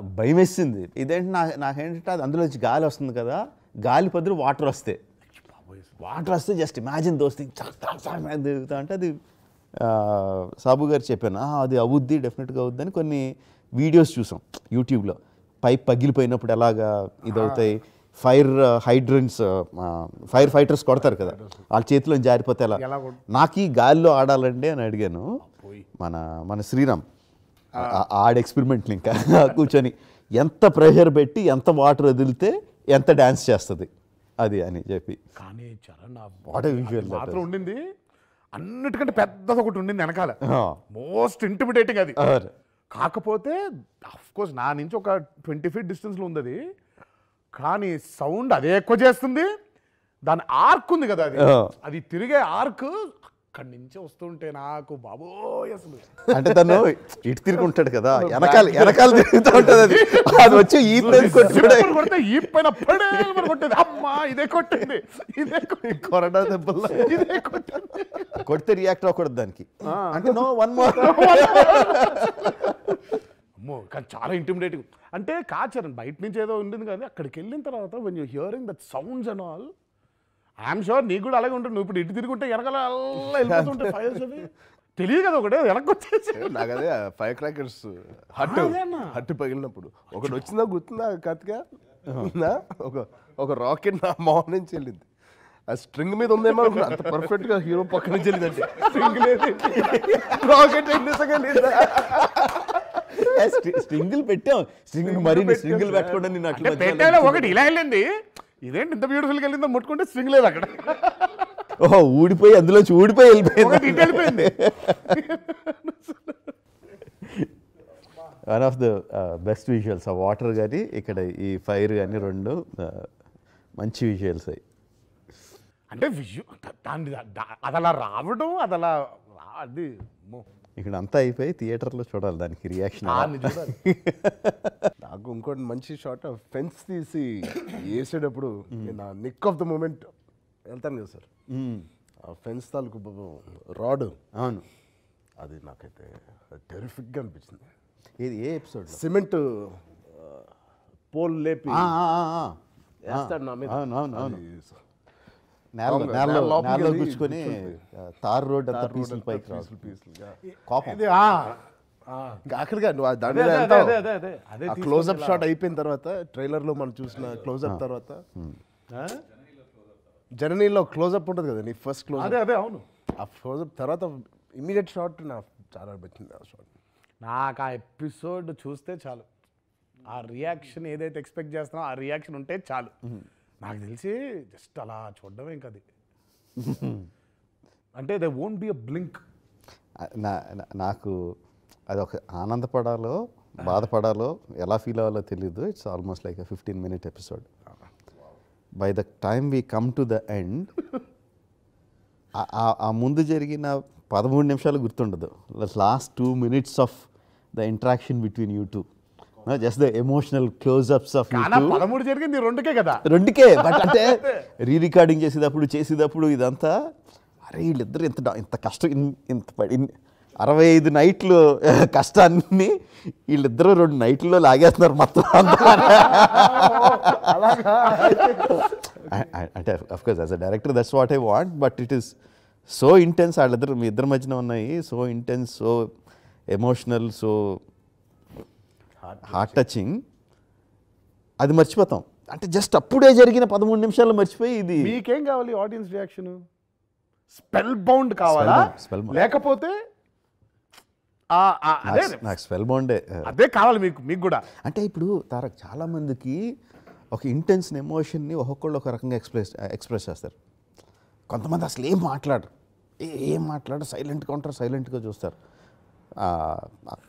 Speaker 2: భయం వేసింది ఇదేంటి నా నాకేంటంటే అది అందులో నుంచి గాలి వస్తుంది కదా. గాలి బదులు వాటర్ వస్తే. వాటర్ వస్తే జస్ట్ ఇమాజిన్ దోస్తి దిగుతా అంటే అది సాబు గారు చెప్పాను. "ఆ, అది అవుద్ది డెఫినెట్గా అవుద్ది అని కొన్ని వీడియోస్ చూసాం. యూట్యూబ్లో పైప్ పగిలిపోయినప్పుడు ఎలాగా ఇదవుతాయి? ఫైర్ హైడ్రన్స్ ఫైర్ ఫైటర్స్ కొడతారు కదా. వాళ్ళ చేతిలో జారిపోతే ఎలా? నాకు ఈ గాలిలో ఆడాలండి అని అడిగాను మన మన శ్రీరామ్. ఆడ ఎక్స్పెరిమెంట్లు ఇంకా కూర్చొని ఎంత ప్రెషర్ పెట్టి ఎంత వాటర్ వదిలితే ఎంత డ్యాన్స్ చేస్తుంది? అది అని చెప్పి.
Speaker 3: కానీ చరణ్
Speaker 2: that
Speaker 3: మాత్రం ఉండింది. అన్నిటికంటే పెద్దది ఒకటి ఉండింది వెనకాల. మోస్ట్ ఇంటిమిడేటింగ్ అది. కాకపోతే కోర్స్ నా నుంచి ఒక ట్వంటీ ఫీట్ డిస్టెన్స్లో ఉంది అది కానీ సౌండ్ అదే ఎక్కువ చేస్తుంది. దాని ఆర్క్ ఉంది కదా అది. అది తిరిగే ఆర్క్ అక్కడి నుంచి వస్తుంటే నాకు బాబోయ్ అసలు.
Speaker 2: అంటే తను ఇటు తిరిగి ఉంటాడు కదా వెనకాల వెనకాల తిరుగుతూ ఉంటుంది అది. అది వచ్చి ఈ
Speaker 3: కొడితే పైన కొట్టేది. అమ్మా ఇదే కొట్టింది ఇదే
Speaker 1: కొరడా దెబ్బల్లో
Speaker 3: ఇదే కొట్టింది.
Speaker 2: కొడితే రియాక్ట్ అవ్వకూడదు దానికి. అంటే నో వన్ మోర్
Speaker 3: అమ్మో కానీ చాలా ఇంటిమిడేటింగ్ అంటే కాచరణ్ బయట నుంచి ఏదో ఉండింది కానీ అక్కడికి వెళ్ళిన తర్వాత when you hearing that sounds and all I'm sure నీకు కూడా అలాగే ఉంటుంది. నువ్వు ఇప్పుడు ఇటు తిరుగుంటే వెనకాల అలా వెళ్ళిపోతుంటే ఫైర్స్ అవి. తెలియదు కదా ఒకటే వెనక్కి వచ్చేసి.
Speaker 1: నాకు అదే ఫైర్ క్రాకర్స్ హట్
Speaker 3: అదేనా?
Speaker 1: హట్ పగిలినప్పుడు. ఒకటి వచ్చిందా గుర్తుందా కత్తిగా ఉందా? ఒక ఒక రాకెట్ నా మొహం నుంచి వెళ్ళింది. ఆ స్ట్రింగ్ మీద ఉందేమో అనుకున్నా. అంత పర్ఫెక్ట్గా హీరో పక్క నుంచి వెళ్ళిందంటే స్ట్రింగ్ లేదు. రాకెట్
Speaker 2: స్ట్రింగిల్ పెట్టాం స్ట్రింగిల్ మరి స్ట్రింగిల్ పెట్టకుండా నేను
Speaker 3: అంటే
Speaker 2: అట్లా
Speaker 3: పెట్టాలో ఒకటి ఇలా వెళ్ళింది. ఇదేంటి ఇంత బ్యూటిఫుల్గా వెళ్ళిందో ముట్టుకుంటే స్ట్రింగ్ లేదు అక్కడ.
Speaker 2: ఓహో ఊడిపోయి అందులోంచి ఊడిపోయి వెళ్ళిపోయింది.
Speaker 3: ఇటు వెళ్ళిపోయింది.
Speaker 2: One of the best visuals ఆ వాటర్ కానీ ఇక్కడ ఈ ఫైర్ కానీ రెండు uh, మంచి విజువల్స్ అయ్యి
Speaker 3: అంటే విజు దాన్ని అది అలా రావడం అది అలా అది.
Speaker 2: ఇక్కడ అంతా అయిపోయి థియేటర్లో చూడాలి దానికి రియాక్షన్
Speaker 1: నాకు ఇంకోటి మంచి షాట్ ఫెన్స్ తీసి వేసేటప్పుడు నా నిక్ ఆఫ్ ద మూమెంట్ వెళ్తాను కదా సార్. ఆ ఫెన్స్ తాలూకు రాడ్.
Speaker 2: అవును.
Speaker 1: అది నాకైతే టెరిఫిక్గా అనిపించింది.
Speaker 2: ఇది ఏ ఎపిసోడ్
Speaker 1: సిమెంట్ పోల్ లేపి వేస్తాడు నా మీద.
Speaker 2: అవును అవును అవును, నేలలో కూర్చుకొని. తార్ రోడ్ అంతా
Speaker 1: తార్ రోడ్
Speaker 2: పీసులు పైకి
Speaker 1: పీసులుగా.
Speaker 2: కోపం.
Speaker 3: ఇది ఆ, ఆ.
Speaker 1: ఇంకా ఆఖరిగా నువ్వు
Speaker 3: తీసుకొని
Speaker 1: క్లోజ్అప్ షాట్ అయిపోయిన తర్వాత ట్రైలర్లో మనం చూసిన క్లోజ్అప్ తర్వాత
Speaker 3: ఆ?
Speaker 1: జర్నీలో క్లోజ్అప్ ఉంటుంది కదా నీ ఫస్ట్ క్లోజ్
Speaker 3: అదే అదే అవును.
Speaker 1: ఆ క్లోజ్అప్ తర్వాత ఇమీడియట్ షాట్ నాకు చాలా నచ్చింది ఆ షాట్
Speaker 3: నాకు ఆ ఎపిసోడ్ చూస్తే చాలు. ఆ రియాక్షన్ ఏదైతే ఎక్స్పెక్ట్ చేస్తున్నామో ఆ రియాక్షన్ ఉంటే చాలు. నాకు తెలిసి జస్ట్ అలా చూడడమే ఇంకా అది అంటే they won't be a blink
Speaker 2: నాకు అది ఒక ఆనందపడాలో బాధపడాలో ఎలా ఫీల్ అవ్వాలో తెలియదు it's almost like fifteen minute episode by the time we come to the end ఆ ముందు జరిగిన పదమూడు నిమిషాలు గుర్తుండదు. Last two minutes of the interaction between you two just the emotional closeups of
Speaker 3: పదమూడు జరిగింది రెండుకే కదా?
Speaker 2: రెండుకే బట్ అంటే రీ రికార్డింగ్ చేసేటప్పుడు చేసేటప్పుడు ఇదంతా అరే వీళ్ళిద్దరు ఇంత ఇంత కష్టం ఇంత పడి అరవై ఐదు నైట్లు కష్టాన్ని వీళ్ళిద్దరూ రెండు నైట్లో లాగేస్తున్నారు మొత్తం అంటే of course as a director that's what I want but it is so intense వాళ్ళిద్దరు మీ ఇద్దరి మధ్యన ఉన్నాయి so intense so emotional so heart touching అది మర్చిపోతాం. అంటే జస్ట్ అప్పుడే జరిగిన పదమూడు నిమిషాలు మర్చిపోయి ఇది
Speaker 3: మీకేం కావాలి ఆడియన్స్ రియాక్షన్ స్పెల్ బౌండ్ కావాలా?
Speaker 2: Spellbound.
Speaker 3: లేకపోతే
Speaker 2: నాకు- స్పెల్ బాండే
Speaker 3: అదే కావాలి మీకు మీకు కూడా.
Speaker 2: అంటే ఇప్పుడు తారక్ చాలా మందికి ఒక ఇంటెన్స్ ఎమోషన్ని ఒక్కొక్కళ్ళు ఒక రకంగా ఎక్స్ప్రెస్ ఎక్స్ప్రెస్ చేస్తారు. కొంతమంది అసలు ఏం మాట్లాడరు. ఏ- ఏం మాట్లాడరు? సైలెంట్గా ఉంటారు సైలెంట్గా చూస్తారు.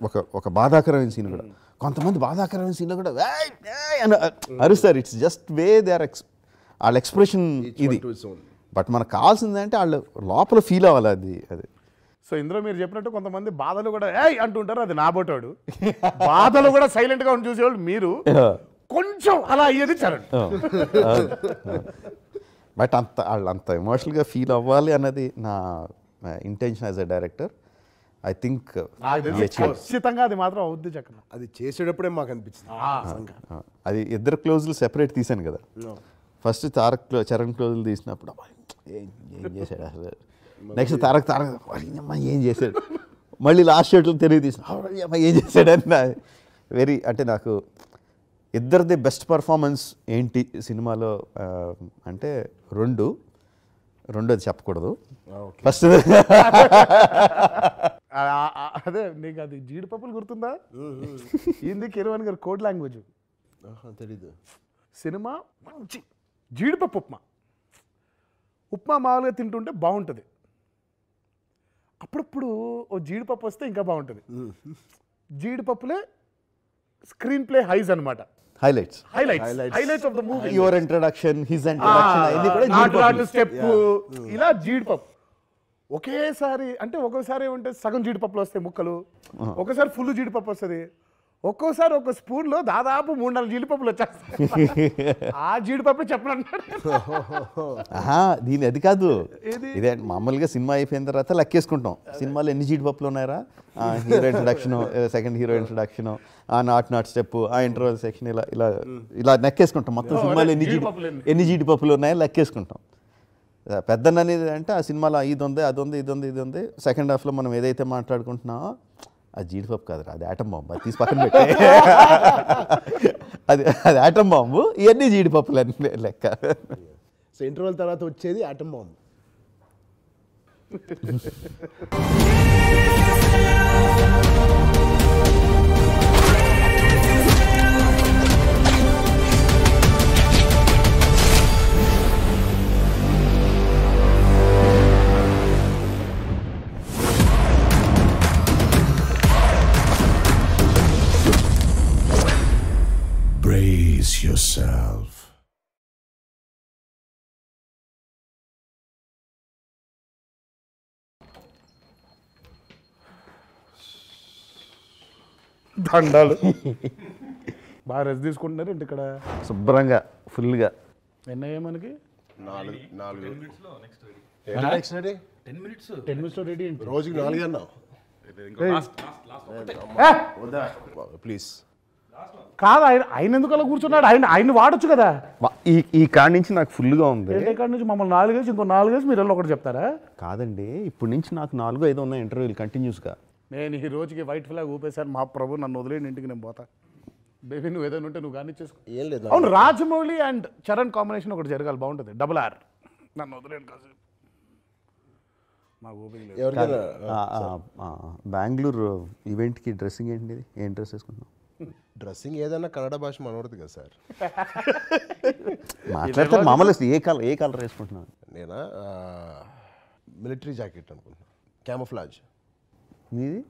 Speaker 2: ఒక ఒక బాధాకరమైన సీన్ కూడా. కొంతమంది బాధాకరమైన సీన్లో కూడా అని అరుస్తారు. It's just way they are ex వాళ్ళ ఎక్స్ప్రెషన్ ఇది. బట్ మనకు కావాల్సిందంటే వాళ్ళు లోపల ఫీల్ అవ్వాలి అది అది.
Speaker 3: సో ఇందులో మీరు చెప్పినట్టు కొంతమంది బాధలు కూడా ఏయ్ అంటుంటారు. అది నాబోటాడు బాధలు కూడా సైలెంట్గా ఉండి చూసేవాళ్ళు మీరు. కొంచెం అలా అయ్యేది చరణ్
Speaker 2: బట్ అంత వాళ్ళు అంత ఎమోషనల్గా ఫీల్ అవ్వాలి అన్నది నా intention as a director I think
Speaker 3: నాకు తెలిసి ఖచ్చితంగా అది మాత్రం అవుద్ది చక్కన
Speaker 1: అది చేసేటప్పుడే మాకు అనిపించింది
Speaker 2: అది ఇద్దరు క్లోజులు సెపరేట్ తీశాను కదా. ఫస్ట్ తారక్ క్లో- చరణ్ క్లోజులు తీసినప్పుడు ఏం ఏం చేశాడు అసలు? నెక్స్ట్ తారక్ తారక్ "అరే, అమ్మా ఏం చేశాడు? మళ్ళీ లాస్ట్ షర్ట్లు తెలివి తీసిన "అరే, అమ్మా ఏం చేశాడు అని వెరీ అంటే నాకు ఇద్దరిది బెస్ట్ పర్ఫార్మెన్స్ ఏంటి సినిమాలో అంటే రెండు. రెండోది చెప్పకూడదు. ఫస్ట్
Speaker 3: అదే నీకు అది జీడిపప్పులు గుర్తుందా? హిందీ కిరవన్ గారు కోడ్ లాంగ్వేజ్.
Speaker 1: తెలీదు.
Speaker 3: సినిమా మంచి జీడిపప్పు ఉప్మా. ఉప్మా మామూలుగా తింటుంటే బాగుంటుంది. అప్పుడప్పుడు ఓ జీడిపప్పు వస్తే ఇంకా బాగుంటుంది. జీడిపప్పులే స్క్రీన్ ప్లే హైస్ అనమాట
Speaker 2: highlights
Speaker 3: highlights highlights of the movie
Speaker 2: your introduction his introduction కూడా.
Speaker 3: స్టెప్ ఇలా జీడిపప్పు. ఒకేసారి అంటే ఒక్కోసారి ఏమంటే సగం జీడిపప్పులు వస్తాయి ముక్కలు ఒకసారి ఫుల్ జీడిపప్పు వస్తుంది ఒక్కోసారి ఒక స్పూన్లో దాదాపు మూడు నాలుగు జీడిపప్పులు వచ్చేస్తాయి. ఆ జీడిపప్పు చెప్పనంటాడు
Speaker 2: దీని అది కాదు. ఇదే మామూలుగా సినిమా అయిపోయిన తర్వాత లెక్కేసుకుంటాం. సినిమాలో ఎన్ని జీడిపప్పులు ఉన్నాయరా? Hero introduction second hero introduction ఆ నాట్ నాట్ స్టెప్ ఆ ఇంటర్వల్ సెక్షన్ ఇలా ఇలా ఇలా లెక్కేసుకుంటాం మొత్తం సినిమాలో ఎన్ని జీడి?
Speaker 3: ఎన్ని
Speaker 2: జీడిపప్పులు ఉన్నాయో లెక్కేసుకుంటాం. పెద్ద అనేది అంటే ఆ సినిమాలో ఇది ఉంది అది ఉంది ఇది ఉంది ఇది ఉంది సెకండ్ హాఫ్లో మనం ఏదైతే మాట్లాడుకుంటున్నామో అది జీడిపప్పు కాదురా అది ఆటం బాంబు అది తీసి పక్కన పెట్టే. అది అది ఆటం బాంబు ఇవన్నీ జీడిపప్పులు అన్ని లెక్క.
Speaker 1: సో ఇంటర్వెల్ తర్వాత వచ్చేది ఆటం బాంబ్
Speaker 4: Brace yourself.
Speaker 3: దండాలు. బాగా రెస్ట్ తీసుకుంటున్నారు ఏంటి ఇక్కడ?
Speaker 2: శుభ్రంగా ఫుల్గా.
Speaker 3: ఎన్నయ్యా మనకి?
Speaker 1: నాలుగు నాలుగు. Next ready
Speaker 3: ten minutes ready
Speaker 1: రోజుకి నాలుగు అన్నావు. ప్లీజ్.
Speaker 3: కాదు ఆయన ఆయన ఎందుకు అలా కూర్చున్నాడు? ఆయన ఆయన వాడొచ్చు కదా.
Speaker 2: ఈ ఈ కాడి నుంచి నాకు ఫుల్గా ఉంది.
Speaker 3: ఏంటి ఇక్కడ నుంచి? మమ్మల్ని నాలుగేసి ఇంకో నాలుగేసి మీరు ఒకటి చెప్తారా?
Speaker 2: కాదండి ఇప్పటి నుంచి నాకు నాలుగు ఐదు ఉన్నాయి ఇంటర్వ్యూలు కంటిన్యూస్గా.
Speaker 3: నేను ఈ రోజుకి వైట్ ఫ్లాగ్ ఊపేశాను. మా ప్రభు నన్ను వదిలేని ఇంటికి నేను పోతా. బేబీ నువ్వు ఏదైనా ఉంటే నువ్వు కానీ చేసుకో.
Speaker 1: ఏం లేదు.
Speaker 3: అవును రాజమౌళి అండ్ చరణ్ కాంబినేషన్ ఒకటి జరగాలి బాగుంటుంది. డబుల్ ఆర్ నన్ను వదిలేను కాదు.
Speaker 1: ఎవరికైనా
Speaker 2: బెంగళూరు ఈవెంట్కి డ్రెస్సింగ్ ఏంటి? ఏం డ్రెస్ వేసుకుంటున్నాం
Speaker 1: డ్రెస్సింగ్ ఏదైనా కన్నడ భాష మనవడదు కదా సార్.
Speaker 2: మాట్లాడితే మామూలు ఏ కలర్ ఏ కలర్ వేసుకుంటున్నాను
Speaker 1: నేనా? మిలిటరీ జాకెట్ అనుకుంటున్నా. క్యామఫ్లాజ్.
Speaker 2: మీది?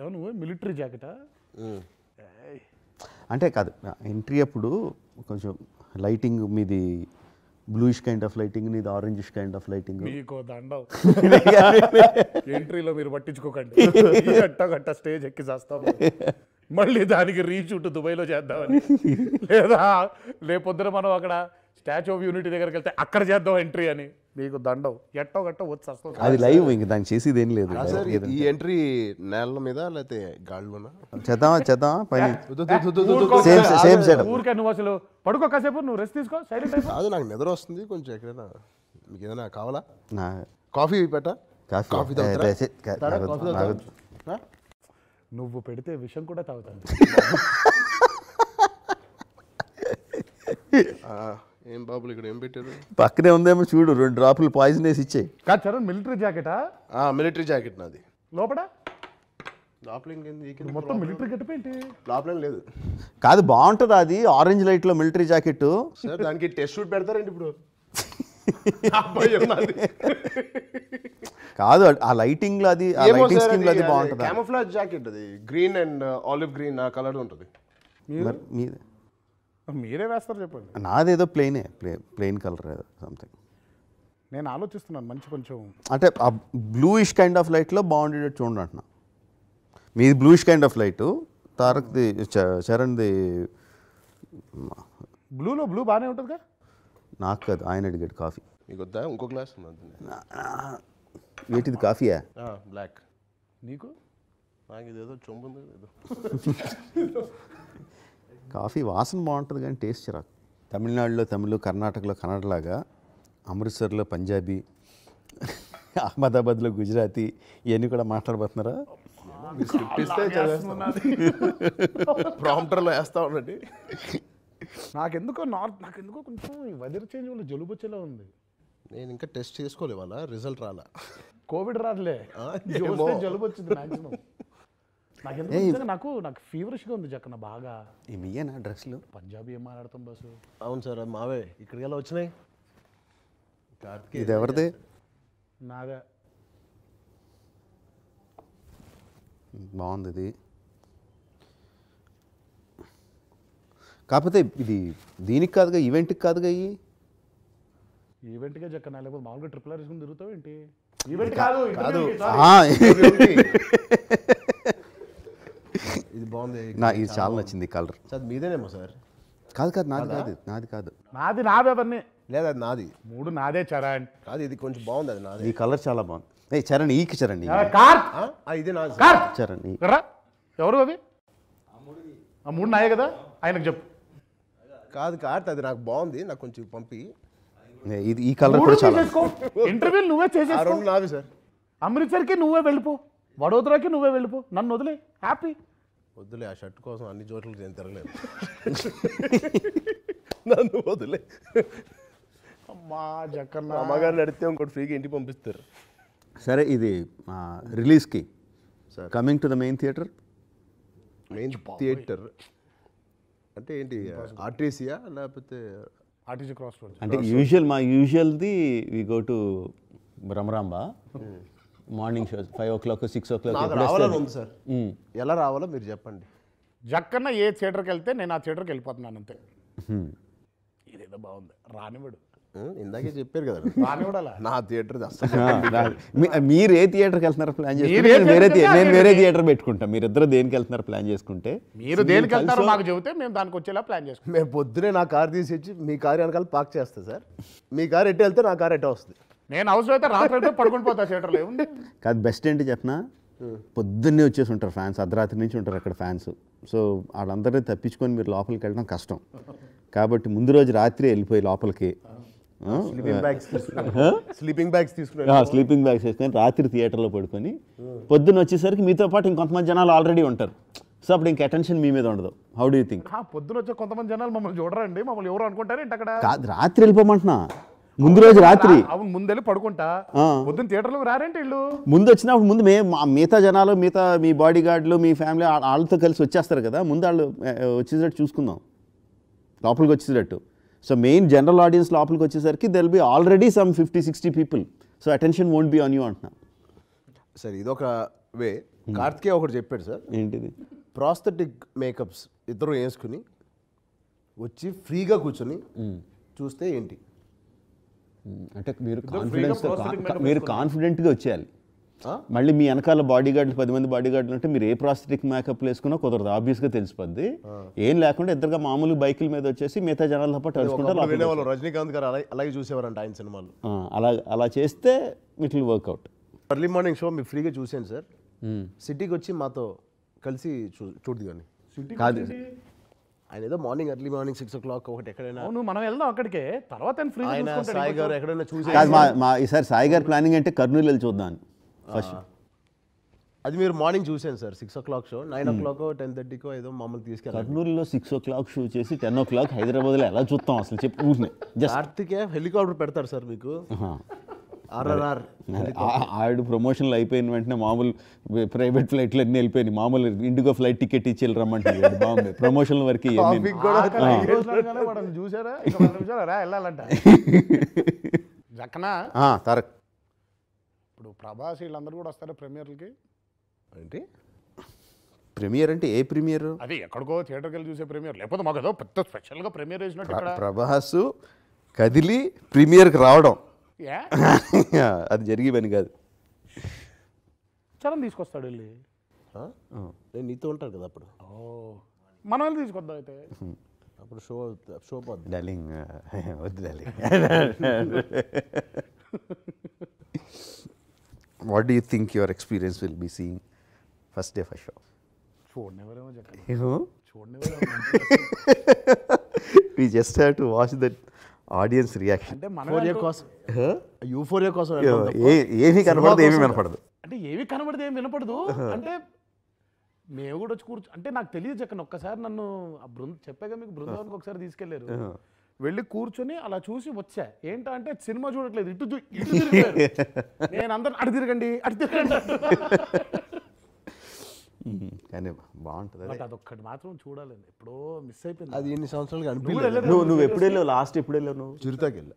Speaker 3: అవును మిలిటరీ జాకెటా?
Speaker 2: అంటే కాదు ఎంట్రీ అప్పుడు కొంచెం లైటింగ్ మీది బ్లూయిష్ కైండ్ ఆఫ్ లైటింగ్ నీది ఆరెంజిష్ కైండ్ ఆఫ్ లైటింగ్
Speaker 3: మీకు దండం. ఎంట్రీలో మీరు పట్టించుకోకండి. గట్ట గట్ట స్టేజ్ ఎక్కి చేస్తాం. మళ్ళీ దానికి రీషూట్ దుబాయ్లో చేద్దామని. లేదా రేపొద్దున మనం అక్కడ స్టాచ్యూ ఆఫ్ యూనిటీ దగ్గరికి వెళ్తే అక్కడ చేద్దాం ఎంట్రీ అని. మీకు దండం. ఎట్టో గట్ట వచ్చి వస్తాం
Speaker 2: అది లైవ్ ఇంక దానికి చేసేది ఏం లేదు.
Speaker 1: ఈ ఎంట్రీ నేల మీద లేకపోతే గాడిలోనా
Speaker 2: చేద్దామా చేద్దామా? పైన
Speaker 3: ఊరుకో.
Speaker 2: సేమ్ సేమ్
Speaker 3: ఊరికే నువ్వు అసలు పడుకో కాసేపు నువ్వు రెస్ట్ తీసుకో సైలెంట్
Speaker 1: కాదు నాకు నిద్ర వస్తుంది కొంచెం ఎక్కడైనా. మీకు ఏదైనా కావాలా? కాఫీ పెట్ట?
Speaker 2: కాఫీ.
Speaker 1: కాఫీ
Speaker 3: నువ్వు పెడితే విషం కూడా తాగుతాను.
Speaker 1: ఆ, ఏం బాబులు ఇక్కడ ఏం పెట్టారు?
Speaker 2: పక్కనే ఉందేమో చూడు రెండు డ్రాపులు పాయిజన్ వేసి ఇచ్చేయి.
Speaker 3: కాదు చరణ్ మిలిటరీ జాకెటా
Speaker 1: మిలిటరీ జాకెట్ నాది.
Speaker 3: లోపల మొత్తం మిలిటరీ గెటప్ ఏంటి?
Speaker 1: లోపల లేదు.
Speaker 2: కాదు బాగుంటుంది అది ఆరెంజ్ లైట్లో మిలిటరీ జాకెట్
Speaker 1: సార్ దానికి టెస్ట్ షూట్ పెడతారండి ఇప్పుడు.
Speaker 2: కాదు ఆ లైటింగ్లో అది ఆ లైటింగ్ స్కీమ్లో అది బాగుంటుంది?
Speaker 1: క్యామోఫ్లాజ్ జాకెట్ అది. గ్రీన్ అండ్ ఆలివ్ గ్రీన్ ఆ కలర్ ఉంటుంది.
Speaker 2: మరి? మీది?
Speaker 3: మీరే వేస్తారు చెప్పండి.
Speaker 2: నాదేదో ప్లెయినే ప్లెయిన్ కలర్ ఏదో సంథింగ్
Speaker 3: నేను ఆలోచిస్తున్నాను మంచి కొంచెం.
Speaker 2: అంటే ఆ బ్లూయిష్ కైండ్ ఆఫ్ లైట్లో బాగుండేటట్టు చూడండి అంటున్నా. మీది బ్లూయిష్ కైండ్ ఆఫ్ లైట్ తారక్ది చరణ్ది
Speaker 3: బ్లూలో బ్లూ బాగానే ఉంటుందిగా?
Speaker 2: నాకు కాదు ఆయన అడిగాడు కాఫీ.
Speaker 1: మీకు వద్దా ఇంకో గ్లాస్ ఉన్నది
Speaker 2: ఏంటిది కాఫీయా?
Speaker 1: బ్లాక్.
Speaker 3: నీకు?
Speaker 1: నాకు ఇదేదో చొంపు ఉంది ఏదో.
Speaker 2: కాఫీ వాసన బాగుంటుంది కానీ టేస్ట్ చిరాకు. తమిళనాడులో తమిళ కర్ణాటకలో కన్నడలాగా అమృత్సర్లో పంజాబీ అహ్మదాబాద్లో గుజరాతీ ఇవన్నీ కూడా మాట్లాడబోతున్నారా?
Speaker 1: ప్రాంప్టర్లో వేస్తా ఉండండి.
Speaker 3: నాకెందుకో నార్త్ నాకెందుకో కొంచెం ఈ వెదర్ చేంజ్ వల్ల జలుబు వచ్చేలా ఉంది.
Speaker 1: నేను ఇంకా టెస్ట్ చేసుకోలే వాళ్ళ రిజల్ట్ రాలా.
Speaker 3: కోవిడ్ రాదులే. చూస్తే. జలుబు వచ్చింది మాక్సిమం నాకెందుకు నిజంగా నాకు నాకు ఫీవరిష్గా ఉంది జక్కన బాగా.
Speaker 2: ఇవి ఇయ్యనా డ్రెస్లు?
Speaker 3: పంజాబీ ఏం మాట్లాడతాం బస్సు
Speaker 1: అవును సార్ అది మావే. ఇక్కడికి ఎలా వచ్చినాయి? కార్తికేయ
Speaker 2: ఇది ఎవరిది?
Speaker 3: నాదే
Speaker 2: బాగుంది ఇది. కాకపోతే ఇది దీనికి కాదుగా ఈవెంట్కి కాదుగా ఇవి
Speaker 3: ఈవెంట్గా జక్కన లేకపోతే మామూలుగా ట్రిపుల్ ఆర్ వేసుకుని తిరుగుతావు ఏంటి? ఈవెంట్ కాదు
Speaker 1: కాదు. ఇది బాగుంది.
Speaker 2: నా ఇది చాలా నచ్చింది ఈ కలర్
Speaker 1: సార్ మీదేనేమో సార్?
Speaker 2: కాదు కాదు నాది కాదు నాది కాదు.
Speaker 3: నాది నావే అవన్నీ
Speaker 1: లేదా అది నాది?
Speaker 3: మూడు నాదే చరణ్.
Speaker 1: కాదు ఇది కొంచెం బాగుంది అది నాది.
Speaker 2: ఈ కలర్ చాలా బాగుంది. ఏ చరణ్ ఈకి చరణ్ ఈ.
Speaker 3: కార్
Speaker 1: ఇది నాది.
Speaker 2: చరణ్ ఈ.
Speaker 3: ఎవరు అవి? ఆ మూడు నాయే కదా? ఆయనకు చెప్పు.
Speaker 1: కాదు కార్త్ అది నాకు బాగుంది నాకు కొంచెం పంపి.
Speaker 2: ఇది ఈ కలర్ కూడా చాలా.
Speaker 3: ఇంటర్వ్యూ నువ్వే
Speaker 1: ఆ
Speaker 3: చేసేసుకో
Speaker 1: రెండు నావి సార్.
Speaker 3: అమృత్సర్కి నువ్వే వెళ్ళిపో. వడోదరాకి నువ్వే వెళ్ళిపో. నన్ను వదిలే. హ్యాపీ
Speaker 1: వద్దులే ఆ షర్ట్ కోసం అన్ని చోట్లకి నేను తిరగలేదు నన్ను వదిలే.
Speaker 3: అమ్మా జక్కన్న
Speaker 1: అమ్మగారిని అడిగితే ఇంకోటి ఫ్రీగా ఇంటికి పంపిస్తారు.
Speaker 2: సరే ఇది రిలీజ్కి coming to the main theatre
Speaker 1: main theatre అంటే ఏంటి ఆర్టీసీయా లేకపోతే
Speaker 3: ఆర్టీసీ క్రాస్ రోడ్
Speaker 2: అంటే యూజువల్ మా యూజువల్ది we go to Bhramaramba morning show five o'clock six o'clock
Speaker 1: రావాలని ఉంది సార్. ఎలా రావాలో మీరు చెప్పండి.
Speaker 3: జక్కన్న ఏ థియేటర్కి వెళ్తే నేను ఆ థియేటర్కి వెళ్ళిపోతున్నాను అంతే. ఇదేదో బాగుంది. రానివాడు
Speaker 1: ఉం, ఇందాకే చెప్పారు కదా. నా థియేటర్
Speaker 2: మీరు ఏ థియేటర్కి వెళ్తున్నారు ప్లాన్ చేసుకుంటే వేరే నేను వేరే. థియేటర్ పెట్టుకుంటా. మీరిద్దరు దేనికి వెళ్తున్నారు ప్లాన్ చేసుకుంటే?
Speaker 3: మీరు దేనికి వెళ్తారో మాకు చెబితే మేము దానికి వచ్చేలా ప్లాన్ చేసుకుంటాం.
Speaker 1: మేము పొద్దునే నా కార్ తీసి ఇచ్చి మీ కార్ వెనకాల పార్క్ చేస్తా సార్. మీ కార్ ఎట్టు వెళ్తే నా కార్ ఎట్ట వస్తుంది.
Speaker 3: నేను అవసరం అయితే రాత్రి అయితే పడుకుని పోతా థియేటర్లో ఏముంది?
Speaker 2: కాదు బెస్ట్ ఏంటి చెప్పనా? పొద్దున్నే వచ్చేసి ఉంటారు ఫ్యాన్స్ అర్ధరాత్రి నుంచి ఉంటారు అక్కడ ఫ్యాన్స్. సో వాళ్ళందరినీ తప్పించుకొని మీరు లోపలికి వెళ్ళడం కష్టం. కాబట్టి ముందు రోజు రాత్రి వెళ్ళిపోయి లోపలికి
Speaker 1: స్లీపింగ్ బ్యాగ్స్ స్లీపింగ్ బ్యాగ్స్ తీసుకున్నాను
Speaker 2: స్లీపింగ్ బ్యాగ్స్ వేసుకొని రాత్రి థియేటర్లో పడుకొని పొద్దున్న వచ్చేసరికి మీతో పాటు ఇంకొంతమంది జనాలు ఆల్రెడీ ఉంటారు. సో అప్పుడు ఇంక అటెన్షన్ మీ మీద ఉండదు. హౌ డూ థింక్
Speaker 3: పొద్దున వచ్చే కొంతమంది జనాలు మమ్మల్ని చూడరండి. మమ్మల్ని ఎవరు అనుకుంటారు? ఏంటి అక్కడ?
Speaker 2: కాదు రాత్రి వెళ్ళిపోమంటున్నా. ముందు రోజు రాత్రి.
Speaker 3: అవును ముందెళ్ళి పడుకుంటా. పొద్దున్న థియేటర్లోకి రారేంటి వీళ్ళు?
Speaker 2: ముందు వచ్చినప్పుడు ముందు మే మిగతా జనాలు మిగతా మీ బాడీ గార్డులు మీ ఫ్యామిలీ వాళ్ళతో కలిసి వచ్చేస్తారు కదా. ముందు వాళ్ళు ఆ, వచ్చేటట్టు చూసుకుందాం. లోపలికి వచ్చేటట్టు సో మెయిన్ జనరల్ ఆడియన్స్ లోపలికి వచ్చేసరికి they'll be already some fifty sixty people so attention won't be on you అంటున్నా.
Speaker 1: సార్ ఇదొక వే. కార్తికే ఒకటి చెప్పాడు సార్
Speaker 2: ఏంటిది?
Speaker 1: ప్రాస్థెటిక్ మేకప్స్ ఇద్దరు వేసుకుని వచ్చి ఫ్రీగా కూర్చొని చూస్తే ఏంటి?
Speaker 2: అంటే మీరు కాన్ఫిడెన్స్ మీరు కాన్ఫిడెంట్గా వచ్చేయాలి? మళ్ళీ మీ వెనకాల బాడీ గార్డులు పది మంది బాడీ గార్డులు ఉంటే మీరు ఏ ప్రాస్థెటిక్ మేకప్ వేసుకున్నా కుదరదు. ఆబ్వియస్గా తెలిసిపోద్ది. ఏం లేకుండా ఇద్దరుగా మామూలు బైకుల మీద వచ్చేసి మిగతా జనాలతో పాటు
Speaker 5: వినేవాళ్ళు రజనీకాంత్ గారు అలా అలాగే చూసేవారంట ఆయన సినిమాలు.
Speaker 2: అలా అలా చేస్తే it will work out
Speaker 5: early morning show మీరు ఫ్రీగా చూసాను సార్. సిటీకి వచ్చి మాతో కలిసి చూ చూడదు కానీ
Speaker 2: కాదు.
Speaker 5: ఆయన ఏదో morning early morning six o'clock ఒకటి ఎక్కడైనా
Speaker 3: అవును మనం వెళ్దాం అక్కడికే. తర్వాత ఆయన
Speaker 5: సాయి గారు ఎక్కడైనా చూసి
Speaker 2: మా ఈసారి సాయి గారి ప్లానింగ్ అంటే కర్నూలు వెళ్ళి చూద్దాం ఫస్ట్.
Speaker 5: అది మీరు మార్నింగ్ చూసాను sir six o'clock show nine o'clock ten థర్టీకో ఏదో మమ్మల్ని తీసుకెళ్ళారు.
Speaker 2: కర్నూలులో సిక్స్ ఓ క్లాక్ షూ చేసి టెన్ ఓ క్లాక్ హైదరాబాద్లో ఎలా చూస్తాం అసలు చెప్పి ఊరినే జస్ట్
Speaker 5: కార్తికే హెలికాప్టర్ పెడతారు సార్ మీకు. ఆర్ఆర్ఆర్
Speaker 2: ఆవిడ ప్రమోషన్లు అయిపోయిన వెంటనే మామూలు ప్రైవేట్ ఫ్లైట్లు అన్నీ వెళ్ళిపోయినాయి. మామూలు ఇండిగో ఫ్లైట్ టికెట్ ఇచ్చి వెళ్ళి రమ్మంటారు బాగుంది. ప్రమోషన్ల వరకు
Speaker 3: చూసారా వెళ్ళాలంట. జక్కనా?
Speaker 2: తరక్.
Speaker 3: ఇప్పుడు ప్రభాస్ వీళ్ళందరూ కూడా వస్తారా ప్రీమియర్లకి?
Speaker 5: ఏంటి?
Speaker 2: ప్రీమియర్ అంటే ఏ ప్రీమియర్?
Speaker 3: అది ఎక్కడికో థియేటర్కి వెళ్ళి చూసే ప్రీమియర్. లేకపోతే మాకు ఏదో పెద్ద స్పెషల్గా ప్రీమియర్ వేసినట్టు ఇక్కడ.
Speaker 2: ప్రభాస్ కదిలి ప్రీమియర్కి రావడం.
Speaker 3: ఏ
Speaker 2: అది జరిగే పని కాదు.
Speaker 3: చరణ్ తీసుకొస్తాడు వెళ్ళి?
Speaker 5: నేను నీతో ఉంటాను కదా అప్పుడు.
Speaker 3: ఓ. మనం వెళ్ళి తీసుకొద్దాం అయితే.
Speaker 5: అప్పుడు షో షో పోద్ది.
Speaker 2: డార్లింగ్ వద్దు darling. What do you think your experience will be seeing first day first show
Speaker 3: చూడనివ్వరేమో Jakkanna
Speaker 2: you know we just have to watch that audience reaction.
Speaker 3: అంటే మనం
Speaker 5: యూఫోరియా కోసం. యూఫోరియా కోసం
Speaker 2: ఏ ఏమీ కనపడదు ఏమీ వినపడదు.
Speaker 3: అంటే ఏవి కనబడితే ఏం వినపడదు. అంటే మేము కూడా వచ్చి కూర్చో అంటే నాకు తెలియదు జక్కన ఒక్కసారి నన్ను ఆ బృంద చెప్పాక మీకు బృందావనికి ఒకసారి తీసుకెళ్ళారు వెళ్ళి కూర్చొని అలా చూసి వచ్చా. ఏంటా అంటే సినిమా చూడట్లేదు. ఇటు నేను అందరు అటు తిరగండి అటు తిరగండి.
Speaker 2: కానీ బాగుంటుంది
Speaker 3: అదొక్కటి మాత్రం చూడాలండి. ఎప్పుడో మిస్ అయిపోయింది.
Speaker 5: అది ఎన్ని సంవత్సరాలుగా
Speaker 3: నువ్వు
Speaker 5: అనిపించలేదు.
Speaker 2: నువ్వు నువ్వు ఎప్పుడు వెళ్ళావు? లాస్ట్ ఎప్పుడు వెళ్ళావు నువ్వు?
Speaker 5: చిరుతాకి వెళ్ళా.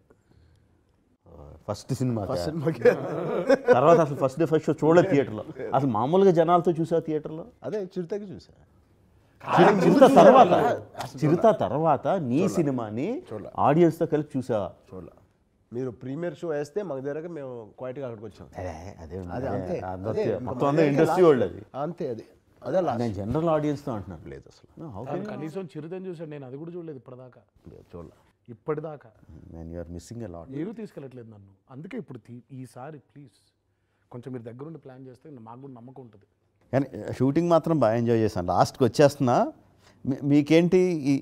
Speaker 2: ఫస్ట్ సినిమా
Speaker 5: సినిమాకి
Speaker 2: తర్వాత అసలు ఫస్ట్ డే ఫస్ట్ షో చూడలేదు థియేటర్లో అసలు మామూలుగా జనాలతో చూసావు థియేటర్లో
Speaker 5: అదే చిరుతాకి చూసా.
Speaker 2: చిరుత తర్వాత చిరుత తర్వాత నీ సినిమాని ఆడియన్స్తో కలిపి చూసావా
Speaker 5: చూడాల. మీరు ప్రీమియర్ షో వేస్తే మాకు దగ్గర మేము క్వైట్గా అక్కడికి వచ్చాం.
Speaker 2: అదే అదే మొత్తం అందరూ ఇండస్ట్రీ వాళ్ళు అది
Speaker 5: అంతే. అది. అదే
Speaker 2: నేను జనరల్ ఆడియన్స్తో అంటున్నాను.
Speaker 5: లేదు అసలు.
Speaker 3: కనీసం చిరుతని చూసాడు నేను అది కూడా చూడలేదు ఇప్పటిదాకా.
Speaker 5: లేదు చూడాల
Speaker 3: ఇప్పటిదాకా.
Speaker 2: Man you are missing a lot
Speaker 3: మీరు తీసుకెళ్ళట్లేదు నన్ను. అందుకే ఇప్పుడు తీ- ఈసారి ప్లీజ్ కొంచెం మీరు దగ్గరుండి ప్లాన్ చేస్తే మాకు కూడా నమ్మకం ఉంటుంది.
Speaker 2: కానీ షూటింగ్ మాత్రం బాగా ఎంజాయ్ చేశాను. లాస్ట్కి వచ్చేస్తున్నా మీకేంటి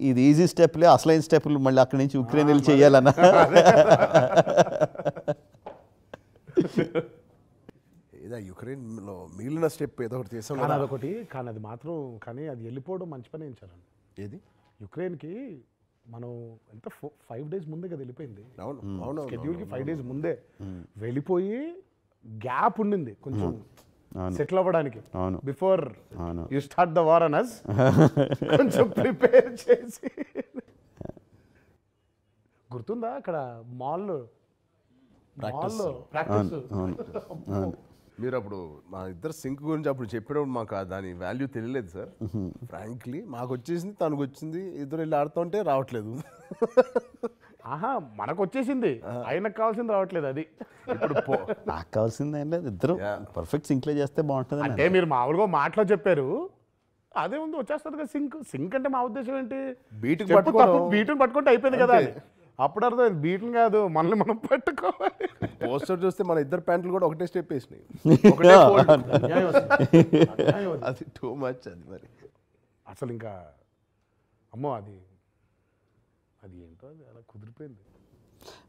Speaker 2: ఇది ఈజీ స్టెప్లే అసలైన స్టెప్లు మళ్ళీ అక్కడి నుంచి ఉక్రెయిన్ వెళ్ళి చేయాలన్నా?
Speaker 1: ఏదో యుక్రెయిన్లో మిగిలిన స్టెప్ ఏదో ఒకటి చేసాం
Speaker 3: కానీ అదొకటి కానీ అది మాత్రం కానీ అది వెళ్ళిపోవడం మంచి పని ఇచ్చారండి
Speaker 5: ఏది?
Speaker 3: యుక్రెయిన్కి మనం ఎంత ఫైవ్ డేస్ ముందే కదా వెళ్ళిపోయింది.
Speaker 1: అవును అవును
Speaker 3: షెడ్యూల్కి ఫైవ్ డేస్ ముందే వెళ్ళిపోయి గ్యాప్ ఉండింది కొంచెం. సెటిల్ అవ్వడానికి.
Speaker 2: అవును.
Speaker 3: బిఫోర్
Speaker 2: అవును.
Speaker 3: You start the war Anas కొంచెం ప్రిపేర్ చేసి. గుర్తుందా అక్కడ మాల్ మాల్ ప్రాక్టీస్
Speaker 1: మీరు అప్పుడు మా ఇద్దరు సింక్ గురించి అప్పుడు చెప్పినప్పుడు మాకు దాని వాల్యూ తెలియలేదు సార్ ఫ్రాంక్లీ మాకు వచ్చేసింది తనకు వచ్చింది ఇద్దరు వెళ్ళి ఆడుతుంటే రావట్లేదు.
Speaker 3: ఆహా మనకు వచ్చేసింది ఆయనకు కావాల్సింది రావట్లేదు అది.
Speaker 1: ఇప్పుడు పో-
Speaker 2: నాకు కావాల్సింది ఏం లేదు ఇద్దరు పర్ఫెక్ట్ సింక్లో చేస్తే బాగుంటుంది
Speaker 3: అంటే మీరు మామూలుగా మాటలో చెప్పారు అదే ఉంది వచ్చేస్తుంది కదా సింక్ సింక్ అంటే మా ఉద్దేశం ఏంటి. తప్పు బీటుని పట్టుకుంటే అయిపోయింది కదా అది అప్పుడు అర్థం బీటుని కాదు మనల్ని మనం పట్టుకోవాలి.
Speaker 1: పోస్టర్ చూస్తే మన ఇద్దరు ప్యాంట్లు కూడా ఒకటే స్టెప్ వేసినాయి.
Speaker 3: అది
Speaker 1: టూ మచ్ అది మరి.
Speaker 3: అసలు ఇంకా అమ్మో అది అది ఏంటో అది అలా కుదిరిపోయింది.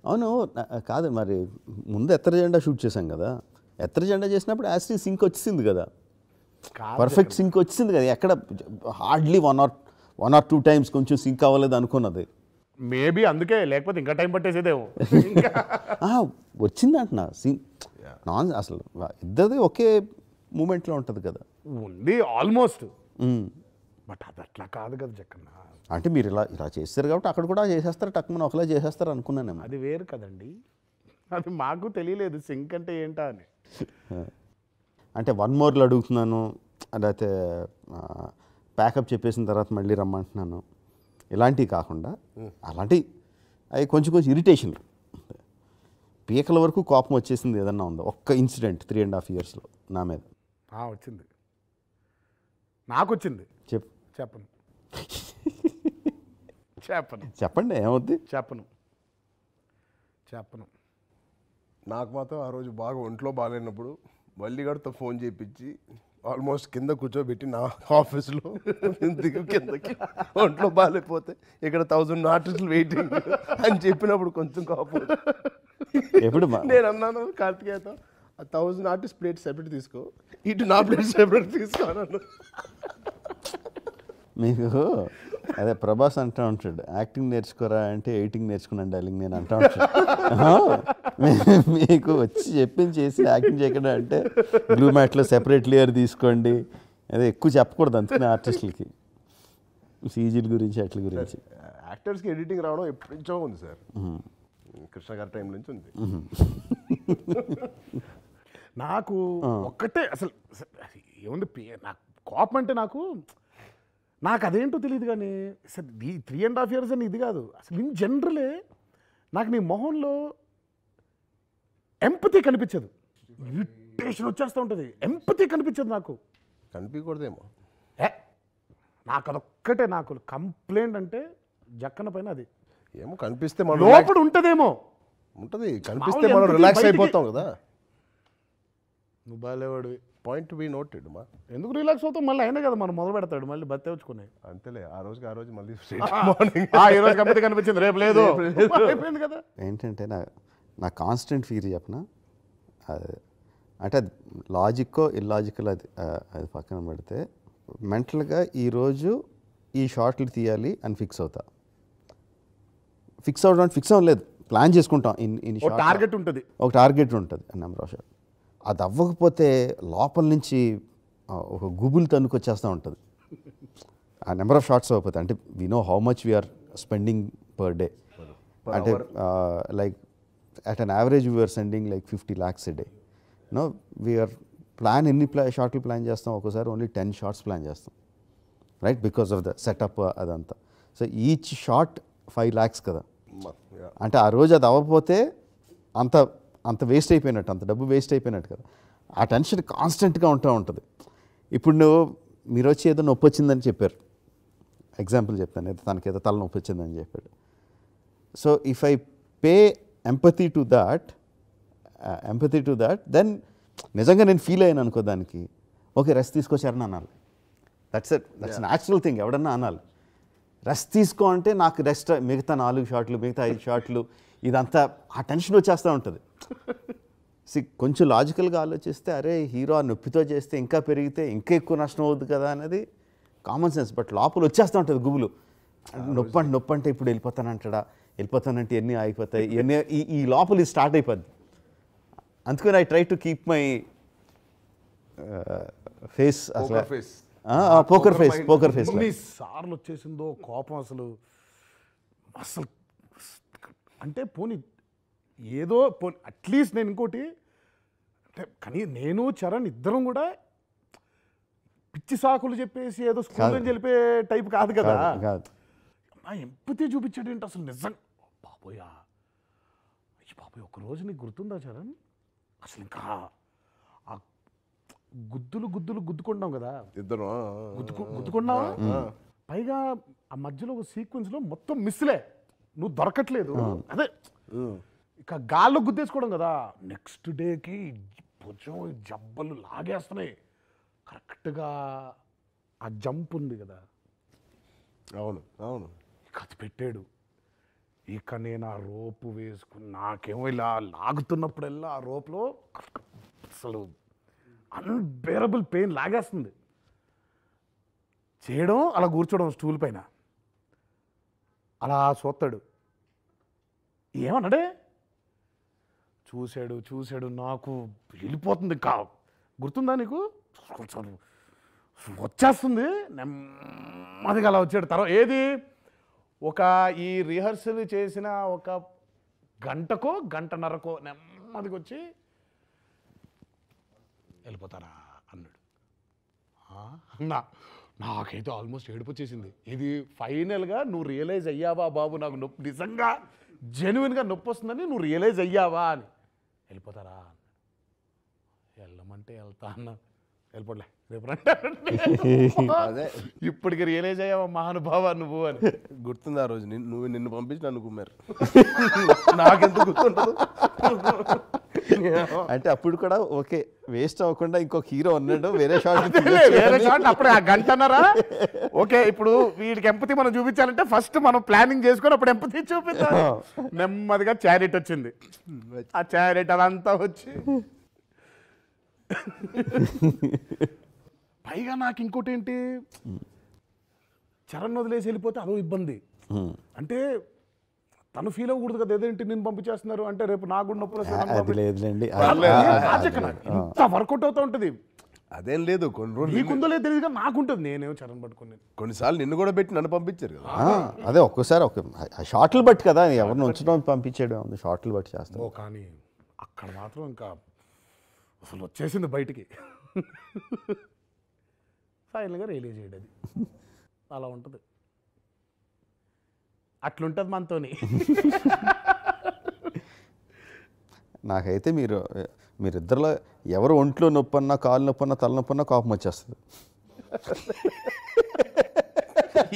Speaker 2: అవును కాదు మరి ముందు ఎత్తర జెండా షూట్ చేశాం కదా. ఎత్తర జెండా చేసినప్పుడు యాస్టీ సింక్ వచ్చింది కదా. పర్ఫెక్ట్ సింక్ వచ్చింది కదా. ఎక్కడ hardly one or one or two times కొంచెం సింక్ అవ్వలేదు అనుకున్నది.
Speaker 3: మేబీ అందుకే లేకపోతే ఇంకా టైం పట్టేసేదేమో.
Speaker 2: వచ్చింది అంటున్నా. సింక్ నాన్ అసలు ఇద్దరిది ఒకే మూమెంట్లో ఉంటుంది కదా.
Speaker 3: ఉంది ఆల్మోస్ట్. బట్ అది అట్లా కాదు కదా జక్కన్న
Speaker 2: అంటే మీరు ఇలా ఇలా చేస్తారు కాబట్టి అక్కడ కూడా చేసేస్తారు టక్కుమని ఒకలా చేసేస్తారు అనుకున్నానేమో
Speaker 3: అది వేరు కదండి. అది మాకు తెలియలేదు సింక్ అంటే ఏంటా అని.
Speaker 2: అంటే వన్ మోర్లు అడుగుతున్నాను లేకపోతే ప్యాకప్ చెప్పేసిన తర్వాత మళ్ళీ రమ్మంటున్నాను. ఇలాంటివి కాకుండా అలాంటివి అవి కొంచెం కొంచెం ఇరిటేషన్ పీకల వరకు కోపం వచ్చేసింది ఏదన్నా ఉందో? ఒక్క ఇన్సిడెంట్ త్రీ అండ్ హాఫ్ ఇయర్స్లో నా మీద.
Speaker 3: వచ్చింది. నాకు వచ్చింది.
Speaker 2: చెప్
Speaker 3: చెప్పను. చెప్పను.
Speaker 2: చెప్పండి ఏమవుద్ది?
Speaker 3: చెప్పను. చెప్పను.
Speaker 1: నాకు మాత్రం ఆ రోజు బాగా ఒంట్లో బాగాలేనప్పుడు వల్లిగడతో ఫోన్ చేయించి ఆల్మోస్ట్ కింద కూర్చోబెట్టి నా ఆఫీస్లో కిందకి ఒంట్లో బాగాలేకపోతే ఇక్కడ థౌజండ్ ఆర్టిస్టులు వెయిటింగ్ అని చెప్పినప్పుడు కొంచెం కోపం
Speaker 2: ఎప్పుడు
Speaker 1: నేను అన్నాను కార్తికేయతో ఆ థౌజండ్ ఆర్టిస్ట్ ప్లేట్ సెపరేట్ తీసుకో ఇటు నా ప్లేట్ సెపరేట్ తీసుకో అన్నాను.
Speaker 2: మీకు అదే ప్రభాస్ అంటూ ఉంటాడు యాక్టింగ్ నేర్చుకోరా అంటే ఎయిటింగ్ నేర్చుకున్నాను డార్లింగ్ నేను అంటూ మీ- మీకు వచ్చి చెప్పింది చేసి యాక్టింగ్ చేయకుండా అంటే బ్లూ మ్యాట్లో సెపరేట్ లేయర్ తీసుకోండి. అదే ఎక్కువ చెప్పకూడదు అందుకనే ఆర్టిస్టులకి. సీజీల గురించి అట్ల గురించి.
Speaker 1: యాక్టర్స్కి ఎడిటింగ్ రావడం ఎప్పటి నుంచో ఉంది సార్. కృష్ణ గారి టైం నుంచి ఉంది.
Speaker 3: నాకు ఒక్కటే అసలు ఏముంది నాకు కోపం అంటే నాకు నాకు అదేంటో తెలియదు కానీ అసలు ఈ త్రీ అండ్ హాఫ్ ఇయర్స్ అని ఇది కాదు. అసలు ఇన్ జనరలే నాకు నీ మొహంలో ఎంపతి కనిపించదు. ఇరిటేషన్ వచ్చేస్తూ ఉంటుంది. ఎంపతి కనిపించదు నాకు.
Speaker 1: కనిపించకూడదేమో
Speaker 3: ఏ? నాకు అదొక్కటే నాకు. కంప్లైంట్ అంటే జక్కన పైన అది.
Speaker 1: ఏమో కనిపిస్తే మనం
Speaker 3: లోపల ఉంటదేమో.
Speaker 1: ఉంటుంది. కనిపిస్తే మనం రిలాక్స్ అయిపోతాం కదా.
Speaker 3: నువ్వు బాగాలేవాడివి
Speaker 1: పాయింట్ బి నోటెడ్ మా.
Speaker 3: ఎందుకు రిలాక్స్ అవుతావు? మళ్ళీ అయినా కదా మనం మొదలు పెడతాడు మళ్ళీ బత్తే వచ్చుకునే.
Speaker 1: అంతేలే ఆ రోజుకి ఆ రోజు మళ్ళీ మార్నింగ్
Speaker 3: ఈ రోజు కంపెనీ కనిపించింది రేపు లేదు. అయిపోయింది కదా.
Speaker 2: ఏంటంటే నా నా కాన్స్టెంట్ ఫీల్ చెప్పనా? అది అంటే అది లాజిక్కో ఇల్లాజికల్ అది అది పక్కన పెడితే మెంటల్గా ఈరోజు ఈ షార్ట్లు తీయాలి అని ఫిక్స్ అవుతా. ఫిక్స్ అవడం ఫిక్స్ అవ్వలేదు ప్లాన్ చేసుకుంటాం. ఇన్ ఇన్
Speaker 3: ఒక టార్గెట్ ఉంటుంది.
Speaker 2: ఒక టార్గెట్ ఉంటుంది. నెంబర్ ఆఫ్ షాట్ అది అవ్వకపోతే లోపల నుంచి ఒక గుబులు తన్నుకొచ్చేస్తూ ఉంటుంది. ఆ నెంబర్ ఆఫ్ షార్ట్స్ అవ్వకపోతే అంటే we know how much we're spending per day అంటే like at an average we're sending like fifty lakhs a day no we're plan ఎన్ని ప్లా షార్ట్లు ప్లాన్ చేస్తాం? ఒక్కోసారి ఓన్లీ టెన్ షార్ట్స్ ప్లాన్ చేస్తాం. Right because of the setup అదంతా. So each shot five lakhs కదా. అంటే ఆ రోజు అది అవ్వకపోతే అంత అంత వేస్ట్ అయిపోయినట్టు అంత డబ్బు వేస్ట్ అయిపోయినట్టు కదా. ఆ టెన్షన్ కాన్స్టెంట్గా ఉంటూ ఉంటుంది. ఇప్పుడు నువ్వు మీరు వచ్చి ఏదో నొప్పి వచ్చిందని చెప్పారు. ఎగ్జాంపుల్ చెప్తాను ఏదో తనకి ఏదో తల నొప్పి వచ్చిందని చెప్పాడు. So if I pay empathy to that empathy to that then నిజంగా నేను ఫీల్ అయ్యాను అనుకో దానికి. ఓకే రెస్ట్ తీసుకొచ్చారని అనాలి. దట్స్ దట్స్ న్యాచురల్ థింగ్ ఎవడన్నా అనాలి. రెస్ట్ తీసుకో అంటే నాకు రెస్ట్ మిగతా నాలుగు షాట్లు మిగతా ఐదు షాట్లు ఇదంతా ఆ టెన్షన్ వచ్చేస్తూ ఉంటుంది. సి కొంచెం లాజికల్గా ఆలోచిస్తే అరే హీరో ఆ నొప్పితో చేస్తే ఇంకా పెరిగితే ఇంకా ఎక్కువ నష్టం అవుతుంది కదా అనేది కామన్ సెన్స్ బట్ లోపల వచ్చేస్తూ ఉంటుంది గుబులు. నొప్పి అంటే నొప్పి అంటే ఇప్పుడు వెళ్ళిపోతానంటాడా వెళ్ళిపోతానంటే ఎన్ని అయిపోతాయి ఇవన్నీ ఈ ఈ లోపల ఇది స్టార్ట్ అయిపోద్ది. అందుకని I try to keep my face అసలు. పోకర్ ఫేస్ పోకర్ ఫేస్
Speaker 3: ఎన్ని సార్లు వచ్చేసిందో కోపం అసలు. అసలు అంటే పోనీ ఏదో పోనీ అట్లీస్ట్ నేను ఇంకోటి అంటే కానీ నేను చరణ్ ఇద్దరం కూడా పిచ్చి సాకులు చెప్పేసి ఏదో స్కూల్ వెళ్ళిపోయే టైప్ కాదు కదా. నా ఎంపతి చూపించాడు ఏంటి అసలు నిజం? బాబోయా అయ్యి బాబోయ్ ఒక రోజు నీకు గుర్తుందా చరణ్? అసలు ఇంకా ఆ గుద్దులు గుద్దులు గుద్దుకుంటాం కదా.
Speaker 1: ఇద్దరు
Speaker 3: గుద్దుకు గుద్దుకున్నావా? పైగా ఆ మధ్యలో ఒక సీక్వెన్స్లో మొత్తం మిస్లే. నువ్వు దొరకట్లేదు. అదే. ఇక గాల్లో గుద్దేసుకోవడం కదా. నెక్స్ట్ డేకి భుజం జబ్బలు లాగేస్తున్నాయి. కరెక్ట్గా ఆ జంప్ ఉంది కదా.
Speaker 1: అవును అవును.
Speaker 3: ఇక అది పెట్టాడు. ఇక నేను ఆ రోపు వేసుకుని నాకేమో ఇలా లాగుతున్నప్పుడల్లా ఆ రోప్లో అసలు అన్బేరబుల్ పెయిన్ లాగేస్తుంది. చేయడం అలా కూర్చోవడం స్టూల్ పైన. అలా చూస్తాడు ఏమన్నాడే? చూశాడు చూశాడు నాకు వెళ్ళిపోతుంది కా గుర్తుందా నీకు? వచ్చేస్తుంది. నెమ్మదిగా అలా వచ్చాడు. తర్వాత ఏది? ఒక ఈ రిహర్సల్ చేసిన ఒక గంటకో గంటన్నరకో నెమ్మదిగా వచ్చి వెళ్ళిపోతారా అన్నాడు. అన్నా నాకైతే ఆల్మోస్ట్ ఏడుపు వచ్చేసింది. ఇది ఫైనల్గా నువ్వు రియలైజ్ అయ్యావా బాబు? నాకు నొప్పి నిజంగా జెన్యున్గా నొప్పి వస్తుందని నువ్వు రియలైజ్ అయ్యావా అని. వెళ్ళిపోతారా అన్నాడు. వెళ్ళమంటే వెళ్తా అన్నా వెళ్ళిపోలే రేపు
Speaker 1: అదే.
Speaker 3: ఇప్పటికి రియలైజ్ అయ్యావా మహానుభావ నువ్వు అని.
Speaker 1: గుర్తుంది ఆ రోజు నువ్వు నిన్ను పంపించి నన్ను కుమ్మారు. నాకెందుకు గుర్తుండదు?
Speaker 2: అంటే అప్పుడు కూడా ఓకే వేస్ట్ అవ్వకుండా ఇంకొక హీరో ఉన్నాడు వేరే షాట్
Speaker 3: వేరే షాట్ అప్పుడే ఆ గంటన్నరా ఓకే ఇప్పుడు వీడికి ఎంపతి మనం చూపించాలంటే ఫస్ట్ మనం ప్లానింగ్ చేసుకొని అప్పుడు ఎంపతి చూపిద్దాం. నెమ్మదిగా చారిట్ వచ్చింది. ఆ చారిట్ అదంతా వచ్చి. పైగా నాకు ఇంకోటి ఏంటి? చరణ్ వదిలేసి వెళ్ళిపోతే అదో ఇబ్బంది. అంటే తను ఫీల్ అవ్వకూడదు కదా ఏదేంటి నేను పంపించేస్తున్నారు? అంటే రేపు నాకు కూడా నొప్పులు
Speaker 2: అది లేదులేండి.
Speaker 3: ఇంత వర్కౌట్ అవుతా ఉంటుంది.
Speaker 1: అదేం లేదు కొన్ని రోజులు
Speaker 3: నీకుందో లేదు తెలియదు కానీ నాకుంటుంది. నేనేమో చరణ్ పట్టుకుని.
Speaker 1: కొన్నిసార్లు నిన్ను కూడా పెట్టి నన్ను పంపించారు కదా.
Speaker 2: అదే ఒక్కసారి ఒక షార్ట్లు బట్టి కదా ఎవరిని ఉంచడం పంపించేయడం ఉంది షార్ట్లు బట్టి చేస్తాం.
Speaker 3: ఓ కానీ అక్కడ మాత్రం ఇంకా అసలు వచ్చేసింది బయటికి. ఫైనల్గా రిలీజ్ చేయడం అది. అలా ఉంటుంది. అట్లుంటుంది మనతోని.
Speaker 2: నాకైతే మీరు మీరిద్దరిలో ఎవరు ఒంట్లో నొప్పి అన్నా కాలు నొప్పి అన్నా తల నొప్పి అన్నా కోపం వచ్చేస్తుంది.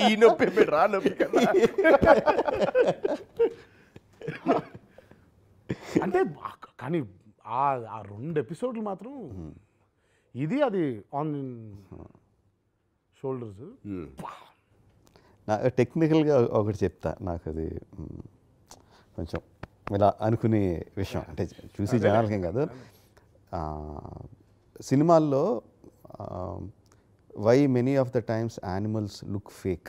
Speaker 1: ఈ నొప్పి రా నొప్పి కదా
Speaker 3: అంటే కానీ ఆ ఆ రెండు ఎపిసోడ్లు మాత్రం ఇది అది ఆన్ షోల్డర్స్
Speaker 2: నా టెక్నికల్గా ఒకటి చెప్తా. నాకు అది కొంచెం ఇలా అనుకునే విషయం. అంటే చూసి జనాలకేం కాదు. సినిమాల్లో why many of the times animals look fake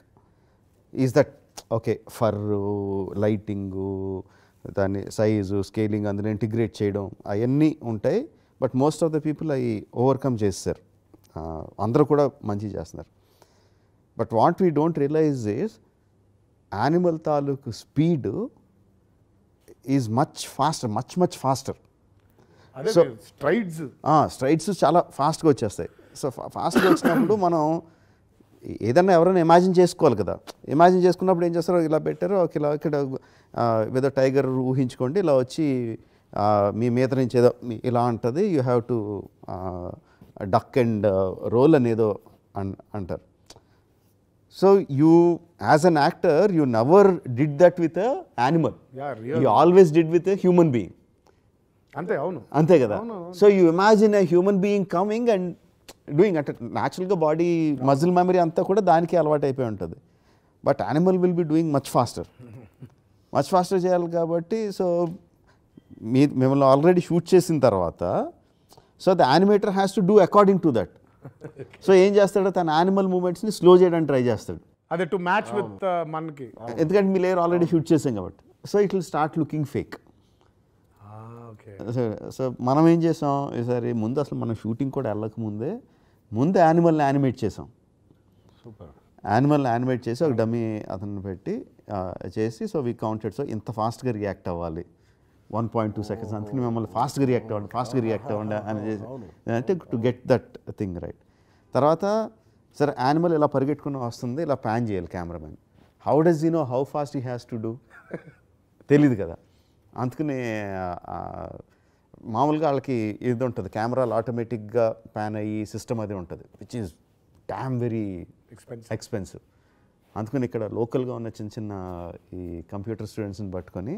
Speaker 2: is that okay for lighting దాని సైజు స్కేలింగ్ అందులో ఇంటిగ్రేట్ చేయడం అవన్నీ ఉంటాయి. But most of the people అవి ఓవర్కమ్ చేస్తారు. అందరూ కూడా మంచి చేస్తున్నారు. But what we don't realise is animal తాలూకు speed is much faster much much faster
Speaker 3: అదే స్ట్రైడ్స్
Speaker 2: స్ట్రైట్స్ చాలా ఫాస్ట్గా వచ్చేస్తాయి. సో ఫాస్ట్గా వచ్చినప్పుడు మనం ఏదన్నా ఎవరైనా ఇమాజిన్ చేసుకోవాలి కదా. ఇమాజిన్ చేసుకున్నప్పుడు ఏం చేస్తారో ఇలా పెట్టారు ఒక ఇలా ఇక్కడ ఏదో టైగర్ ఊహించుకోండి ఇలా వచ్చి మీ మీద నుంచి ఏదో మీ- ఇలా ఉంటుంది you have to duck and roll అనేదో an so you as an actor you never did that with
Speaker 3: Yeah,
Speaker 2: you always did with human being
Speaker 3: అంతే అవును.
Speaker 2: అంతే కదా? So you imagine a human being coming and doing అంటే న్యాచురల్గా body muscle memory అంతా కూడా దానికి అలవాటు అయిపోయి ఉంటుంది. But animal will be doing much faster much faster చేయాలి కాబట్టి సో మీ మిమ్మల్ని ఆల్రెడీ షూట్ చేసిన తర్వాత so the animator has to do according to that so ఏం చేస్తాడు తన యానిమల్ మూమెంట్స్ని స్లో చేయడానికి ట్రై చేస్తాడు.
Speaker 3: అదే టు మ్యాచ్ విత్ మనకి.
Speaker 2: ఎందుకంటే మీ లేయర్ ఆల్రెడీ షూట్ చేసాం కాబట్టి. So it will start looking fake so మనం ఏం చేసాం? ఈసారి ముందు అసలు మనం షూటింగ్ కూడా వెళ్ళక ముందే ముందు యానిమల్ని యానిమేట్ చేసాం.
Speaker 1: సూపర్.
Speaker 2: యానిమల్ని యానిమేట్ చేసి ఒక డమ్మీ అతన్ని పెట్టి చేసి సో వీ కౌంటెడ్ సో ఇంత ఫాస్ట్గా రియాక్ట్ అవ్వాలి. వన్ పాయింట్ టూ సెకండ్స్ అందుకని మిమ్మల్ని ఫాస్ట్గా రియాక్ట్ అవ్వండి ఫాస్ట్గా రియాక్ట్ అవ్వండి అని అంటే to get that thing right తర్వాత సరే యానిమల్ ఇలా పరిగెట్టుకుని వస్తుంది ఇలా ప్యాన్ చేయాలి cameraman how does you know how fast he has to do తెలీదు కదా. అందుకని మామూలుగా వాళ్ళకి ఇది ఉంటుంది కెమెరాలు ఆటోమేటిక్గా ప్యాన్ అయ్యి సిస్టమ్ అది ఉంటుంది which is damn very
Speaker 3: Expensive.
Speaker 2: Expensive అందుకని ఇక్కడ లోకల్గా ఉన్న చిన్న చిన్న ఈ కంప్యూటర్ స్టూడెంట్స్ని పట్టుకొని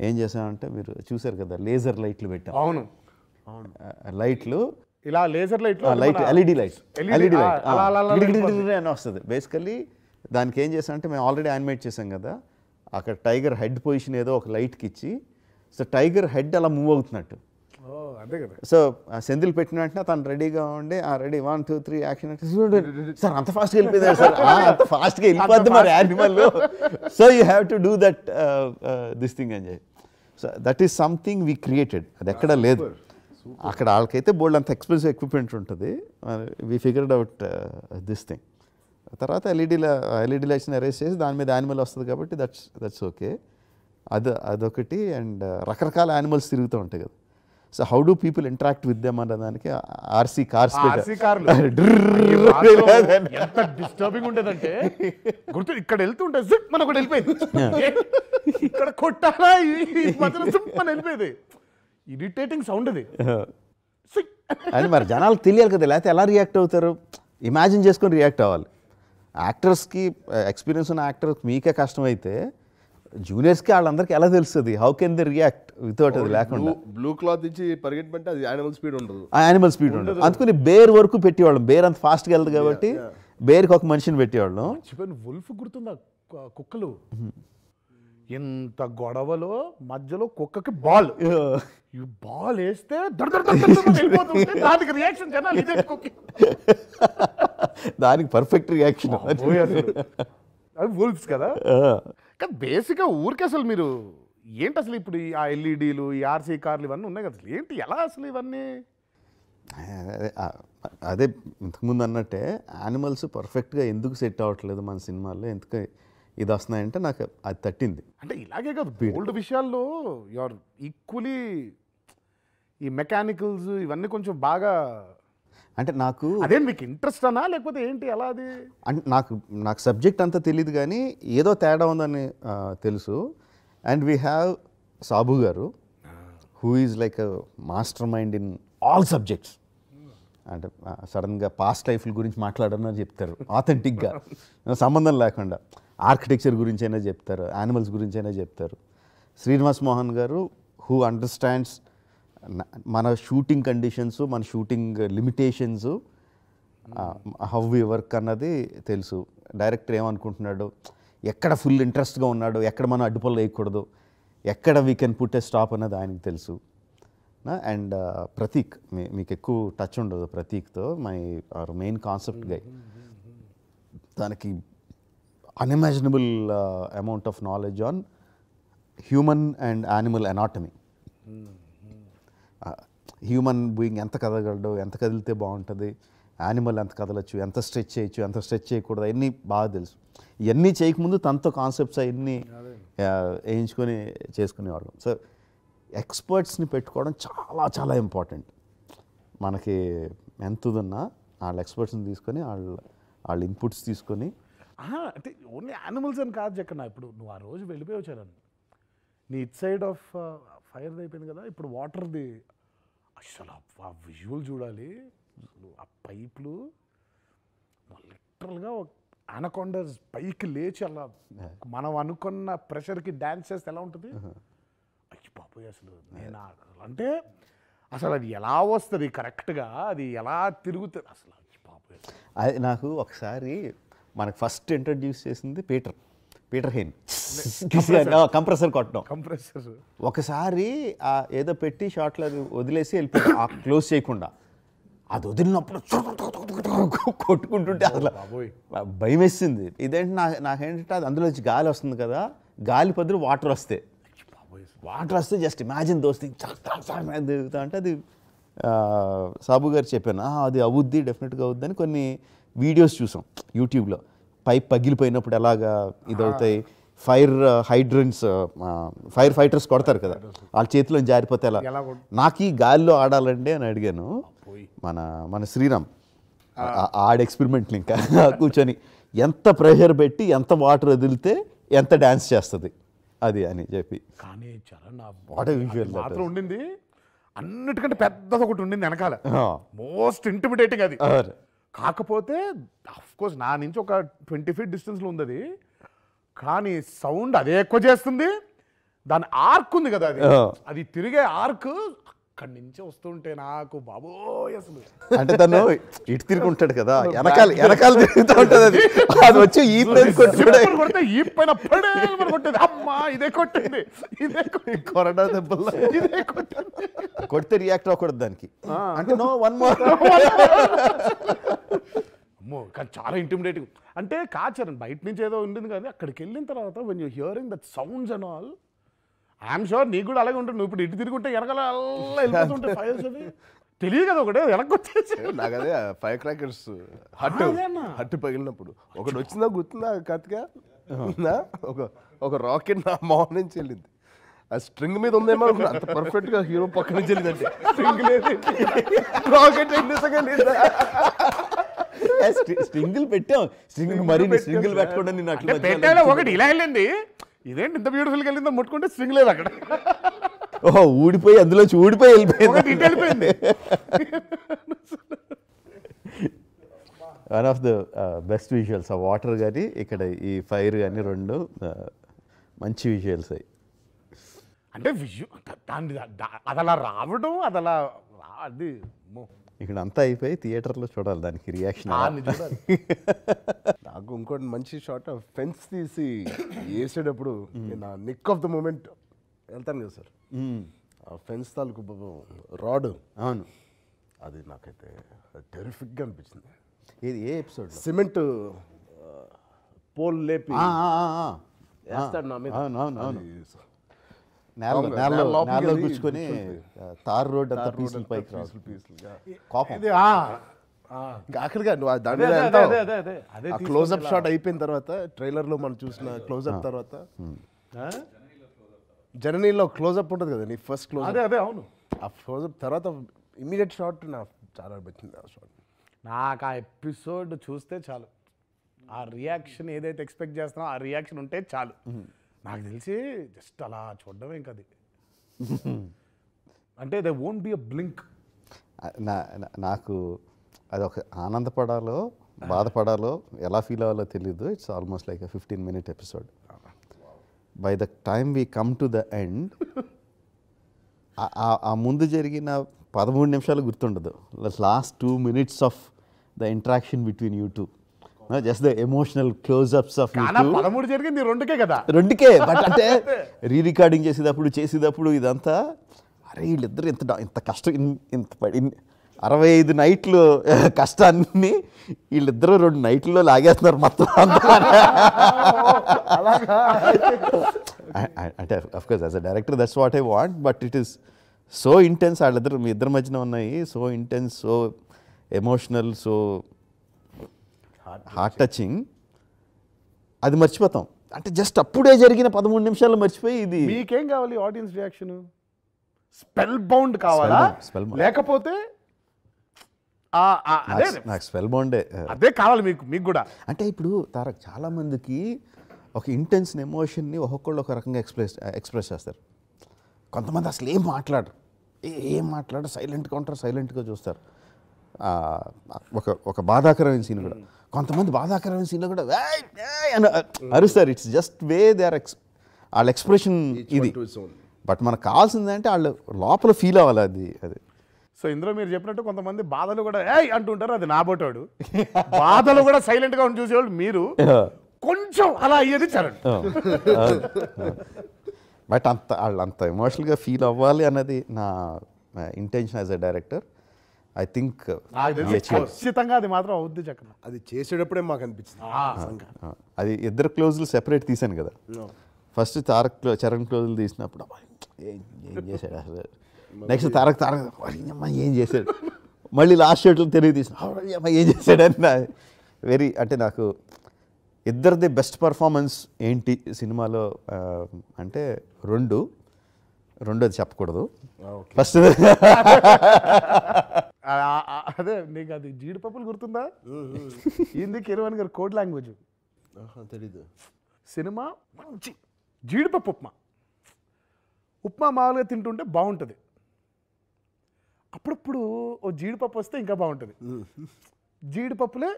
Speaker 2: ఏం చేసామంటే మీరు చూసారు కదా లేజర్ లైట్లు పెట్టాం.
Speaker 3: అవును.
Speaker 2: లైట్లు.
Speaker 3: ఇలా laser light
Speaker 2: light LED light
Speaker 3: LED,
Speaker 2: LED light. అని వస్తుంది. బేసికల్లీ దానికి ఏం చేసామంటే మేము ఆల్రెడీ యానిమేట్ చేసాం కదా అక్కడ టైగర్ హెడ్ పొజిషన్ ఏదో ఒక లైట్కి ఇచ్చి సో టైగర్ హెడ్ అలా మూవ్ అవుతున్నట్టు.
Speaker 3: ఓ అదే కదా.
Speaker 2: సో ఆ సెంధిల్ పెట్టిన వెంటనే తను రెడీగా ఉండి ఆ ready one two three action sir అంత ఫాస్ట్గా వెళ్ళిపోయింది సార్ "ఆ, అంత ఫాస్ట్గా వెళ్ళిపోద్ది మరి animal so you have to do that this thing అని చెప్పి so that is something we created అది ఎక్కడ లేదు. అక్కడ వాళ్ళకైతే బోల్డ్ అంత ఎక్స్పెన్సివ్ ఎక్విప్మెంట్ ఉంటుంది. We figured out this thing తర్వాత ఎల్ఈడి ఎల్ఈడి లైట్స్ని అరేంజ్ చేసి దాని మీద యానిమల్ వస్తుంది కాబట్టి దట్స్ దట్స్ ఓకే అది అదొకటి అండ్ రకరకాల యానిమల్స్ తిరుగుతూ ఉంటాయి కదా. So how do people interact with them అన్న దానికి ఆర్సీ కార్స్
Speaker 3: ఎంత డిస్టర్బింగ్ ఉండేదంటే గుర్తు ఇక్కడ వెళ్తుంటే జిప్ మన ఒకటి వెళ్ళిపోయింది. ఇక్కడ కొట్టాలా? మన వెళ్ళిపోయేది. ఇరిటేటింగ్ సౌండ్ అది.
Speaker 2: అని మరి జనాలకు తెలియాలి కదా లేకపోతే ఎలా రియాక్ట్ అవుతారు? ఇమాజిన్ చేసుకొని రియాక్ట్ అవ్వాలి. యాక్టర్స్కి ఎక్స్పీరియన్స్ ఉన్న యాక్టర్స్ మీకే కష్టమైతే జూనియర్స్కి వాళ్ళందరికీ ఎలా తెలుస్తుంది? How can they react without అది లేకుండా?
Speaker 1: బ్లూ క్లాత్ ఇచ్చి పరిగెట్టమంటే అది యానిమల్ స్పీడ్ ఉండదు.
Speaker 2: ఆ యానిమల్ స్పీడ్ ఉండదు. అందుకని బేర్ వరకు పెట్టేవాళ్ళం. బేర్ అంత ఫాస్ట్గా వెళ్తుంది కాబట్టి బేర్కి ఒక మనిషిని పెట్టేవాళ్ళం.
Speaker 3: వుల్ఫ్ గుర్తుందా? కుక్కలు? ఇంత గొడవలో మధ్యలో కుక్కకి బాల్ ఈ బాల్ వేస్తే దానికి రియాక్షన్ జనాలు
Speaker 2: దానికి పర్ఫెక్ట్ రియాక్షన్
Speaker 3: అవి వుల్ఫ్స్ కదా? కానీ బేసిక్గా ఊరికే అసలు మీరు ఏంటి అసలు ఇప్పుడు ఈ ఆ ఎల్ఈడీలు ఈ ఆర్సీ కార్లు ఇవన్నీ ఉన్నాయి కదా అసలు? ఏంటి ఎలా అసలు ఇవన్నీ?
Speaker 2: అదే, ఇంతకుముందు అన్నట్టే యానిమల్స్ పర్ఫెక్ట్గా ఎందుకు సెట్ అవ్వట్లేదు మన సినిమాల్లో? ఎందుకు ఇది వస్తున్నాయంటే నాకు అది తట్టింది.
Speaker 3: అంటే ఇలాగే కాదు ఓల్డ్ విషయాల్లో యువర్ ఈక్వలీ ఈ మెకానికల్స్ ఇవన్నీ కొంచెం బాగా
Speaker 2: అంటే నాకు
Speaker 3: అదే మీకు ఇంట్రెస్ట్ అనా? లేకపోతే ఏంటి? ఎలా అది?
Speaker 2: అంటే నాకు నాకు సబ్జెక్ట్ అంతా తెలియదు కానీ ఏదో తేడా ఉందని తెలుసు. And we have Sabu garu who is like mastermind in all subjects అంటే సడన్గా పాస్ట్ లైఫ్ల గురించి మాట్లాడని చెప్తారు. ఆథెంటిక్గా సంబంధం లేకుండా. ఆర్కిటెక్చర్ గురించి అయినా చెప్తారు. యానిమల్స్ గురించి అయినా చెప్తారు. శ్రీనివాస్ మోహన్ గారు హూ అండర్స్టాండ్స్ మన షూటింగ్ కండిషన్స్ మన shooting limitations how we work అన్నది తెలుసు. డైరెక్టర్ ఏమనుకుంటున్నాడు? ఎక్కడ ఫుల్ ఇంట్రెస్ట్గా ఉన్నాడు? ఎక్కడ మనం అడ్డుపల్లు వేయకూడదు? ఎక్కడ we can put a stop అన్నది ఆయనకి తెలుసు. అండ్ ప్రతీక్ మీ మీకు ఎక్కువ టచ్ ఉండదు ప్రతీక్తో my or main concept guy దానికి unimaginable amount of knowledge on human and animal anatomy human being ఎంత కదగలడు ఎంత కదిలితే బాగుంటుంది యానిమల్ ఎంత కదలచ్చు ఎంత స్ట్రెచ్ చేయొచ్చు ఎంత స్ట్రెచ్ చేయకూడదు అన్నీ బాగా తెలుసు. ఇవన్నీ చేయకముందు తనతో కాన్సెప్ట్స్ అవన్నీ వేయించుకొని చేసుకునేవాళ్ళం. సో ఎక్స్పర్ట్స్ని పెట్టుకోవడం చాలా చాలా ఇంపార్టెంట్ మనకి ఎంత ఉన్నా వాళ్ళ ఎక్స్పర్ట్స్ని తీసుకొని వాళ్ళ వాళ్ళ ఇన్పుట్స్ తీసుకొని.
Speaker 3: అంటే ఓన్లీ యానిమల్స్ అని కాదు జక్కన్న ఇప్పుడు నువ్వు ఆ రోజు వెళ్ళిపోయి వచ్చారని నీ ఇట్ సైడ్ ఆఫ్ ఫైర్ అయిపోయింది కదా ఇప్పుడు వాటర్ది. అసలు ఆ- విజువల్ చూడాలి. అసలు ఆ పైపులు లిటరల్గా అనకొండస్ పైకి లేచి అలా మనం అనుకున్న ప్రెషర్కి డ్యాన్స్ చేస్తే ఎలా ఉంటుంది? అయ్యి బాబోయ్ అసలు నేను అంటే అసలు అది ఎలా వస్తుంది కరెక్ట్గా అది ఎలా తిరుగుతుంది? అసలు అయ్యి బాబోయ్ అసలు.
Speaker 2: అది నాకు ఒకసారి మనకు ఫస్ట్ ఇంట్రడ్యూస్ చేసింది పీటర్. Peter Hein. కంప్రెసర్ కొట్టడం.
Speaker 3: కంప్రెసర్
Speaker 2: ఒకసారి ఆ ఏదో పెట్టి షార్ట్లో అది వదిలేసి వెళ్ళిపోయి ఆ క్లోజ్ చేయకుండా. అది వదిలినప్పుడు కొట్టుకుంటుంటే అసలు. భయం వేసింది ఇదేంటి నా నాకేంటంటే అది అందులో గాలి వస్తుంది కదా గాలి బదులు వాటర్ వస్తే. వాటర్ వస్తే జస్ట్ ఇమాజిన్ దోస్తే దిగుతా అంటే అది సాబు గారు చెప్పాను "ఆ, అది అవుద్ది డెఫినెట్గా అవుద్ది అని కొన్ని వీడియోస్ చూసాం యూట్యూబ్లో. పైప్ పగిలిపోయినప్పుడు ఎలాగా ఇదవుతాయి? ఫైర్ హైడ్రన్స్ ఫైర్ ఫైటర్స్ కొడతారు కదా. వాళ్ళ చేతిలో జారిపోతే ఎలా? నాకు ఈ గాలిలో ఆడాలండి అని అడిగాను. మన మన శ్రీరామ్ ఆడ ఎక్స్పెరిమెంట్లు ఇంకా కూర్చొని ఎంత ప్రెషర్ పెట్టి ఎంత వాటర్ వదిలితే ఎంత డ్యాన్స్ చేస్తుంది? అది అని చెప్పి.
Speaker 3: కానీ చరణ్ నా అది
Speaker 2: that
Speaker 3: మాత్రం ఉండింది. అన్నిటికంటే పెద్దది ఒకటి ఉండింది వెనకాల. మోస్ట్ ఇంటిమిడేటింగ్ అది. కాకపోతే అఫ్ కోర్స్ నా నుంచి ఒక ట్వంటీ ఫీట్ డిస్టెన్స్లో ఉంది అది కానీ సౌండ్ అదే ఎక్కువ చేస్తుంది. దాని ఆర్క్ ఉంది కదా అది. అది తిరిగే ఆర్క్ అక్కడి నుంచి వస్తుంటే నాకు బాబోయ్ అసలు.
Speaker 2: అంటే తను ఇటు తిరుగుంటాడు కదా వెనకాల వెనకాల తిరుగుతూ ఉంటుంది అది. అది వచ్చి ఈ
Speaker 3: కొడితే ఈ పైన పడే కొట్టేది. అమ్మా ఇదే కొట్టింది. ఇదే
Speaker 1: కొరడా దెబ్బల్లో.
Speaker 3: ఇదే కొట్టింది.
Speaker 2: కొడితే రియాక్ట్ అవ్వకూడదు దానికి. అంటే నో వన్ మోర్
Speaker 3: అమ్మో కానీ చాలా ఇంటిమిడేటింగ్ అంటే కాచరణ్ బయట నుంచి ఏదో ఉండింది కానీ అక్కడికి వెళ్ళిన తర్వాత when you hearing that sounds and all I'm sure నీకు కూడా అలాగే ఉంటుంది. నువ్వు ఇప్పుడు ఇటు తిరుగుంటే వెనకాల అలా వెళ్ళిపోతుంటే ఫైర్స్ అవి. తెలియదు కదా ఒకటే వెనక్కి వచ్చేసి.
Speaker 1: నాకు అదే ఫైర్ క్రాకర్స్ హట్
Speaker 3: అదేనా?
Speaker 1: హట్ పగిలినప్పుడు. ఒకటి వచ్చిందా గుర్తుందా కత్తిగా ఉందా? ఒక ఒక రాకెట్ నా మొహం నుంచి వెళ్ళింది. ఆ స్ట్రింగ్ మీద ఉందేమో. అంత పర్ఫెక్ట్గా హీరో పక్క నుంచి వెళ్ళిందంటే స్ట్రింగ్ లేదు. రాకెట్
Speaker 2: స్ట్రింగులు పెట్టాం. స్ట్రింగ్ మరి స్ట్రింగులు పెట్టకుండా నేను అట్లా
Speaker 3: ఒకటి. ఇలా వెళ్ళింది. ఇదేంటి ఇంత బ్యూటిఫుల్ వెళ్ళిందో ముట్టుకుంటే స్ట్రింగ్ లేదు అక్కడ.
Speaker 2: ఓహో ఊడిపోయి అందులోంచి ఊడిపోయి వెళ్ళిపోయింది.
Speaker 3: వెళ్ళిపోయింది
Speaker 2: one of the best visuals ఆ వాటర్ కానీ ఇక్కడ ఈ ఫైర్ కానీ రెండు uh, మంచి విజువల్స్ అయ్యి.
Speaker 3: అంటే విజు దాన్ని అది అలా రావడం అది అలా అది.
Speaker 2: ఇక్కడ అంతా అయిపోయి థియేటర్లో చూడాలి దానికి రియాక్షన్.
Speaker 1: నాకు ఇంకోటి మంచి షాట్ ఫెన్స్ తీసి వేసేటప్పుడు నా నిక్ ఆఫ్ ద మూమెంట్ వెళ్తాను కదా సార్. ఆ ఫెన్స్ తాలూకు రాడ్
Speaker 2: అవును.
Speaker 1: అది నాకైతే టెరిఫిక్గా అనిపించింది.
Speaker 2: ఇది ఏ ఎపిసోడ్
Speaker 1: సిమెంట్ పోల్ లేపి వేస్తాడు నా మీద.
Speaker 2: అవును అవును అవును. నేలలో ఆ, తార్ రోడ్ అంతా పీసులు పైకి. కోపం.
Speaker 1: ఆఖరిగా నువ్వు దాని క్లోజ్అప్ షాట్ అయిపోయిన తర్వాత ట్రైలర్లో మనం చూసిన క్లోజ్అప్ తర్వాత? జర్నీలో క్లోజ్అప్ ఉంటుంది కదా నీ ఫస్ట్ క్లోజ్
Speaker 3: అదే అదే అవును.
Speaker 1: ఆ క్లోజ్అప్ తర్వాత ఇమీడియట్ షాట్ నాకు చాలా నచ్చింది ఆ షాట్
Speaker 3: నాకు ఆ ఎపిసోడ్ చూస్తే చాలు. ఆ రియాక్షన్ ఏదైతే ఎక్స్పెక్ట్ చేస్తున్నామో ఆ రియాక్షన్ ఉంటే చాలు. నాకు తెలిసి జస్ట్ అలా చూడడం ఇంకా అది అంటే they won't be a blink
Speaker 2: నాకు అది ఒక ఆనందపడాలో బాధపడాలో ఎలా ఫీల్ అవ్వాలో తెలియదు it's almost like fifteen minute episode by the time we come to the end ఆ ముందు జరిగిన పదమూడు నిమిషాలు గుర్తుండదు. Last two minutes of the interaction between you two just the emotional closeups of you
Speaker 3: కానీ
Speaker 2: టూ
Speaker 3: పదమూడు జరిగింది రెండుకే కదా?
Speaker 2: రెండుకే బట్ అంటే రీ రికార్డింగ్ చేసేటప్పుడు చేసేటప్పుడు ఇదంతా అరే వీళ్ళిద్దరు ఇంత ఇంత కష్టం ఇన్- ఇంత పడి అరవై ఐదు నైట్లు కష్టాన్ని వీళ్ళిద్దరూ రెండు నైట్లో లాగేస్తున్నారు మొత్తం అంటే of course as a director that's what I want but it is so intense వాళ్ళిద్దరు మీ ఇద్దరి మధ్యన ఉన్నాయి so intense so emotional so heart touching అది మర్చిపోతాం. అంటే జస్ట్ అప్పుడే జరిగిన పదమూడు నిమిషాలు మర్చిపోయి ఇది
Speaker 3: మీకేం కావాలి ఆడియన్స్ రియాక్షన్ స్పెల్ బౌండ్ కావాలా. లేకపోతే
Speaker 2: నాకు- స్పెల్ బాండే
Speaker 3: అదే కావాలి మీకు మీకు కూడా.
Speaker 2: అంటే ఇప్పుడు తారక్ చాలా మందికి ఒక ఇంటెన్స్ ఎమోషన్ని ఒక్కొక్కళ్ళు ఒక రకంగా ఎక్స్ప్రెస్ ఎక్స్ప్రెస్ చేస్తారు. కొంతమంది అసలు ఏం మాట్లాడరు? ఏ- ఏం మాట్లాడరు? సైలెంట్గా ఉంటారు సైలెంట్గా చూస్తారు. ఒక ఒక బాధాకరమైన సీన్ కూడా. కొంతమంది బాధాకరమైన సీన్లో కూడా అని అరుస్తారు. It's just way they are X వాళ్ళ ఎక్స్ప్రెషన్ ఇది. బట్ మనకు కావాల్సింది అంటే వాళ్ళు లోపల ఫీల్ అవ్వాలి అది అది.
Speaker 3: సో ఇందులో మీరు చెప్పినట్టు కొంతమంది బాధలు కూడా ఏయ్ అంటుంటారు. అది నాబోటాడు బాధలు కూడా సైలెంట్గా ఉండి చూసేవాళ్ళు మీరు. కొంచెం అలా అయ్యేది చరణ్.
Speaker 2: బట్ అంత వాళ్ళు అంత ఎమోషనల్గా ఫీల్ అవ్వాలి అన్నది నా intention as a director I think
Speaker 3: తెలిసి ఖచ్చితంగా అది మాత్రం అవుద్ది చక్కన
Speaker 1: అది చేసేటప్పుడే మాకు అనిపించింది
Speaker 2: అది ఇద్దరు క్లోజులు సెపరేట్ తీశాను కదా. ఫస్ట్ తారక్ క్లో- చరణ్ క్లోజులు తీసినప్పుడు ఏం ఏం చేశాడు అసలు? నెక్స్ట్ తారక్ తారక్ "అరే, అమ్మా ఏం చేశాడు? మళ్ళీ లాస్ట్ షర్ట్లు తిరిగి తీసిన "అరే, అమ్మా ఏం చేశాడు? అని నా వెరీ అంటే నాకు ఇద్దరిది బెస్ట్ పర్ఫార్మెన్స్ ఏంటి సినిమాలో అంటే రెండు రెండోది చెప్పకూడదు. ఫస్ట్
Speaker 3: అదే నీకు అది జీడిపప్పులు గుర్తుందా? ఏంది కిరవన్ గారు కోడ్ లాంగ్వేజ్.
Speaker 1: తెలీదు.
Speaker 3: సినిమా మంచి. జీడిపప్పు ఉప్మా. ఉప్మా మామూలుగా తింటుంటే బాగుంటుంది. అప్పుడప్పుడు ఓ జీడిపప్పు వస్తే ఇంకా బాగుంటుంది. జీడిపప్పులే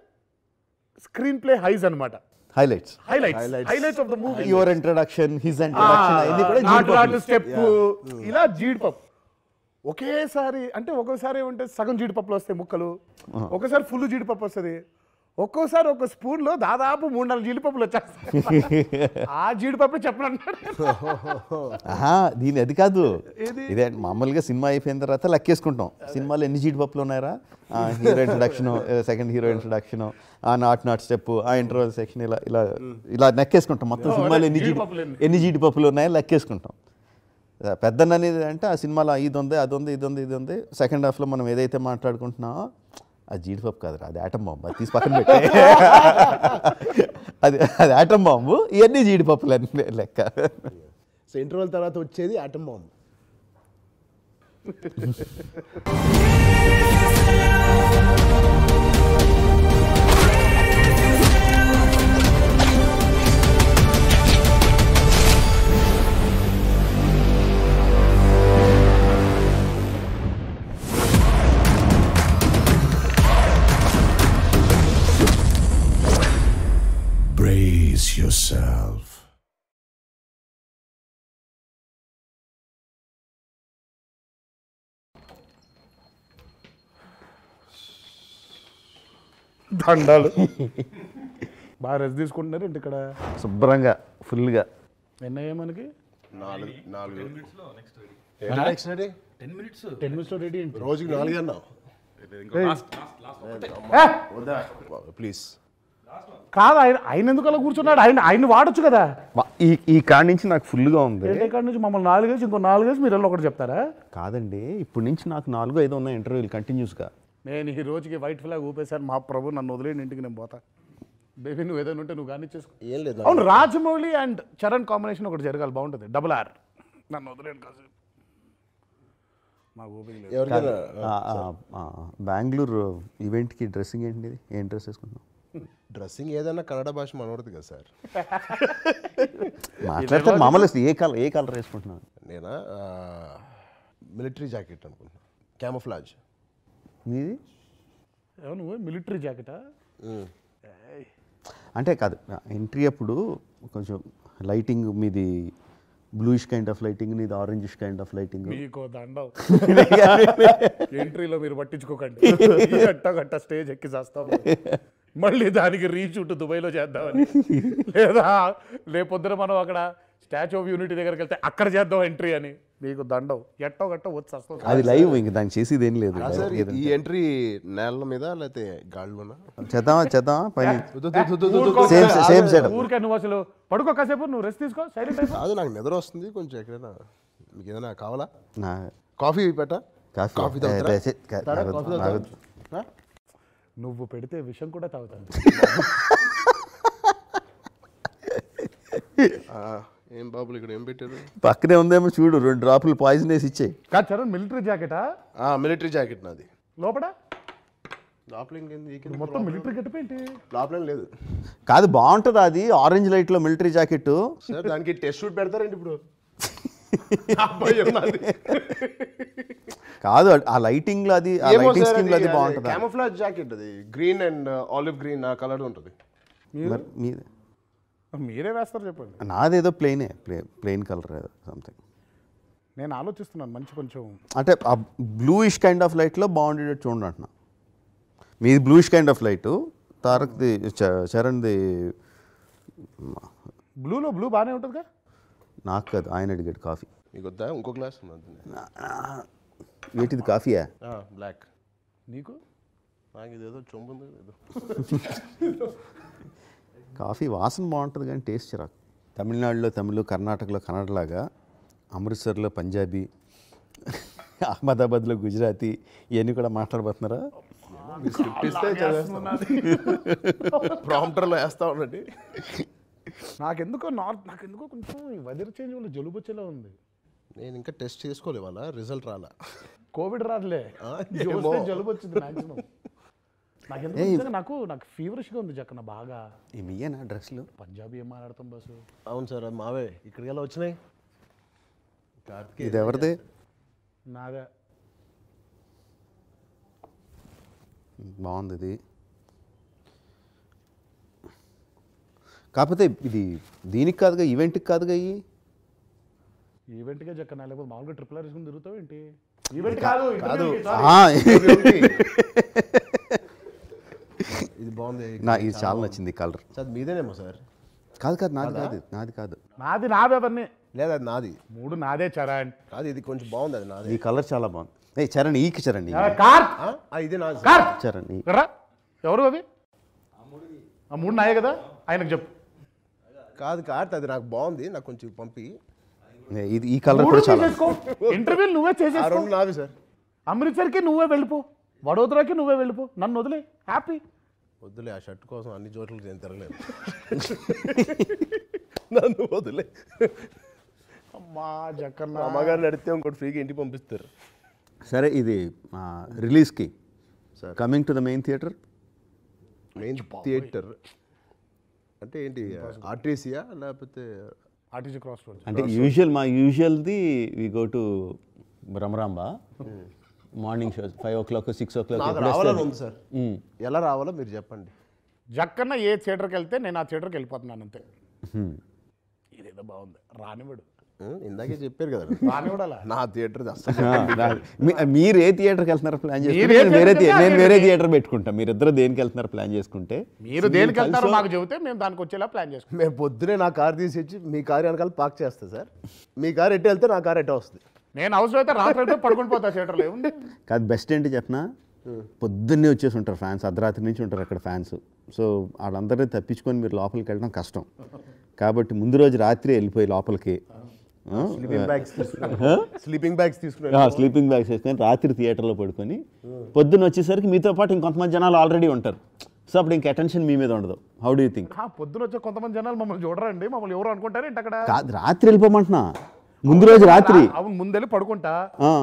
Speaker 3: స్క్రీన్ ప్లే హైజ్ అనమాట
Speaker 2: highlights
Speaker 3: highlights highlights of the movie
Speaker 2: your introduction his introduction అవన్నీ కూడా జీడిపప్పులు.
Speaker 3: స్టెప్ ఇలా జీడిపప్పు. ఒకేసారి అంటే ఒక్కోసారి ఏమంటే సగం జీడిపప్పులు వస్తాయి ముక్కలు. ఒకసారి ఫుల్ జీడిపప్పు వస్తుంది. ఒక్కోసారి ఒక స్పూన్లో దాదాపు మూడు నాలుగు జీడిపప్పులు వచ్చేస్తాయి. ఆ జీడిపప్పు చెప్పనంటాడు
Speaker 2: ఆహా దీని అది కాదు. ఇదే? మామూలుగా సినిమా అయిపోయిన తర్వాత లెక్కేసుకుంటాం. సినిమాలో ఎన్ని జీడిపప్పులు ఉన్నాయరా? Hero introduction second hero introduction ఆ నాట్ నాట్ స్టెప్ ఆ ఇంటర్వల్ సెక్షన్ ఇలా ఇలా ఇలా లెక్కేసుకుంటాం. మొత్తం సినిమాలో ఎన్ని జీడి
Speaker 3: జీడిపప్పులు ఎన్ని?
Speaker 2: జీడిపప్పులు ఉన్నాయో లెక్కేసుకుంటాం. పెద్దన్న అనేది అంటే ఆ సినిమాలో ఇది ఉంది అది ఉంది ఇది ఉంది ఇది ఉంది. సెకండ్ హాఫ్లో మనం ఏదైతే మాట్లాడుకుంటున్నామో అది జీడిపప్పు కాదురా అది ఆటం బాంబు అది తీసి పక్కన పెట్టి. అది అది ఆటం బాంబు ఇవన్నీ జీడిపప్పులు అన్ని లెక్క.
Speaker 5: సో ఇంటర్వెల్ తర్వాత వచ్చేది ఆటం బాంబ్
Speaker 4: Brace yourself.
Speaker 3: దండాలు. బాగా రెస్ట్ తీసుకుంటున్నారు ఏంటి ఇక్కడ?
Speaker 2: శుభ్రంగా ఫుల్గా.
Speaker 3: ఎన్నయ్యా మనకి?
Speaker 1: నాలుగు నాలుగు.
Speaker 3: టెన్ మినిట్స్ రెడీ ఏంటి?
Speaker 1: రోజుకి నాలుగు అన్నావు! ప్లీజ్.
Speaker 3: కాదు ఆయన ఆయన ఎందుకు అలా కూర్చున్నాడు? ఆయన ఆయన వాడొచ్చు కదా.
Speaker 2: ఈ ఈ కాడి నుంచి నాకు ఫుల్గా ఉంది.
Speaker 3: కాడ నుంచి? మమ్మల్ని నాలుగేసి ఇంకో నాలుగేసి మీరు వెళ్ళి ఒకటి చెప్తారా?
Speaker 2: కాదండి ఇప్పటి నుంచి నాకు నాలుగు ఐదు ఉన్నాయి ఇంటర్వ్యూలు కంటిన్యూస్గా.
Speaker 3: నేను ఈ రోజుకి వైట్ ఫ్లాగ్ ఊపేశాను. మా ప్రభు నన్ను వదిలేని ఇంటికి నేను పోతా. బేబీ నువ్వు ఏదైనా ఉంటే నువ్వు కానీ చేసుకో.
Speaker 5: ఏం లేదు.
Speaker 3: అవును రాజమౌళి అండ్ చరణ్ కాంబినేషన్ ఒకటి జరగాలి బాగుంటుంది. డబుల్ ఆర్ నన్ను వదిలేను కాదు.
Speaker 2: బెంగళూరు ఈవెంట్కి డ్రెస్సింగ్ ఏంటి ఏం డ్రెస్ వేసుకుంటున్నాం
Speaker 1: డ్రెస్సింగ్ ఏదైనా కన్నడ భాష మనవడదు కదా సార్.
Speaker 2: మాట్లాడితే మామూలు ఏ కలర్ ఏ కలర్ వేసుకుంటున్నాను
Speaker 1: నేనా? మిలిటరీ జాకెట్ అనుకుంటున్నా. క్యామఫ్లాజ్.
Speaker 2: మీది?
Speaker 3: ఏమో నువ్వు మిలిటరీ జాకెటా?
Speaker 2: అంటే కాదు ఎంట్రీ అప్పుడు కొంచెం లైటింగ్ మీది బ్లూయిష్ కైండ్ ఆఫ్ లైటింగ్ నీది ఆరెంజిష్ కైండ్ ఆఫ్ లైటింగ్.
Speaker 3: మీకు దండం. ఎంట్రీలో మీరు పట్టించుకోకండి. గట్ట గట్ట స్టేజ్ ఎక్కి చేస్తాం. మళ్ళీ దానికి రీషూట్ దుబాయ్లో చేద్దామని. లేదా రేపొద్దున మనం అక్కడ స్టాచ్యూ ఆఫ్ యూనిటీ దగ్గరికి వెళ్తే అక్కడ చేద్దాం ఎంట్రీ అని. మీకు దండం. ఎట్టో గట్ట వచ్చి వస్తాం.
Speaker 2: అది లైవ్ ఇంక దానికి చేసేది ఏం లేదు.
Speaker 1: ఈ ఎంట్రీ నేల మీద లేకపోతే గాడిలోనా
Speaker 2: చేద్దామా చేద్దామా? పైన
Speaker 3: ఊరుకో.
Speaker 2: సేమ్ సేమ్
Speaker 3: ఊరికే నువ్వు అసలు పడుకో కాసేపు నువ్వు రెస్ట్ తీసుకో సైలెంట్ అయిపో.
Speaker 1: కాదు నాకు నిద్ర వస్తుంది కొంచెం ఎక్కడైనా. మీకు ఏదైనా కావాలా?
Speaker 2: నా
Speaker 1: కాఫీ పెట్టా?
Speaker 2: కాఫీ.
Speaker 1: కాఫీ
Speaker 3: నువ్వు పెడితే విషం కూడా తాగుతాను.
Speaker 1: ఆ, ఏం బాబులు ఇక్కడ ఏం పెట్టారు?
Speaker 2: పక్కనే ఉందేమో చూడు రెండు డ్రాపులు పాయిజన్ వేసి ఇచ్చేయి
Speaker 3: కాదు చరణ్ మిలిటరీ జాకెటా
Speaker 1: మిలిటరీ జాకెట్ నాది.
Speaker 3: లోపల
Speaker 1: లోపల ఇంకేంది?
Speaker 3: మొత్తం మిలిటరీ గెటప్ ఏంటి?
Speaker 1: లోపల లేదు.
Speaker 2: కాదు బాగుంటుంది అది ఆరెంజ్ లైట్లో మిలిటరీ జాకెట్
Speaker 1: సార్ దానికి టెస్ట్ షూట్ పెడతారండి ఇప్పుడు.
Speaker 2: కాదు ఆ లైటింగ్లో అది ఆ లైటింగ్ స్కీమ్లో అది బాగుంటుంది?
Speaker 1: క్యామోఫ్లాజ్ జాకెట్ అది. గ్రీన్ అండ్ ఆలివ్ గ్రీన్ ఆ కలర్ ఉంటుంది.
Speaker 2: మరి? మీది?
Speaker 3: మీరే వేస్తారు చెప్పండి.
Speaker 2: నాదేదో ప్లెయినే ప్లే ప్లెయిన్ కలర్ సంథింగ్
Speaker 3: నేను ఆలోచిస్తున్నాను మంచి కొంచెం.
Speaker 2: అంటే ఆ బ్లూయిష్ కైండ్ ఆఫ్ లైట్లో బాగుండేటట్టు చూడండి అంటున్నా. మీది బ్లూయిష్ కైండ్ ఆఫ్ లైట్ తారక్ది చ- చరణ్ది
Speaker 3: బ్లూలో బ్లూ బాగానే ఉంటుందిగా?
Speaker 2: నాకు కాదు ఆయన అడిగాడు కాఫీ.
Speaker 1: మీకు వద్దా ఇంకో గ్లాస్
Speaker 2: ఏంటిది కాఫీయా?
Speaker 1: బ్లాక్.
Speaker 3: నీకు?
Speaker 1: నాకు ఇదేదో ఉంది ఏదో.
Speaker 2: కాఫీ వాసన బాగుంటుంది కానీ టేస్ట్ చిరాకు. తమిళనాడులో తమిళ్ కర్ణాటకలో కన్నడలాగా అమృత్సర్లో పంజాబీ అహ్మదాబాద్లో గుజరాతీ ఇవన్నీ కూడా మాట్లాడబోతున్నారా?
Speaker 1: ప్రాంప్టర్లో వేస్తా ఉండండి
Speaker 3: నాకెందుకో నార్త్ నాకెందుకో కొంచెం ఈ వెదర్ చేంజ్ వల్ల జలుబు వచ్చేలా ఉంది.
Speaker 1: నేను ఇంకా టెస్ట్ చేసుకోలే వాళ్ళ రిజల్ట్ రాలా.
Speaker 3: కోవిడ్ రాదులే. జలుబు వచ్చింది మాక్సిమం నాకెందుకు నిజంగా నాకు నాకు ఫీవరిష్గా ఉంది జక్కన బాగా.
Speaker 2: ఈ మీయేనా డ్రెస్లు
Speaker 3: పంజాబీ ఏం మాట్లాడతాం బస్సు
Speaker 1: అవును సార్ అది మావే. ఇక్కడికి ఎలా వచ్చినాయి? కార్తికేయ
Speaker 2: ఇది ఎవరిది?
Speaker 3: నాదే
Speaker 2: బాగుంది ఇది. కాకపోతే ఇది దీనికి కాదుగా ఈవెంట్కి కాదుగా ఇవి
Speaker 3: ఈవెంట్గా జక్కన లేకపోతే మామూలుగా ట్రిపుల్ ఆర్ వేసుకుని తిరుగుతావు ఏంటి? ఈవెంట్ కాదు
Speaker 1: కాదు. ఇది బాగుంది.
Speaker 2: నా ఇది చాలా నచ్చింది కలర్.
Speaker 1: Sir మీదేనేమో sir?
Speaker 2: కాదు కాదు నాది కాదు? నాది కాదు.
Speaker 3: నాది నావే అవన్నీ
Speaker 1: లేదా అది నాది?
Speaker 3: మూడు నాదే చరణ్.
Speaker 1: కాదు ఇది కొంచెం బాగుంది అది నాది.
Speaker 2: ఈ కలర్ చాలా బాగుంది. ఏ చరణ్ ఈకి చరణ్.
Speaker 3: కార్
Speaker 1: ఇదే నాది.
Speaker 2: చరణ్
Speaker 3: ఎవరు అవి? ఆ మూడు నాయే కదా? ఆయనకు చెప్పు.
Speaker 1: కాదు కార్త్ అది నాకు బాగుంది నాకు కొంచెం పంపి.
Speaker 2: ఇది ఈ కలర్ కూడా చాలా.
Speaker 3: ఇంటర్వ్యూ నువ్వే
Speaker 1: ఆ
Speaker 3: చేసేసుకో.
Speaker 1: రెండు నావి సార్.
Speaker 3: అమృత్సర్కి నువ్వే వెళ్ళిపో వడోదరాకి నువ్వే వెళ్ళిపో నన్ను వదిలే హ్యాపీ.
Speaker 1: వద్దులే ఆ షర్ట్ కోసం అన్ని చోట్ల నేను తిరగలేదు నన్ను వదిలే.
Speaker 3: మా జక్కన్న
Speaker 6: అమ్మగారిని అడిగితే ఇంకోటి ఫ్రీగా ఇంటికి పంపిస్తారు.
Speaker 2: సరే ఇది రిలీజ్కి coming to the main theatre
Speaker 1: main theatre అంటే ఏంటి ఆర్టీసీయా లేకపోతే
Speaker 3: ఆర్టీసీ క్రాస్ రోడ్
Speaker 2: అంటే యూజువల్ మా యూజువల్ది we go to Bhramaramba morning show five o'clock six o'clock
Speaker 1: రావాలని ఉంది సార్. ఎలా రావాలో మీరు చెప్పండి.
Speaker 3: జక్కన్న ఏ థియేటర్కి వెళ్తే నేను ఆ థియేటర్కి వెళ్ళిపోతున్నాను అంతే. ఇదేదో బాగుంది. రానివాడు
Speaker 1: ఇందాకే చెప్పారు కదా.
Speaker 6: నా థియేటర్
Speaker 2: మీరు ఏ థియేటర్కి వెళ్తున్నారు ప్లాన్ చేసుకుంటే నేను వేరే నేను థియేటర్ పెట్టుకుంటా. మీరు ఇద్దరు దేనికి వెళ్తున్నారు ప్లాన్ చేసుకుంటే
Speaker 3: మీరు దేనికి వెళ్తారో మాకు చెబితే మేము దానికి వచ్చేలా ప్లాన్ చేసుకుంటాం.
Speaker 1: మేము పొద్దునే నా కార్ తీసి వచ్చి మీ కార్ వెనకాల పార్క్ చేస్తా సార్. మీ కార్ ఎట్టు వెళ్తే నా కార్ ఎట్ట వస్తుంది.
Speaker 3: నేను అవసరం అయితే రాత్రి అయితే పడుకొని పోతా థియేటర్లో ఏముంది?
Speaker 2: కాదు బెస్ట్ ఏంటి చెప్పనా? పొద్దున్నే వచ్చేసి ఉంటారు ఫ్యాన్స్ అర్ధరాత్రి నుంచి ఉంటారు అక్కడ ఫ్యాన్స్. సో వాళ్ళందరినీ తప్పించుకొని మీరు లోపలికి వెళ్ళడం కష్టం. కాబట్టి ముందు రోజు రాత్రి వెళ్ళిపోయి లోపలికి.
Speaker 1: స్లీపింగ్ బ్యాగ్స్ స్లీపింగ్ బ్యాగ్స్ తీసుకుని
Speaker 2: స్లీపింగ్ బ్యాగ్స్ వేసుకొని రాత్రి థియేటర్లో పడుకొని పొద్దున్న వచ్చేసరికి మీతో పాటు ఇంకొంతమంది జనాలు ఆల్రెడీ ఉంటారు. సో అప్పుడు ఇంక అటెన్షన్ మీ మీద ఉండదు. హౌ డూ థింక్
Speaker 3: పొద్దున వచ్చే కొంతమంది జనాలు మమ్మల్ని చూడరండి. మమ్మల్ని ఎవరు అనుకుంటారు? ఏంటి అక్కడ?
Speaker 2: కాదు రాత్రి వెళ్ళిపోమంటున్నా. ముందు రోజు రాత్రి.
Speaker 3: అవును ముందెళ్ళి పడుకుంటా.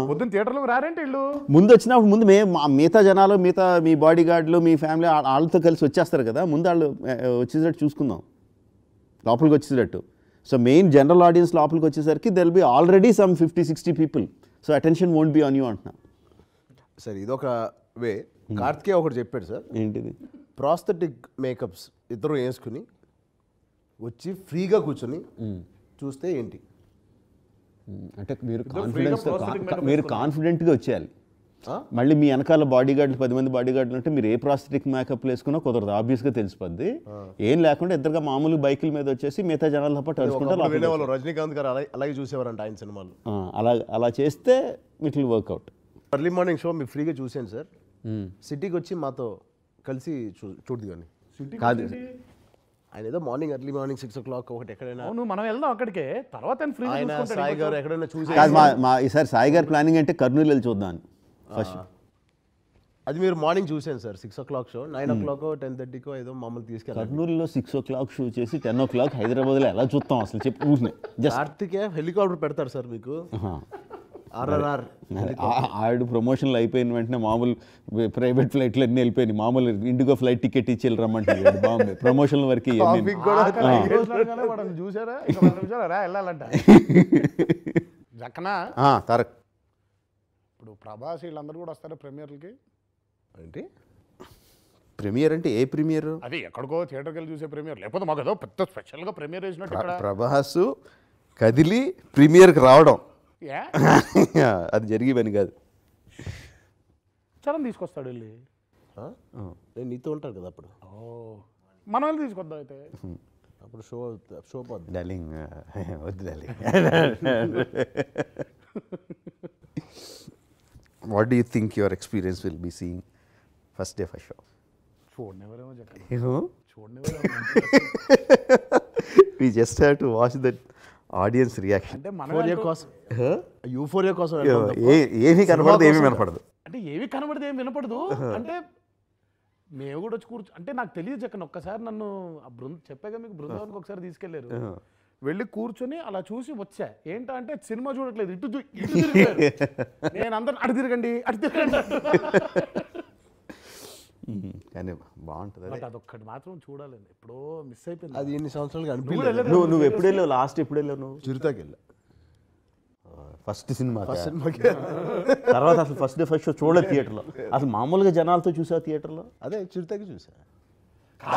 Speaker 3: పొద్దున్న థియేటర్లోకి రారేంటి వీళ్ళు?
Speaker 2: ముందు వచ్చినప్పుడు ముందు మే మిగతా జనాలు మిగతా మీ బాడీ గార్డులు మీ ఫ్యామిలీ వాళ్ళతో కలిసి వచ్చేస్తారు కదా. ముందు వాళ్ళు వచ్చేటట్టు చూసుకుందాం. లోపలికి వచ్చేటట్టు సో మెయిన్ జనరల్ ఆడియన్స్ లోపలికి వచ్చేసరికి they'll be already some fifty sixty people so attention won't be on you అంటున్నా.
Speaker 1: సార్ ఇదొక వే. కార్తికే ఒకటి చెప్పాడు సార్
Speaker 2: ఏంటిది?
Speaker 1: ప్రాస్థెటిక్ మేకప్స్ ఇద్దరు వేసుకుని వచ్చి ఫ్రీగా కూర్చొని చూస్తే ఏంటి?
Speaker 2: అంటే మీరు కాన్ఫిడెన్స్ మీరు కాన్ఫిడెంట్గా వచ్చేయాలి? మళ్ళీ మీ వెనకాల బాడీ గార్డులు పది మంది బాడీ గార్డులు ఉంటే మీరు ఏ ప్రాస్థెటిక్ మేకప్ వేసుకున్నా కుదరదు. ఆబ్వియస్గా తెలిసిపోద్ది. ఏం లేకుండా ఇద్దరుగా మామూలు బైకుల మీద వచ్చేసి మిగతా జనాలతో పాటు అడుచుకుంటారు
Speaker 1: రజనీకాంత్ గారు అలాగే అలాగే చూసేవారంట ఆయన సినిమాలు.
Speaker 2: అలా అలా చేస్తే it will work out
Speaker 1: early morning show మీరు ఫ్రీగా చూసాను సార్. సిటీకి వచ్చి మాతో కలిసి చూ చూడదు కానీ
Speaker 2: కాదు.
Speaker 1: ఆయన ఏదో morning early morning six o'clock ఒకటి ఎక్కడైనా
Speaker 3: అవును మనం వెళ్దాం అక్కడికే. తర్వాత
Speaker 1: సాయి గారు ఎక్కడైనా చూసి
Speaker 2: మా ఈసారి సాయి గారి ప్లానింగ్ అంటే కర్నూలు వెళ్ళి చూద్దాం. ఫస్ట్
Speaker 1: అది మీరు మార్నింగ్ చూసాను sir six o'clock show nine o'clock ten థర్టీకో ఏదో మమ్మల్ని తీసుకెళ్ళారు
Speaker 2: కర్నూలులో సిక్స్ ఓ క్లాక్ షూ చేసి టెన్ ఓ క్లాక్ హైదరాబాద్లో ఎలా చూస్తాం అసలు చెప్పి
Speaker 1: కార్తికే హెలికాప్టర్ పెడతారు సార్ మీకు ఆర్ఆర్ఆర్
Speaker 2: ఆడు ప్రమోషన్లు అయిపోయిన వెంటనే మామూలు ప్రైవేట్ ఫ్లైట్లు అన్నీ వెళ్ళిపోయినాయి మామూలు ఇండిగో ఫ్లైట్ టికెట్ ఇచ్చి రమ్మంటాడు బాగుంది ప్రమోషన్ల వరకు
Speaker 3: చూసారా వెళ్ళాలంట జక్కన
Speaker 2: ఆ, తారక్
Speaker 3: ఇప్పుడు ప్రభాస్ వీళ్ళందరూ కూడా వస్తారు ప్రీమియర్లకి
Speaker 1: ఏంటి?
Speaker 2: ప్రీమియర్ అంటే ఏ ప్రీమియర్?
Speaker 3: అది ఎక్కడికో థియేటర్కి వెళ్ళి చూసే ప్రీమియర్. లేకపోతే మాకు ఏదో పెద్ద స్పెషల్గా ప్రీమియర్ వేసినట్టు ఇక్కడ.
Speaker 2: ప్రభాస్ కదిలి ప్రీమియర్కి రావడం.
Speaker 3: ఏ
Speaker 2: అది జరిగే పని కాదు.
Speaker 3: చరణ్ తీసుకొస్తాడు వెళ్ళి?
Speaker 1: నేను నీతో ఉంటాను కదా అప్పుడు.
Speaker 3: ఓ. మనం వెళ్ళి తీసుకొద్దాం అయితే.
Speaker 1: అప్పుడు షో షో పోద్ది.
Speaker 2: డార్లింగ్ వద్దు darling. What do you think your experience will be seeing first day first show you know we just have to watch that audience reaction.
Speaker 3: అంటే మనం
Speaker 1: యూఫోరియా కోసం.
Speaker 2: ఏమీ కనపడదు ఏమీ వినపడదు.
Speaker 3: అంటే ఏవి కనబడితే ఏం వినపడదు. అంటే మేము కూడా వచ్చి కూర్చో అంటే నాకు తెలియదు జక్కన ఒక్కసారి నన్ను ఆ బృంద చెప్పాగా మీకు బృందావనికి ఒకసారి తీసుకెళ్ళారు వెళ్ళి కూర్చొని అలా చూసి వచ్చా. ఏంటా అంటే సినిమా చూడట్లేదు. ఇటు ఇటు తిరిగారు. నేను అందరు అటు తిరగండి అటు తిరగండి
Speaker 2: కానీ బాగుంటుంది
Speaker 3: అదొక్కటి మాత్రం చూడాలండి. ఎప్పుడో మిస్ అయిపోయింది.
Speaker 1: అది ఎన్ని
Speaker 3: కూడా
Speaker 1: అనిపించలేదు.
Speaker 2: నువ్వు నువ్వు ఎప్పుడు వెళ్ళావు? లాస్ట్ ఎప్పుడు వెళ్ళావు నువ్వు?
Speaker 1: చిరుతాకి వెళ్ళా.
Speaker 2: ఫస్ట్ సినిమా
Speaker 1: సినిమాకి
Speaker 2: తర్వాత అసలు ఫస్ట్ డే ఫస్ట్ షో చూడలేదు థియేటర్లో. అసలు మామూలుగా జనాలతో చూసావు థియేటర్లో?
Speaker 1: అదే చిరుతాకి చూసా.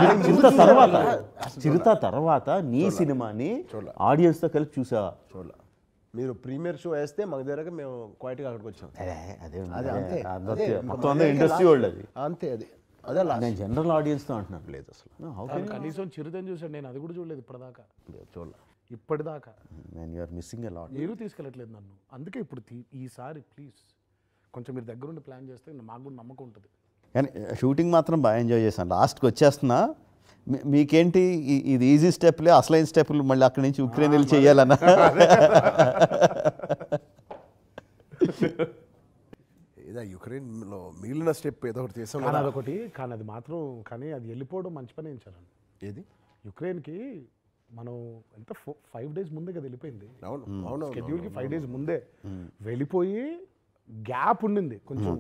Speaker 2: చిరుత తర్వాత. చిరుత తర్వాత నీ సినిమాని ఆడియన్స్తో కలిపి చూసావా?
Speaker 1: చూడాల. మీరు ప్రీమియర్ షో వేస్తే మాకు దగ్గర మేము క్వైట్గా అక్కడికి వచ్చాం.
Speaker 2: అదే మొత్తం అంతా ఇండస్ట్రీ వాళ్ళు అది.
Speaker 1: అంతే అది. అదే
Speaker 2: నేను జనరల్ ఆడియన్స్తో అంటున్నాను. లేదు అసలు.
Speaker 3: కనీసం చిరుతని చూసాడు నేను అది కూడా చూడలేదు ఇప్పటిదాకా.
Speaker 1: చూడాల.
Speaker 3: ఇప్పటిదాకా.
Speaker 2: నేను యూఆర్ మిస్సింగ్ ఎ లాట్
Speaker 3: మీరు తీసుకెళ్ళట్లేదు నన్ను. అందుకే ఇప్పుడు తీ- ఈసారి ప్లీజ్ కొంచెం మీరు దగ్గరుండి ప్లాన్ చేస్తే మాకు కూడా నమ్మకం ఉంటుంది.
Speaker 2: కానీ షూటింగ్ మాత్రం బాగా ఎంజాయ్ చేశాను. లాస్ట్కి వచ్చేస్తున్నా మీకేంటి ఇది ఈజీ స్టెప్లే అసలైన స్టెప్లు మళ్ళీ అక్కడి నుంచి ఉక్రెయిన్ వెళ్ళి చేయాలన్నా?
Speaker 6: ఏదో యుక్రెయిన్లో మిగిలిన స్టెప్ ఏదో ఒకటి చేసాం
Speaker 3: కానీ అదొకటి కానీ అది మాత్రం కానీ అది వెళ్ళిపోవడం మంచి పని ఏంచాలని
Speaker 1: ఏది?
Speaker 3: యుక్రెయిన్కి మనం ఎంత ఫైవ్ డేస్ ముందే కదా వెళ్ళిపోయింది.
Speaker 5: అవును అవును
Speaker 3: షెడ్యూల్కి ఫైవ్ డేస్ ముందే వెళ్ళిపోయి గ్యాప్ ఉండింది. కొంచెం.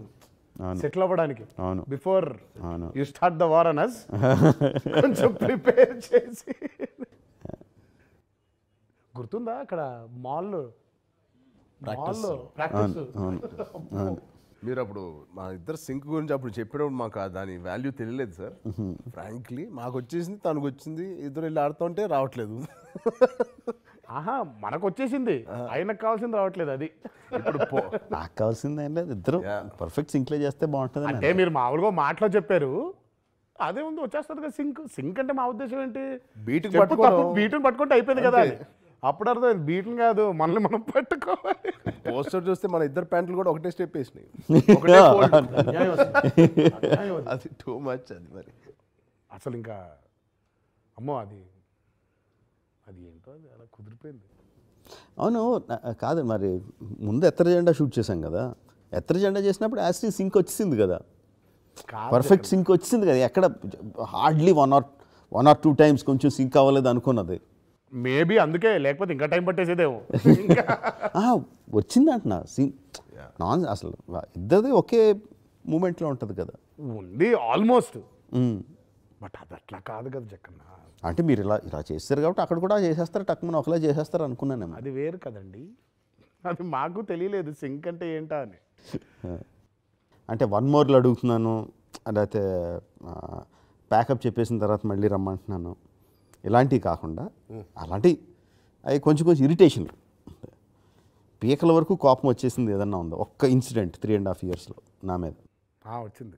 Speaker 3: సెటిల్ అవ్వడానికి.
Speaker 2: అవును.
Speaker 3: బిఫోర్
Speaker 2: అవును.
Speaker 3: You start the war Anas కొంచెం ప్రిపేర్ చేసి. గుర్తుందా అక్కడ మాల్? మాల్ ప్రాక్టీస్
Speaker 5: మీరు అప్పుడు మా ఇద్దరు సింక్ గురించి అప్పుడు చెప్పినప్పుడు మాకు దాని వాల్యూ తెలియలేదు సార్. ఫ్రాంక్లీ మాకు వచ్చేసింది తనకు వచ్చింది ఇద్దరు వెళ్ళి ఆడుతుంటే రావట్లేదు.
Speaker 3: ఆహా మనకు వచ్చేసింది ఆయనకు కావాల్సింది రావట్లేదు అది.
Speaker 2: ఇప్పుడు నాకు కావాల్సింది ఏం లేదు ఇద్దరు. పర్ఫెక్ట్ సింక్లే చేస్తే బాగుంటుంది
Speaker 3: అంటే మీరు మామూలుగా మాటలో చెప్పారు. అదే ఉంది వచ్చేస్తుంది కదా సింక్ సింక్ అంటే మా ఉద్దేశం ఏంటి?
Speaker 5: బీటుకి పట్టుకోవడం.
Speaker 3: తప్పు, బీటుని పట్టుకుంటే అయిపోయింది కదా అప్పుడు అర్థం బీటుని కాదు మనల్ని మనం పట్టుకోవాలి.
Speaker 5: పోస్టర్ చూస్తే మన ఇద్దరు ప్యాంట్లు కూడా ఒకటే స్టెప్ వేసినాయి. అది టూ మచ్ అది మరి.
Speaker 3: అసలు ఇంకా అమ్మో అది అది ఏంటో అది అలా కుదిరిపోయింది.
Speaker 2: అవును కాదు మరి ముందు ఎత్తర జెండా షూట్ చేశాం కదా. ఎత్తర జెండా చేసినప్పుడు యాస్టీ సింక్ వచ్చింది కదా. పర్ఫెక్ట్ సింక్ వచ్చింది కదా. ఎక్కడ hardly one or one or two times కొంచెం సింక్ అవ్వలేదు అనుకున్నది.
Speaker 3: మేబీ అందుకే లేకపోతే ఇంకా టైం పట్టేసేదేమో. ఇంకా
Speaker 2: ఆ, వచ్చింది అంటున్నా. సింక్ నాన్ అసలు ఇద్దరిది ఒకే మూమెంట్లో ఉంటుంది కదా.
Speaker 3: ఉంది ఆల్మోస్ట్. బట్ అది అట్లా కాదు కదా జక్కన్న.
Speaker 2: అంటే మీరు ఇలా ఇలా చేస్తారు కాబట్టి అక్కడ కూడా చేసేస్తారు టక్కున ఒకలా చేసేస్తారు అనుకున్నాను
Speaker 3: అది వేరు కదండి. అది మాకు తెలియలేదు సింక్ అంటే ఏంటా అని.
Speaker 2: అంటే వన్ మోర్లు అడుగుతున్నాను లేకపోతే ప్యాకప్ చెప్పేసిన తర్వాత మళ్ళీ రమ్మంటున్నాను. ఇలాంటివి కాకుండా అలాంటి అవి కొంచెం కొంచెం ఇరిటేషన్ పీకల వరకు కోపం వచ్చేసింది ఏదన్నా ఉందో? ఒక్క ఇన్సిడెంట్ త్రీ అండ్ హాఫ్ ఇయర్స్లో నా మీద.
Speaker 3: వచ్చింది.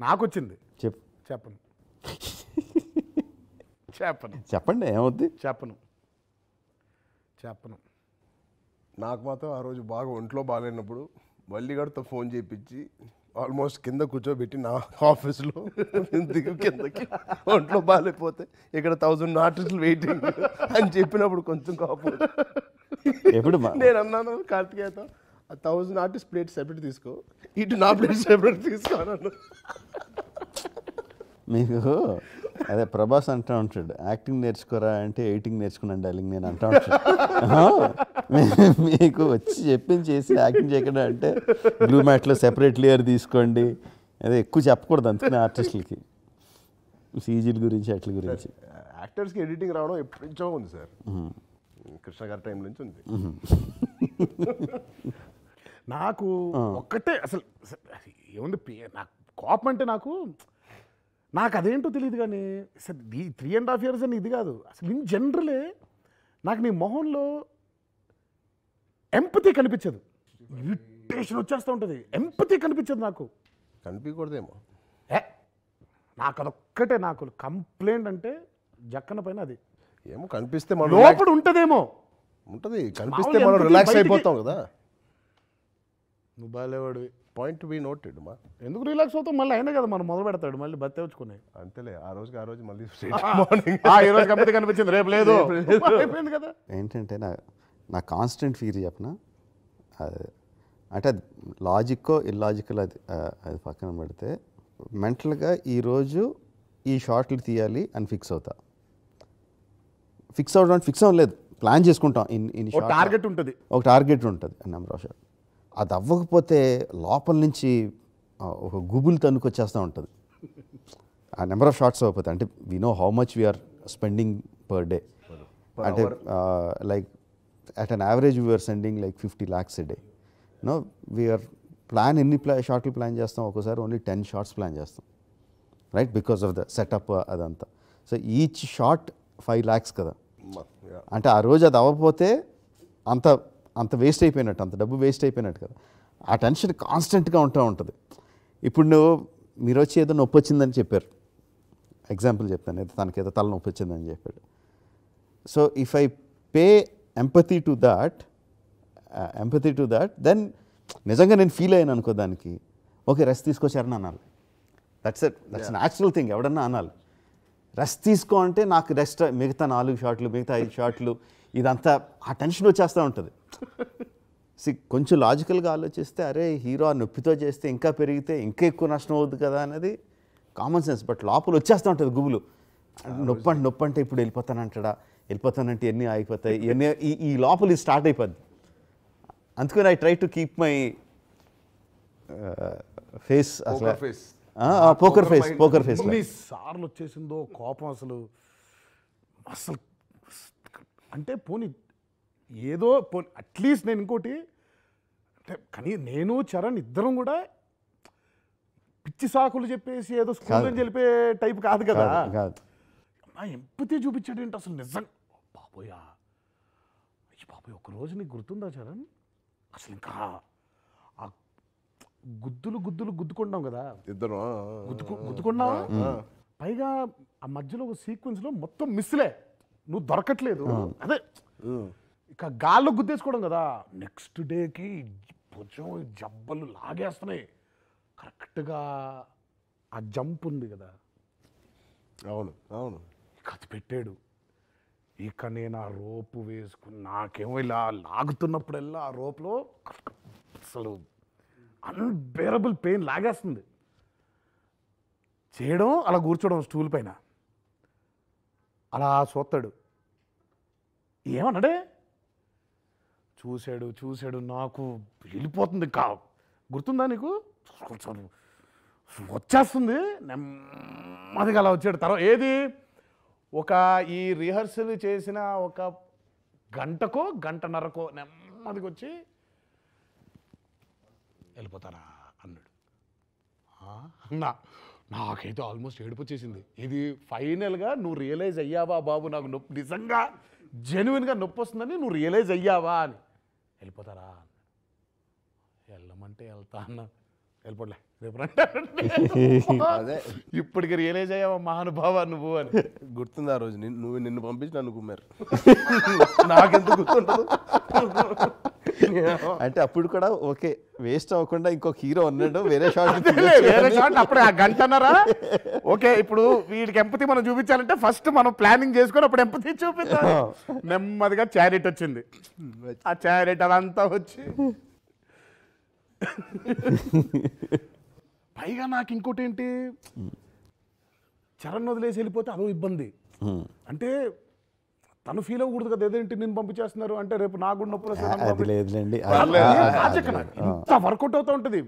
Speaker 3: నాకు వచ్చింది.
Speaker 2: చెప్
Speaker 3: చెప్పను. చెప్పను.
Speaker 2: చెప్పండి ఏమవుద్ది?
Speaker 3: చెప్పను. చెప్పను.
Speaker 1: నాకు మాత్రం ఆ రోజు బాగా ఒంట్లో బాగాలేనప్పుడు వల్లిగడితో ఫోన్ చేయించి ఆల్మోస్ట్ కింద కూర్చోబెట్టి నా ఆఫీస్లో దిగు కిందకి. ఒంట్లో బాగాలేకపోతే ఇక్కడ థౌజండ్ ఆర్టిస్టులు వెయిటింగ్ అని చెప్పినప్పుడు కొంచెం కోపం.
Speaker 2: ఎప్పుడు
Speaker 1: నేను అన్నాను కార్తికేయతో ఆ థౌజండ్ ఆర్టిస్ట్ ప్లేట్ సెపరేట్ తీసుకో ఇటు నా ప్లేట్ సెపరేట్ తీసుకో అన్నాను.
Speaker 2: మీకు అదే ప్రభాస్ అంటూ ఉంటాడు యాక్టింగ్ నేర్చుకోరా అంటే ఎయిటింగ్ నేర్చుకున్నాను డార్లింగ్ నేను అంటూ ఉంటాడు. మీకు వచ్చి చెప్పింది చేసి యాక్టింగ్ చేయకుండా అంటే బ్లూ మ్యాట్లో సెపరేట్ లేయర్ తీసుకోండి. అదే ఎక్కువ చెప్పకూడదు అందుకనే ఆర్టిస్టులకి సీజీల గురించి అట్ల గురించి.
Speaker 1: యాక్టర్స్కి ఎడిటింగ్ రావడం ఎప్పటి నుంచో ఉంది సార్. కృష్ణ గారి టైం నుంచి ఉంది.
Speaker 3: నాకు ఒక్కటే అసలు ఏముంది నాకు కోపం అంటే నాకు నాకు అదేంటో తెలియదు కానీ అసలు ఈ త్రీ అండ్ హాఫ్ ఇయర్స్ అని ఇది కాదు. అసలు ఇన్ జనరలే నాకు నీ మొహంలో ఎంపతి కనిపించదు. ఇరిటేషన్ వచ్చేస్తూ ఉంటుంది. ఎంపతి కనిపించదు నాకు.
Speaker 1: కనిపించకూడదేమో
Speaker 3: ఏ నాకు అదొక్కటే నాకు. కంప్లైంట్ అంటే జక్కన పైన అది.
Speaker 1: ఏమో కనిపిస్తే
Speaker 3: లోపల ఉంటదేమో.
Speaker 1: ఉంటది. కనిపిస్తే మనం రిలాక్స్ అయిపోతాం కదా.
Speaker 3: నువ్వు బాగాలేవాడివి
Speaker 1: పాయింట్ బి నోటెడ్ మా
Speaker 3: ఎందుకు రిలాక్స్ అవుతావు? మళ్ళీ అయినా కదా మనం మొదలు పెడతాడు మళ్ళీ బత్తే వచ్చుకునే
Speaker 1: అంతేలే ఆ రోజుకి ఆ రోజు మళ్ళీ మార్నింగ్
Speaker 3: ఆ, ఈ రోజు కంపెనీ కనిపించింది రేపు లేదు. అయిపోయింది కదా.
Speaker 2: ఏంటంటే నా నా కాన్స్టెంట్ ఫీర్ చెప్పిన? అంటే అది లాజిక్కో ఇల్లాజికల్ అది అది పక్కన పెడితే మెంటల్గా ఈరోజు ఈ షార్ట్లు తీయాలి అని ఫిక్స్ అవుతా. ఫిక్స్ అవడం ఫిక్స్ అవ్వలేదు ప్లాన్ చేసుకుంటాం ఇన్ ఇన్
Speaker 3: టార్గెట్ ఉంటుంది.
Speaker 2: ఒక టార్గెట్ ఉంటుంది నెంబర్ ఆఫ్ షాట్ అది అవ్వకపోతే లోపల నుంచి ఒక గుబులు తన్నుకొచ్చేస్తూ ఉంటుంది. ఆ నెంబర్ ఆఫ్ షార్ట్స్ అవ్వకపోతే అంటే we know how much we're spending per day అంటే like at an average we're sending like fifty lakhs a day no we're plan ఎన్ని ప్లా షార్ట్లు ప్లాన్ చేస్తాం ఒకసారి ఓన్లీ టెన్ షార్ట్స్ ప్లాన్ చేస్తాం. Right because of the setup అదంతా. So each shot five lakhs కదా. అంటే ఆ రోజు అది అవ్వకపోతే అంత అంత వేస్ట్ అయిపోయినట్టు అంత డబ్బు వేస్ట్ అయిపోయినట్టు కదా. ఆ టెన్షన్ కాన్స్టెంట్గా ఉంటూ ఉంటుంది. ఇప్పుడు నువ్వు మీరు వచ్చి ఏదో నొప్పి వచ్చిందని చెప్పారు. ఎగ్జాంపుల్ చెప్తాను ఏదో తనకి ఏదో తల నొప్పి వచ్చిందని చెప్పాడు. So if I pay empathy to that empathy to that then నిజంగా నేను ఫీల్ అయ్యాను అనుకో దానికి. ఓకే రెస్ట్ తీసుకొచ్చారని అనాలి. దట్స్ దట్స్ న్యాచురల్ థింగ్ ఎవడన్నా అనాలి. రెస్ట్ తీసుకో అంటే నాకు రెస్ట్ మిగతా నాలుగు షాట్లు మిగతా ఐదు షాట్లు ఇదంతా ఆ టెన్షన్ వచ్చేస్తూ ఉంటుంది. కొంచెం లాజికల్గా ఆలోచిస్తే అరే హీరో ఆ నొప్పితో చేస్తే ఇంకా పెరిగితే ఇంకా ఎక్కువ నష్టం అవుద్ది కదా అనేది కామన్ సెన్స్ బట్ లోపల వచ్చేస్తూ ఉంటుంది గుబులు. నొప్పి అంటే నొప్పి అంటే ఇప్పుడు వెళ్ళిపోతానంటాడా? వెళ్ళిపోతానంటే ఇవన్నీ ఆగిపోతాయి? ఇవన్నీ ఈ ఈ లోపల స్టార్ట్ అయిపోద్ది. అందుకని I try to keep my face అసలు. పోకర్ ఫేస్ పోకర్ ఫేస్
Speaker 3: ఎన్ని సార్లు వచ్చేసిందో కోపం అసలు. అసలు అంటే పోనీ ఏదో అట్లీస్ట్ నేను ఇంకోటి అంటే కానీ నేను చరణ్ ఇద్దరం కూడా పిచ్చి సాకులు చెప్పేసి ఏదో స్కూల్ నుంచి వెళ్ళిపోయే టైప్ కాదు కదా. నా ఎంపతి చూపించాడు ఏంటి అసలు నిజం? బాబోయా అయ్యి బాబోయ్ ఒక రోజు నీకు గుర్తుందా చరణ్? అసలు ఇంకా ఆ గుద్దులు గుద్దులు గుద్దుకుంటాం కదా.
Speaker 5: ఇద్దరు
Speaker 3: గుద్దుకు గుద్దుకున్నావా? పైగా ఆ మధ్యలో ఒక సీక్వెన్స్లో మొత్తం మిస్లే నువ్వు దొరకట్లేదు. అదే. గాల్లో గుద్దేసుకోవడం కదా. నెక్స్ట్ డేకి భుజం జబ్బలు లాగేస్తున్నాయి. కరెక్ట్గా ఆ జంప్ ఉంది కదా.
Speaker 5: అవును అవును.
Speaker 3: ఇక అది పెట్టాడు. ఇక నేను ఆ రోపు వేసుకుని నాకేమో ఇలా లాగుతున్నప్పుడల్లా ఆ రోప్లో అసలు అన్బేరబుల్ పెయిన్ లాగేస్తుంది. చేయడం అలా కూర్చోవడం స్టూల్ పైన. అలా చూస్తాడు ఏమన్నాడే? చూశాడు చూశాడు నాకు వెళ్ళిపోతుంది కా గుర్తుందా నీకు? వచ్చేస్తుంది. నెమ్మదిగా అలా వచ్చాడు. తర్వాత ఏది? ఒక ఈ రిహర్సల్ చేసిన ఒక గంటకో గంటన్నరకో నెమ్మదిగా వచ్చి వెళ్ళిపోతారా అన్నాడు. అన్నా నాకైతే ఆల్మోస్ట్ ఏడుపు వచ్చేసింది. ఇది ఫైనల్గా నువ్వు రియలైజ్ అయ్యావా బాబు? నాకు నొప్పి నిజంగా జెన్యున్గా నొప్పి వస్తుందని నువ్వు రియలైజ్ అయ్యావా అని. వెళ్ళిపోతారా? అన్నాడు వెళ్ళమంటే వెళ్తా అన్నా వెళ్ళిపోలే రేపు
Speaker 5: అదే.
Speaker 3: ఇప్పటికి రియలైజ్ అయ్యావా మహానుభావ నువ్వు అని.
Speaker 5: గుర్తుంది ఆ రోజు నువ్వు నిన్ను పంపించి నన్ను కుమ్మారు. నాకెందుకు గుర్తుండదు?
Speaker 2: అంటే అప్పుడు కూడా ఓకే వేస్ట్ అవ్వకుండా ఇంకొక హీరో ఉన్నాడు వేరే షార్ట్
Speaker 3: వేరే షాట్ అప్పుడు ఆ గంటన్నరా ఓకే ఇప్పుడు వీడికి ఎంపతి మనం చూపించాలంటే ఫస్ట్ మనం ప్లానింగ్ చేసుకొని అప్పుడు ఎంపతి చూపిద్దాం. నెమ్మదిగా చారిట్ వచ్చింది. ఆ చారిట్ అదంతా వచ్చి పైగా నాకు ఇంకోటి ఏంటి? చరణ్ వదిలేసి వెళ్ళిపోతే అదో ఇబ్బంది. అంటే తను ఫీల్ అవ్వకూడదు కదా ఏదేంటి నేను పంపించేస్తున్నారు? అంటే రేపు నాకు కూడా నొప్పులు
Speaker 2: అది లేదులేండి.
Speaker 3: ఇంత వర్కౌట్ అవుతూ ఉంటుంది.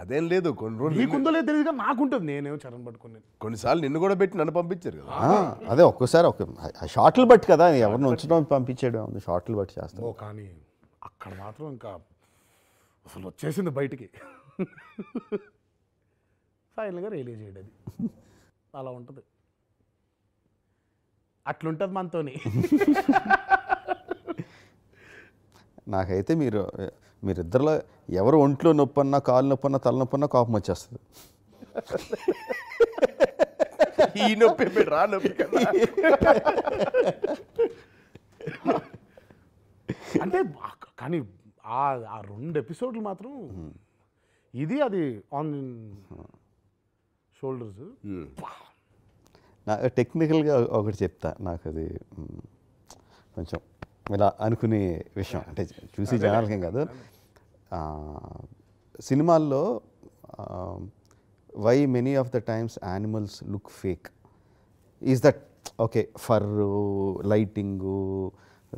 Speaker 5: అదేం లేదు కొన్ని రోజులు
Speaker 3: నీకుందో లేదు తెలియదు నాకుంటుంది. నేనేం చరణ్ పట్టుకుని
Speaker 5: కొన్నిసార్లు నిన్ను కూడా పెట్టి నన్ను పంపించారు కదా.
Speaker 2: అదే ఒక్కోసారి ఒక షార్ట్లు బట్టి కదా ఎవరిని ఉంచడం పంపించేయడం ఉంది షార్ట్లు బట్టి చేస్తాం.
Speaker 3: కానీ అక్కడ మాత్రం ఇంకా అసలు వచ్చేసింది బయటికి. ఫైనల్గా రిలీజ్ చేయడం అది. అలా ఉంటుంది. అట్లుంటుంది మనతోని.
Speaker 2: నాకైతే మీరు మీరిద్దరిలో ఎవరు ఒంట్లో నొప్పి అన్నా కాలు నొప్పి అన్నా తల నొప్పి అన్నా కోపం వచ్చేస్తుంది.
Speaker 5: ఈ నొప్పి రా నొప్పి కదా.
Speaker 3: అంటే కానీ ఆ ఆ రెండు ఎపిసోడ్లు మాత్రం ఇది అది ఆన్ షోల్డర్స్
Speaker 2: నా టెక్నికల్గా ఒకటి చెప్తా నాకు అది కొంచెం ఇలా అనుకునే విషయం. అంటే చూసి జనాలకేం కాదు. సినిమాల్లో why many of the times animals look fake is that okay for lighting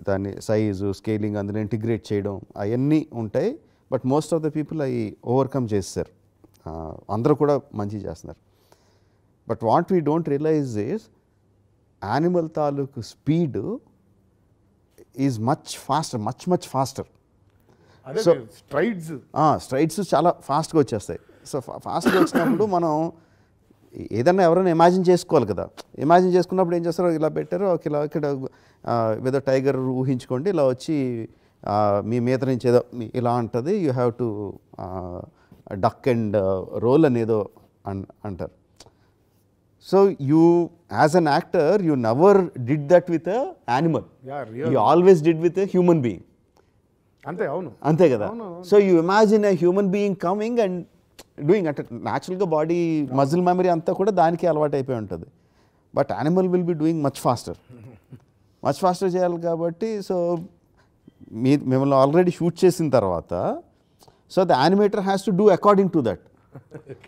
Speaker 2: దాన్ని సైజు స్కేలింగ్ అందులో ఇంటిగ్రేట్ చేయడం అవన్నీ ఉంటాయి. But most of the people అవి ఓవర్కమ్ చేస్తారు అందరూ కూడా మంచి చేస్తున్నారు. But what we don't realise is animal తాలూకు speed is much faster much much faster.
Speaker 3: అదే స్ట్రైడ్స్
Speaker 2: స్ట్రైట్స్ చాలా ఫాస్ట్గా వచ్చేస్తాయి. సో ఫాస్ట్గా వచ్చినప్పుడు మనం ఏదన్నా ఎవరైనా ఇమాజిన్ చేసుకోవాలి కదా. ఇమాజిన్ చేసుకున్నప్పుడు ఏం చేస్తారో ఇలా పెట్టారు ఒక ఇలా ఇక్కడ ఏదో టైగర్ ఊహించుకోండి ఇలా వచ్చి మీ మీద నుంచి ఏదో ఇలా ఉంటుంది you have to duck and roll అనేదో అన్ అంటారు. So you as an actor you never did that with animal you always did with human being
Speaker 3: అంతే అవును.
Speaker 2: అంతే కదా. So you imagine a human being coming and doing అంటే న్యాచురల్గా body muscle memory అంతా కూడా దానికి అలవాటు అయిపోయి ఉంటుంది. But animal will be doing much faster much faster చేయాలి కాబట్టి సో మీ మిమ్మల్ని ఆల్రెడీ షూట్ చేసిన తర్వాత so the animator has to do according to that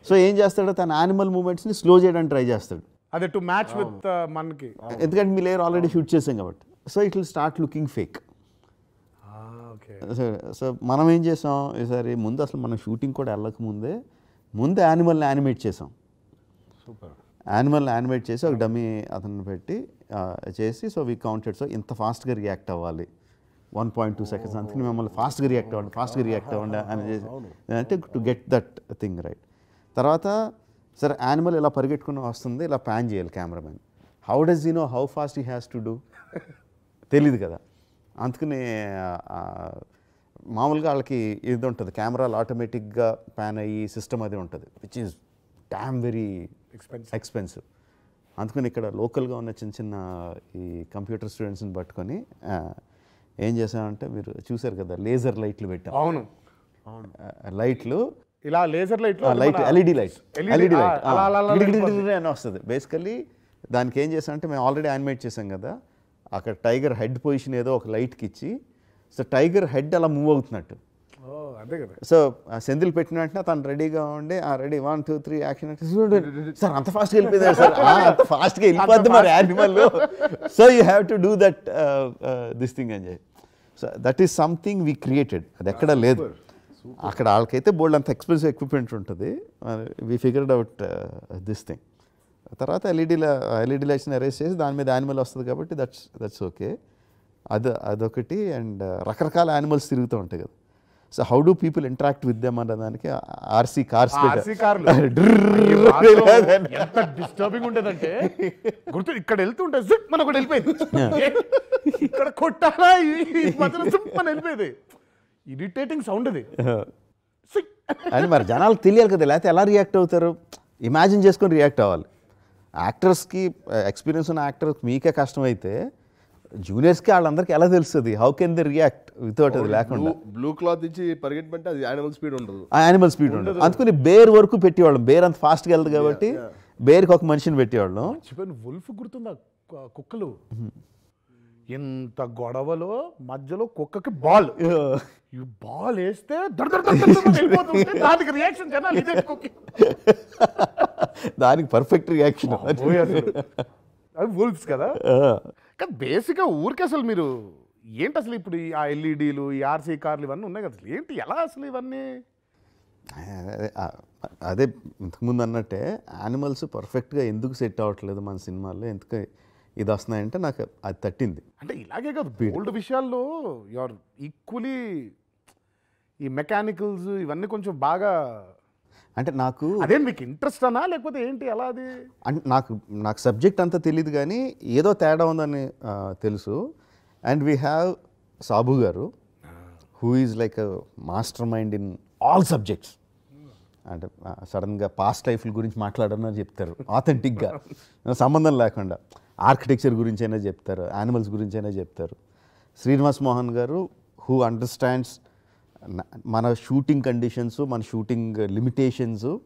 Speaker 2: so ఏం చేస్తాడు? తన యానిమల్ మూమెంట్స్ని స్లో చేయడానికి ట్రై చేస్తాడు.
Speaker 3: అదే టు మ్యాచ్ విత్ మనకి.
Speaker 2: ఎందుకంటే మీ లేయర్ ఆల్రెడీ షూట్ చేసాం కాబట్టి. So it will start looking fake so మనం ఏం చేసాం? ఈసారి ముందు అసలు మనం షూటింగ్ కూడా వెళ్ళక ముందే ముందు యానిమల్ని యానిమేట్ చేసాం.
Speaker 5: సూపర్.
Speaker 2: యానిమల్ని యానిమేట్ చేసి ఒక డమ్మీ అతన్ని పెట్టి చేసి సో వీ కౌంటెడ్. సో ఇంత ఫాస్ట్గా రియాక్ట్ అవ్వాలి. వన్ పాయింట్ టూ సెకండ్స్ అందుకని మిమ్మల్ని ఫాస్ట్గా రియాక్ట్ అవ్వండి ఫాస్ట్గా రియాక్ట్ అవ్వండి అని చేసి అంటే to get that thing right. తర్వాత సరే యానిమల్ ఇలా పరిగెట్టుకుని వస్తుంది ఇలా ప్యాన్ చేయాలి cameraman. How does you know how fast he has to do? తెలీదు కదా. అందుకని మామూలుగా వాళ్ళకి ఇది ఉంటుంది. కెమెరాలు ఆటోమేటిక్గా ప్యాన్ అయ్యి సిస్టమ్ అది ఉంటుంది. Which is damn very
Speaker 3: Expensive.
Speaker 2: Expensive అందుకని ఇక్కడ లోకల్గా ఉన్న చిన్న చిన్న ఈ కంప్యూటర్ స్టూడెంట్స్ని పట్టుకొని ఏం చేసామంటే మీరు చూసారు కదా లేజర్ లైట్లు పెట్టాం.
Speaker 3: అవును.
Speaker 2: లైట్లు
Speaker 3: ఇలా laser light
Speaker 2: light LED light
Speaker 3: LED,
Speaker 2: LED light. అని వస్తుంది. బేసికల్లీ దానికి ఏం చేసామంటే మేము ఆల్రెడీ యానిమేట్ చేసాం కదా అక్కడ టైగర్ హెడ్ పొజిషన్ ఏదో ఒక లైట్కి ఇచ్చి సో టైగర్ హెడ్ అలా మూవ్ అవుతున్నట్టు.
Speaker 3: కదా.
Speaker 2: సో సెంధిల్ పెట్టిన వెంటనే తను రెడీగా ఉండి ఆ ready one two three action sir అంత ఫాస్ట్గా వెళ్ళిపోయింది సార్? "ఆ, అంత ఫాస్ట్గా వెళ్ళిపోద్ది మరి animal. So you have to do that this thing అని చెప్పి. So that is something we created. అది ఎక్కడ లేదు. అక్కడ వాళ్ళకైతే బోల్డ్ అంత ఎక్స్పెన్సివ్ ఎక్విప్మెంట్ ఉంటుంది. We figured out this thing. తర్వాత ఎల్ఈడి ఎల్ఈడి లైట్స్ని అరేంజ్ చేసి దాని మీద యానిమల్ వస్తుంది కాబట్టి దట్స్ దట్స్ ఓకే. అది అదొకటి అండ్ రకరకాల యానిమల్స్ తిరుగుతూ ఉంటాయి కదా. So how do people interact with them అన్న దానికి ఆర్సీ కార్స్
Speaker 3: ఎంత డిస్టర్బింగ్ ఉండేదంటే గుర్తు ఇక్కడ వెళ్తుంటే జిప్ మన ఒకటి వెళ్ళిపోయింది. ఇక్కడ కొట్టాలా మన వెళ్ళిపోయేది. ఇరిటేటింగ్ సౌండ్ అది.
Speaker 2: అని మరి జనాలకు తెలియాలి కదా లేకపోతే ఎలా రియాక్ట్ అవుతారు? ఇమాజిన్ చేసుకొని రియాక్ట్ అవ్వాలి. యాక్టర్స్కి ఎక్స్పీరియన్స్ ఉన్న యాక్టర్స్ మీకే కష్టమైతే జూనియర్స్కి వాళ్ళందరికీ ఎలా తెలుస్తుంది? How can the react without అది లేకుండా?
Speaker 5: బ్లూ క్లాత్ ఇచ్చి పరిగెట్టమంటే అది యానిమల్ స్పీడ్ ఉండదు.
Speaker 2: ఆ యానిమల్ స్పీడ్ ఉండదు. అందుకని బేర్ వరకు పెట్టేవాళ్ళం. బేర్ అంత ఫాస్ట్గా వెళ్తుంది కాబట్టి బేర్కి ఒక మనిషిని పెట్టేవాళ్ళం.
Speaker 3: వుల్ఫ్ గుర్తుందా? కుక్కలు. ఇంత గొడవలో మధ్యలో కుక్కకి బాల్. ఈ బాల్ వేస్తే దానికి రియాక్షన్ జనాలు
Speaker 2: దానికి పర్ఫెక్ట్ రియాక్షన్
Speaker 3: వుల్ఫ్స్ కదా? కానీ బేసిక్గా ఊరికే అసలు మీరు ఏంటి అసలు ఇప్పుడు ఈ ఆ ఎల్ఈడీలు ఈ ఆర్సీ కార్లు ఇవన్నీ ఉన్నాయి కదా అసలు? ఏంటి ఎలా అసలు ఇవన్నీ?
Speaker 2: అదే, ఇంతకుముందు అన్నట్టే యానిమల్స్ పర్ఫెక్ట్గా ఎందుకు సెట్ అవ్వట్లేదు మన సినిమాల్లో? ఎందుకు ఇది వస్తున్నాయంటే నాకు అది తట్టింది.
Speaker 3: అంటే ఇలాగే కాదు ఓల్డ్ విషయాల్లో యువర్ ఈక్వలీ ఈ మెకానికల్స్ ఇవన్నీ కొంచెం బాగా
Speaker 2: అంటే నాకు
Speaker 3: అదే మీకు ఇంట్రెస్ట్ అనా లేకపోతే ఏంటి ఎలా అది?
Speaker 2: అంటే నాకు నాకు సబ్జెక్ట్ అంతా తెలియదు కానీ ఏదో తేడా ఉందని తెలుసు. And we have Sabu garu who is like master mind in all subjects అంటే సడన్గా పాస్ట్ లైఫ్ల గురించి మాట్లాడమని చెప్తారు ఆథెంటిక్గా సంబంధం లేకుండా. ఆర్కిటెక్చర్ గురించి అయినా చెప్తారు యానిమల్స్ గురించి అయినా చెప్తారు. శ్రీనివాస్ మోహన్ గారు హూ అండర్స్టాండ్స్ మన షూటింగ్ కండిషన్స్ మన shooting limitations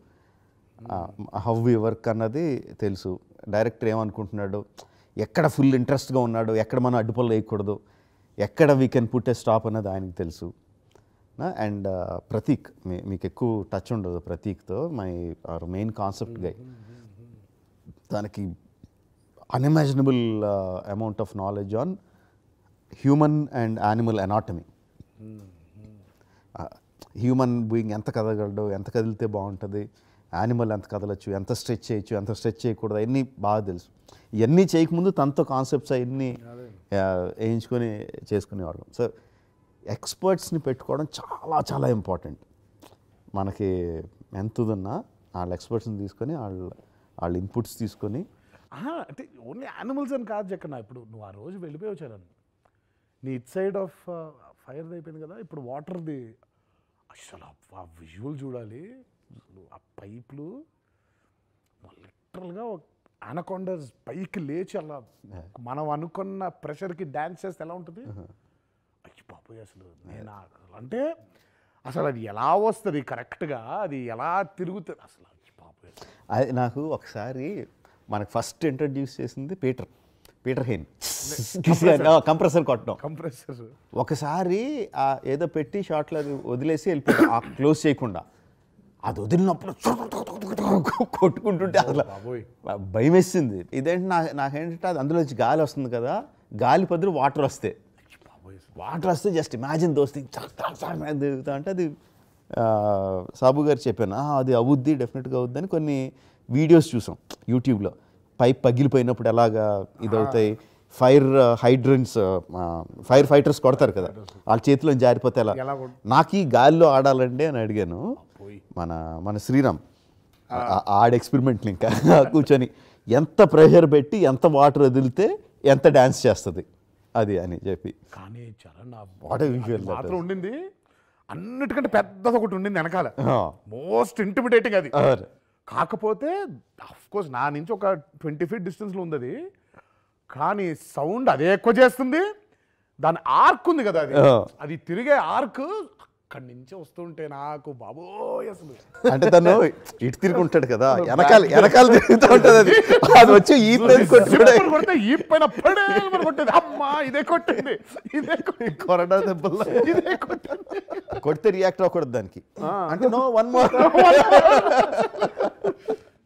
Speaker 2: how we work అన్నది తెలుసు. డైరెక్టర్ ఏమనుకుంటున్నాడు? ఎక్కడ ఫుల్ ఇంట్రెస్ట్గా ఉన్నాడు? ఎక్కడ మనం అడ్డుపల్లు వేయకూడదు? ఎక్కడ we can put a stop అన్నది ఆయనకి తెలుసు. అండ్ ప్రతీక్ మీ- మీకు ఎక్కువ టచ్ ఉండదు ప్రతీక్తో my or main concept guy దానికి unimaginable amount of knowledge on human and animal anatomy human being ఎంత కదగలడు ఎంత కదిలితే బాగుంటుంది యానిమల్ ఎంత కదలచ్చు ఎంత స్ట్రెచ్ చేయొచ్చు ఎంత స్ట్రెచ్ చేయకూడదు అన్నీ బాగా తెలుసు. ఇవన్నీ చేయకముందు తనతో కాన్సెప్ట్స్ అవన్నీ వేయించుకొని చేసుకునేవాళ్ళం. సో ఎక్స్పర్ట్స్ని పెట్టుకోవడం చాలా చాలా ఇంపార్టెంట్. మనకి ఎంత ఉన్నా వాళ్ళ ఎక్స్పర్ట్స్ని తీసుకొని వాళ్ళ వాళ్ళ ఇన్పుట్స్ తీసుకొని.
Speaker 3: అంటే ఓన్లీ యానిమల్స్ అని కాదు చెక్కన ఇప్పుడు నువ్వు ఆ రోజు వెళ్ళిపోయి వచ్చారని నీ ఇట్ సైడ్ ఆఫ్ ఫైర్ అయిపోయింది కదా ఇప్పుడు వాటర్ది అసలు ఆ- విజువల్ చూడాలి. అసలు ఆ పైపులు లిటరల్గా అనకొండస్ పైకి లేచి అలా మనం అనుకున్న ప్రెషర్కి డ్యాన్స్ చేస్తే ఎలా ఉంటుంది? అయ్యి బాబోయ్ అసలు నేను అంటే అసలు అది ఎలా వస్తుంది కరెక్ట్గా అది ఎలా తిరుగుతుంది? అసలు అయ్యి బాబోయ్.
Speaker 2: అది నాకు ఒకసారి మనకు ఫస్ట్ ఇంట్రడ్యూస్ చేసింది పీటర్ పీటర్ హెయిన్ కంప్రెసర్ కొట్టడం.
Speaker 3: కంప్రెసర్
Speaker 2: ఒకసారి ఆ ఏదో పెట్టి షార్ట్లో అది వదిలేసి వెళ్ళిపోయాడు. ఆ క్లోజ్ చేయకుండా. అది వదిలినప్పుడు కొట్టుకుంటుంటే అసలు భయం వేసింది. ఇదేంటి నా నాకేంటంటే అది అందులో నుంచి గాలి వస్తుంది కదా గాలి పదులు వాటర్ వస్తాయి వాటర్ వస్తే జస్ట్ ఇమాజిన్ దోస్తే దిగుతా అంటే అది సాబు గారు చెప్పాను. "ఆ, అది అవుద్ది డెఫినెట్గా అవుద్ది అని కొన్ని వీడియోస్ చూసాం యూట్యూబ్లో. పైప్ పగిలిపోయినప్పుడు ఎలాగా ఇదవుతాయి? ఫైర్ హైడ్రన్స్ ఫైర్ ఫైటర్స్ కొడతారు కదా. వాళ్ళ చేతిలో జారిపోతే ఎలా? నాకు ఈ గాలిలో ఆడాలండి అని అడిగాను మన మన శ్రీరామ్. ఆడ ఎక్స్పెరిమెంట్లు ఇంకా. కూర్చొని ఎంత ప్రెషర్ పెట్టి ఎంత వాటర్ వదిలితే ఎంత డ్యాన్స్ చేస్తుంది? అది అని చెప్పి.
Speaker 3: కానీ
Speaker 2: visual
Speaker 3: అది
Speaker 2: that
Speaker 3: మాత్రం ఉండింది. అన్నిటికంటే పెద్దది ఒకటి ఉండింది వెనకాల. మోస్ట్ ఇంటిమిడేటింగ్ అది. కాకపోతే అఫ్ కోర్స్ నా నుంచి ఒక ట్వంటీ ఫీట్ డిస్టెన్స్లో ఉంది అది. కానీ సౌండ్ అదే ఎక్కువ చేస్తుంది. దాని ఆర్క్ ఉంది కదా అది. అది తిరిగే ఆర్క్ అక్కడి నుంచి వస్తుంటే నాకు బాబోయ్ అసలు.
Speaker 2: అంటే తను ఇటు తిరుగుంటాడు కదా వెనకాల వెనకాల తిరుగుతూ ఉంటుంది అది. అది వచ్చి ఈ
Speaker 3: జిప్పులు కొడితే ఈ పైన కొట్టేది? అమ్మా ఇదే కొట్టింది. ఇదే
Speaker 1: కొరడా దెబ్బల్లో
Speaker 3: ఇదే కొట్టింది.
Speaker 2: కొడితే రియాక్ట్ అవ్వకూడదు దానికి. అంటే నో వన్ మోర్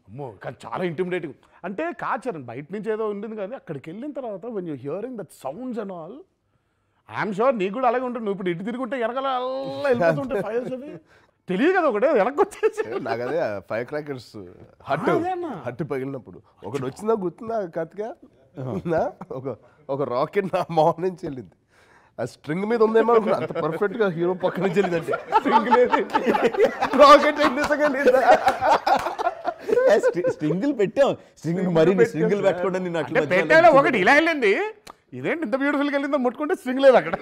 Speaker 3: అమ్మో కానీ చాలా ఇంటిమిడేటింగ్ అంటే కాచారన్ బయట నుంచి ఏదో ఉండింది కానీ అక్కడికి వెళ్ళిన తర్వాత when you hearing that sounds and all I'm sure నీకు కూడా అలాగే ఉంటుంది. నువ్వు ఇప్పుడు ఇటు తిరుగుంటే వెనకాల అలా వెళ్ళిపోతుంటే ఫైర్స్ అవి. తెలియదు కదా ఒకటే వెనక్కి వచ్చేసి
Speaker 1: నాకు అదే ఫైర్ క్రాకర్స్ హట్? హట్ పగిలినప్పుడు. ఒకటి వచ్చిందా గుర్తుందా కత్తిగా ఉందా? ఒక ఒక రాకెట్ నా మొహం నుంచి వెళ్ళింది. ఆ స్ట్రింగ్ మీద ఉందేమో అనుకున్నా. అంత పర్ఫెక్ట్గా హీరో పక్క నుంచి వెళ్ళిందంటే. స్ట్రింగ్ లేదు. రాకెట్ వెళ్ళిందా
Speaker 2: స్ట్రింగుల్ పెట్టాం. స్ట్రింగ్ మరి స్ట్రింగుల్ పెట్టకుండా నేను
Speaker 3: అంటే
Speaker 2: అట్లా
Speaker 3: ఒకటి ఇలా వెళ్ళింది. ఇదేంటి ఇంత బ్యూటిఫుల్గా వెళ్ళిందో ముట్టుకుంటే స్ట్రింగ్ లేదు అక్కడ.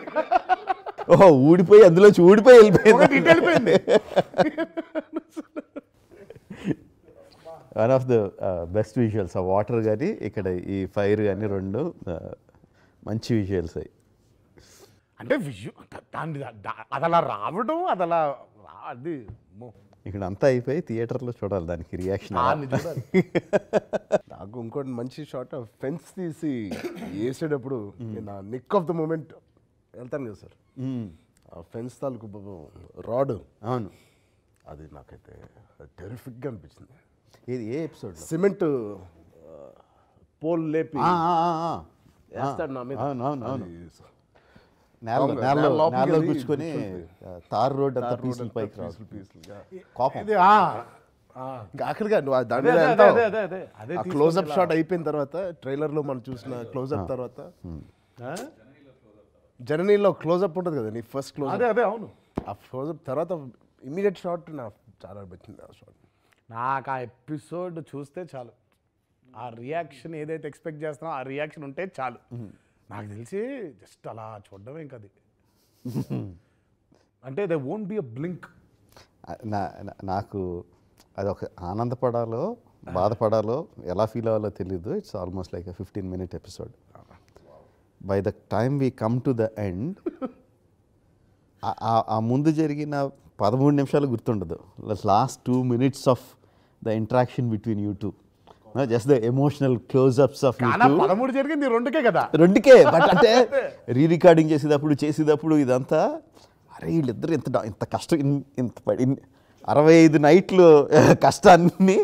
Speaker 2: ఓహో ఊడిపోయి అందులోంచి ఊడిపోయి వెళ్ళిపోయింది.
Speaker 3: ఇటు వెళ్ళిపోయింది.
Speaker 2: One of the best visuals ఆ వాటర్ కానీ ఇక్కడ ఈ ఫైర్ కానీ రెండు uh, మంచి విజువల్స్ అయ్యి
Speaker 3: అంటే విజు దాన్ని అది అలా రావడం అది అలా అది.
Speaker 2: ఇక్కడ అంతా అయిపోయి థియేటర్లో చూడాలి దానికి రియాక్షన్
Speaker 1: నాకు ఇంకోటి మంచి షాట్ ఫెన్స్ తీసి వేసేటప్పుడు నా నిక్ ఆఫ్ ద మూమెంట్ వెళ్తాను కదా సార్. ఆ ఫెన్స్ తాలూకు రాడ్.
Speaker 2: అవును.
Speaker 1: అది నాకైతే టెరిఫిక్గా అనిపించింది.
Speaker 2: ఇది ఏ ఎపిసోడ్
Speaker 1: సిమెంట్ పోల్ లేపి వేస్తాడు నా మీద.
Speaker 2: అవును అవును అవును, నేలలో కూర్చుకొని తార్ రోడ్ అంతా పీసులు పైకి
Speaker 1: పీసులుగా.
Speaker 2: కోపం.
Speaker 1: ఆఖరిగా దాని క్లోజ్అప్ షాట్ అయిపోయిన తర్వాత ట్రైలర్లో మనం చూసిన క్లోజ్అప్ తర్వాత? జర్నీలో క్లోజ్అప్ ఉంటుంది కదా నీ ఫస్ట్ క్లోజ్
Speaker 3: అదే అదే అవును.
Speaker 1: ఆ క్లోజ్అప్ తర్వాత ఇమీడియట్ షాట్ నాకు చాలా నచ్చింది ఆ షాట్
Speaker 3: నాకు ఆ ఎపిసోడ్ చూస్తే చాలు. ఆ రియాక్షన్ ఏదైతే ఎక్స్పెక్ట్ చేస్తున్నామో ఆ రియాక్షన్ ఉంటే చాలు. నాకు తెలిసి జస్ట్ అలా చూడడమే ఇంకా అది అంటే they won't be a blink
Speaker 2: నాకు అది ఒక ఆనందపడాలో బాధపడాలో ఎలా ఫీల్ అవ్వాలో తెలీదు. It's almost like fifteen minute episode by the time we come to the end ఆ ముందు జరిగిన పదమూడు నిమిషాలు గుర్తుండదు. Last two minutes of the interaction between you two just the emotional closeups of you
Speaker 3: కానీ
Speaker 2: టూ
Speaker 3: పదమూడు జరిగింది రెండుకే కదా.
Speaker 2: రెండుకే బట్ అంటే రీ రికార్డింగ్ చేసేటప్పుడు చేసేటప్పుడు ఇదంతా అరే వీళ్ళిద్దరు ఇంత ఇంత కష్టం ఇంత అరవై ఐదు నైట్లు కష్టాన్ని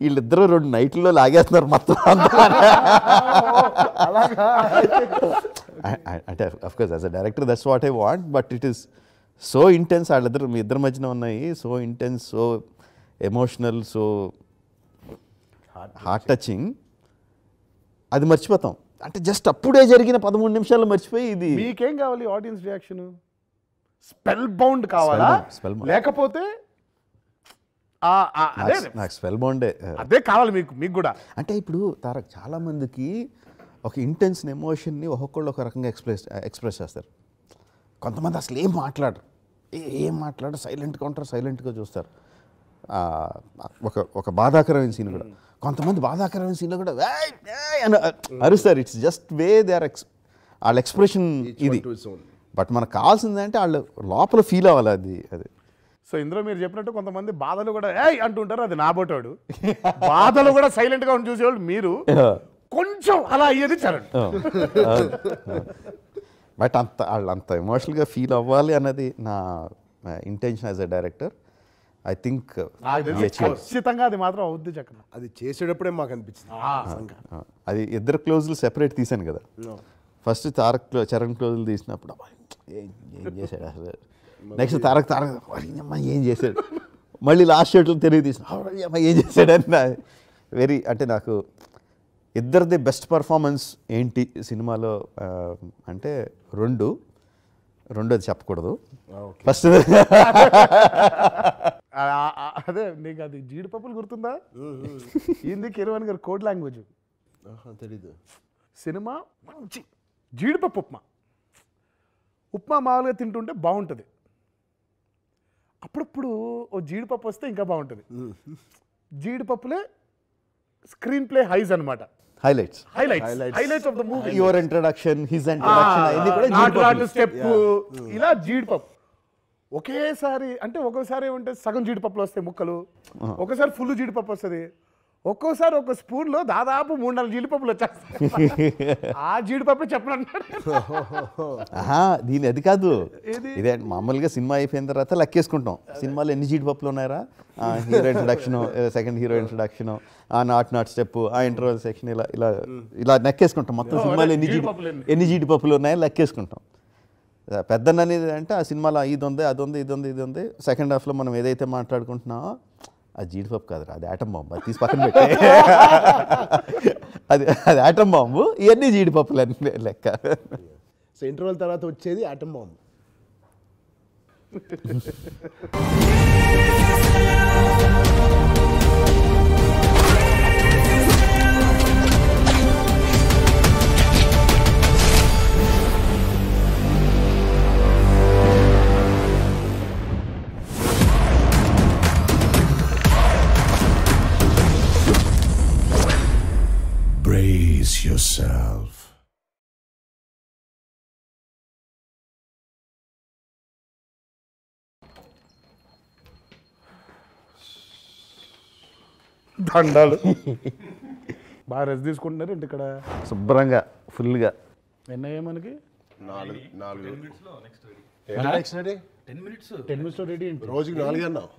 Speaker 2: వీళ్ళిద్దరూ రెండు నైట్లో లాగేస్తున్నారు మొత్తం అంటే of course as a director that's what I want but it is so intense వాళ్ళిద్దరు మీ ఇద్దరి మధ్యన ఉన్నాయి so intense so emotional so heart touching అది మర్చిపోతాం. అంటే జస్ట్ అప్పుడే జరిగిన పదమూడు నిమిషాలు మర్చిపోయి ఇది
Speaker 3: మీకేం కావాలి ఆడియన్స్ రియాక్షన్ స్పెల్ బౌండ్ కావాలా. లేకపోతే
Speaker 2: నాకు- స్పెల్ బౌండే
Speaker 3: అదే కావాలి మీకు మీకు కూడా.
Speaker 2: అంటే ఇప్పుడు తారక్ చాలా మందికి ఒక ఇంటెన్స్ ఎమోషన్ని ఒక్కొక్కళ్ళు ఒక రకంగా ఎక్స్ప్రెస్ ఎక్స్ప్రెస్ చేస్తారు. కొంతమంది అసలు ఏం మాట్లాడరు. ఏ- ఏం మాట్లాడరు? సైలెంట్గా ఉంటారు సైలెంట్గా చూస్తారు. ఒక ఒక బాధాకరమైన సీన్ కూడా. కొంతమంది బాధాకరమైన సీన్లో కూడా అని అరుస్తారు. It's just way they are X వాళ్ళ ఎక్స్ప్రెషన్ ఇది. బట్ మనకు కావాల్సింది అంటే వాళ్ళు లోపల ఫీల్ అవ్వాలి అది అది.
Speaker 3: సో ఇందులో మీరు చెప్పినట్టు కొంతమంది బాధలు కూడా ఏయ్ అంటుంటారు. అది నా బోటాడు. బాధలు కూడా సైలెంట్గా ఉండి చూసేవాళ్ళు మీరు. కొంచెం అలా అయ్యేది చరణ్
Speaker 2: బట్ అంత వాళ్ళు అంత ఎమోషనల్గా ఫీల్ అవ్వాలి అన్నది నా intention as a director I think
Speaker 3: ఖచ్చితంగా అది మాత్రం అవుద్ది చక్కన
Speaker 1: అది చేసేటప్పుడే మాకు అనిపించింది.
Speaker 2: అది ఇద్దరు క్లోజులు సెపరేట్ తీసాను కదా. ఫస్ట్ తారక్ చరణ్ క్లోజులు తీసినప్పుడు ఏం ఏం చేశాడు అసలు? నెక్స్ట్ తారక్ తారక్ "అరే అమ్మా, ఏం చేశాడు? మళ్ళీ లాస్ట్ షర్ట్లు తిరిగి తీసిన "అరే అమ్మా, ఏం చేశాడు? అని వెరీ అంటే నాకు ఇద్దరిది బెస్ట్ పర్ఫార్మెన్స్ ఏంటి సినిమాలో అంటే రెండు. రెండోది చెప్పకూడదు. ఫస్ట్
Speaker 3: ఆ- అదే నీకు అది జీడిపప్పులు గుర్తుందా? ఏంది కిరవాణి గారు కోడ్ లాంగ్వేజ్.
Speaker 1: తెలీదు.
Speaker 3: సినిమా మంచి. జీడిపప్పు ఉప్మా. ఉప్మా మామూలుగా తింటుంటే బాగుంటుంది. అప్పుడప్పుడు ఓ జీడిపప్పు వస్తే ఇంకా బాగుంటుంది. జీడిపప్పులే స్క్రీన్ ప్లే హైస్ అనమాట
Speaker 2: highlights
Speaker 3: highlights highlights of the movie
Speaker 2: your introduction his introduction
Speaker 3: ఇలా జీడిపప్పు. ఒకేసారి అంటే ఒక్కోసారి ఏమంటే సగం జీడిపప్పులు వస్తాయి ముక్కలు ఒకసారి ఫుల్ జీడిపప్పు వస్తుంది ఒక్కోసారి ఒక స్పూన్లో దాదాపు మూడు నాలుగు జీడిపప్పులు వచ్చేస్తాయి. ఆ జీడిపప్పు చెప్పనంటాడు
Speaker 2: ఆహా దీని అది కాదు. ఇదే మామూలుగా సినిమా అయిపోయిన తర్వాత లెక్కేసుకుంటాం. సినిమాలో ఎన్ని జీడిపప్పులు ఉన్నాయరా? Hero introduction second hero introduction ఆ నాట్ నాట్ స్టెప్ ఆ ఇంటర్వల్ సెక్షన్ ఇలా ఇలా ఇలా లెక్కేసుకుంటాం. మొత్తం సినిమాలో ఎన్ని జీడి
Speaker 3: జీడిపప్పులు? ఎన్ని
Speaker 2: జీడిపప్పులు ఉన్నాయో లెక్కేసుకుంటాం. పెద్దన్న అనేది అంటే ఆ సినిమాలో ఇది ఉంది అది ఉంది ఇది ఉంది ఇది ఉంది సెకండ్ హాఫ్లో మనం ఏదైతే మాట్లాడుకుంటున్నామో అది జీడిపప్పు కాదురా అది ఆటం బాంబు అది తీసి పక్కన పెట్టే. అది అది ఆటం బాంబు ఇవన్నీ జీడిపప్పులు అన్నీ లెక్క.
Speaker 1: సో ఇంటర్వెల్ తర్వాత వచ్చేది ఆటం బాంబ్
Speaker 4: Brace yourself.
Speaker 3: దండాలు. బాగా రెస్ట్ తీసుకుంటున్నారు ఏంటి ఇక్కడ?
Speaker 2: శుభ్రంగా ఫుల్గా.
Speaker 3: ఎన్నయ్యా మనకి?
Speaker 1: నాలుగు నాలుగు.
Speaker 3: Ten minutes. రెడీ
Speaker 1: రోజుకి నాలుగు అన్నావు.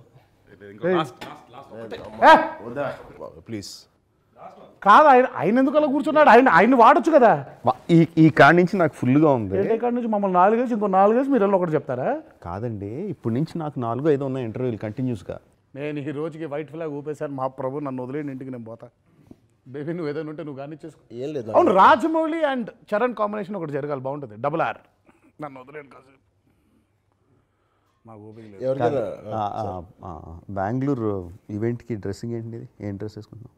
Speaker 1: ప్లీజ్.
Speaker 3: కాదు ఆయన ఆయన ఎందుకు అలా కూర్చున్నాడు? ఆయన ఆయన వాడొచ్చు కదా.
Speaker 2: ఈ ఈ కాడ నుంచి నాకు ఫుల్గా ఉంది.
Speaker 3: కాడ నుంచి? మమ్మల్ని నాలుగేసి ఇంకో నాలుగేసి మీరు వెళ్ళి ఒకటి చెప్తారా?
Speaker 2: కాదండి ఇప్పటి నుంచి నాకు నాలుగు ఐదు ఉన్నాయి ఇంటర్వ్యూలు కంటిన్యూస్గా.
Speaker 3: నేను ఈ రోజుకి వైట్ ఫ్లాగ్ ఊపేశాను. మా ప్రభు నన్ను వదిలేని ఇంటికి నేను పోతా. బేబీ నువ్వు ఏదైనా ఉంటే నువ్వు కానీ చేసుకో.
Speaker 1: ఏం లేదు
Speaker 3: అవును రాజమౌళి అండ్ చరణ్ కాంబినేషన్ ఒకటి జరగాలి బాగుంటుంది. Double R. నన్ను వదిలేను
Speaker 1: ఎవరికైనా
Speaker 2: బెంగళూరు ఈవెంట్కి డ్రెస్సింగ్ ఏంటి? ఏం డ్రెస్ వేసుకుంటున్నాం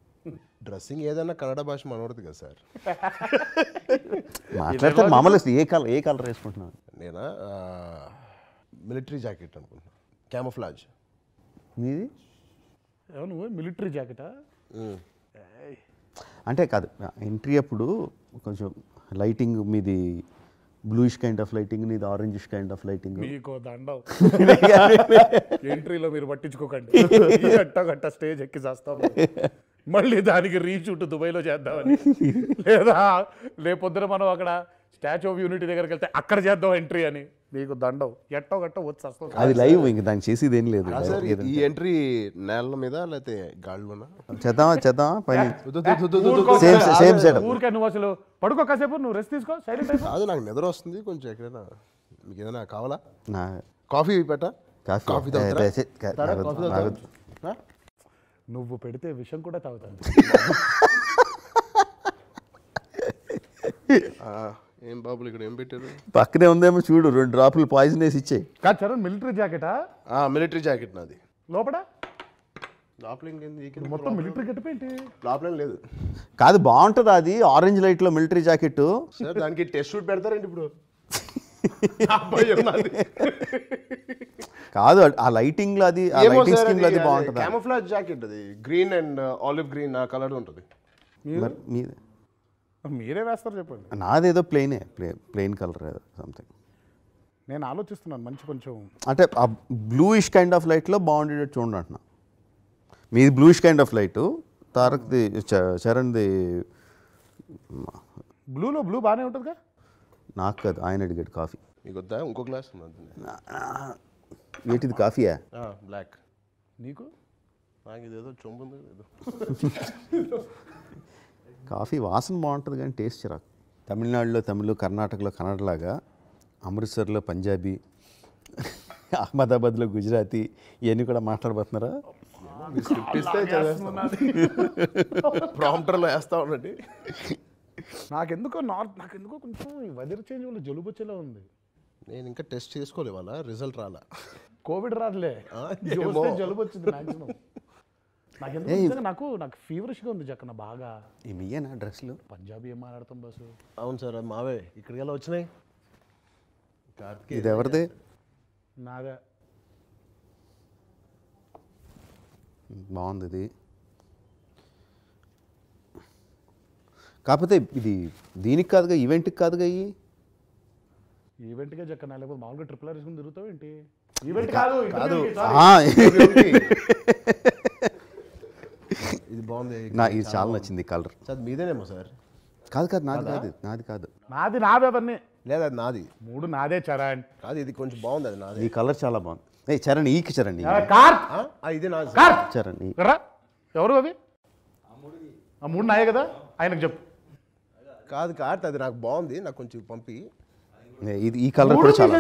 Speaker 1: డ్రెస్సింగ్ ఏదైనా కన్నడ భాష మనోడదు కదా సార్.
Speaker 2: మాట్లాడితే మామూలు ఏ కలర్ ఏ కలర్ వేసుకుంటున్నాను
Speaker 1: నేనా? మిలిటరీ జాకెట్ అనుకుంటున్నా. క్యామోఫ్లాజ్.
Speaker 2: మీది?
Speaker 3: నువ్వు? మిలిటరీ జాకెటా?
Speaker 2: అంటే కాదు ఎంట్రీ అప్పుడు కొంచెం లైటింగ్ మీది బ్లూయిష్ కైండ్ ఆఫ్ లైటింగ్ నీది ఆరెంజిష్ కైండ్ ఆఫ్ లైటింగ్
Speaker 3: మీకు దండం. ఎంట్రీలో మీరు పట్టించుకోకండి. ఈ గట్ట గట్ట స్టేజ్ ఎక్కి చేస్తాం. మళ్ళీ దానికి రీషూట్ దుబాయ్లో చేద్దామని. లేదా రేపొద్దున మనం అక్కడ స్టాచ్యూ ఆఫ్ యూనిటీ దగ్గరికి వెళ్తే అక్కడ చేద్దాం ఎంట్రీ అని. మీకు దండం ఎట్టో గట్ట వచ్చి వస్తాం
Speaker 2: అది లైవ్ ఇంక దానికి చేసేది ఏం లేదు.
Speaker 1: ఈ ఎంట్రీ నేల మీద లేకపోతే గాళ్ళలోనా
Speaker 2: చేద్దామా చేద్దామా? పైన
Speaker 3: ఊరుకో.
Speaker 2: సేమ్ సేమ్ సెటప్
Speaker 3: ఊరికే నువ్వు అసలు పడుకో కాసేపు నువ్వు రెస్ట్ తీసుకో సైలెంట్ అయిపో.
Speaker 1: కాదు నాకు నిద్ర వస్తుంది కొంచెం ఎక్కడైనా. మీకు ఏదైనా కావాలా?
Speaker 2: నా
Speaker 1: కాఫీ పెట్ట?
Speaker 2: కాఫీ
Speaker 1: కాఫీ
Speaker 3: నువ్వు పెడితే విషం కూడా తాగుతాను.
Speaker 1: ఆ, ఏం బాబులు ఇక్కడ ఏం పెట్టారు?
Speaker 2: పక్కనే ఉందేమో చూడు రెండు డ్రాపులు పాయిజన్ వేసి ఇచ్చేయి.
Speaker 3: కాదు చరణ్ మిలిటరీ జాకెటా
Speaker 1: మిలిటరీ జాకెట్ నాది.
Speaker 3: లోపల?
Speaker 1: లోపల
Speaker 3: మొత్తం మిలిటరీ గెటప్ ఏంటి
Speaker 1: లోపల లేదు.
Speaker 2: కాదు బాగుంటుంది అది ఆరెంజ్ లైట్లో మిలిటరీ జాకెట్
Speaker 1: సార్ దానికి టెస్ట్ షూట్ పెడతారండి ఇప్పుడు.
Speaker 2: కాదు ఆ లైటింగ్లో అది ఆ లైటింగ్ స్కీమ్లో
Speaker 1: అది
Speaker 2: బాగుంటుంది?
Speaker 1: camouflage జాకెట్ అది. గ్రీన్ అండ్ ఆలివ్ గ్రీన్ ఆ కలర్ ఉంటుంది.
Speaker 2: మరి? మీది?
Speaker 3: మీరే వేస్తారు చెప్పండి.
Speaker 2: నాదేదో ప్లెయినే ప్లెయిన్ కలర్ ఏదో సంథింగ్
Speaker 3: నేను ఆలోచిస్తున్నాను మంచి కొంచెం.
Speaker 2: అంటే ఆ బ్లూయిష్ కైండ్ ఆఫ్ లైట్లో బాగుండేటట్టు చూడండి అంటున్నా. మీది బ్లూయిష్ కైండ్ ఆఫ్ లైట్ తారక్ది చరణ్ది
Speaker 3: బ్లూలో బ్లూ బాగానే ఉంటుందిగా?
Speaker 2: నాకు కాదు ఆయన అడిగాడు కాఫీ
Speaker 1: మీకు వద్దా ఇంకో గ్లాస్
Speaker 2: ఏంటిది కాఫీయా
Speaker 1: బ్లాక్
Speaker 3: నీకు
Speaker 1: నాకు ఇదేదో చొంపు ఉంది ఏదో.
Speaker 2: కాఫీ వాసన బాగుంటుంది కానీ టేస్ట్ చిరాకు తమిళనాడులో తమిళ్ కర్ణాటకలో కన్నడలాగా అమృత్సర్లో పంజాబీ అహ్మదాబాద్లో గుజరాతీ ఇవన్నీ కూడా మాట్లాడబోతున్నారా?
Speaker 1: ప్రాంప్టర్లో వేస్తా ఉండండి.
Speaker 3: నాకెందుకో నార్త్ నాకెందుకో కొంచెం ఈ వెదర్ చేంజ్ వల్ల జలుబు వచ్చేలా ఉంది.
Speaker 1: నేను ఇంకా టెస్ట్ చేసుకోలే వాళ్ళ రిజల్ట్ రాలా.
Speaker 3: కోవిడ్ రాదులే.
Speaker 1: ఆ, ఏమో.
Speaker 3: జలుబు వచ్చింది నాకెందుకు నిజంగా నాకు నాకు ఫీవరిష్గా ఉంది జక్కన బాగా.
Speaker 2: ఈ మీయేనా డ్రెస్లు
Speaker 3: పంజాబీ ఏం మాట్లాడతాం బస్సు?
Speaker 1: అవును సార్ అది మావే. ఇక్కడికి ఎలా వచ్చినాయి? కార్తికేయ
Speaker 2: ఇది ఎవరిది?
Speaker 3: నాదే.
Speaker 2: బాగుంది ఇది. కాకపోతే ఇది దీనికి కాదుగా ఈవెంట్కి కాదుగా ఇవి
Speaker 3: ఈవెంట్గా జక్కన లేకపోతే మామూలుగా ట్రిపుల్ ఆర్ వేసుకుని తిరుగుతావు ఏంటి? ఈవెంట్ కాదు
Speaker 1: కాదు. ఇది బాగుంది.
Speaker 2: నా ఇది చాలా నచ్చింది కలర్.
Speaker 1: Sir మీదేనేమో sir?
Speaker 2: కాదు కాదు నాది కాదు? నాది కాదు.
Speaker 3: నాది నావే అవన్నీ.
Speaker 1: లేదా అది నాది?
Speaker 3: మూడు నాదే చరణ్.
Speaker 1: కాదు ఇది కొంచెం బాగుంది అది నాది.
Speaker 2: ఈ కలర్ చాలా బాగుంది. ఏ చరణ్ ఈకి చరణ్ ఈ.
Speaker 3: కార్
Speaker 1: ఆ? ఆ, ఇదే నాది.
Speaker 3: కార్
Speaker 2: చరణ్ ఈ.
Speaker 3: ఎవరు అవి ఆ మూడు నాయే కదా? ఆయనకు చెప్పు.
Speaker 1: కాదు కార్త్ అది నాకు బాగుంది నాకు కొంచెం పంపి.
Speaker 2: ఇది ఈ కలర్ కూడా చాలా.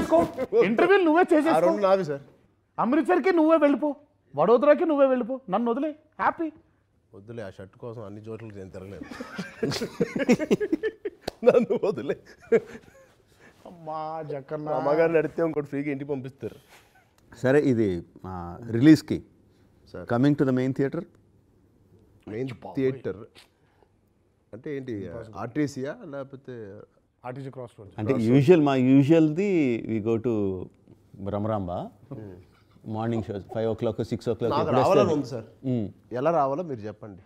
Speaker 3: ఇంటర్వ్యూ నువ్వే
Speaker 1: ఆ
Speaker 3: చేసేసుకో
Speaker 1: రెండు నావి సార్.
Speaker 3: అమృత్సర్కి నువ్వే వెళ్ళిపో. వడోదరాకి నువ్వే వెళ్ళిపో. నన్ను వదిలే. హ్యాపీ
Speaker 1: వద్దులే ఆ షర్ట్ కోసం అన్ని చోట్లకి నేను తిరగలేదు నన్ను వదిలే.
Speaker 3: అమ్మా జక్కన్న
Speaker 1: మా అమ్మగారిని అడిగితే ఇంకోటి ఫ్రీగా ఇంటికి పంపిస్తారు.
Speaker 2: సరే ఇది రిలీజ్కి coming to the main theatre
Speaker 1: main theatre అంటే ఏంటి ఆర్టీసీయా లేకపోతే
Speaker 3: ఆర్టీసీ క్రాస్ రోడ్
Speaker 2: అంటే యూజువల్ మా యూజువల్ది we go to Bhramaramba morning show five o'clock six o'clock
Speaker 1: రావాలని ఉంది సార్. ఎలా రావాలో మీరు చెప్పండి.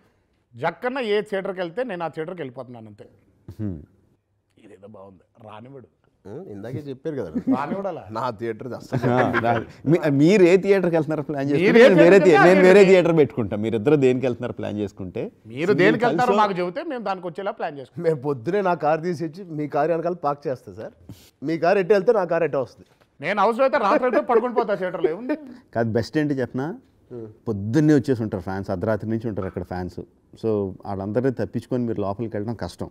Speaker 3: జక్కన్న ఏ థియేటర్కి వెళ్తే నేను ఆ థియేటర్కి వెళ్ళిపోతున్నాను అంతే. ఇదేదో బాగుంది. రానివాడు
Speaker 1: ఇందాకే చెప్పారు కదా. నా థియేటర్
Speaker 2: మీరు ఏ థియేటర్కి వెళ్తున్నారు ప్లాన్ చేసుకుంటే వేరే నేను వేరే. థియేటర్ పెట్టుకుంటా. మీరు ఇద్దరు దేనికి వెళ్తున్నారు ప్లాన్ చేసుకుంటే
Speaker 3: మీరు దేనికి వెళ్తారో మాకు చెబితే మేము దానికి వచ్చేలా ప్లాన్ చేసుకుంటాం.
Speaker 1: మేము పొద్దునే నా కార్ తీసి వచ్చి మీ కార్ వెనకాల పార్క్ చేస్తా సార్. మీ కార్ ఎట్టు వెళ్తే నా కార్ ఎట్ట వస్తుంది.
Speaker 3: నేను అవసరం అయితే రాత్రి అయితే పడుకుని పోతా థియేటర్లో ఏముంది?
Speaker 2: కాదు బెస్ట్ ఏంటి చెప్పనా? పొద్దున్నే వచ్చేసి ఉంటారు ఫ్యాన్స్ అర్ధరాత్రి నుంచి ఉంటారు అక్కడ ఫ్యాన్స్. సో వాళ్ళందరినీ తప్పించుకొని మీరు లోపలికి వెళ్ళడం కష్టం.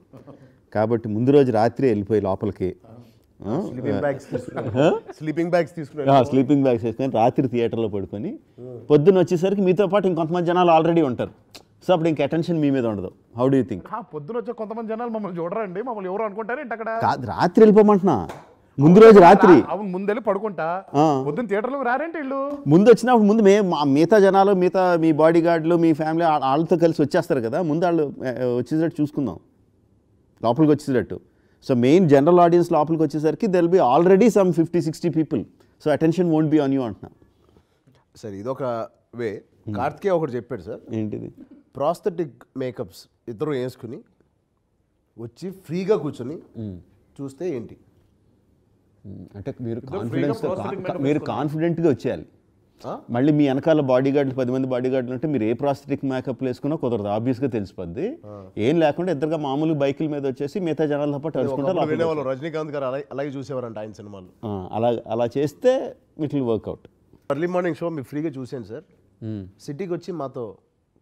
Speaker 2: కాబట్టి ముందు రోజు రాత్రి వెళ్ళిపోయి లోపలికి
Speaker 1: స్లీపింగ్ బ్యాగ్స్ తీసుకున్నాను
Speaker 2: స్లీపింగ్ బ్యాగ్స్ వేసుకొని రాత్రి థియేటర్లో పడుకొని పొద్దున్న వచ్చేసరికి మీతో పాటు ఇంకొంతమంది జనాలు ఆల్రెడీ ఉంటారు. సో అప్పుడు ఇంక అటెన్షన్ మీ మీద ఉండదు. హౌ డూ థింక్
Speaker 3: పొద్దున వచ్చే కొంతమంది జనాలు మమ్మల్ని చూడరండి. మమ్మల్ని ఎవరు అనుకుంటారు? ఏంటి అక్కడ?
Speaker 2: కాదు రాత్రి వెళ్ళిపోమంటున్నా. ముందు రోజు రాత్రి.
Speaker 3: అవును ముందెళ్ళి పడుకుంటా.
Speaker 2: ఆ.
Speaker 3: పొద్దున్న థియేటర్లో రారేంటి ఇల్లు
Speaker 2: ముందు వచ్చినప్పుడు ముందు మే మా- మిగతా జనాలు మిగతా మీ బాడీ గార్డులు మీ ఫ్యామిలీ వాళ్ళతో కలిసి వచ్చేస్తారు కదా. ముందు వాళ్ళు ఆ, వచ్చేసేటట్టు చూసుకుందాం. లోపలికి వచ్చేసేటట్టు సో మెయిన్ జనరల్ ఆడియన్స్ లోపలికి వచ్చేసరికి they'll be already some fifty sixty people so attention won't be on you అంటున్నా
Speaker 1: సరే ఇదొక వే. కార్తికేయ ఒకటి చెప్పాడు సార్
Speaker 2: ఏంటిది?
Speaker 1: ప్రాస్థెటిక్ మేకప్స్ ఇద్దరు వేసుకుని వచ్చి ఫ్రీగా కూర్చొని చూస్తే ఏంటి?
Speaker 2: అంటే మీరు కాన్ఫిడెన్స్ మీరు కాన్ఫిడెంట్గా వచ్చేయాలి. మళ్ళీ మీ వెనకాల బాడీ గార్డులు పది మంది బాడీ గార్డులు ఉంటే మీరు ఏ ప్రాస్థెటిక్ మేకప్ వేసుకున్నా కుదరదు. ఆబ్వియస్గా తెలిసిపోద్ది. ఏం లేకుండా ఇద్దరుగా మామూలు బైకుల మీద వచ్చేసి మిగతా జనాలతో పాటు
Speaker 1: వినేవాళ్ళు. రజనీకాంత్ గారు అలాగే చూసేవారంట ఆయన సినిమాలు.
Speaker 2: అలా అలా చేస్తే it will work out
Speaker 1: early morning show మీరు ఫ్రీగా చూసాను సార్. సిటీకి వచ్చి మాతో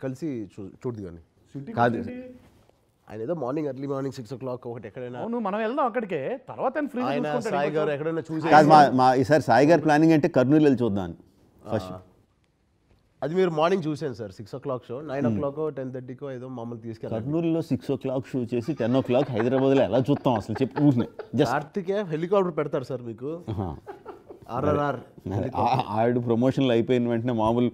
Speaker 1: కలిసి చూ చూడదు కానీ.
Speaker 2: కాదు.
Speaker 1: ఆయన ఏదో morning early morning six o'clock ఒకటి ఎక్కడైనా
Speaker 3: అవును మనం వెళ్దాం అక్కడికే. తర్వాత
Speaker 1: సాయి గారు ఎక్కడైనా చూసి
Speaker 2: మా ఈసారి సాయి గారి ప్లానింగ్ అంటే కర్నూలు వెళ్ళి చూద్దాం ఫస్ట్.
Speaker 1: అది మీరు మార్నింగ్ చూసాను sir six o'clock show nine o'clock ten థర్టీకో ఏదో మమ్మల్ని తీసుకెళ్ళారు.
Speaker 2: కర్నూలులో సిక్స్ ఓ క్లాక్ షూ చేసి టెన్ ఓ క్లాక్ హైదరాబాద్లో ఎలా చూస్తాం అసలు చెప్పి జస్ట్
Speaker 1: కార్తికే హెలికాప్టర్ పెడతారు సార్ మీకు. ఆర్ఆర్ఆర్
Speaker 2: ఆవిడ ప్రమోషన్లు అయిపోయిన వెంటనే మామూలు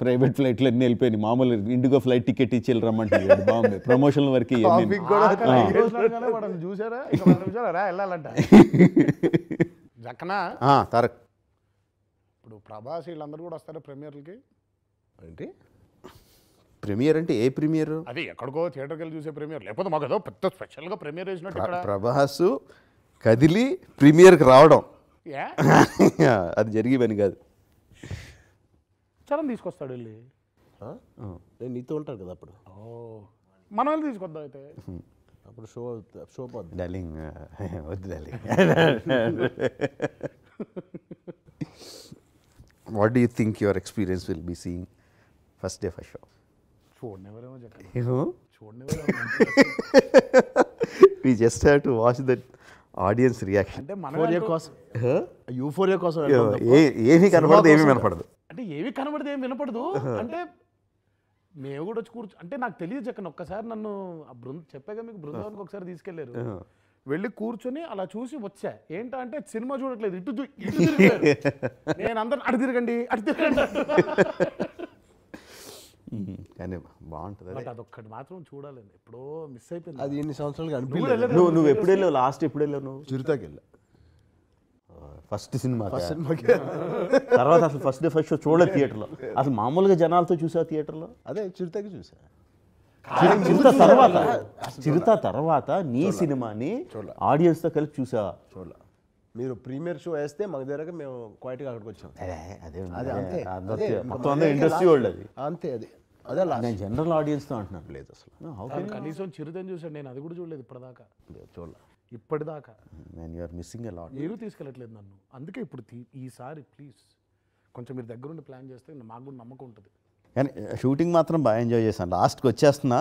Speaker 2: ప్రైవేట్ ఫ్లైట్లు అన్నీ వెళ్ళిపోయినాయి. మామూలు ఇండిగో ఫ్లైట్ టికెట్ ఇచ్చి వెళ్ళి రమ్మంటే బాగుంది. ప్రమోషన్ల వరకు
Speaker 3: చూసారా వెళ్ళాలంట. జక్కన?
Speaker 2: తారక్.
Speaker 3: ఇప్పుడు ప్రభాస్ వీళ్ళందరూ కూడా వస్తారు ప్రీమియర్లకి?
Speaker 1: ఏంటి?
Speaker 2: ప్రీమియర్ అంటే ఏ ప్రీమియర్?
Speaker 3: అది ఎక్కడికో థియేటర్కి వెళ్ళి చూసే ప్రీమియర్. లేకపోతే మాకు ఏదో పెద్ద స్పెషల్గా ప్రీమియర్ వేసినట్టు ఇక్కడ.
Speaker 2: ప్రభాస్ కదిలి ప్రీమియర్కి రావడం.
Speaker 3: ఏ?
Speaker 2: అది జరిగే పని కాదు.
Speaker 3: చరణ్ తీసుకొస్తాడు వెళ్ళి.
Speaker 1: ఆ? నేను నీతో ఉంటాను కదా అప్పుడు.
Speaker 3: ఓ. మనం వెళ్ళి తీసుకొద్దాం అయితే.
Speaker 1: అప్పుడు షో షో పోద్ది.
Speaker 2: డార్లింగ్ వద్దు darling. What do you think your experience will be seeing first day first show
Speaker 3: చూడనివ్వరేమో
Speaker 2: we just have to watch that audience reaction
Speaker 3: అంటే మన
Speaker 5: యూఫోరియా కోసం. యూఫోరియా కోసం
Speaker 2: ఏమీ కనపడదు ఏమీ వినపడదు.
Speaker 3: అంటే ఏవి కనబడితే ఏం వినపడదు. అంటే మేము కూడా వచ్చి కూర్చో అంటే నాకు తెలియదు జక్కన ఒక్కసారి నన్ను ఆ బృంద చెప్పాగా మీకు బృందావనికి ఒకసారి తీసుకెళ్ళారు వెళ్ళి కూర్చొని అలా చూసి వచ్చా. ఏంటా అంటే సినిమా చూడట్లేదు. ఇటు ఇటు. నేను అందరు అటు తిరగండి అటు తిరగండి.
Speaker 2: కానీ బాగుంటుంది.
Speaker 3: బట్ అదొక్కటి మాత్రం చూడాలి ఎప్పుడో మిస్ అయిపోయింది.
Speaker 5: అది ఎన్ని సంవత్సరాలుగా
Speaker 3: నువ్వు
Speaker 5: అనిపించలేదు.
Speaker 2: నువ్వు నువ్వు ఎప్పుడు వెళ్ళావు? లాస్ట్ ఎప్పుడు వెళ్ళావు నువ్వు?
Speaker 5: చిరుతాకి వెళ్ళా
Speaker 2: ఫస్ట్ సినిమా
Speaker 5: సినిమాకి.
Speaker 2: తర్వాత అసలు ఫస్ట్ డే ఫస్ట్ షో చూడలేదు థియేటర్లో. అసలు మామూలుగా జనాలతో చూసావు థియేటర్లో?
Speaker 5: అదే చిరుతాకి చూసా.
Speaker 2: చిరుత తర్వాత. చిరుత తర్వాత నీ సినిమాని ఆడియన్స్తో కలిపి చూసావా?
Speaker 5: చూడాల. మీరు ప్రీమియర్ షో వేస్తే మాకు దగ్గర మేము క్వైట్గా అక్కడికి వచ్చాం.
Speaker 2: అదే అదే మొత్తం అంతా ఇండస్ట్రీ వాళ్ళు అది
Speaker 5: అంతే అది. అదే
Speaker 2: నేను జనరల్ ఆడియన్స్తో అంటున్నాను.
Speaker 5: లేదు అసలు.
Speaker 3: కనీసం చిరుతని చూసాడు నేను అది కూడా చూడలేదు ఇప్పటిదాకా.
Speaker 5: చూడాల.
Speaker 3: ఇప్పటిదాకా.
Speaker 2: Can you are missing a lot
Speaker 3: మీరు తీసుకెళ్ళట్లేదు నన్ను. అందుకే ఇప్పుడు తీ- ఈసారి ప్లీజ్ కొంచెం మీరు దగ్గరుండి ప్లాన్ చేస్తే మాకు కూడా నమ్మకం ఉంటుంది.
Speaker 2: కానీ షూటింగ్ మాత్రం బాగా ఎంజాయ్ చేశాను. లాస్ట్కి వచ్చేస్తున్నా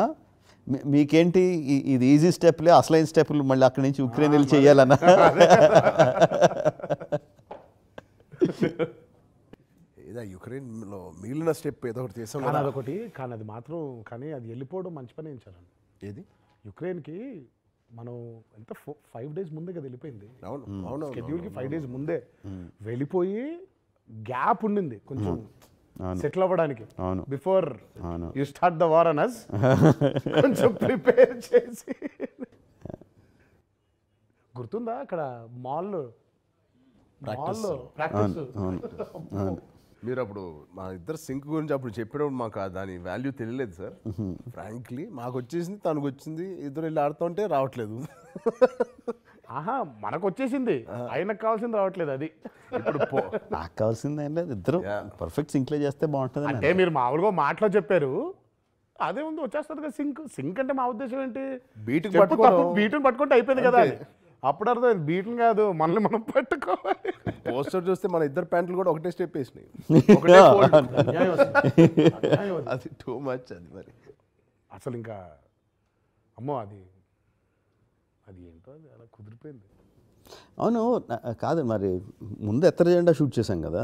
Speaker 2: మీ- మీకేంటి ఇది ఈజీ స్టెప్లే అసలైన స్టెప్లు మళ్ళీ అక్కడి నుంచి ఉక్రెయిన్ వెళ్ళి చేయాలన్నా?
Speaker 5: ఏదో యుక్రెయిన్లో మిగిలిన స్టెప్ ఏదో ఒకటి చేసాం
Speaker 3: కానీ అదొకటి కానీ అది మాత్రం కానీ అది వెళ్ళిపోవడం మంచి పని చేయించాలని
Speaker 5: ఏది?
Speaker 3: యుక్రెయిన్కి మనం ఎంత ఫైవ్ డేస్ ముందే కదా వెళ్ళిపోయింది.
Speaker 5: అవును అవును
Speaker 3: షెడ్యూల్కి ఫైవ్ డేస్ ముందే వెళ్ళిపోయి గ్యాప్ ఉండింది కొంచెం. సెటిల్ అవ్వడానికి.
Speaker 2: అవును.
Speaker 3: బిఫోర్
Speaker 2: అవును.
Speaker 3: You start the war Anas కొంచెం ప్రిపేర్ చేసి. గుర్తుందా అక్కడ మాల్ మాల్ ప్రాక్టీస్
Speaker 5: మీరు అప్పుడు మా ఇద్దరు సింక్ గురించి అప్పుడు చెప్పినప్పుడు మాకు దాని వాల్యూ తెలియలేదు సార్ ఫ్రాంక్లీ మాకు వచ్చేసింది తనకు వచ్చింది ఇద్దరు వెళ్ళి ఆడుతుంటే రావట్లేదు.
Speaker 3: ఆహా మనకు వచ్చేసింది ఆయనకు కావాల్సింది రావట్లేదు అది.
Speaker 5: ఇప్పుడు
Speaker 2: నాకు కావాల్సింది ఏం లేదు ఇద్దరు పర్ఫెక్ట్ సింక్లే చేస్తే బాగుంటుంది
Speaker 3: అంటే మీరు మామూలుగా మాటలో చెప్పారు అదే ఉంది వచ్చేస్తుంది కదా సింక్ సింక్ అంటే మా ఉద్దేశం ఏంటి. తప్పు, బీటుని పట్టుకుంటే అయిపోయింది కదా. అప్పుడు అర్థం బీటుని కాదు మనల్ని మనం పట్టుకోవాలి.
Speaker 5: పోస్టర్ చూస్తే మన ఇద్దరు ప్యాంట్లు కూడా ఒకటే స్టెప్ వేసినాయి.
Speaker 3: అది.
Speaker 5: టూ మచ్ అది మరి.
Speaker 3: అసలు ఇంకా అమ్మో అది అది ఏంటో అది అలా కుదిరిపోయింది.
Speaker 2: అవును కాదు మరి ముందు ఎత్తర జెండా షూట్ చేశాం కదా.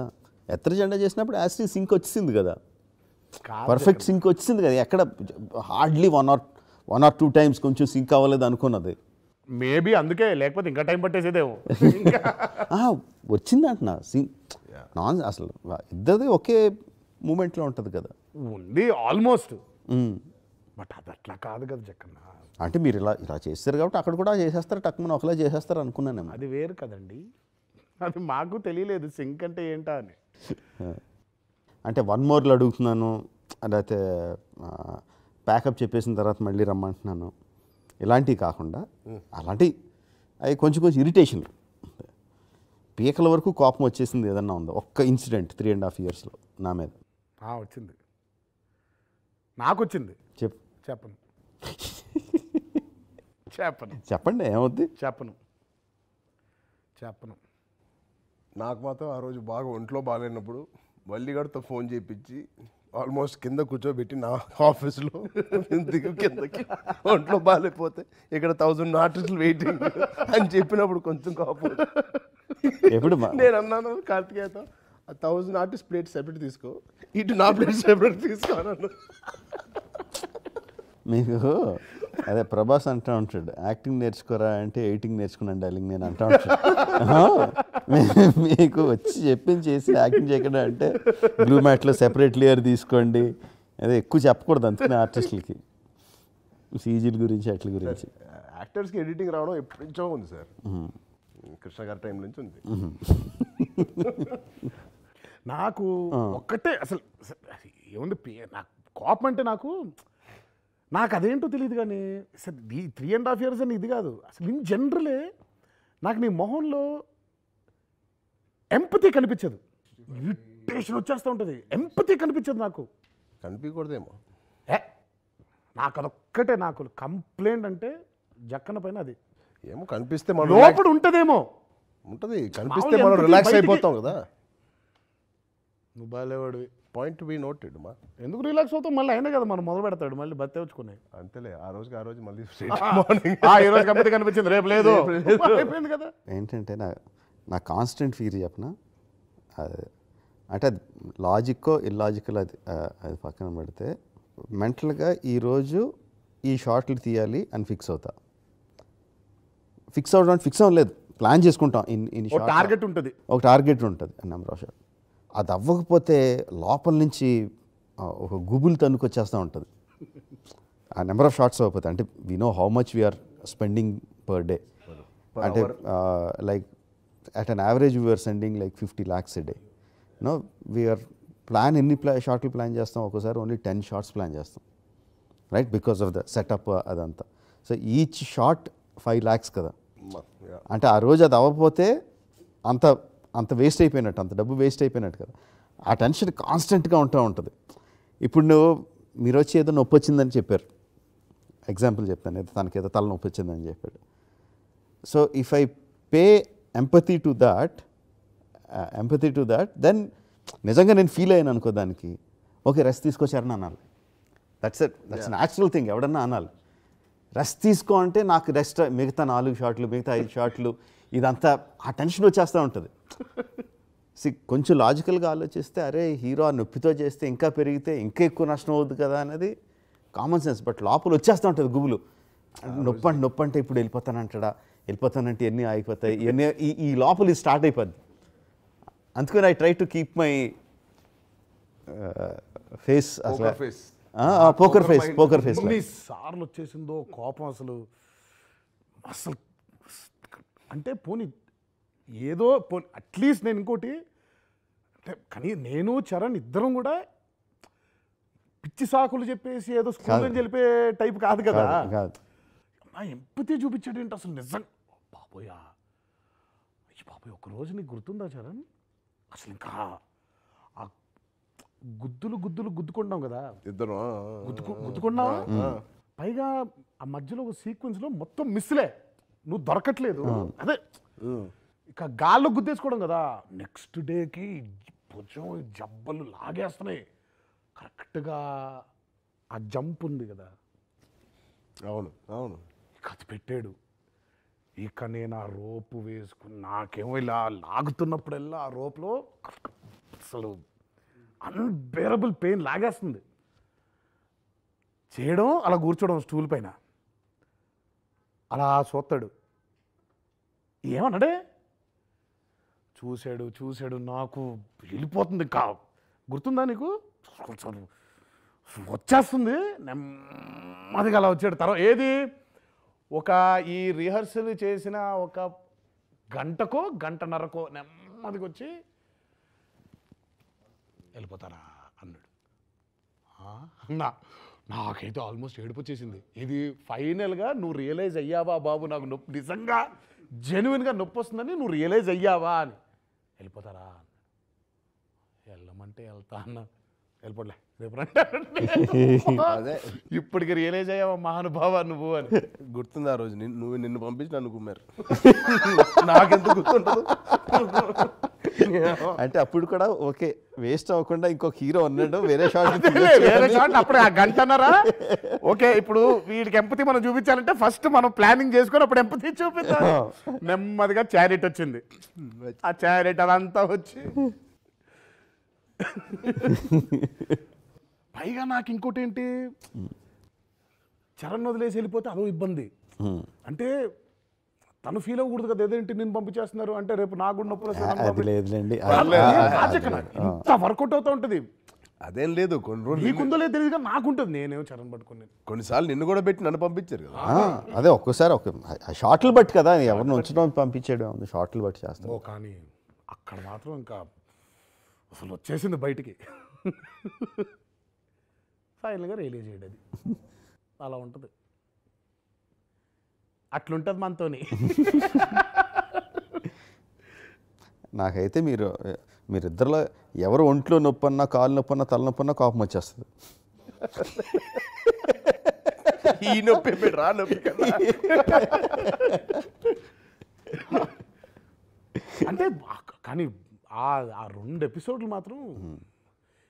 Speaker 2: ఎత్తర జెండా చేసినప్పుడు యాస్టీ సింక్ వచ్చింది కదా. పర్ఫెక్ట్ సింక్ వచ్చింది కదా. ఎక్కడ hardly one or one or two times కొంచెం సింక్ అవ్వలేదు అనుకున్నది.
Speaker 3: మేబీ అందుకే లేకపోతే ఇంకా టైం పట్టేసేదేమో.
Speaker 2: వచ్చింది అంటున్నా. సింక్ నాన్ అసలు ఇద్దరిది ఒకే మూమెంట్లో ఉంటుంది కదా.
Speaker 3: ఉంది ఆల్మోస్ట్. బట్ అది అట్లా కాదు కదా జక్కన్న.
Speaker 2: అంటే మీరు ఇలా ఇలా చేస్తారు కాబట్టి అక్కడ కూడా చేసేస్తారు టక్కుమని ఒకలా చేసేస్తారు అనుకున్నానేమో
Speaker 3: అది వేరు కదండి. అది మాకు తెలియలేదు సింక్ అంటే ఏంటా అని.
Speaker 2: అంటే వన్ మోర్లు అడుగుతున్నాను లేకపోతే ప్యాకప్ చెప్పేసిన తర్వాత మళ్ళీ రమ్మంటున్నాను. ఇలాంటివి కాకుండా అలాంటి అవి కొంచెం కొంచెం ఇరిటేషన్ పీకల వరకు కోపం వచ్చేసింది ఏదన్నా ఉందో? ఒక్క ఇన్సిడెంట్ త్రీ అండ్ హాఫ్ ఇయర్స్లో నా మీద.
Speaker 3: వచ్చింది. నాకు వచ్చింది.
Speaker 2: చెప్
Speaker 3: చెప్పను చెప్పను.
Speaker 2: చెప్పండి ఏమవుద్ది?
Speaker 3: చెప్పను. చెప్పను.
Speaker 1: నాకు మాత్రం ఆ రోజు బాగా ఒంట్లో బాగాలేనప్పుడు వల్లిగాడితో ఫోన్ చేయించి ఆల్మోస్ట్ కింద కూర్చోబెట్టి నా ఆఫీస్లో దిగు కిందకి ఒంట్లో బాగాలేకపోతే ఇక్కడ థౌజండ్ ఆర్టిస్టులు వెయిటింగ్ అని చెప్పినప్పుడు కొంచెం కోపం.
Speaker 2: ఎప్పుడు మా-
Speaker 1: నేను అన్నాను కార్తికేయతో ఆ థౌజండ్ ఆర్టిస్ట్ ప్లేట్ సెపరేట్ తీసుకో ఇటు నా ప్లేట్ సెపరేట్ తీసుకో అన్నాను.
Speaker 2: మీకు అదే ప్రభాస్ అంటూ ఉంటాడు యాక్టింగ్ నేర్చుకోరా అంటే ఎయిటింగ్ నేర్చుకున్నాను డార్లింగ్ నేను అంటూ ఉంటాడు. మీకు వచ్చి చెప్పింది చేసి యాక్టింగ్ చేయకుండా అంటే బ్లూ మ్యాట్లో సెపరేట్ లేయర్ తీసుకోండి. అదే ఎక్కువ చెప్పకూడదు అందుకనే ఆర్టిస్టులకి. సీజీల గురించి అట్ల గురించి.
Speaker 1: యాక్టర్స్కి ఎడిటింగ్ రావడం ఎప్పటి నుంచో ఉంది సార్. కృష్ణ గారి టైం నుంచి ఉంది.
Speaker 3: నాకు ఒక్కటే అసలు ఏముంది నాకు కోపం అంటే నాకు నాకు అదేంటో తెలియదు కానీ అసలు ఈ త్రీ అండ్ హాఫ్ ఇయర్స్ అని ఇది కాదు. అసలు ఇన్ జనరలే నాకు నీ మొహంలో ఎంపతి కనిపించదు. ఇరిటేషన్ వచ్చేస్తూ ఉంటుంది. ఎంపతి కనిపించదు నాకు.
Speaker 1: కనిపించకూడదేమో.
Speaker 3: ఏ? నాకు అదొక్కటే నాకు. కంప్లైంట్ అంటే జక్కన పైన అది.
Speaker 1: ఏమో కనిపిస్తే మనం
Speaker 3: లోపల ఉంటదేమో.
Speaker 1: ఉంటది. కనిపిస్తే మనం రిలాక్స్ అయిపోతాం కదా.
Speaker 3: నువ్వు బాగాలేవాడివి
Speaker 1: పాయింట్ బి నోటెడ్ మా.
Speaker 3: ఎందుకు రిలాక్స్ అవుతావు? మళ్ళీ అయినా కదా మనం మొదలు పెడతాడు మళ్ళీ బత్తే వచ్చుకున్నాయి
Speaker 1: అంతేలే ఆ రోజుకి ఆ రోజు మళ్ళీ మార్నింగ్
Speaker 3: ఆ, ఈ రోజు కంపెనీ కనిపించింది రేపు లేదు. అయిపోయింది కదా.
Speaker 2: ఏంటంటే నా నా కాన్స్టెంట్ ఫీర్ చెప్పన? అంటే అది లాజిక్కో ఇల్లాజికల్ అది అది పక్కన పెడితే మెంటల్గా ఈరోజు ఈ షార్ట్లు తీయాలి అని ఫిక్స్ అవుతా. ఫిక్స్ అవడం ఫిక్స్ అవ్వలేదు ప్లాన్ చేసుకుంటాం ఇన్ ఇన్
Speaker 3: ఒక టార్గెట్ ఉంటుంది.
Speaker 2: ఒక టార్గెట్ ఉంటుంది నెంబర్ ఆఫ్ షాట్ అది అవ్వకపోతే లోపల నుంచి ఒక గుబులు తన్నుకొచ్చేస్తూ ఉంటుంది. ఆ నెంబర్ ఆఫ్ షార్ట్స్ అవ్వకపోతే అంటే we know how much we're spending per day అంటే like at an average we're sending like fifty lakhs a day no we're plan ఎన్ని ప్లా షార్ట్లు ప్లాన్ చేస్తాం? ఒక్కోసారి ఓన్లీ టెన్ షార్ట్స్ ప్లాన్ చేస్తాం. Right because of the setup అదంతా. So each shot five lakhs కదా. అంటే ఆ రోజు అది అవ్వకపోతే అంత అంత వేస్ట్ అయిపోయినట్టు అంత డబ్బు వేస్ట్ అయిపోయినట్టు కదా. ఆ టెన్షన్ కాన్స్టెంట్గా ఉంటూ ఉంటుంది. ఇప్పుడు నువ్వు మీరు వచ్చి ఏదో నొప్పి వచ్చిందని చెప్పారు. ఎగ్జాంపుల్ చెప్తాను ఏదో తనకి ఏదో తల నొప్పి వచ్చిందని చెప్పాడు. So if I pay empathy to that empathy to that then నిజంగా నేను ఫీల్ అయ్యాను అనుకో దానికి. ఓకే రెస్ట్ తీసుకొచ్చారని అనాలి. That's it that's natural thing ఎవడన్నా అనాలి. రెస్ట్ తీసుకో అంటే నాకు రెస్ట్ మిగతా నాలుగు షాట్లు మిగతా ఐదు షాట్లు ఇదంతా ఆ టెన్షన్ వచ్చేస్తూ ఉంటుంది. కొంచెం లాజికల్గా ఆలోచిస్తే అరే హీరో ఆ నొప్పితో చేస్తే ఇంకా పెరిగితే ఇంకా ఎక్కువ నష్టం అవుద్ది కదా అనేది కామన్ సెన్స్ బట్ లోపల వచ్చేస్తూ ఉంటుంది గుబులు. నొప్పి అంటే నొప్పి అంటే ఇప్పుడు వెళ్ళిపోతానంటాడా? వెళ్ళిపోతానంటే ఎన్ని ఆగిపోతాయి? ఇవన్నీ ఈ ఈ లోపల ఇది స్టార్ట్ అయిపోద్ది. అందుకని I try to keep my face అసలు
Speaker 5: face.
Speaker 2: Poker face poker face
Speaker 3: ఎన్ని సార్లు వచ్చేసిందో కోపం అసలు. అసలు అంటే పోనీ ఏదో పోనీ అట్లీస్ట్ నేను ఇంకోటి అంటే కానీ నేను చరణ్ ఇద్దరం కూడా పిచ్చి సాకులు చెప్పేసి ఏదో స్కూల్ చెప్పే టైప్ కాదు కదా.
Speaker 2: కాదు
Speaker 3: నా ఎంపతి చూపించాడు ఏంటి అసలు నిజం? బాబోయా అయ్యి బాబోయ్ ఒక రోజు నీకు గుర్తుందా చరణ్? అసలు ఇంకా ఆ గుద్దులు గుద్దులు గుద్దుకుంటాం కదా.
Speaker 1: ఇద్దరు.
Speaker 3: గుద్దుకు పైగా ఆ మధ్యలో ఒక సీక్వెన్స్లో మొత్తం మిస్లే నువ్వు దొరకట్లేదు. అదే. ఇక గాల్లో గుద్దేసుకోవడం కదా. నెక్స్ట్ డేకి భుజం జబ్బలు లాగేస్తున్నాయి. కరెక్ట్గా ఆ జంప్ ఉంది కదా.
Speaker 1: అవును అవును.
Speaker 3: ఇక అది పెట్టాడు. ఇక నేను ఆ రోపు వేసుకుని నాకేమో ఇలా లాగుతున్నప్పుడల్లా ఆ రోప్లో అసలు అన్బేరబుల్ పెయిన్ లాగేస్తుంది. చేయడం అలా కూర్చోవడం స్టూల్ పైన. అలా చూస్తాడు ఏమన్నాడే? చూశాడు చూశాడు నాకు వెళ్ళిపోతుంది. కా గుర్తుందా నీకు? వచ్చేస్తుంది. నెమ్మదిగా అలా వచ్చాడు. తర్వాత ఏది? ఒక ఈ రిహర్సల్ చేసిన ఒక గంటకో గంటన్నరకో నెమ్మదిగా వచ్చి వెళ్ళిపోతారా అన్నాడు. అన్నా నాకైతే ఆల్మోస్ట్ ఏడుపు వచ్చేసింది. ఇది ఫైనల్గా నువ్వు రియలైజ్ అయ్యావా బాబు? నాకు నొప్పి నిజంగా జెన్యున్గా నొప్పి వస్తుందని నువ్వు రియలైజ్ అయ్యావా అని. వెళ్ళిపోతారా అన్నాడు. వెళ్ళమంటే వెళ్తా అన్న. వెళ్ళిపోలే రేపు
Speaker 1: అదే.
Speaker 3: ఇప్పటికి రియలైజ్ అయ్యావా మహానుభావ నువ్వు అని.
Speaker 1: గుర్తుంది ఆ రోజు నువ్వు నిన్ను పంపించి నన్ను కుమ్మారు. నాకెంత గుర్తుండదు?
Speaker 2: అంటే అప్పుడు కూడా ఓకే వేస్ట్ అవ్వకుండా ఇంకొక హీరో ఉన్నాడు వేరే షార్ట్
Speaker 3: వేరే షాట్ అప్పుడు ఆ గంటన్నరా ఓకే ఇప్పుడు వీడికి ఎంపతి మనం చూపించాలంటే ఫస్ట్ మనం ప్లానింగ్ చేసుకొని అప్పుడు ఎంపతి చూపిద్దాం. నెమ్మదిగా చారిట్ వచ్చింది. ఆ చారిట్ అదంతా వచ్చి పైగా నాకు ఇంకోటి ఏంటి? చరణ్ వదిలేసి వెళ్ళిపోతే అదో ఇబ్బంది. అంటే తను ఫీల్ అవ్వకూడదు కదా ఏదేంటి నేను పంపించేస్తున్నారు అంటే రేపు నాకు కూడా నొప్పులు
Speaker 2: లేదులేండి.
Speaker 3: ఇంత వర్కౌట్ అవుతూ ఉంటుంది.
Speaker 1: అదేం లేదు కొన్ని రోజులు
Speaker 3: నీకుందో లేదు తెలియదు కానీ నాకుంటుంది. నేనేమో చరణ్ పట్టుకుని
Speaker 1: కొన్నిసార్లు నిన్ను కూడా పెట్టి నన్ను పంపించారు కదా.
Speaker 2: అదే ఒక్కోసారి ఒక షార్ట్లు బట్టి కదా ఎవరిని ఉంచడం పంపించేయడం ఉంది షార్ట్లు బట్టి చేస్తాం.
Speaker 3: ఓ కానీ అక్కడ మాత్రం ఇంకా అసలు వచ్చేసింది బయటికి. ఫైనల్గా రిలీజ్ చేయడం అది అలా ఉంటుంది. అట్లుంటుంది మనతోని.
Speaker 2: నాకైతే మీరు మీరిద్దరిలో ఎవరు ఒంట్లో నొప్పి అన్నా కాలు నొప్పి అన్నా తల నొప్పి అన్నా కోపం వచ్చేస్తుంది.
Speaker 1: ఈ నొప్పి రా నొప్పి కదా
Speaker 3: అంటే కానీ ఆ ఆ రెండు ఎపిసోడ్లు మాత్రం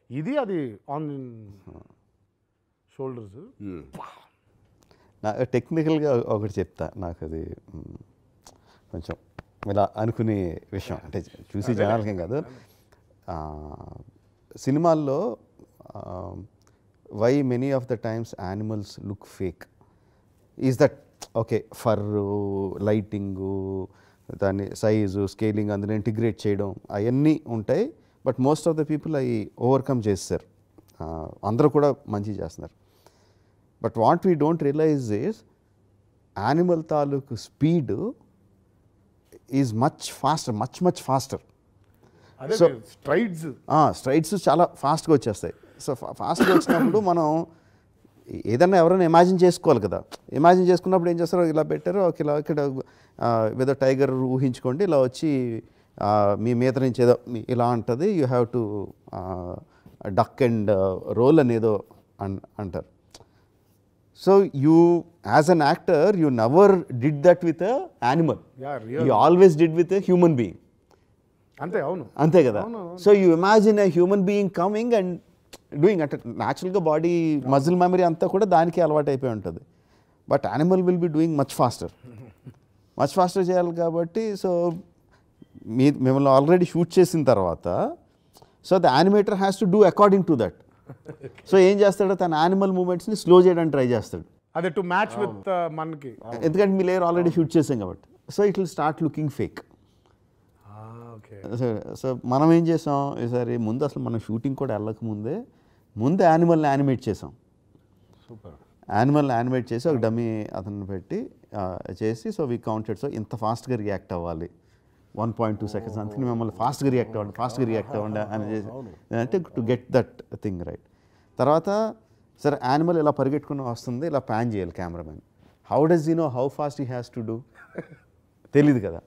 Speaker 3: ఇది అది ఆన్ షోల్డర్స్
Speaker 2: నా టెక్నికల్గా ఒకటి చెప్తా. నాకు అది కొంచెం ఇలా అనుకునే విషయం. అంటే చూసి జనాలకేం కాదు. సినిమాల్లో why many of the times animals look fake. Is that okay for lighting దాని సైజు స్కేలింగ్ అందులో ఇంటిగ్రేట్ చేయడం అవన్నీ ఉంటాయి. But most of the people అవి ఓవర్కమ్ చేస్తారు. అందరూ కూడా మంచి చేస్తున్నారు. But what we don't realise is animal తాలూకు speed is much faster much much faster So-
Speaker 3: strides
Speaker 2: Strides చాలా ఫాస్ట్గా వచ్చేస్తాయి. సో ఫాస్ట్గా వచ్చినప్పుడు మనం ఏదన్నా ఎవరైనా ఇమాజిన్ చేసుకోవాలి కదా. ఇమాజిన్ చేసుకున్నప్పుడు ఏం చేస్తారో ఇలా పెట్టారు. ఒక ఇలా ఇక్కడ ఏదో టైగర్ ఊహించుకోండి. ఇలా వచ్చి మీ మీద నుంచి ఏదో మీ- ఇలా అంటుంది. You have to duck and roll అనేదో అన్ so you as an actor you never did that with animal
Speaker 3: Yeah,
Speaker 2: you always did with human being
Speaker 3: అంతే అవును.
Speaker 2: అంతే కదా? So you imagine a human being coming and doing అంటే న్యాచురల్గా body muscle memory అంతా కూడా దానికి అలవాటు అయిపోయి ఉంటుంది. But animal will be doing much faster much faster చేయాలి కాబట్టి సో మీ మిమ్మల్ని ఆల్రెడీ షూట్ చేసిన తర్వాత so the animator has to do according to that so ఏం చేస్తాడో? తన యానిమల్ మూమెంట్స్ని స్లో చేయడానికి ట్రై చేస్తాడు.
Speaker 3: అదే టు మ్యాచ్ విత్ మనకి.
Speaker 2: ఎందుకంటే మీ లేయర్ ఆల్రెడీ షూట్ చేసాం కాబట్టి. So it will start looking fake
Speaker 3: okay.
Speaker 2: So so మనం ఏం చేసాం? ఈసారి ముందు అసలు మనం షూటింగ్ కూడా వెళ్ళక ముందే ముందు యానిమల్ని యానిమేట్ చేసాం.
Speaker 5: సూపర్.
Speaker 2: యానిమల్ని యానిమేట్ చేసి ఒక డమ్మీ అతన్ని పెట్టి చేసి సో వీ కౌంటెడ్ సో ఇంత ఫాస్ట్గా రియాక్ట్ అవ్వాలి. వన్ పాయింట్ టూ సెకండ్స్ అందుకని మిమ్మల్ని ఫాస్ట్గా రియాక్ట్ అవ్వండి ఫాస్ట్గా రియాక్ట్ అవ్వండి అని చేసి అంటే to get that thing right తర్వాత సరే యానిమల్ ఇలా పరిగెట్టుకుని వస్తుంది? ఇలా ప్యాన్ చేయాలి cameraman how does you know how fast he has to do తెలీదు కదా.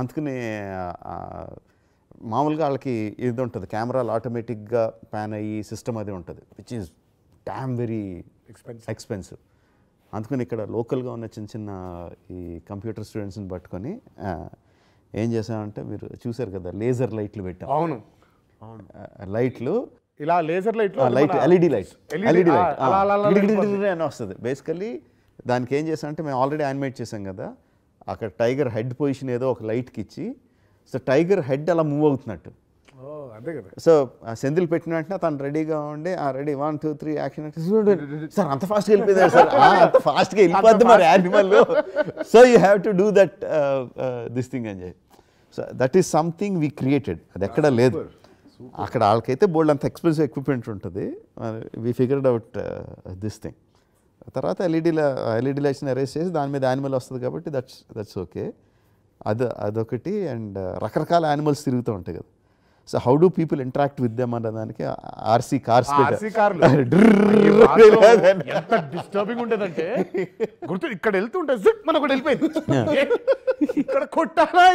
Speaker 2: అందుకని మామూలుగా వాళ్ళకి ఇది ఉంటుంది. కెమెరాలు ఆటోమేటిక్గా ప్యాన్ అయ్యి సిస్టమ్ అది ఉంటుంది which is damn very
Speaker 3: Expensive.
Speaker 2: Expensive అందుకని ఇక్కడ లోకల్గా ఉన్న చిన్న చిన్న ఈ కంప్యూటర్ స్టూడెంట్స్ని పట్టుకొని ఏం చేసామంటే మీరు చూసారు కదా లేజర్ లైట్లు పెట్టాం.
Speaker 3: అవును.
Speaker 2: లైట్లు.
Speaker 3: ఇలా laser light
Speaker 2: light LED light. LED light. అని వస్తుంది. బేసికల్లీ దానికి ఏం చేసాం అంటే మేము ఆల్రెడీ యానిమేట్ చేసాం కదా అక్కడ టైగర్ హెడ్ పొజిషన్ ఏదో ఒక లైట్కి ఇచ్చి సో టైగర్ హెడ్ అలా మూవ్ అవుతున్నట్టు.
Speaker 3: అదే కదా.
Speaker 2: సో ఆ సెంధిల్ పెట్టిన వెంటనే తను రెడీగా ఉండి ఆ ready one two three action sir అంత ఫాస్ట్గా వెళ్ళిపోయింది సార్. "ఆ, అంత ఫాస్ట్గా వెళ్ళిపోద్ది మరి animal so you have to do that this thing అని చెప్పి so that is something we created అది ఎక్కడ లేదు. అక్కడ వాళ్ళకైతే బోల్డ్ అంత ఎక్స్పెన్సివ్ ఎక్విప్మెంట్ ఉంటుంది. We figured out this thing తర్వాత ఎల్ఈడి ఎల్ఈడి లైట్స్ని అరేంజ్ చేసి దాని మీద యానిమల్ వస్తుంది కాబట్టి దట్స్ దట్స్ ఓకే అది అదొకటి అండ్ రకరకాల యానిమల్స్ తిరుగుతూ ఉంటాయి కదా. So how do people interact with them అన్న దానికి ఆర్సీ కార్స్
Speaker 3: ఎంత డిస్టర్బింగ్ ఉండేదంటే గుర్తు ఇక్కడ వెళ్తుంటే జిప్ మన ఒకటి వెళ్ళిపోయింది ఇక్కడ కొట్టాలా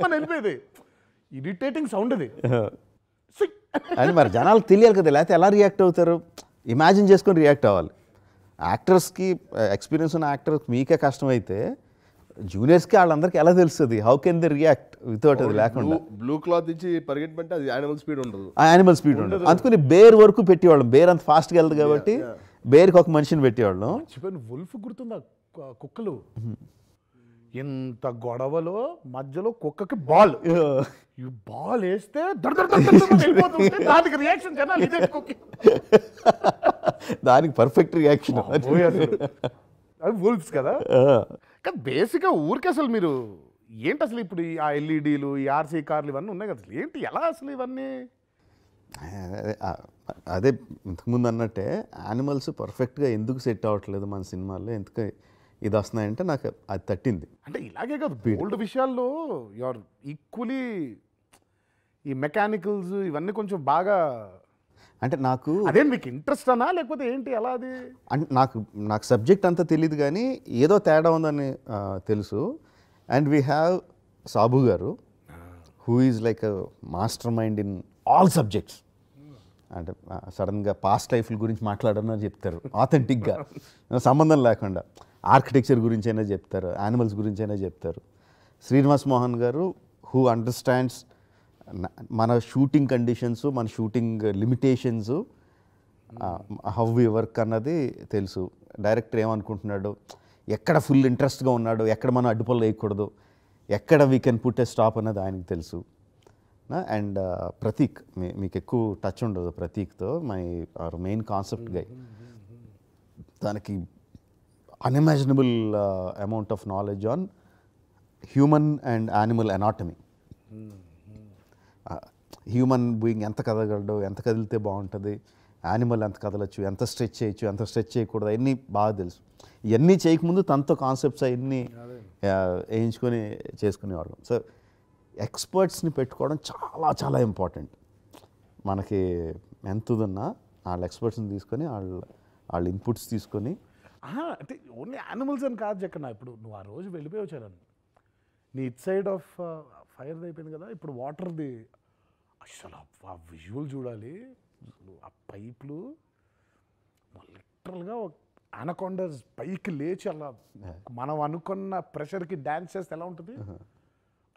Speaker 3: మన వెళ్ళిపోయేది ఇరిటేటింగ్ సౌండ్ అది.
Speaker 2: అని మరి జనాలకు తెలియాలి కదా లేకపోతే ఎలా రియాక్ట్ అవుతారు ఇమాజిన్ చేసుకొని రియాక్ట్ అవ్వాలి యాక్టర్స్కి ఎక్స్పీరియన్స్ ఉన్న యాక్టర్స్ మీకే కష్టమైతే జూనియర్స్కి వాళ్ళందరికీ ఎలా తెలుస్తుంది? How can the react without అది లేకుండా?
Speaker 5: బ్లూ క్లాత్ ఇచ్చి పరిగెట్టమంటే అది యానిమల్ స్పీడ్ ఉండదు.
Speaker 2: ఆ యానిమల్ స్పీడ్ ఉండదు. అందుకని బేర్ వరకు పెట్టేవాళ్ళం. బేర్ అంత ఫాస్ట్గా వెళ్తుంది కాబట్టి బేర్కి ఒక మనిషిని పెట్టేవాళ్ళం.
Speaker 3: మర్చిపోయిన. వుల్ఫ్ గుర్తుందా? కుక్కలు. ఇంత గొడవలో మధ్యలో కుక్కకి బాల్ ఈ బాల్ వేస్తే దానికి రియాక్షన్
Speaker 2: దానికి పర్ఫెక్ట్ రియాక్షన్.
Speaker 3: అది వుల్ఫ్స్ కదా? కానీ బేసిక్గా ఊరికి అసలు మీరు ఏంటి అసలు ఇప్పుడు ఈ ఆ ఎల్ఈడీలు ఈ ఆర్సీ కార్లు ఇవన్నీ ఉన్నాయి కదా అసలు? ఏంటి ఎలా అసలు ఇవన్నీ?
Speaker 2: అదే ఇంతకుముందు అన్నట్టే యానిమల్స్ పర్ఫెక్ట్గా ఎందుకు సెట్ అవ్వట్లేదు మన సినిమాల్లో? ఎందుకు ఇది వస్తున్నాయంటే నాకు అది తట్టింది.
Speaker 3: అంటే ఇలాగే కాదు ఓల్డ్ విషయాల్లో యువర్ ఈక్వలీ ఈ మెకానికల్స్ ఇవన్నీ కొంచెం బాగా
Speaker 2: అంటే నాకు
Speaker 3: అదే మీకు ఇంట్రెస్ట్ అనా? లేకపోతే ఏంటి? ఎలా అది?
Speaker 2: అంటే నాకు నాకు సబ్జెక్ట్ అంతా తెలియదు కానీ ఏదో తేడా ఉందని తెలుసు. అండ్ వీ హ్యావ్ సాబు గారు who is like master mind in all subjects అంటే సడన్గా పాస్ట్ లైఫ్ల గురించి మాట్లాడమని చెప్తారు. ఆథెంటిక్గా సంబంధం లేకుండా. ఆర్కిటెక్చర్ గురించి అయినా చెప్తారు. యానిమల్స్ గురించి అయినా చెప్తారు. శ్రీనివాస్ మోహన్ గారు హూ అండర్స్టాండ్స్ మన షూటింగ్ కండిషన్స్ మన shooting limitations how we work అన్నది తెలుసు. డైరెక్టర్ ఏమనుకుంటున్నాడు? ఎక్కడ ఫుల్ ఇంట్రెస్ట్గా ఉన్నాడు? ఎక్కడ మనం అడ్డుపల్లు వేయకూడదు? ఎక్కడ we can put a stop అన్నది ఆయనకి తెలుసు. అండ్ ప్రతీక్ మీ- మీకు ఎక్కువ టచ్ ఉండదు ప్రతీక్తో my are main concept guy దానికి unimaginable amount of knowledge on human and animal anatomy human being ఎంత కదగలడు ఎంత కదిలితే బాగుంటుంది యానిమల్ ఎంత కదలచ్చు ఎంత స్ట్రెచ్ చేయొచ్చు ఎంత స్ట్రెచ్ చేయకూడదు అవన్నీ బాగా తెలుసు. ఇవన్నీ చేయకముందు తనతో కాన్సెప్ట్స్ అవన్నీ వేయించుకొని చేసుకునేవాళ్ళం. సో ఎక్స్పర్ట్స్ని పెట్టుకోవడం చాలా చాలా ఇంపార్టెంట్ మనకి ఎంత ఉన్నా వాళ్ళ ఎక్స్పర్ట్స్ని తీసుకొని వాళ్ళ వాళ్ళ ఇన్పుట్స్ తీసుకొని.
Speaker 3: అంటే ఓన్లీ యానిమల్స్ అని కాదు చెక్కన ఇప్పుడు నువ్వు ఆ రోజు వెళ్ళిపోయి వచ్చారని నీ ఇట్ సైడ్ ఆఫ్ ఫైర్ అయిపోయింది కదా ఇప్పుడు వాటర్ది. అసలు ఆ విజువల్ చూడాలి. అసలు ఆ పైపులు లిటరల్గా అనకొండస్ పైకి లేచి అలా మనం అనుకున్న ప్రెషర్కి డ్యాన్స్ చేస్తే ఎలా ఉంటుంది?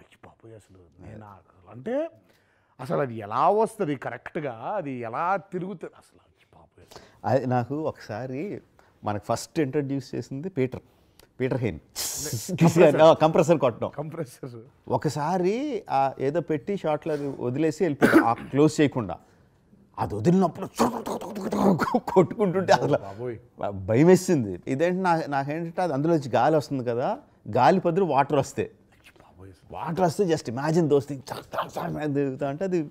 Speaker 3: అయ్యి బాబోయ్ అసలు నేను? అంటే అసలు అది ఎలా వస్తుంది కరెక్ట్గా? అది ఎలా తిరుగుతుంది? అసలు అయ్యి బాబోయ్ అసలు.
Speaker 2: అది నాకు ఒకసారి మనకు ఫస్ట్ ఇంట్రడ్యూస్ చేసింది పీటర్. Peter Hein. కంప్రెసర్ కొట్టడం.
Speaker 3: కంప్రెసర్
Speaker 2: ఒకసారి ఆ ఏదో పెట్టి షార్ట్లో అది వదిలేసి వెళ్ళిపోయాడు. ఆ క్లోజ్ చేయకుండా. అది వదిలినప్పుడు కొట్టుకుంటుంటే అసలు భయం వేసింది ఇదేంటి నా నాకేంటంటే అది అందులో నుంచి గాలి వస్తుంది కదా. గాలి పదులు వాటర్ వస్తే. వాటర్ వస్తే జస్ట్ ఇమాజిన్ దోస్తి దిగుతా అంటే అది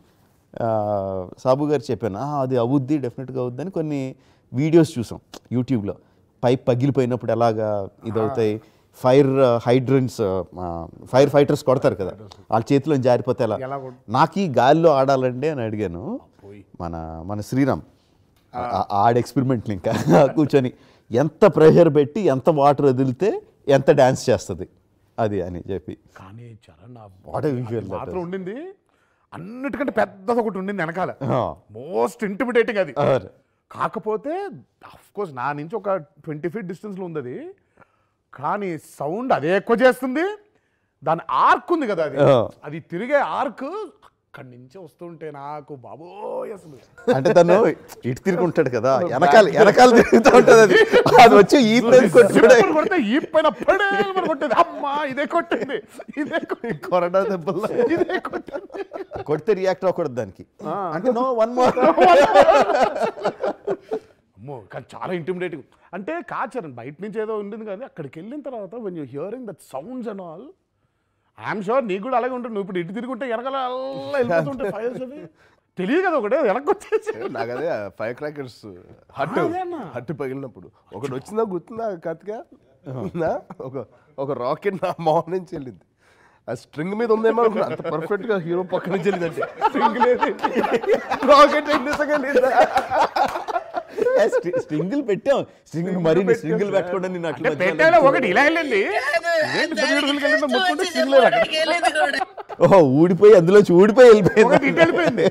Speaker 2: సాబు గారు చెప్పాను. "ఆ, అది అవుద్ది డెఫినెట్గా అవుద్ది అని కొన్ని వీడియోస్ చూసాం. యూట్యూబ్లో పైప్ పగిలిపోయినప్పుడు ఎలాగా ఇదవుతాయి? ఫైర్ హైడ్రన్స్ ఫైర్ ఫైటర్స్ కొడతారు కదా. వాళ్ళ చేతిలో జారిపోతే ఎలా? నాకు ఈ గాలిలో ఆడాలండి అని అడిగాను మన మన శ్రీరామ్. ఆడ ఎక్స్పెరిమెంట్లు ఇంకా కూర్చొని ఎంత ప్రెషర్ పెట్టి ఎంత వాటర్ వదిలితే ఎంత డ్యాన్స్ చేస్తుంది? అది అని చెప్పి.
Speaker 3: కానీ చరణ్ మాత్రం ఉండింది. అన్నిటికంటే పెద్దది ఒకటి ఉండింది వెనకాల. మోస్ట్ ఇంటిమిడేటింగ్ అది. కాకపోతే కోర్స్ నా నుంచి ఒక ట్వంటీ ఫీట్ డిస్టెన్స్లో ఉంది అది కానీ సౌండ్ అదే ఎక్కువ చేస్తుంది. దాని ఆర్క్ ఉంది కదా అది. అది తిరిగే ఆర్క్ అక్కడి నుంచి వస్తుంటే నాకు బాబోయ్ అసలు.
Speaker 2: అంటే తను ఇటు తిరిగి ఉంటాడు కదా వెనకాల వెనకాల తిరుగుతూ ఉంటుంది అది. అది వచ్చి ఈ
Speaker 3: కొడితే పైన పడే కొట్టేది. అమ్మా ఇదే కొట్టింది. ఇదే
Speaker 1: కొరడా దెబ్బల్లో
Speaker 3: ఇదే కొట్టింది.
Speaker 2: కొడితే రియాక్ట్ అవ్వకూడదు దానికి. అంటే నో వన్ మోర్
Speaker 3: అమ్మో కానీ చాలా ఇంటిమిడేటింగ్ అంటే కాచరణ్ బయట నుంచి ఏదో ఉండింది కానీ అక్కడికి వెళ్ళిన తర్వాత when you hearing that sounds and all I'm sure నీకు కూడా అలాగే ఉంటుంది. నువ్వు ఇప్పుడు ఇటు తిరుగుంటే వెనకాల అలా వెళ్ళిపోతుంటే ఫైర్స్ అవి. తెలియదు కదా ఒకటే వెనక్కి వచ్చేసి.
Speaker 1: నాకు అదే ఫైర్ క్రాకర్స్ హట్
Speaker 3: అదేనా?
Speaker 1: హట్ పగిలినప్పుడు. ఒకటి వచ్చిందా గుర్తుందా కార్తిక? ఉందా? ఒక ఒక రాకెట్ నా మొహం నుంచి వెళ్ళింది. ఆ స్ట్రింగ్ మీద ఉందేమో అనుకున్నా. అంత పర్ఫెక్ట్గా హీరో పక్క నుంచి వెళ్ళిందంటే. స్ట్రింగ్ లేదు. రాకెట్ నిజంగా లేదా
Speaker 2: స్ట్రింగిల్ పెట్టాం. స్ట్రింగిల్ మరి స్ట్రింగిల్ పెట్టకుండా నేను
Speaker 3: అంటే
Speaker 2: అట్లా
Speaker 3: పెట్టాలో ఒకటి ఇలా వెళ్ళింది
Speaker 2: ఓహో ఊడిపోయి అందులోంచి ఊడిపోయి వెళ్ళిపోయింది.
Speaker 3: వెళ్ళిపోయింది.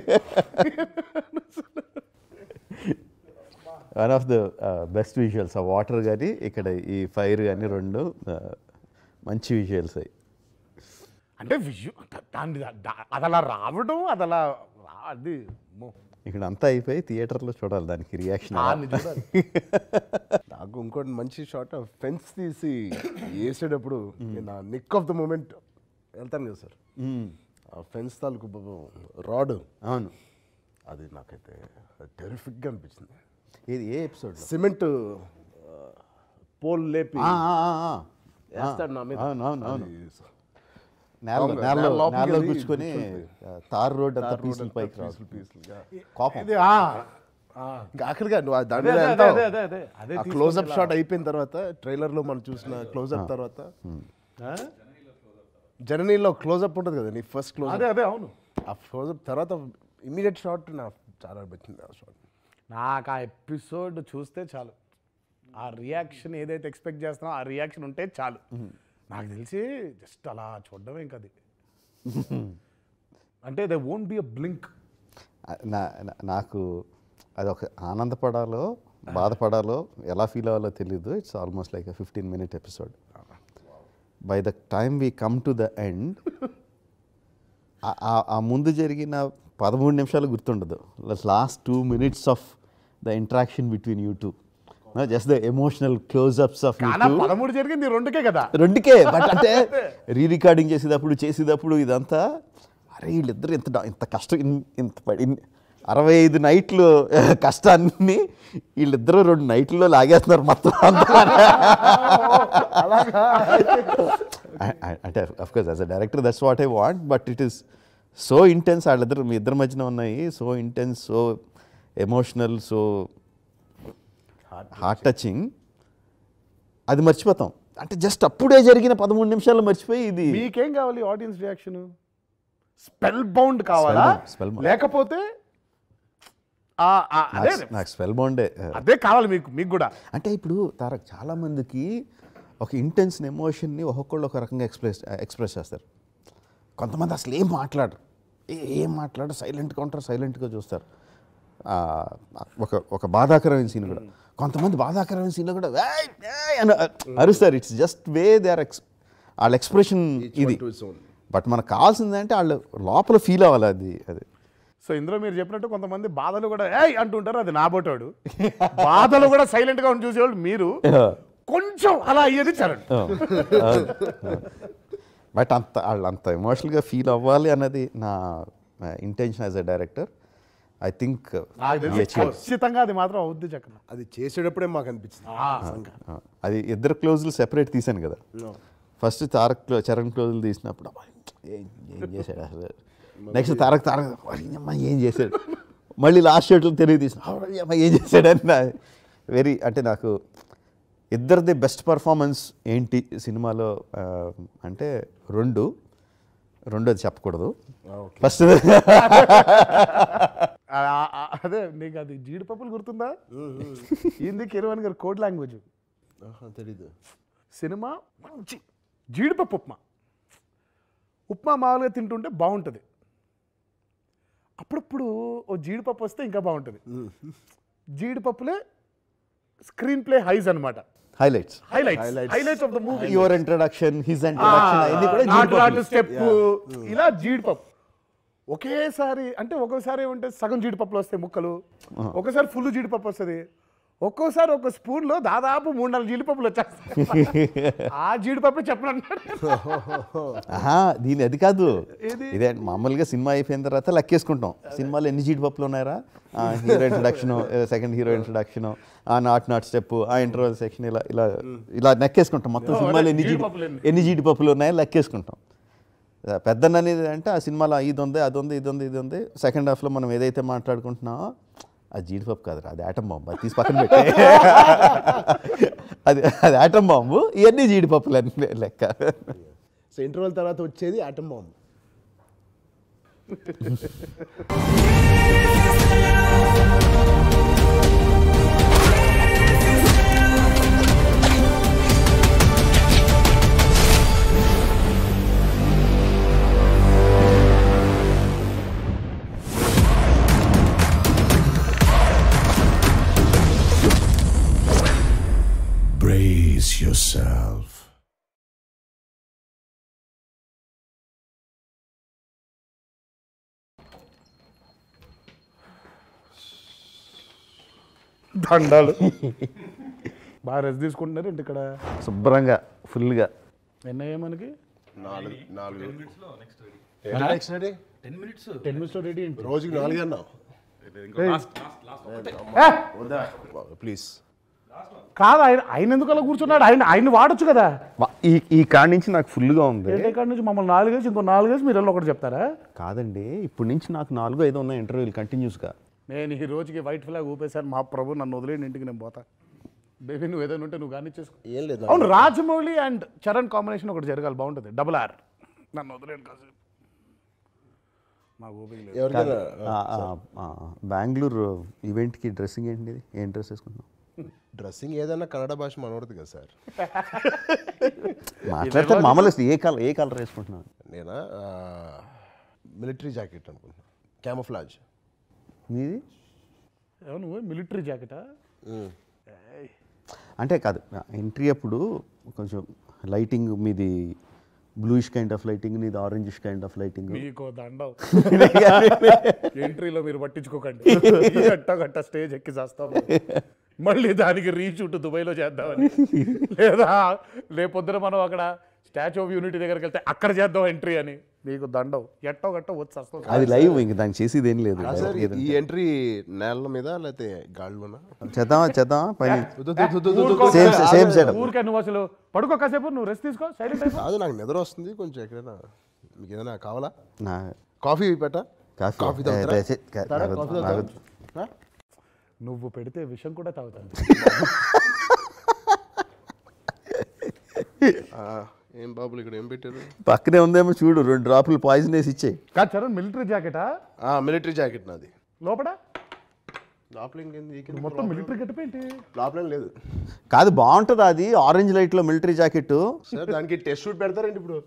Speaker 2: One of the best visuals ఆ వాటర్ కానీ ఇక్కడ ఈ ఫైర్ కానీ రెండు uh, మంచి విజువల్స్ అయ్యి
Speaker 3: అంటే విజు దాన్ని అది అలా రావడం అది అలా అది.
Speaker 2: ఇక్కడ అంతా అయిపోయి థియేటర్లో చూడాలి దానికి రియాక్షన్
Speaker 1: నాకు ఇంకోటి మంచి షాట్ ఫెన్స్ తీసి వేసేటప్పుడు నా నిక్ ఆఫ్ ద మూమెంట్ వెళ్తాను కదా సార్. ఆ ఫెన్స్ తాలూకు రాడ్.
Speaker 2: అవును.
Speaker 1: అది నాకైతే టెరిఫిక్గా అనిపించింది.
Speaker 2: ఇది ఏ ఎపిసోడ్
Speaker 1: సిమెంట్ పోల్ లేపి వేస్తాడు నా మీద.
Speaker 2: అవును అవును అవును, నేలలో కూర్చుకొని. తార్ రోడ్ అంతా పీసులు పైకి రాదు. కోపం.
Speaker 3: ఇది ఆ, ఆ.
Speaker 1: ఇంకా ఆఖరిగా నువ్వు
Speaker 3: తీసుకొని
Speaker 1: క్లోజ్అప్ షాట్ అయిపోయిన తర్వాత ట్రైలర్లో మనం చూసిన క్లోజ్అప్ తర్వాత
Speaker 3: ఆ?
Speaker 1: జర్నీలో క్లోజ్అప్ ఉంటుంది కదా నీ ఫస్ట్ క్లోజ్
Speaker 3: అదే అదే అవును.
Speaker 1: ఆ క్లోజ్అప్ తర్వాత ఇమీడియట్ షాట్ నాకు చాలా నచ్చింది ఆ షాట్
Speaker 3: నాకు ఆ ఎపిసోడ్ చూస్తే చాలు. ఆ రియాక్షన్ ఏదైతే ఎక్స్పెక్ట్ చేస్తున్నావు ఆ రియాక్షన్ ఉంటే చాలు. నాకు తెలిసి జస్ట్ అలా చూడడమే ఇంకా అది అంటే they won't be a blink
Speaker 2: నాకు అది ఒక ఆనందపడాలో బాధపడాలో ఎలా ఫీల్ అవ్వాలో తెలియదు it's almost like fifteen minute episode by the time we come to the end ఆ ముందు జరిగిన పదమూడు నిమిషాలు గుర్తుండదు. Last two minutes of the interaction between you two just the emotional close ups of
Speaker 3: పదమూడు జరిగింది రెండుకే కదా?
Speaker 2: రెండుకే బట్ అంటే రీ రికార్డింగ్ చేసేటప్పుడు చేసేటప్పుడు ఇదంతా అరే వీళ్ళిద్దరు ఇంత ఇంత కష్టం ఇన్- ఇంత పడి అరవై ఐదు నైట్లు కష్టాన్ని వీళ్ళిద్దరూ రెండు నైట్లో లాగేస్తున్నారు మొత్తం అంటే of course as a director that's what I want but it is so intense వాళ్ళిద్దరు మీ ఇద్దరి మధ్యన ఉన్నాయి so intense so emotional so heart touching అది మర్చిపోతాం. అంటే జస్ట్ అప్పుడే జరిగిన పదమూడు నిమిషాలు మర్చిపోయి ఇది
Speaker 3: మీకేం కావాలి ఆడియన్స్ రియాక్షన్ స్పెల్ బౌండ్ కావాలా?
Speaker 2: Spellbound.
Speaker 3: లేకపోతే
Speaker 2: నాకు- స్పెల్ బాండే
Speaker 3: అదే కావాలి మీకు మీకు కూడా.
Speaker 2: అంటే ఇప్పుడు తారక్ చాలా మందికి ఒక ఇంటెన్స్ ఎమోషన్ని ఒక్కొక్కళ్ళు ఒక రకంగా ఎక్స్ప్రెస్ ఎక్స్ప్రెస్ చేస్తారు. కొంతమంది అసలు ఏం మాట్లాడరు? ఏ- ఏం మాట్లాడరు? సైలెంట్గా ఉంటారు సైలెంట్గా చూస్తారు. ఒక ఒక బాధాకరమైన సీన్ కూడా. కొంతమంది బాధాకరమైన సీన్లో కూడా అని అరుస్తారు. It's just way they are ex వాళ్ళ ఎక్స్ప్రెషన్ ఇది. బట్ మనకు కావాల్సిందంటే వాళ్ళు లోపల ఫీల్ అవ్వాలి అది అది.
Speaker 3: సో ఇందులో మీరు చెప్పినట్టు కొంతమంది బాధలు కూడా ఏయ్ అంటుంటారు. అది నాబోటాడు బాధలు కూడా సైలెంట్గా ఉండి చూసేవాళ్ళు మీరు. కొంచెం అలా అయ్యేది చరణ్
Speaker 2: బట్ అంత వాళ్ళు అంత ఎమోషనల్గా ఫీల్ అవ్వాలి అన్నది నా intention as a director I think
Speaker 3: తెలిసి ఖచ్చితంగా అది మాత్రం అవుద్ది చక్కన
Speaker 5: అది చేసేటప్పుడే మాకు అనిపించింది
Speaker 2: అది ఇద్దరు క్లోజులు సెపరేట్ తీశాను కదా. ఫస్ట్ తారక్ చరణ్ క్లోజులు తీసినప్పుడు ఏం ఏం చేశాడు అసలు? నెక్స్ట్ తారక్ తారక్ "అరే, అమ్మా ఏం చేశాడు? మళ్ళీ లాస్ట్ షర్ట్లు తెలియ తీసిన "అరే, అమ్మా ఏం చేశాడు అని నా వెరీ అంటే నాకు ఇద్దరిది బెస్ట్ పర్ఫార్మెన్స్ ఏంటి సినిమాలో అంటే రెండు రెండోది చెప్పకూడదు. ఫస్ట్
Speaker 3: అదే నీకు అది జీడిపప్పులు గుర్తుందా? హిందీ కిరవన్ గారు కోడ్ లాంగ్వేజ్.
Speaker 5: తెలీదు.
Speaker 3: సినిమా మంచి జీడిపప్పు ఉప్మా. ఉప్మా మామూలుగా తింటుంటే బాగుంటుంది. అప్పుడప్పుడు ఓ జీడిపప్పు వస్తే ఇంకా బాగుంటుంది. జీడిపప్పులే స్క్రీన్ ప్లే హైజ్ అనమాట
Speaker 2: highlights
Speaker 3: highlights highlights of the movie
Speaker 2: your introduction his introduction
Speaker 3: ఇలా జీడిపప్పు. ఒకేసారి అంటే ఒక్కోసారి ఏమంటే సగం జీడిపప్పులు వస్తాయి ముక్కలు ఒకసారి ఫుల్ జీడిపప్పు వస్తుంది ఒక్కోసారి ఒక స్పూన్లో దాదాపు మూడు నాలుగు జీడిపప్పులు వచ్చేస్తాయి. ఆ జీడిపప్పు చెప్పనంటాడు
Speaker 2: దీని అది కాదు. ఇదే మామూలుగా సినిమా అయిపోయిన తర్వాత లెక్కేసుకుంటాం. సినిమాలో ఎన్ని జీడిపప్పులు ఉన్నాయరా? Hero introduction second hero introduction ఆ నాట్ నాట్ స్టెప్ ఆ ఇంటర్వల్ సెక్షన్ ఇలా ఇలా ఇలా లెక్కేసుకుంటాం మొత్తం సినిమాలో ఎన్ని జీడి
Speaker 3: జీడిపప్పులు? ఎన్ని
Speaker 2: జీడిపప్పులు ఉన్నాయో లెక్కేసుకుంటాం. పెద్ద అనేది అంటే ఆ సినిమాలో ఇది ఉంది అది ఉంది ఇది ఉంది ఇది ఉంది సెకండ్ హాఫ్లో మనం ఏదైతే మాట్లాడుకుంటున్నామో అది జీడిపప్పు కాదురా అది ఆటం బాంబు అది తీసి పక్కన పెట్టే. అది అది ఆటం బాంబు ఇవన్నీ జీడిపప్పులు అన్నీ లెక్క.
Speaker 5: సో ఇంటర్వెల్ తర్వాత వచ్చేది ఆటం బాంబ్
Speaker 3: దండాలు బాగా రెస్ట్ తీసుకుంటున్నారు ఏంటి ఇక్కడ?
Speaker 2: శుభ్రంగా ఫుల్గా.
Speaker 3: ఎన్నయ్యా మనకి?
Speaker 5: నాలుగు నాలుగు.
Speaker 3: Ten minutes. లో రెడీ ఏంటి?
Speaker 5: రోజుకి నాలుగు అన్నావు. ప్లీజ్.
Speaker 3: కాదు ఆయన ఆయన ఎందుకు అలా కూర్చున్నాడు? ఆయన ఆయన వాడొచ్చు కదా?
Speaker 2: ఈ ఈ కాడి నుంచి నాకు ఫుల్గా ఉంది.
Speaker 3: ఏంటి ఇక్కడ నుంచి? మమ్మల్ని నాలుగేసి ఇంకో నాలుగేసి మీరు వెళ్ళి ఒకటి చెప్తారా?
Speaker 2: కాదండి ఇప్పటి నుంచి నాకు నాలుగు ఐదు ఉన్నాయి ఇంటర్వ్యూలు కంటిన్యూస్గా
Speaker 3: నేను ఈ రోజుకి వైట్ ఫ్లాగ్ ఊపేశాను. మా ప్రభు నన్ను వదిలేని ఇంటికి నేను పోతా. బేబీ నువ్వు ఏదైనా ఉంటే నువ్వు కానీ చేసుకో.
Speaker 5: ఏం లేదు
Speaker 3: అవును రాజమౌళి అండ్ చరణ్ కాంబినేషన్ ఒకటి జరగాలి బాగుంటుంది. డబుల్ ఆర్ నన్ను వదిలేను కాదు? నాకు ఓపిక లేదు
Speaker 5: ఎవరికైనా
Speaker 2: బెంగళూరు ఈవెంట్కి డ్రెస్సింగ్ ఏంటి? ఏం డ్రెస్ వేసుకుంటున్నాం
Speaker 5: డ్రెస్సింగ్ ఏదైనా కన్నడ భాష మనవడదు కదా సార్.
Speaker 2: మాట్లాడితే మామూలు ఏ కలర్ ఏ కలర్ వేసుకుంటున్నాను
Speaker 5: నేనా? మిలిటరీ జాకెట్ అనుకుంటున్నా. క్యామఫ్లాజ్
Speaker 2: మీది
Speaker 3: ఏమో నువ్వు మిలిటరీ జాకెటా?
Speaker 2: అంటే కాదు ఎంట్రీ అప్పుడు కొంచెం లైటింగ్ మీది బ్లూయిష్ కైండ్ ఆఫ్ లైటింగ్ నీది ఆరెంజిష్ కైండ్ ఆఫ్ లైటింగ్
Speaker 3: మీకు దండం. ఎంట్రీలో మీరు పట్టించుకోకండి. గట్ట గట్ట స్టేజ్ ఎక్కి చేస్తాం మళ్ళీ దానికి రీషూట్ దుబాయ్లో చేద్దామని. లేదా రేపొద్దున మనం అక్కడ స్టాచ్యూ ఆఫ్ యూనిటీ దగ్గరికి వెళ్తే అక్కడ చేద్దాం ఎంట్రీ అని. మీకు దండం ఎట్టో గట్ట వచ్చి
Speaker 2: అది లైవ్ ఇంక దానికి చేసేది ఏం లేదు.
Speaker 1: సార్ ఈ ఎంట్రీ నేల మీద లేకపోతే గాడిలోనా
Speaker 2: చేద్దామా చేద్దామా? పైన
Speaker 3: ఊరుకో.
Speaker 2: సేమ్ సేమ్ సెటప్
Speaker 3: ఊరికే నువ్వు అసలు పడుకో కాసేపు నువ్వు రెస్ట్ తీసుకో సైలెంట్
Speaker 1: కాదు నాకు నిద్ర వస్తుంది కొంచెం ఎక్కడైనా. మీకు ఏదైనా కావాలా?
Speaker 2: నా
Speaker 1: కాఫీ పెట్ట?
Speaker 2: కాఫీ.
Speaker 1: కాఫీ తాగుతారా?
Speaker 3: నువ్వు పెడితే విషం కూడా తాగుతాను.
Speaker 1: ఆ, ఏం బాబులు ఇక్కడ ఏం పెట్టారు?
Speaker 2: పక్కనే ఉందేమో చూడు రెండు డ్రాపులు పాయిజన్ వేసి ఇచ్చే
Speaker 3: కాదు చరణ్ మిలిటరీ జాకెటా
Speaker 1: మిలిటరీ జాకెట్ నాది.
Speaker 3: లోపల మొత్తం మిలిటరీ గెటప్ ఏంటి?
Speaker 1: లోపల లేదు.
Speaker 2: కాదు బాగుంటుంది అది ఆరెంజ్ లైట్లో మిలిటరీ జాకెట్
Speaker 1: సార్ దానికి టెస్ట్ షూట్ పెడతారండి ఇప్పుడు.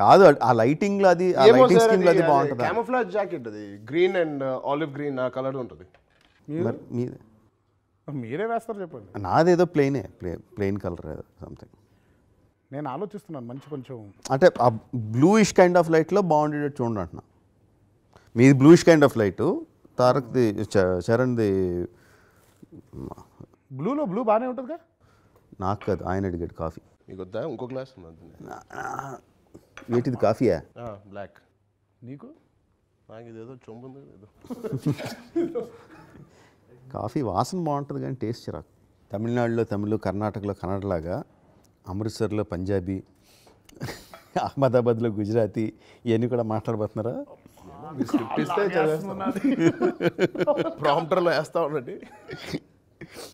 Speaker 2: కాదు ఆ లైటింగ్లో అది ఆ లైటింగ్ స్కీమ్లో అది బాగుంటుంది?
Speaker 1: జాకెట్ అది. గ్రీన్ అండ్ ఆలివ్ గ్రీన్ ఆ కలర్ ఉంటుంది.
Speaker 2: మరి
Speaker 3: వేస్తారు చెప్పండి.
Speaker 2: నాదేదో ప్లెయినే ప్లే ప్లెయిన్ కలర్ ఏదో సంథింగ్
Speaker 3: నేను ఆలోచిస్తున్నాను మంచి కొంచెం.
Speaker 2: అంటే ఆ బ్లూయిష్ కైండ్ ఆఫ్ లైట్లో బాగుండేటట్టు చూడండి అంటున్నా. మీది బ్లూయిష్ కైండ్ ఆఫ్ లైట్ తారక్ది చరణ్ది
Speaker 3: బ్లూలో బ్లూ బాగానే ఉంటుందిగా?
Speaker 2: నాకు కాదు ఆయన అడిగాడు కాఫీ.
Speaker 1: మీకు వద్దా ఇంకో గ్లాస్
Speaker 2: ఏంటిది కాఫీయా?
Speaker 1: బ్లాక్
Speaker 3: నీకు
Speaker 1: నాకు? ఇదేదో చొంపు ఉంది ఏదో.
Speaker 2: కాఫీ వాసన బాగుంటుంది కానీ టేస్ట్ చిరాకు. తమిళనాడులో తమిళ కర్ణాటకలో కన్నడలాగా అమృత్సర్లో పంజాబీ అహ్మదాబాద్లో గుజరాతీ ఇవన్నీ కూడా మాట్లాడబోతున్నారా?
Speaker 1: ప్రాంప్టర్లో వేస్తా ఉండండి.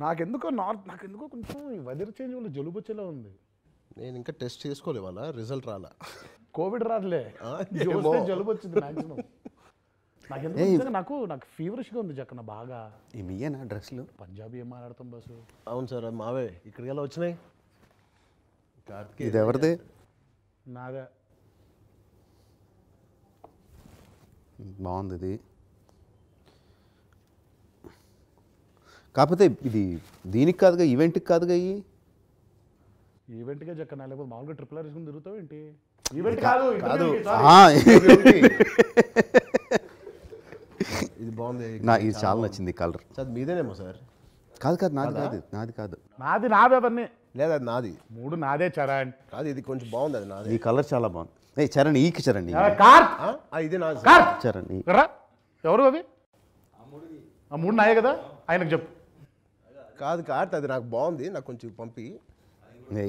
Speaker 3: నాకెందుకో నార్త్ నాకెందుకో కొంచెం ఈ వెదర్ చేంజ్ వల్ల జలుబు వచ్చేలా ఉంది.
Speaker 1: నేను ఇంకా టెస్ట్ చేసుకోలే వాళ్ళ రిజల్ట్ రాలా?
Speaker 3: కోవిడ్ రాదులే. జలుబు వచ్చింది మాక్సిమం నిజంగా నాకు నాకు ఫీవరిష్గా ఉంది జక్కన బాగా.
Speaker 2: ఈ మీయేనా డ్రెస్లు
Speaker 3: పంజాబీ ఏం మాట్లాడతాం బస్సు
Speaker 1: అవును సార్ అది మావే. ఇక్కడికి ఎలా వచ్చినాయి?
Speaker 2: ఇది ఎవరిది?
Speaker 3: నాదే
Speaker 2: బాగుంది ఇది. కాకపోతే ఇది దీనికి కాదుగా ఈవెంట్కి కాదుగా ఇవి
Speaker 3: ఈవెంట్గా జక్కన లేకపోతే మామూలుగా ట్రిపుల్ ఆర్ వేసుకుని తిరుగుతావు ఏంటి ఈవెంట్ కాదు
Speaker 1: కాదు.
Speaker 3: interview కి, sorry.
Speaker 2: ఆ,
Speaker 1: ఇది బాగుంది
Speaker 2: నా ఇది చాలా నచ్చింది కలర్.
Speaker 1: Sir మీదేనేమో sir?
Speaker 2: కాదు కాదు నాది కాదు? నాది కాదు.
Speaker 3: నాది నావే అవన్నీ.
Speaker 1: లేదా అది నాది?
Speaker 3: మూడు నాదే చరణ్.
Speaker 1: కాదు ఇది కొంచెం బాగుంది అది నాది.
Speaker 2: ఈ కలర్ చాలా బాగుంది. ఏ చరణ్ ఈకి చరణ్.
Speaker 3: కార్
Speaker 1: ఇది నాది సార్.
Speaker 3: కార్
Speaker 2: చరణ్
Speaker 3: ఎవరు అవి? ఆ మూడు నాయే కదా? ఆయనకు చెప్పు.
Speaker 1: కాదు కార్త్ అది నాకు బాగుంది నాకు కొంచెం పంపి.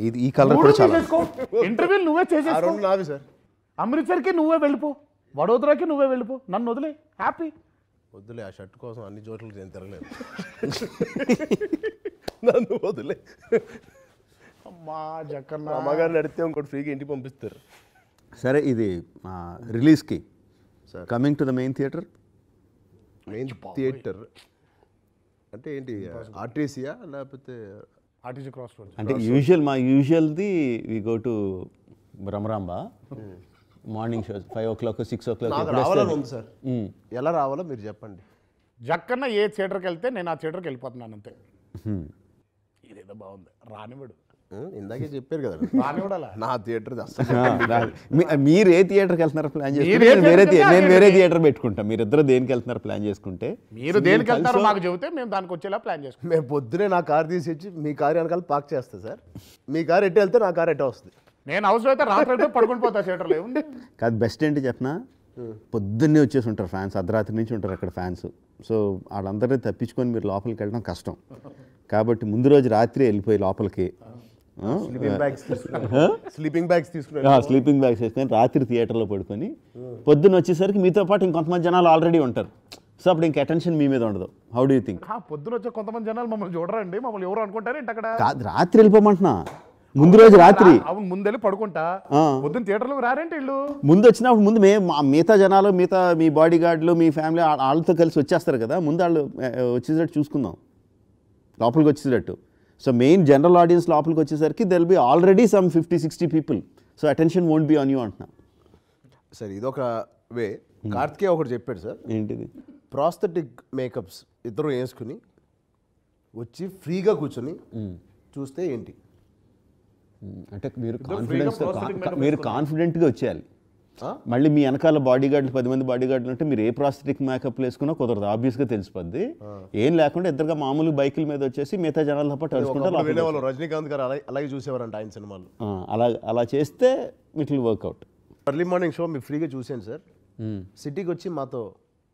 Speaker 2: ఇది ఈ కలర్ కూడా చాలా
Speaker 3: ఇంటర్వ్యూ నువ్వే
Speaker 1: ఆ
Speaker 3: చేసేసుకో.
Speaker 1: రెండు నావి సార్.
Speaker 3: అమృత్సర్కి నువ్వే వెళ్ళిపో. వడోదరాకి నువ్వే వెళ్ళిపో. నన్ను వదిలే. హ్యాపీ
Speaker 1: వద్దులే ఆ షర్ట్ కోసం అన్ని చోట్ల నేను తిరగలేదు నన్ను వదిలే.
Speaker 3: అమ్మా జక్కన్న.
Speaker 1: అమ్మగారిని అడిగితే ఇంకోటి ఫ్రీగా ఇంటికి పంపిస్తారు.
Speaker 2: సరే ఇది రిలీజ్కి coming to the main theatre
Speaker 1: main theatre అంటే ఏంటి ఆర్టీసీయా లేకపోతే
Speaker 3: ఆర్టీసీ క్రాస్ రోడ్
Speaker 2: అంటే యూజువల్ మా యూజువల్ది we go to Bhramaramba morning show five o'clock six o
Speaker 1: నాకు
Speaker 2: క్లాక్
Speaker 1: రావాలని ఉంది సార్. ఎలా రావాలో మీరు చెప్పండి.
Speaker 3: జక్కన్న ఏ థియేటర్కి వెళ్తే నేను ఆ థియేటర్కి వెళ్ళిపోతున్నాను అంతే. ఇదేదో బాగుంది. రానివాడు
Speaker 1: ఉం, ఇందాకే చెప్పారు కదా.
Speaker 3: రానివాడు అలా
Speaker 1: నా థియేటర్ అసలు
Speaker 2: మీరు ఏ థియేటర్కి వెళ్తున్నారు ప్లాన్
Speaker 3: మీరు
Speaker 2: చేసుకుంటే నేను వేరే
Speaker 3: theatre
Speaker 2: నేను. థియేటర్ పెట్టుకుంటా. మీరిద్దరు దేనికి వెళ్తున్నారు ప్లాన్ చేసుకుంటే.
Speaker 3: మీరు దేనికి వెళ్తారో మాకు చెబితే మేము దానికి వచ్చేలా ప్లాన్ చేసుకుంటాం.
Speaker 1: మేము పొద్దునే నా కార్ తీసి వచ్చి మీ కార్ వెనకాల పార్క్ చేస్తా సార్. మీ కార్ ఎట్టు వెళ్తే నా కార్ ఎట్ట వస్తుంది.
Speaker 3: నేను అవసరం అయితే రాత్రి అయితే పడుకుని పోతా థియేటర్లో ఏముంది?
Speaker 2: కాదు బెస్ట్ ఏంటి చెప్పనా? పొద్దున్నే వచ్చేసి ఉంటారు ఫ్యాన్స్ అర్ధరాత్రి నుంచి ఉంటారు అక్కడ ఫ్యాన్స్ సో వాళ్ళందరినీ తప్పించుకొని మీరు లోపలికి వెళ్ళడం కష్టం. కాబట్టి ముందు రోజు రాత్రి వెళ్ళిపోయి లోపలికి
Speaker 1: స్లీపింగ్ బ్యాగ్స్ తీసుకున్నాను స్లీపింగ్ బ్యాగ్స్
Speaker 2: వేసుకొని రాత్రి థియేటర్లో పడుకొని పొద్దున్న వచ్చేసరికి మీతో పాటు ఇంకొంతమంది జనాలు ఆల్రెడీ ఉంటారు. సో అప్పుడు ఇంక అటెన్షన్ మీ మీద ఉండదు. హౌ డూ థింక్
Speaker 3: పొద్దున వచ్చే కొంతమంది జనాలు మమ్మల్ని చూడరండి. మమ్మల్ని ఎవరు అనుకుంటారు అక్కడ?
Speaker 2: కాదు రాత్రి వెళ్ళిపోమంటున్నా. ముందు రోజు రాత్రి.
Speaker 3: అవును ముందెళ్ళి పడుకుంటా. పొద్దున్న థియేటర్లోకి రారేంటి ఇల్లు
Speaker 2: ముందు వచ్చినప్పుడు ముందు మే మా మిగతా జనాలు మిగతా మీ బాడీ గార్డులు మీ ఫ్యామిలీ వాళ్ళతో కలిసి వచ్చేస్తారు కదా. ముందు వాళ్ళు ఆ, వచ్చేటట్టు చూసుకుందాం. లోపలికి వచ్చేటట్టు సో మెయిన్ జనరల్ ఆడియన్స్ లోపలికి వచ్చేసరికి they'll be already some fifty sixty people so attention won't be on you అంటున్నా.
Speaker 1: సార్ ఇదొక వే. కార్తికేయ ఒకటి చెప్పాడు సార్.
Speaker 2: ఏంటిది?
Speaker 1: ప్రాస్థెటిక్ మేకప్స్ ఇద్దరు వేసుకుని వచ్చి ఫ్రీగా కూర్చొని చూస్తే ఏంటి?
Speaker 2: అంటే మీరు కాన్ఫిడెన్స్ మీరు కాన్ఫిడెంట్గా వచ్చేయాలి. మళ్ళీ మీ వెనకాల బాడీ గార్డులు పది మంది బాడీ గార్డులు ఉంటే మీరు ఏ ప్రాస్థెటిక్ మేకప్ వేసుకున్నా కుదరదు ఆబ్వియస్గా తెలిసిపోద్ది. ఏం లేకుండా ఇద్దరుగా మామూలు బైకుల మీద వచ్చేసి మిగతా జనాలతో పాటు
Speaker 1: వినేవాళ్ళు రజనీకాంత్ గారు అలాగే అలాగే చూసేవారంట ఆయన సినిమాలు.
Speaker 2: అలా అలా చేస్తే it will work out
Speaker 1: early morning show మీరు ఫ్రీగా చూసాను సార్. సిటీకి వచ్చి మాతో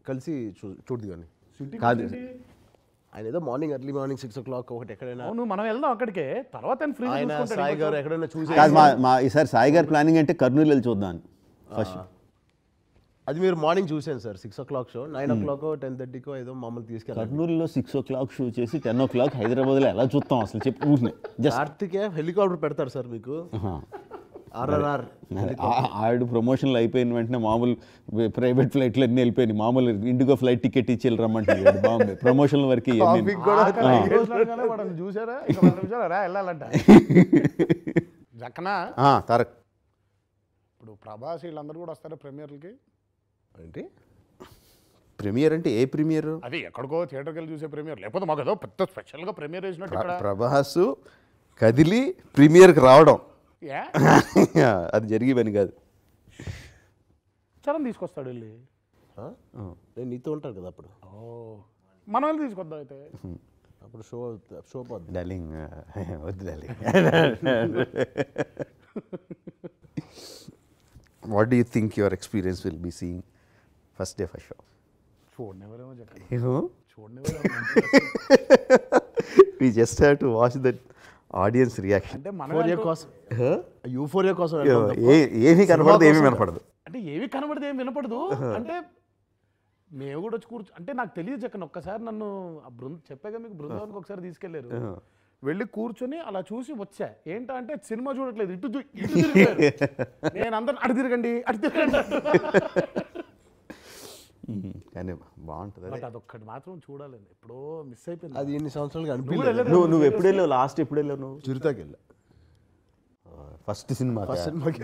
Speaker 1: కలిసి చూ చూడదు కానీ.
Speaker 2: కాదు.
Speaker 1: ఆయన ఏదో morning early morning six o'clock ఒకటి ఎక్కడైనా
Speaker 3: అవును మనం వెళ్దాం అక్కడికే. తర్వాత ఆయన ఫ్రీ
Speaker 1: ఆయన సాయి గారు ఎక్కడైనా చూసి
Speaker 2: కాదు మా మా ఈసారి సాయి గారి ప్లానింగ్ అంటే కర్నూలు వెళ్ళి చూద్దాం. ఫస్ట్
Speaker 1: అది మీరు మార్నింగ్ చూసాను sir six o'clock show nine o'clock ten థర్టీకో ఏదో మమ్మల్ని తీసుకెళ్ళారు.
Speaker 2: కర్నూలులో సిక్స్ ఓ క్లాక్ షూ చేసి టెన్ ఓ క్లాక్ హైదరాబాద్లో ఎలా చూస్తాం అసలు చెప్పి ఊరినే. జస్ట్
Speaker 1: కార్తికే హెలికాప్టర్ పెడతారు సార్ మీకు. ఆర్ఆర్ఆర్
Speaker 2: ఆవిడ ప్రమోషన్లు అయిపోయిన వెంటనే మామూలు ప్రైవేట్ ఫ్లైట్లు అన్నీ వెళ్ళిపోయినాయి. మామూలు ఇండిగో ఫ్లైట్ టికెట్ ఇచ్చి వెళ్ళి బాగుంది. ప్రమోషన్ల వరకు
Speaker 3: చూసారా వెళ్ళాలంట. జక్కనా?
Speaker 2: తారక్.
Speaker 3: ఇప్పుడు ప్రభాస్ వీళ్ళందరూ కూడా వస్తారా ప్రీమియర్లకి?
Speaker 1: ఏంటి?
Speaker 2: ప్రీమియర్ అంటే ఏ ప్రీమియర్?
Speaker 3: అది ఎక్కడికో థియేటర్కి వెళ్ళి చూసే ప్రీమియర్. లేకపోతే మాకు ఏదో పెద్ద స్పెషల్గా ప్రీమియర్ వేసినట్టు ఇక్కడ.
Speaker 2: ప్రభాస్ కదిలి ప్రీమియర్కి రావడం. అది జరిగే పని కాదు.
Speaker 3: చరణ్ తీసుకొస్తాడు వెళ్ళి.
Speaker 1: ఆ? నేను నీతో ఉంటాను కదా అప్పుడు.
Speaker 3: ఓ. మనం వెళ్ళి తీసుకొద్దాం అయితే.
Speaker 1: అప్పుడు షో షో పోద్ది.
Speaker 2: డార్లింగ్ వద్దు darling. What do you think your experience will be seeing first day first show
Speaker 3: చూడనివ్వరేమో Jakkanna
Speaker 2: you know
Speaker 3: చూడనివ్వరేమో
Speaker 2: we just have audience reaction
Speaker 3: అంటే మనం
Speaker 1: కోసం. యూఫోరియా కోసం
Speaker 2: ఏ ఏమీ కనపడదు ఏమీ వినపడదు.
Speaker 3: అంటే ఏవి కనబడితే ఏం వినపడదు. అంటే మేము కూడా వచ్చి కూర్చో అంటే నాకు తెలియదు జక్కన ఒక్కసారి నన్ను ఆ బృంద చెప్పాక మీకు బృందావనికి ఒకసారి తీసుకెళ్ళారు వెళ్ళి కూర్చొని అలా చూసి వచ్చా. ఏంటా అంటే సినిమా చూడట్లేదు. ఇటు. నేను అందరు అటు తిరగండి అటు తిరగండి.
Speaker 2: కానీ బాగుంటుంది.
Speaker 3: అదొక్కటి మాత్రం చూడాలండి. ఎప్పుడో మిస్ అయిపోయింది.
Speaker 1: అది ఎన్ని సంవత్సరాలుగా
Speaker 3: నువ్వు
Speaker 1: అనిపించలేదు.
Speaker 2: నువ్వు నువ్వు ఎప్పుడు వెళ్ళావు? లాస్ట్ ఎప్పుడు వెళ్ళావు నువ్వు?
Speaker 1: చిరుతాకి వెళ్ళా.
Speaker 2: ఫస్ట్ సినిమా
Speaker 1: సినిమాకి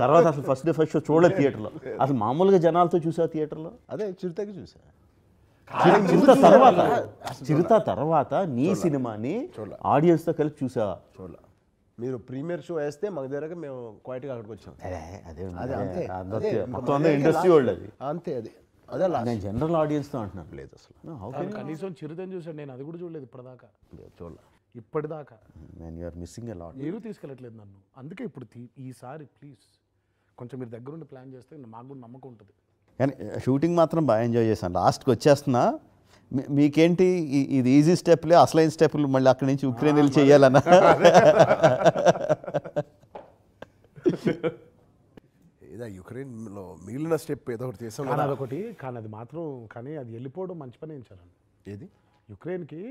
Speaker 2: తర్వాత అసలు ఫస్ట్ డే ఫస్ట్ షో చూడలేదు థియేటర్లో. అసలు మామూలుగా జనాలతో చూసావు థియేటర్లో?
Speaker 1: అదే చిరుతాకి చూసా.
Speaker 2: చిరుత తర్వాత? చిరుత తర్వాత నీ సినిమాని ఆడియన్స్తో కలిపి చూసావా?
Speaker 1: చూడాల. మీరు ప్రీమియర్ షో వేస్తే మాకు దగ్గర మేము క్వైట్గా అక్కడికి వచ్చాం.
Speaker 2: అదే అదే
Speaker 1: అదే అంతే. అదే.
Speaker 2: మొత్తం ఇండస్ట్రీ వాళ్ళు అది
Speaker 1: అంతే అది. అదే
Speaker 2: నేను జనరల్ ఆడియన్స్తో అంటున్నాను
Speaker 1: లేదు అసలు.
Speaker 3: కానీ కనీసం చిరుతని చూసాడు నేను అది కూడా చూడలేదు ఇప్పటిదాకా.
Speaker 1: లేదు చూడాల
Speaker 3: ఇప్పటిదాకా.
Speaker 2: నేను యూఆర్ మిస్సింగ్ అ లాట్
Speaker 3: మీరు తీసుకెళ్ళట్లేదు నన్ను. అందుకే ఇప్పుడు తీ- ఈసారి ప్లీజ్ కొంచెం మీరు దగ్గరుండి ప్లాన్ చేస్తే మాకు కూడా నమ్మకం ఉంటుంది.
Speaker 2: కానీ షూటింగ్ మాత్రం బాగా ఎంజాయ్ చేశాను. లాస్ట్కి వచ్చేస్తున్నా. మీకేంటి ఇది ఈజీ స్టెప్లే అసలైన స్టెప్లు మళ్ళీ అక్కడి నుంచి ఉక్రెయిన్ వెళ్ళి చేయాలన్నా?
Speaker 1: ఏదో యుక్రెయిన్లో మిగిలిన స్టెప్ ఏదో ఒకటి చేసాం
Speaker 3: కానీ అదొకటి కానీ అది మాత్రం కానీ అది వెళ్ళిపోవడం మంచి పని ఇచ్చారండి
Speaker 1: ఏది?
Speaker 3: యుక్రెయిన్కి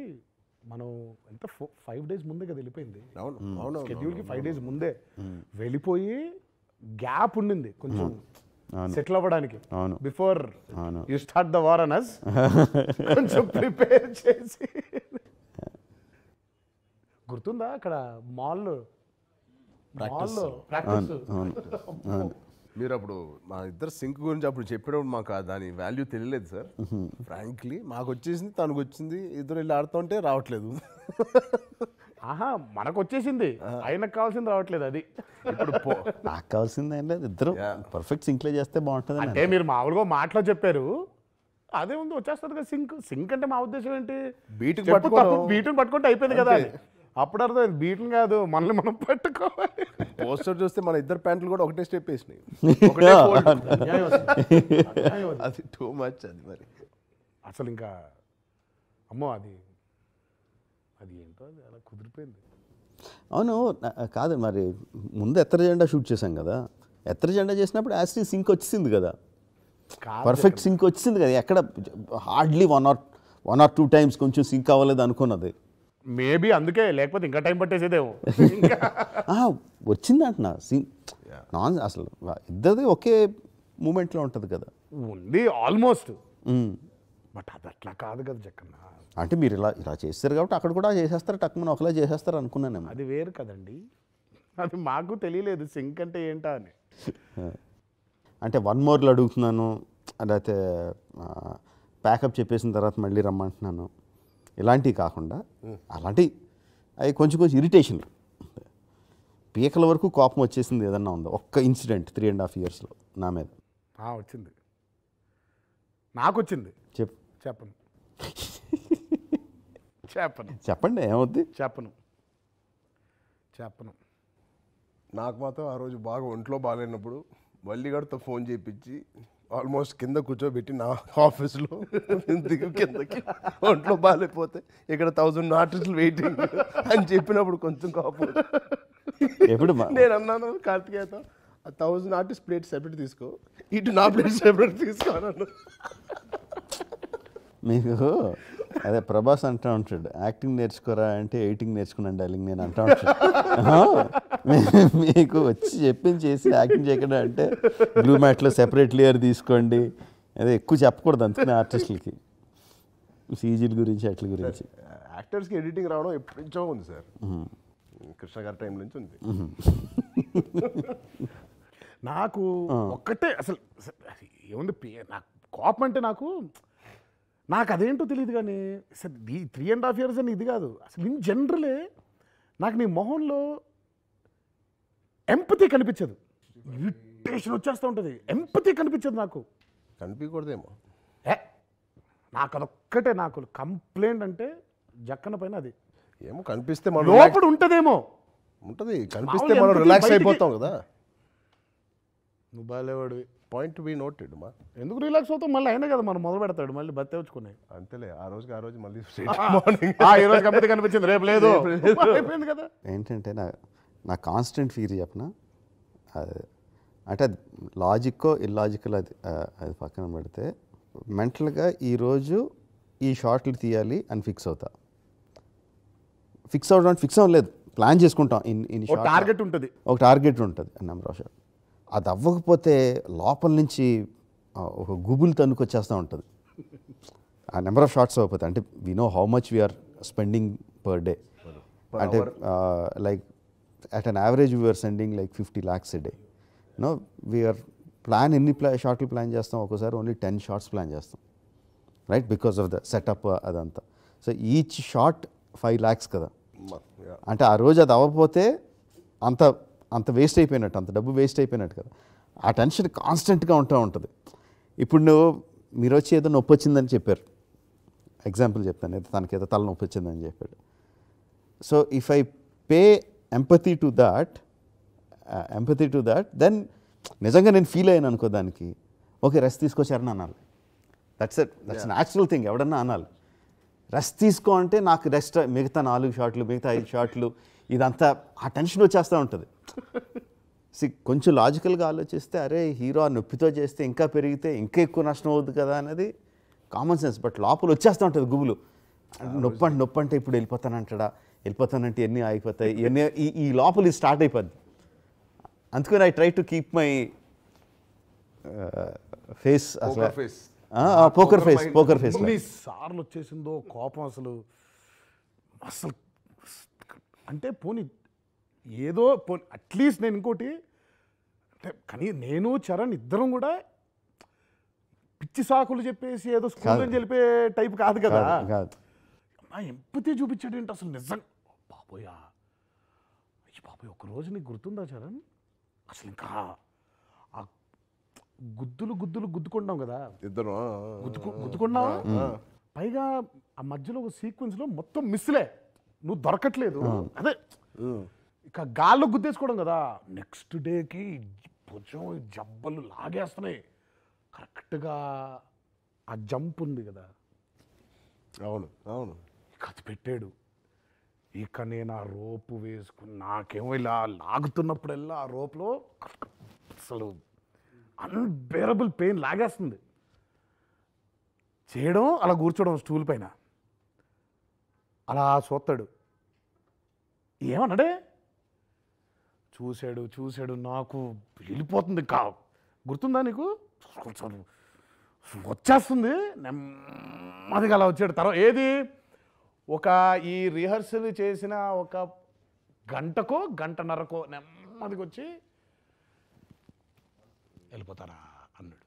Speaker 3: మనం ఎంత ఫైవ్ డేస్ ముందే కదా వెళ్ళిపోయింది.
Speaker 1: అవును
Speaker 3: షెడ్యూల్కి ఫైవ్ డేస్ ముందే వెళ్ళిపోయి గ్యాప్ ఉండింది కొంచెం. సెటిల్ అవ్వడానికి. Before. You start the war on us. కొంచెం ప్రిపేర్ చేసి. గుర్తుందా అక్కడ మాల్ మాల్ ప్రాక్టీస్.
Speaker 1: మీరు అప్పుడు మా ఇద్దరు సింక్ గురించి అప్పుడు చెప్పినప్పుడు మాకు దాని వాల్యూ తెలియలేదు సార్ ఫ్రాంక్లీ మాకు వచ్చేసింది తనకు వచ్చింది ఇద్దరు వెళ్ళి ఆడుతుంటే రావట్లేదు.
Speaker 3: ఆహా మనకు వచ్చేసింది ఆయనకు కావాల్సింది రావట్లేదు అది.
Speaker 1: ఇప్పుడు
Speaker 2: నాకు కావాల్సింది ఏం లేదు ఇద్దరు పర్ఫెక్ట్ సింక్లో చేస్తే బాగుంటుంది
Speaker 3: అంటే మీరు మామూలుగా మాటలో చెప్పారు అదే ఉంది వచ్చేస్తుంది కదా సింక్. సింక్ అంటే మా ఉద్దేశం ఏంటి. తప్పు, బీటుని పట్టుకుంటే అయిపోయింది కదా అని. అప్పుడు అర్థం బీటుని కాదు మనల్ని మనం పట్టుకోవాలి.
Speaker 1: పోస్టర్ చూస్తే మన ఇద్దరు ప్యాంట్లు కూడా ఒకటే స్టెప్ వేసినాయి.
Speaker 3: అది.
Speaker 1: అది టూ మచ్ అది మరి.
Speaker 3: అసలు ఇంకా అమ్మో అది అది ఏంటో అది అలా కుదిరిపోయింది.
Speaker 2: అవును కాదు మరి ముందు ఎత్తర జెండా షూట్ చేశాం కదా. ఎత్తర జెండా చేసినప్పుడు యాస్టీ సింక్ వచ్చింది కదా.
Speaker 3: కాదు
Speaker 2: పర్ఫెక్ట్ సింక్ వచ్చింది కదా. ఎక్కడ hardly one or one or two times కొంచెం సింక్ అవ్వలేదు అనుకున్నది.
Speaker 3: మేబీ అందుకే లేకపోతే ఇంకా టైం పట్టేసేదేమో.
Speaker 2: వచ్చింది అంటున్నా నాన్ అసలు ఇద్దరిది ఒకే మూమెంట్లో ఉంటుంది కదా.
Speaker 3: ఉంది ఆల్మోస్ట్. బట్ అది అట్లా కాదు కదా జక్కన్న.
Speaker 2: అంటే మీరు ఇలా ఇలా చేస్తారు కాబట్టి అక్కడ కూడా చేసేస్తారు టక్కున ఒకలా చేసేస్తారు అనుకున్నాను
Speaker 3: అది వేరు కదండి. అది మాకు తెలియలేదు సింక్ అంటే ఏంటా అని.
Speaker 2: అంటే వన్ మోర్లు అడుగుతున్నాను లేకపోతే ప్యాకప్ చెప్పేసిన తర్వాత మళ్ళీ రమ్మంటున్నాను. ఇలాంటివి కాకుండా అలాంటివి అవి కొంచెం కొంచెం ఇరిటేషన్ పీకల వరకు కోపం వచ్చేసింది ఏదన్నా ఉందో? ఒక్క ఇన్సిడెంట్ త్రీ అండ్ హాఫ్ ఇయర్స్లో నా మీద.
Speaker 3: ఆ, వచ్చింది. నాకు వచ్చింది
Speaker 2: చెప్పు.
Speaker 3: చెప్పను. చెప్పను.
Speaker 2: చెప్పండి ఏమవుద్ది?
Speaker 3: చెప్పను. చెప్పను.
Speaker 1: నాకు మాత్రం ఆ రోజు బాగా ఒంట్లో బాగాలేనప్పుడు వల్లిగడితో ఫోన్ చేయించి ఆల్మోస్ట్ కింద కూర్చోబెట్టి నా ఆఫీస్లో కిందకి ఒంట్లో బాగాలేకపోతే ఇక్కడ థౌజండ్ ఆర్టిస్టులు వెయిటింగ్ అని చెప్పినప్పుడు కొంచెం కోపం
Speaker 2: ఎప్పుడు
Speaker 1: నేను అన్నాను కార్తికేయతో ఆ థౌజండ్ ఆర్టిస్ట్ ప్లేట్ సెపరేట్ తీసుకో ఇటు నా ప్లేట్ సెపరేట్ తీసుకో అన్నాను.
Speaker 2: మీకు అదే ప్రభాస్ అంటూ ఉంటాడు యాక్టింగ్ నేర్చుకోరా అంటే ఎయిటింగ్ నేర్చుకున్నాను డార్లింగ్ నేను అంటూ మీ- మీకు వచ్చి చెప్పింది చేసి యాక్టింగ్ చేయకుండా అంటే బ్లూ మ్యాట్లో సెపరేట్ లేయర్ తీసుకోండి. అదే ఎక్కువ చెప్పకూడదు అందుకని ఆర్టిస్టులకి. సీజీల గురించి అట్ల గురించి.
Speaker 1: యాక్టర్స్కి ఎడిటింగ్ రావడం ఎప్పటి నుంచో ఉంది సార్. కృష్ణ గారి టైం నుంచి ఉంది.
Speaker 3: నాకు ఒక్కటే అసలు ఏముంది నాకు కోపం అంటే నాకు నాకు అదేంటో తెలియదు కానీ అసలు ఈ త్రీ అండ్ హాఫ్ ఇయర్స్ అని ఇది కాదు. అసలు ఇన్ జనరలే నాకు నీ మొహంలో ఎంపతి కనిపించదు. ఇరిటేషన్ వచ్చేస్తూ ఉంటుంది. ఎంపతి కనిపించదు నాకు.
Speaker 1: కనిపించకూడదేమో
Speaker 3: ఏ? నాకు అదొక్కటే నాకు. కంప్లైంట్ అంటే జక్కన పైన అది.
Speaker 1: ఏమో కనిపిస్తే మనం
Speaker 3: లోపల ఉంటదేమో.
Speaker 1: ఉంటుంది. కనిపిస్తే మనం రిలాక్స్ అయిపోతాం కదా.
Speaker 3: నువ్వు బాగాలేవాడివి
Speaker 1: పాయింట్ బి నోటెడ్ మా.
Speaker 3: ఎందుకు రిలాక్స్ అవుతావు? మళ్ళీ అయినా కదా మనం మొదలు పెడతాడు మళ్ళీ బతి తెచ్చుకునే
Speaker 1: అంతేలే ఆ రోజుకి ఆ రోజు మళ్ళీ మార్నింగ్.
Speaker 3: ఈ రోజు కంపెనీ కనిపించింది రేపు లేదు. అయిపోయింది కదా.
Speaker 2: ఏంటంటే నా నా కాన్స్టెంట్ ఫీర్ చెప్పిన? అది అంటే అది లాజిక్కో ఇల్లాజికల్ అది అది పక్కన పెడితే మెంటల్గా ఈరోజు ఈ షార్ట్లు తీయాలి అని ఫిక్స్ అవుతా. ఫిక్స్ అవడం ఫిక్స్ అవ్వలేదు ప్లాన్ చేసుకుంటాం. ఇన్ ఇన్
Speaker 3: ఒక టార్గెట్ ఉంటుంది.
Speaker 2: ఒక టార్గెట్ ఉంటుంది. నెంబర్ ఆఫ్ షాట్ అది అవ్వకపోతే లోపల నుంచి ఒక గుబులు తన్నుకొచ్చేస్తూ ఉంటుంది. ఆ నెంబర్ ఆఫ్ షార్ట్స్ అవ్వకపోతే అంటే we know how much we're spending per day అంటే like at an average we're sending like fifty lakhs a day no we're plan ఎన్ని ప్లా షార్ట్లు ప్లాన్ చేస్తాం? ఒక్కోసారి ఓన్లీ టెన్ షార్ట్స్ ప్లాన్ చేస్తాం. Right because of the setup అదంతా. So each shot five lakhs కదా. అంటే ఆ రోజు అది అవ్వకపోతే అంత అంత వేస్ట్ అయిపోయినట్టు అంత డబ్బు వేస్ట్ అయిపోయినట్టు కదా. ఆ టెన్షన్ కాన్స్టెంట్గా ఉంటూ ఉంటుంది. ఇప్పుడు నువ్వు మీరు వచ్చి ఏదో నొప్పి వచ్చిందని చెప్పారు. ఎగ్జాంపుల్ చెప్తాను ఏదో తనకి ఏదో తల నొప్పి వచ్చిందని చెప్పాడు. So if I pay empathy to that empathy to that then నిజంగా నేను ఫీల్ అయ్యాను అనుకో దానికి. ఓకే రెస్ట్ తీసుకొచ్చారని అనాలి. దట్స్ దట్స్ న్యాచురల్ థింగ్ ఎవడన్నా అనాలి. రెస్ట్ తీసుకో అంటే నాకు రెస్ట్ మిగతా నాలుగు షాట్లు మిగతా ఐదు షాట్లు ఇదంతా ఆ టెన్షన్ వచ్చేస్తూ ఉంటుంది. సి కొంచెం లాజికల్గా ఆలోచిస్తే అరే హీరో ఆ నొప్పితో చేస్తే ఇంకా పెరిగితే ఇంకా ఎక్కువ నష్టం అవుతుంది కదా అనేది కామన్ సెన్స్ బట్ లోపల వచ్చేస్తూ ఉంటుంది గుబులు. నొప్పి అంటే నొప్పి అంటే ఇప్పుడు వెళ్ళిపోతానంటాడా వెళ్ళిపోతానంటే ఎన్ని ఆగిపోతాయి? ఇవన్నీ ఈ ఈ లోపల ఇది స్టార్ట్ అయిపోద్ది. అందుకని I try to keep my face అసలు. పోకర్ ఫేస్ పోకర్ ఫేస్
Speaker 3: ఎన్ని సార్లు వచ్చేసిందో కోపం అసలు. అసలు అంటే పోనీ ఏదో పోనీ అట్లీస్ట్ నేను ఇంకోటి అంటే కానీ నేను చరణ్ ఇద్దరం కూడా పిచ్చి సాకులు చెప్పేసి ఏదో స్కూల్ నుంచి వెళ్ళిపోయే టైప్ కాదు కదా. నా ఎంపతి చూపించాడు ఏంటి అసలు నిజం? బాబోయా అయ్యి బాబోయ్ ఒక రోజు నీకు గుర్తుందా చరణ్? అసలు ఇంకా ఆ గుద్దులు గుద్దులు గుద్దుకుంటాం కదా.
Speaker 1: ఇద్దరు
Speaker 3: గుద్దుకు గుద్దుకున్నావా? పైగా ఆ మధ్యలో ఒక సీక్వెన్స్లో మొత్తం మిస్లే నువ్వు దొరకట్లేదు. అదే ఇక గాల్లో గుద్దేసుకోవడం కదా. నెక్స్ట్ డేకి భుజం జబ్బలు లాగేస్తున్నాయి. కరెక్ట్గా ఆ జంప్ ఉంది కదా.
Speaker 1: అవును అవును.
Speaker 3: అది పెట్టాడు. ఇక నేను ఆ రోపు వేసుకుని నాకేమో ఇలా లాగుతున్నప్పుడల్లా ఆ రోప్లో అసలు అన్బేరబుల్ పెయిన్ లాగేస్తుంది. చేయడం అలా కూర్చోవడం స్టూల్ పైన. అలా చూస్తాడు ఏమన్నాడే? చూశాడు చూశాడు నాకు వెళ్ళిపోతుంది కా గుర్తుందా నీకు? వచ్చేస్తుంది. నెమ్మదిగా అలా వచ్చాడు. తర్వాత ఏది? ఒక ఈ రిహర్సల్ చేసిన ఒక గంటకో గంటన్నరకో నెమ్మదిగా వచ్చి వెళ్ళిపోతారా అన్నాడు.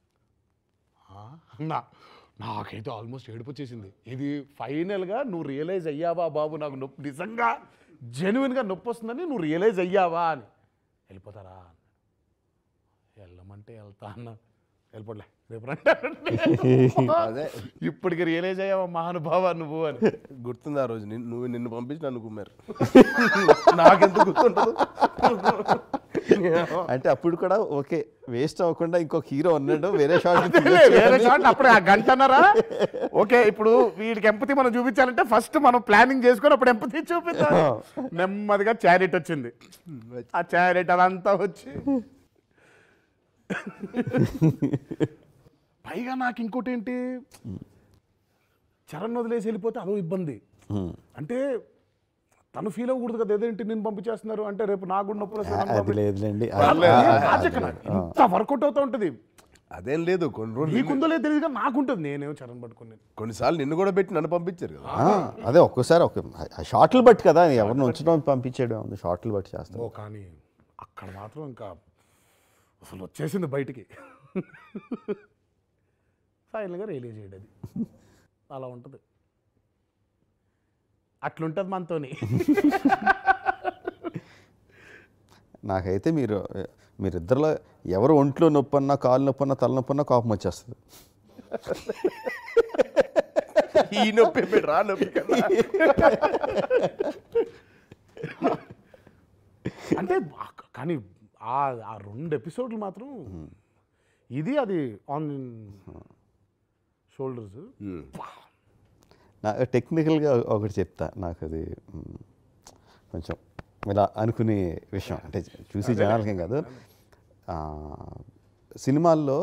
Speaker 3: అన్నా. నాకైతే ఆల్మోస్ట్ ఏడుపు వచ్చేసింది ఇది ఫైనల్గా నువ్వు రియలైజ్ అయ్యావా బాబు? నాకు నొప్పి నిజంగా జెన్యున్గా నొప్పి వస్తుందని నువ్వు రియలైజ్ అయ్యావా అని. వెళ్ళిపోతారా. వెళ్ళమంటే వెళ్తా అన్న. వెళ్ళిపోలే రేపు
Speaker 5: అదే.
Speaker 3: ఇప్పటికి రియలైజ్ అయ్యావా మహానుభావ నువ్వు అని.
Speaker 5: గుర్తుంది ఆ రోజు నువ్వు నిన్ను పంపించి నన్ను కుమ్మారు
Speaker 1: నాకెంత గుర్తుండదు?
Speaker 2: అంటే అప్పుడు కూడా ఓకే వేస్ట్ అవ్వకుండా ఇంకొక హీరో ఉన్నాడు వేరే షాట్
Speaker 3: వేరే షాట్ అప్పుడే ఆ గంటన్నరా ఓకే ఇప్పుడు వీడికి ఎంపతి మనం చూపించాలంటే ఫస్ట్ మనం ప్లానింగ్ చేసుకొని అప్పుడు ఎంపతి చూపిద్దాం. నెమ్మదిగా చారిట్ వచ్చింది. ఆ చారిట్ అదంతా వచ్చి. పైగా నాకు ఇంకోటి ఏంటి? చరణ్ వదిలేసి వెళ్ళిపోతే అదో ఇబ్బంది. అంటే తను ఫీల్ అవ్వకూడదు కదా ఏదేంటి నేను పంపించేస్తున్నారు అంటే రేపు నాకు కూడా నొప్పులు
Speaker 2: లేదులేండి.
Speaker 3: నాకు. ఇంత వర్కౌట్ అవుతూ ఉంటుంది.
Speaker 5: అదేం లేదు కొన్ని రోజులు
Speaker 3: నీకుందో లేదు తెలియదు కానీ నాకుంటుంది నేనేమో చరణ్ పట్టుకుని
Speaker 5: కొన్నిసార్లు నిన్ను కూడా పెట్టి నన్ను పంపించారు కదా.
Speaker 2: అదే ఒక్కసారి ఒక ఆ షార్ట్లు బట్టి కదా ఎవరిని ఉంచడం పంపించేయడం ఉంది షార్ట్లు బట్టి చేస్తాం
Speaker 3: ఓ కానీ అక్కడ మాత్రం ఇంకా అసలు వచ్చేసింది బయటికి. ఫైనల్గా రిలీజ్ చేయడం అది అలా ఉంటుంది. అట్లుంటుంది మనతోని.
Speaker 2: నాకైతే మీరు మీరిద్దరిలో ఎవరు ఒంట్లో నొప్పి అన్నా కాలు నొప్పి అన్నా తల నొప్పి అన్నా కోపం వచ్చేస్తుంది.
Speaker 5: ఈ నొప్పి రా నొప్పి
Speaker 3: అంటే కానీ ఆ ఆ రెండు ఎపిసోడ్లు మాత్రం ఇది అది ఆన్ షోల్డర్స్
Speaker 2: నా టెక్నికల్గా ఒకటి చెప్తా. నాకు అది కొంచెం ఇలా అనుకునే విషయం. అంటే చూసి జనాలకేం కాదు. సినిమాల్లో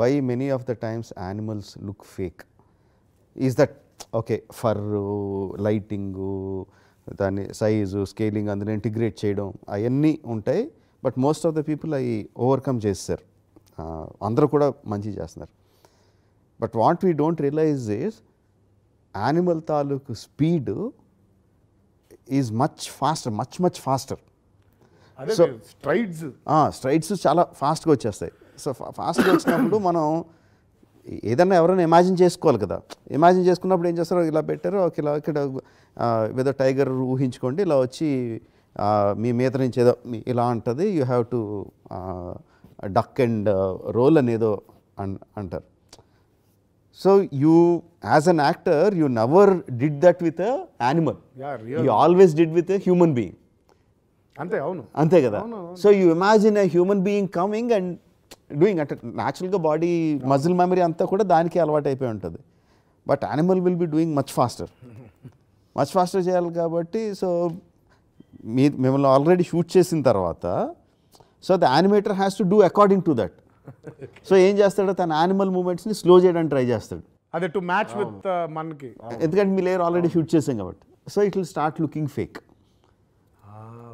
Speaker 2: why many of the times animals look fake is that okay for lighting దాని సైజు స్కేలింగ్ అందులో ఇంటిగ్రేట్ చేయడం అవన్నీ ఉంటాయి. But most of the people అవి ఓవర్కమ్ చేస్తారు. అందరూ కూడా మంచి చేస్తున్నారు. But what we don't realise is animal తాలూకు speed is much faster much much faster
Speaker 3: అదే స్ట్రైడ్స్
Speaker 2: స్ట్రైట్స్ చాలా ఫాస్ట్గా వచ్చేస్తాయి. సో ఫాస్ట్గా వచ్చినప్పుడు మనం ఏదన్నా ఎవరైనా ఇమాజిన్ చేసుకోవాలి కదా. ఇమాజిన్ చేసుకున్నప్పుడు ఏం చేస్తారో ఇలా పెట్టారు ఒక ఇలా ఇక్కడ ఏదో టైగర్ ఊహించుకోండి ఇలా వచ్చి మీ మీద నుంచి ఏదో మీ- ఇలా ఉంటుంది you have to duck and roll అనేదో అన్ so you as an actor you never did that with
Speaker 3: Yeah, real.
Speaker 2: You always did with human being
Speaker 3: అంతే అవును.
Speaker 2: అంతే కదా? So you imagine a human being coming and doing అంటే న్యాచురల్గా body muscle memory అంతా కూడా దానికి అలవాటు అయిపోయి ఉంటుంది. But animal will be doing much faster much faster చేయాలి కాబట్టి సో మీ మిమ్మల్ని ఆల్రెడీ షూట్ చేసిన తర్వాత so the animator has to do according to that so ఏం చేస్తాడు? తన యానిమల్ మూమెంట్స్ని స్లో చేయడానికి ట్రై చేస్తాడు.
Speaker 3: అదే టు మ్యాచ్ విత్ మనకి.
Speaker 2: ఎందుకంటే మీ లేయర్ ఆల్రెడీ షూట్ చేసాం కాబట్టి. So it will start looking fake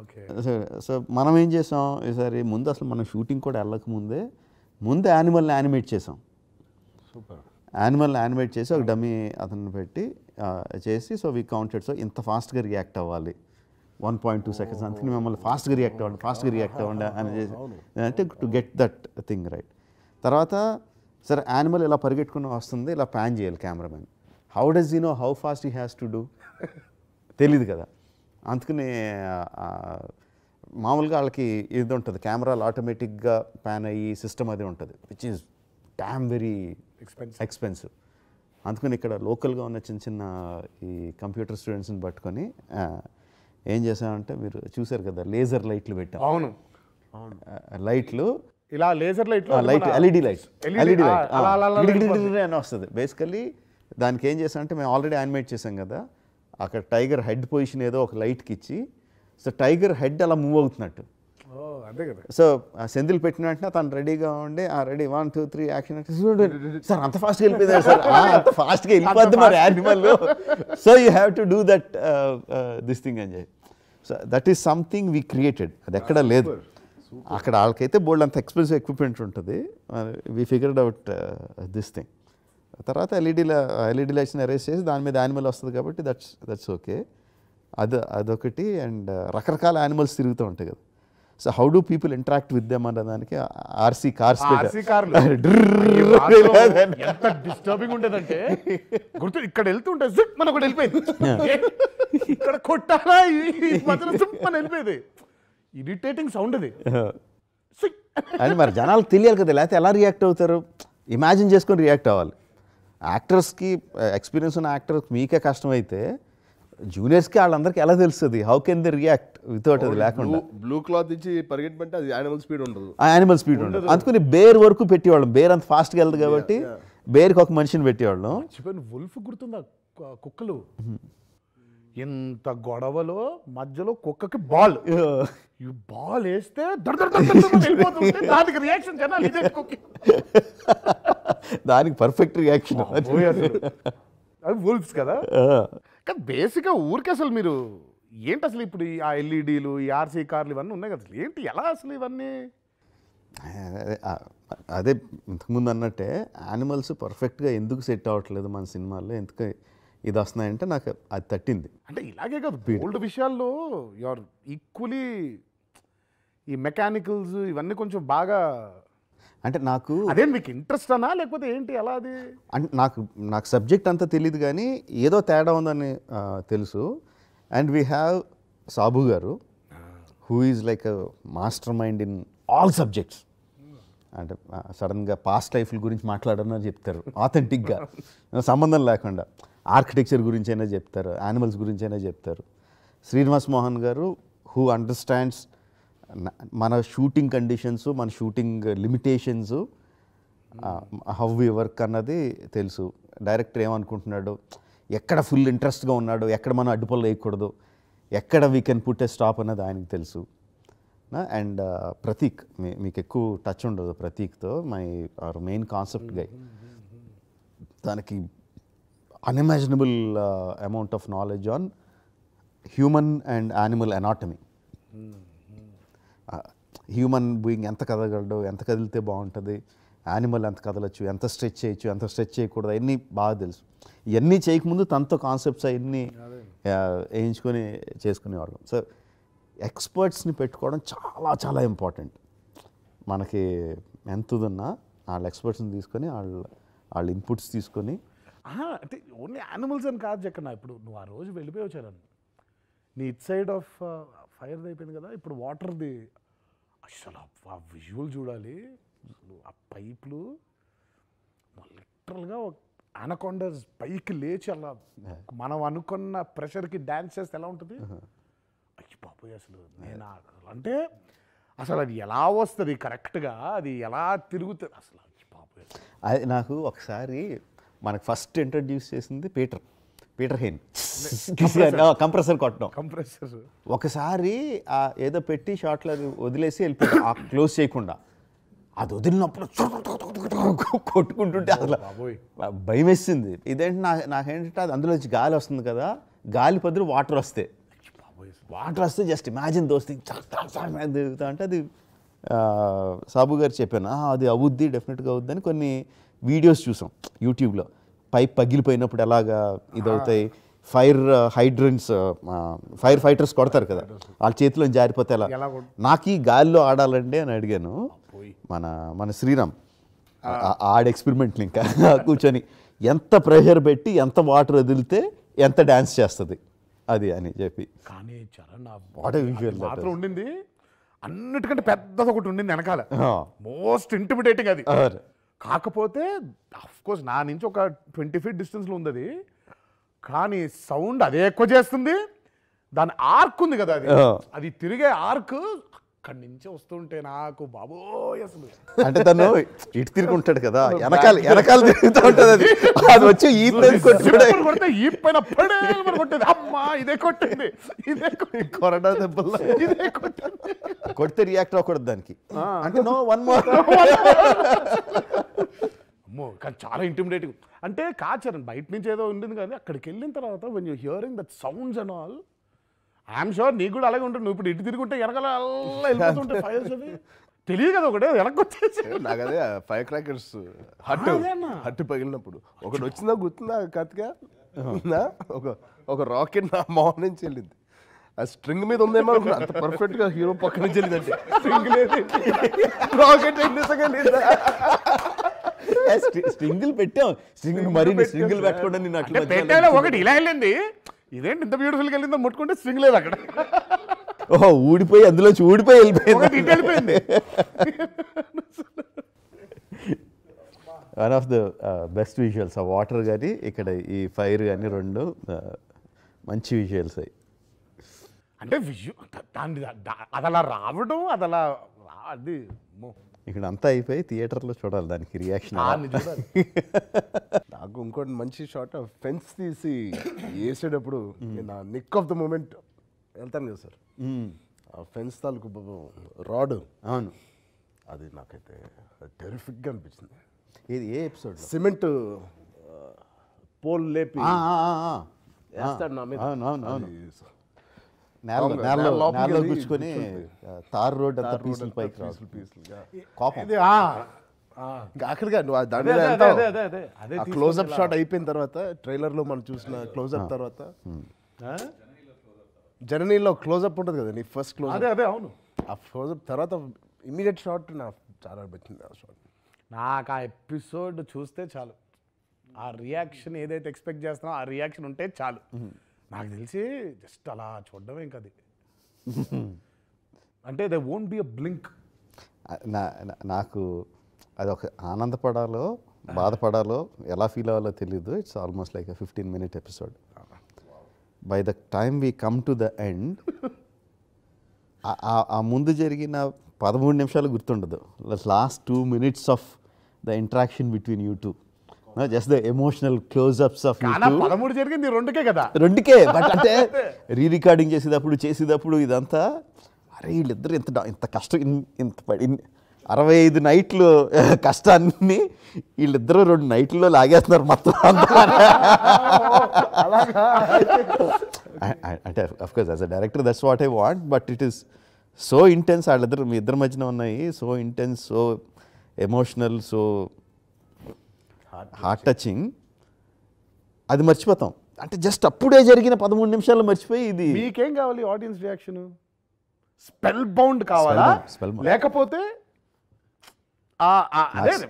Speaker 3: okay.
Speaker 2: So so మనం ఏం చేసాం? ఈసారి ముందు అసలు మనం షూటింగ్ కూడా వెళ్ళక ముందే ముందు యానిమల్ని యానిమేట్ చేసాం.
Speaker 5: సూపర్.
Speaker 2: యానిమల్ని యానిమేట్ చేసి ఒక డమ్మీ అతన్ని పెట్టి చేసి సో వీ కౌంటెడ్ సో ఇంత ఫాస్ట్గా రియాక్ట్ అవ్వాలి. వన్ పాయింట్ టూ సెకండ్స్ అందుకని మిమ్మల్ని ఫాస్ట్గా రియాక్ట్ అవ్వండి ఫాస్ట్గా రియాక్ట్ అవ్వండి అని చేసి అంటే to get that thing right తర్వాత సరే యానిమల్ ఇలా పరిగెట్టుకుని వస్తుంది ఇలా ప్యాన్ చేయాలి cameraman how does you know how fast he has to do తెలీదు కదా. అందుకని మామూలుగా వాళ్ళకి ఇది ఉంటుంది. కెమెరాలు ఆటోమేటిక్గా ప్యాన్ అయ్యి సిస్టమ్ అది ఉంటుంది which is damn very
Speaker 3: Expensive.
Speaker 2: Expensive అందుకని ఇక్కడ లోకల్గా ఉన్న చిన్న చిన్న ఈ కంప్యూటర్ స్టూడెంట్స్ని పట్టుకొని ఏం చేసామంటే మీరు చూసారు కదా లేజర్ లైట్లు పెట్టాం.
Speaker 3: అవును.
Speaker 2: లైట్లు.
Speaker 3: ఇలా laser light
Speaker 2: light LED light.
Speaker 3: LED,
Speaker 2: LED light. అని వస్తుంది. బేసికల్లీ దానికి ఏం చేసామంటే మేము ఆల్రెడీ యానిమేట్ చేసాం కదా అక్కడ టైగర్ హెడ్ పొజిషన్ ఏదో ఒక లైట్కి ఇచ్చి సో టైగర్ హెడ్ అలా మూవ్ అవుతున్నట్టు.
Speaker 3: ఓ అదే కదా.
Speaker 2: సో ఆ సెంధిల్ పెట్టిన వెంటనే తను రెడీగా ఉండి ఆ ready one two three action sir అంత ఫాస్ట్గా వెళ్ళిపోయింది సార్ "ఆ, అంత ఫాస్ట్గా వెళ్ళిపోద్ది మరి animal so you have to do that this thing అని చెప్పి. So that is something we created అది ఎక్కడ లేదు. అక్కడ వాళ్ళకైతే బోల్డ్ అంత ఎక్స్పెన్సివ్ ఎక్విప్మెంట్ ఉంటుంది. We figured out this thing తర్వాత ఎల్ఈడి ఎల్ఈడి లైట్స్ని అరేంజ్ చేసి దాని మీద యానిమల్ వస్తుంది కాబట్టి దట్స్ దట్స్ ఓకే అది అదొకటి అండ్ రకరకాల యానిమల్స్ తిరుగుతూ ఉంటాయి కదా. So how do people interact with them అన్న దానికి ఆర్సీ కార్స్
Speaker 3: ఎంత డిస్టర్బింగ్ ఉండేదంటే గుర్తు ఇక్కడ వెళ్తుంటే జిప్ మన ఒకటి వెళ్ళిపోయింది. ఇక్కడ కొట్టాలా? మన వెళ్ళిపోయేది. ఇరిటేటింగ్ సౌండ్ సి.
Speaker 2: అని మరి జనాలకు తెలియాలి కదా లేకపోతే ఎలా రియాక్ట్ అవుతారు? ఇమాజిన్ చేసుకొని రియాక్ట్ అవ్వాలి. యాక్టర్స్కి ఎక్స్పీరియన్స్ ఉన్న యాక్టర్స్ మీకే కష్టమైతే జూనియర్స్కి వాళ్ళందరికీ ఎలా తెలుస్తుంది? How can the react without అది లేకుండా?
Speaker 5: బ్లూ క్లాత్ ఇచ్చి పరిగెట్టమంటే అది యానిమల్ స్పీడ్ ఉండదు.
Speaker 2: ఆ యానిమల్ స్పీడ్ ఉండదు. అందుకని బేర్ వరకు పెట్టేవాళ్ళం. బేర్ అంత ఫాస్ట్గా వెళ్తుంది కాబట్టి బేర్కి ఒక మనిషిని పెట్టేవాళ్ళం.
Speaker 3: మర్చిపోయిన వుల్ఫ్ గుర్తుందా? కుక్కలు? ఇంత గొడవలో మధ్యలో కుక్కకి బాల్. ఈ బాల్ వేస్తే దానికి రియాక్షన్ జనాలు
Speaker 2: దానికి పర్ఫెక్ట్ రియాక్షన్.
Speaker 3: అవి వుల్ఫ్స్ కదా? కానీ బేసిక్గా ఊరికే అసలు మీరు ఏంటి అసలు ఇప్పుడు ఈ ఆ ఎల్ఈడీలు ఈ ఆర్సీ కార్లు ఇవన్నీ ఉన్నాయి కదా అసలు? ఏంటి ఎలా అసలు ఇవన్నీ?
Speaker 2: అదే ఇంతకుముందు అన్నట్టే యానిమల్స్ పర్ఫెక్ట్గా ఎందుకు సెట్ అవ్వట్లేదు మన సినిమాల్లో? ఎందుకు ఇది వస్తున్నాయంటే నాకు అది తట్టింది.
Speaker 3: అంటే ఇలాగే కాదు ఓల్డ్ విషయాల్లో యువర్ ఈక్వలీ ఈ మెకానికల్స్ ఇవన్నీ కొంచెం బాగా
Speaker 2: అంటే నాకు
Speaker 3: అదే మీకు ఇంట్రెస్ట్ అనా? లేకపోతే ఏంటి? ఎలా అది?
Speaker 2: అంటే నాకు నాకు సబ్జెక్ట్ అంతా తెలియదు కానీ ఏదో తేడా ఉందని తెలుసు. అండ్ వీ హ్యావ్ సాబు గారు who is like master mind in all subjects అంటే సడన్గా పాస్ట్ లైఫ్ల గురించి మాట్లాడని చెప్తారు. ఆథెంటిక్గా సంబంధం లేకుండా. ఆర్కిటెక్చర్ గురించి అయినా చెప్తారు. యానిమల్స్ గురించి అయినా చెప్తారు. శ్రీనివాస్ మోహన్ గారు హూ అండర్స్టాండ్స్ మన షూటింగ్ కండిషన్స్ మన shooting limitations how we work అన్నది తెలుసు. డైరెక్టర్ ఏమనుకుంటున్నాడు? ఎక్కడ ఫుల్ ఇంట్రెస్ట్గా ఉన్నాడు? ఎక్కడ మనం అడ్డుపల్లు వేయకూడదు? ఎక్కడ we can put a stop అన్నది ఆయనకి తెలుసు. అండ్ ప్రతీక్ మీ మీకు ఎక్కువ టచ్ ఉండదు ప్రతీక్తో my our main concept guy దానికి unimaginable amount of knowledge on human and animal anatomy human being ఎంత కదగలడు ఎంత కదిలితే బాగుంటుంది యానిమల్ ఎంత కదలచ్చు ఎంత స్ట్రెచ్ చేయొచ్చు ఎంత స్ట్రెచ్ చేయకూడదు అవన్నీ బాగా తెలుసు. ఇవన్నీ చేయకముందు తనతో కాన్సెప్ట్స్ అవన్నీ వేయించుకొని చేసుకునేవాళ్ళం. సో ఎక్స్పర్ట్స్ని పెట్టుకోవడం చాలా చాలా ఇంపార్టెంట్. మనకి ఎంత ఉన్నా వాళ్ళ ఎక్స్పర్ట్స్ని తీసుకొని వాళ్ళ వాళ్ళ ఇన్పుట్స్ తీసుకొని.
Speaker 3: అంటే ఓన్లీ యానిమల్స్ అని కాదు జక్కన్న ఇప్పుడు నువ్వు ఆ రోజు వెళ్ళిపోయి వచ్చారని నీ ఇట్ సైడ్ ఆఫ్ ఫైర్ అయిపోయింది కదా ఇప్పుడు వాటర్ది అసలు ఆ- విజువల్ చూడాలి. అసలు ఆ పైపులు లిటరల్గా అనకొండస్ పైకి లేచి అలా మనం అనుకున్న ప్రెషర్కి డ్యాన్స్ చేస్తే ఎలా ఉంటుంది? అయ్యి బాబోయ్ అసలు నేను అంటే అసలు అది ఎలా వస్తుంది కరెక్ట్గా అది ఎలా తిరుగుతుంది? అసలు అయ్యి బాబోయ్.
Speaker 2: అది నాకు ఒకసారి మనకు ఫస్ట్ ఇంట్రడ్యూస్ చేసింది పీటర్ పీటర్ హెయిన్ కంప్రెసర్ కొట్టడం.
Speaker 3: కంప్రెసర్
Speaker 2: ఒకసారి ఆ ఏదో పెట్టి షార్ట్లో అది వదిలేసి వెళ్ళిపోయాడు. ఆ క్లోజ్ చేయకుండా. అది వదిలినప్పుడు కొట్టుకుంటుంటే అసలు భయం వేసింది. ఇదేంటి నా నాకేంటంటే అది అందులో నుంచి గాలి వస్తుంది కదా. గాలి పదులు వాటర్ వస్తాయి వాటర్ వస్తే జస్ట్ ఇమాజిన్ దోస్తే దిగుతా అంటే అది సాబు గారు చెప్పాను. "ఆ, అది అవుద్ది డెఫినెట్గా అవుద్ది అని కొన్ని వీడియోస్ చూసాం యూట్యూబ్లో. పైప్ పగిలిపోయినప్పుడు ఎలాగా ఇదవుతాయి? ఫైర్ హైడ్రన్స్ ఫైర్ ఫైటర్స్ కొడతారు కదా. వాళ్ళ చేతిలో జారిపోతే ఎలా? నాకు ఈ గాలిలో ఆడాలండి అని అడిగాను. మన మన శ్రీరామ్ ఆడ ఎక్స్పెరిమెంట్లు ఇంకా కూర్చొని ఎంత ప్రెషర్ పెట్టి ఎంత వాటర్ వదిలితే ఎంత డ్యాన్స్ చేస్తుంది? అది అని చెప్పి.
Speaker 3: కానీ మాత్రం ఉండింది. అన్నిటికంటే పెద్దది ఒకటి ఉండింది వెనకాల. మోస్ట్ ఇంటిమిడేటింగ్ అది. కాకపోతే అఫ్ కోర్స్ నా నుంచి ఒక ట్వంటీ ఫీట్ డిస్టెన్స్లో ఉంది అది కానీ సౌండ్ అదే ఎక్కువ చేస్తుంది. దాని ఆర్క్ ఉంది కదా అది. అది తిరిగే ఆర్క్ అక్కడి నుంచి వస్తుంటే నాకు బాబోయ్ అసలు.
Speaker 2: అంటే తను ఇటు తిరుగుంటాడు కదా వెనకాల వెనకాల తిరుగుతూ ఉంటుంది అది. అది వచ్చి ఈ
Speaker 3: కొడితే ఈ పైన పడే కొట్టేది. అమ్మా ఇదే కొట్టింది. ఇదే కొట్టింది.
Speaker 2: కొరడా దెబ్బల్లో
Speaker 3: ఇదే కొట్టింది.
Speaker 2: కొడితే రియాక్ట్ అవ్వకూడదు దానికి. అంటే నో వన్ మోర్
Speaker 3: అమ్మో కానీ చాలా ఇంటిమిడేటింగ్ అంటే కాచరణ్ బయట నుంచి ఏదో ఉండింది కానీ అక్కడికి వెళ్ళిన తర్వాత when you hearing that sounds and all I'm sure నీకు కూడా అలాగే ఉంటుంది. నువ్వు ఇప్పుడు ఇటు తిరుగుంటే వెనకాల అలా వెళ్ళిపోతుంటే ఫైర్స్ అవి. తెలియదు కదా ఒకటే వెనక్కి వచ్చేసి.
Speaker 5: నాకు అదే ఫైర్ క్రాకర్స్ హట్
Speaker 3: అదేనా?
Speaker 5: హట్ పగిలినప్పుడు. ఒకటి వచ్చిందా గుర్తుందా కత్తిగా ఉందా? ఒక ఒక రాకెట్ నా మొహం నుంచి వెళ్ళింది. ఆ స్ట్రింగ్ మీద ఉందేమో అనుకున్నా. అంత పర్ఫెక్ట్గా హీరో పక్క నుంచి వెళ్ళిందంటే. స్ట్రింగ్ లేదు. రాకెట్ లేదా
Speaker 2: స్ట్రింగిల్ పెట్టాం. స్ట్రింగిల్ మరి స్ట్రింగిల్ పెట్టకుండా నేను అట్లా
Speaker 3: ఒకటి ఇలా వెళ్ళింది. ఇదేంటి ఇంత బ్యూటిఫుల్గా వెళ్ళిందో ముట్టుకుంటే స్ట్రింగ్ లేదు అక్కడ.
Speaker 2: ఓహో ఊడిపోయి అందులోంచి ఊడిపోయి వెళ్ళిపోయింది. One of the best visuals ఆ వాటర్ కానీ ఇక్కడ ఈ ఫైర్ కానీ రెండు uh, మంచి విజువల్స్ అయ్యి.
Speaker 3: అంటే విజు దాన్ని దా- అది అలా రావడం అది అలా అది.
Speaker 2: ఇక్కడ అంతా అయిపోయి థియేటర్లో చూడాలి దానికి రియాక్షన్.
Speaker 5: నాకు ఇంకోటి మంచి షాట్ ఫెన్స్ తీసి వేసేటప్పుడు నా నిక్ ఆఫ్ ద మూమెంట్ వెళ్తాను కదా సార్. ఆ ఫెన్స్ తాలూకు రాడ్
Speaker 2: అవును.
Speaker 5: అది నాకైతే టెరిఫిక్గా అనిపించింది.
Speaker 2: ఇది ఏ ఎపిసోడ్
Speaker 5: సిమెంట్ పోల్ లేపి వేస్తాడు నా మీద.
Speaker 2: అవును అవును అవును. నేలలో గుచ్చుకొని తార్ రోడ్ అంతా పీసులు పైకి రాదు. కోపం.
Speaker 3: ఇది ఆ, ఆ.
Speaker 5: ఇంకా ఆఖరిగా నువ్వు దాని క్లోజ్అప్ షాట్ అయిపోయిన తర్వాత ట్రైలర్లో మనం చూసిన క్లోజ్అప్ తర్వాత
Speaker 3: ఆ?
Speaker 5: జర్నీలో క్లోజ్అప్ ఉంటుంది కదా నీ ఫస్ట్ క్లోజ్
Speaker 3: అదే అదే అవును.
Speaker 5: ఆ క్లోజ్అప్ తర్వాత ఇమీడియట్ షాట్ నాకు చాలా నచ్చింది ఆ షాట్
Speaker 3: నాకు ఆ ఎపిసోడ్ చూస్తే చాలు. ఆ రియాక్షన్ ఏదైతే ఎక్స్పెక్ట్ చేస్తున్నామో ఆ రియాక్షన్ ఉంటే చాలు. నాకు తెలిసి జస్ట్ అలా చూడడం ఇంకా అది అంటే they won't be a blink
Speaker 2: నాకు అదొక ఆనందపడాలో బాధపడాలో ఎలా ఫీల్ అవ్వాలో తెలియదు it's almost like fifteen minute episode by the time we come to the end ఆ ముందు జరిగిన పదమూడు నిమిషాలు గుర్తుండదు. Last two minutes of the interaction between you two just the emotional closeups of you
Speaker 3: కానీ
Speaker 2: టూ
Speaker 3: పదమూడు జరిగింది రెండుకే కదా.
Speaker 2: రెండుకే బట్ అంటే రీ రికార్డింగ్ చేసేటప్పుడు చేసేటప్పుడు ఇదంతా అరే వీళ్ళిద్దరు ఇంత ఇంత కష్టం ఇన్- ఇంత పడి అరవై ఐదు నైట్లు కష్టాన్ని వీళ్ళిద్దరూ రెండు నైట్లో లాగేస్తున్నారు మొత్తం అంటే of course as a director that's what I want but it is so intense వాళ్ళిద్దరు మీ ఇద్దరి మధ్యన ఉన్నాయి so intense so emotional so heart touching అది మర్చిపోతాం. అంటే జస్ట్ అప్పుడే జరిగిన పదమూడు నిమిషాలు మర్చిపోయి ఇది
Speaker 3: మీకేం కావాలి ఆడియన్స్ రియాక్షన్ స్పెల్ బౌండ్ కావాలా?
Speaker 2: Spellbound.
Speaker 3: లేకపోతే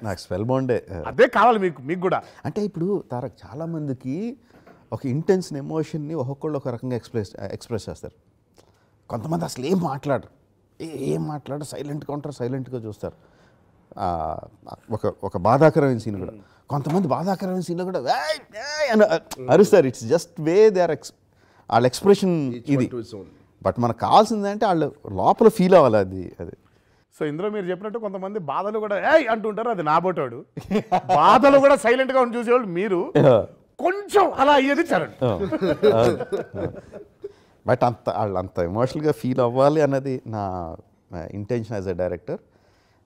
Speaker 2: నాకు- స్పెల్ బాండే
Speaker 3: అదే కావాలి మీకు మీకు కూడా.
Speaker 2: అంటే ఇప్పుడు తారక్ చాలా మందికి ఒక ఇంటెన్స్ ఎమోషన్ని ఒక్కొక్కళ్ళు ఒక రకంగా ఎక్స్ప్రెస్ ఎక్స్ప్రెస్ చేస్తారు. కొంతమంది అసలు ఏం మాట్లాడరు? ఏ- ఏం మాట్లాడరు? సైలెంట్గా ఉంటారు సైలెంట్గా చూస్తారు. ఒక ఒక బాధాకరమైన సీన్ కూడా. కొంతమంది బాధాకరమైన సీన్లో కూడా అని అరుస్తారు. It's just way they are X వాళ్ళ ఎక్స్ప్రెషన్ ఇది. బట్ మనకు కావాల్సింది అంటే వాళ్ళు లోపల ఫీల్ అవ్వాలి అది అది.
Speaker 3: సో ఇందులో మీరు చెప్పినట్టు కొంతమంది బాధలు కూడా ఏయ్ అంటుంటారు. అది నాబోటాడు బాధలు కూడా సైలెంట్గా ఉండి చూసేవాళ్ళు మీరు. కొంచెం అలా అయ్యేది చరణ్.
Speaker 2: బట్ అంత వాళ్ళు అంత ఎమోషనల్గా ఫీల్ అవ్వాలి అన్నది నా intention as a director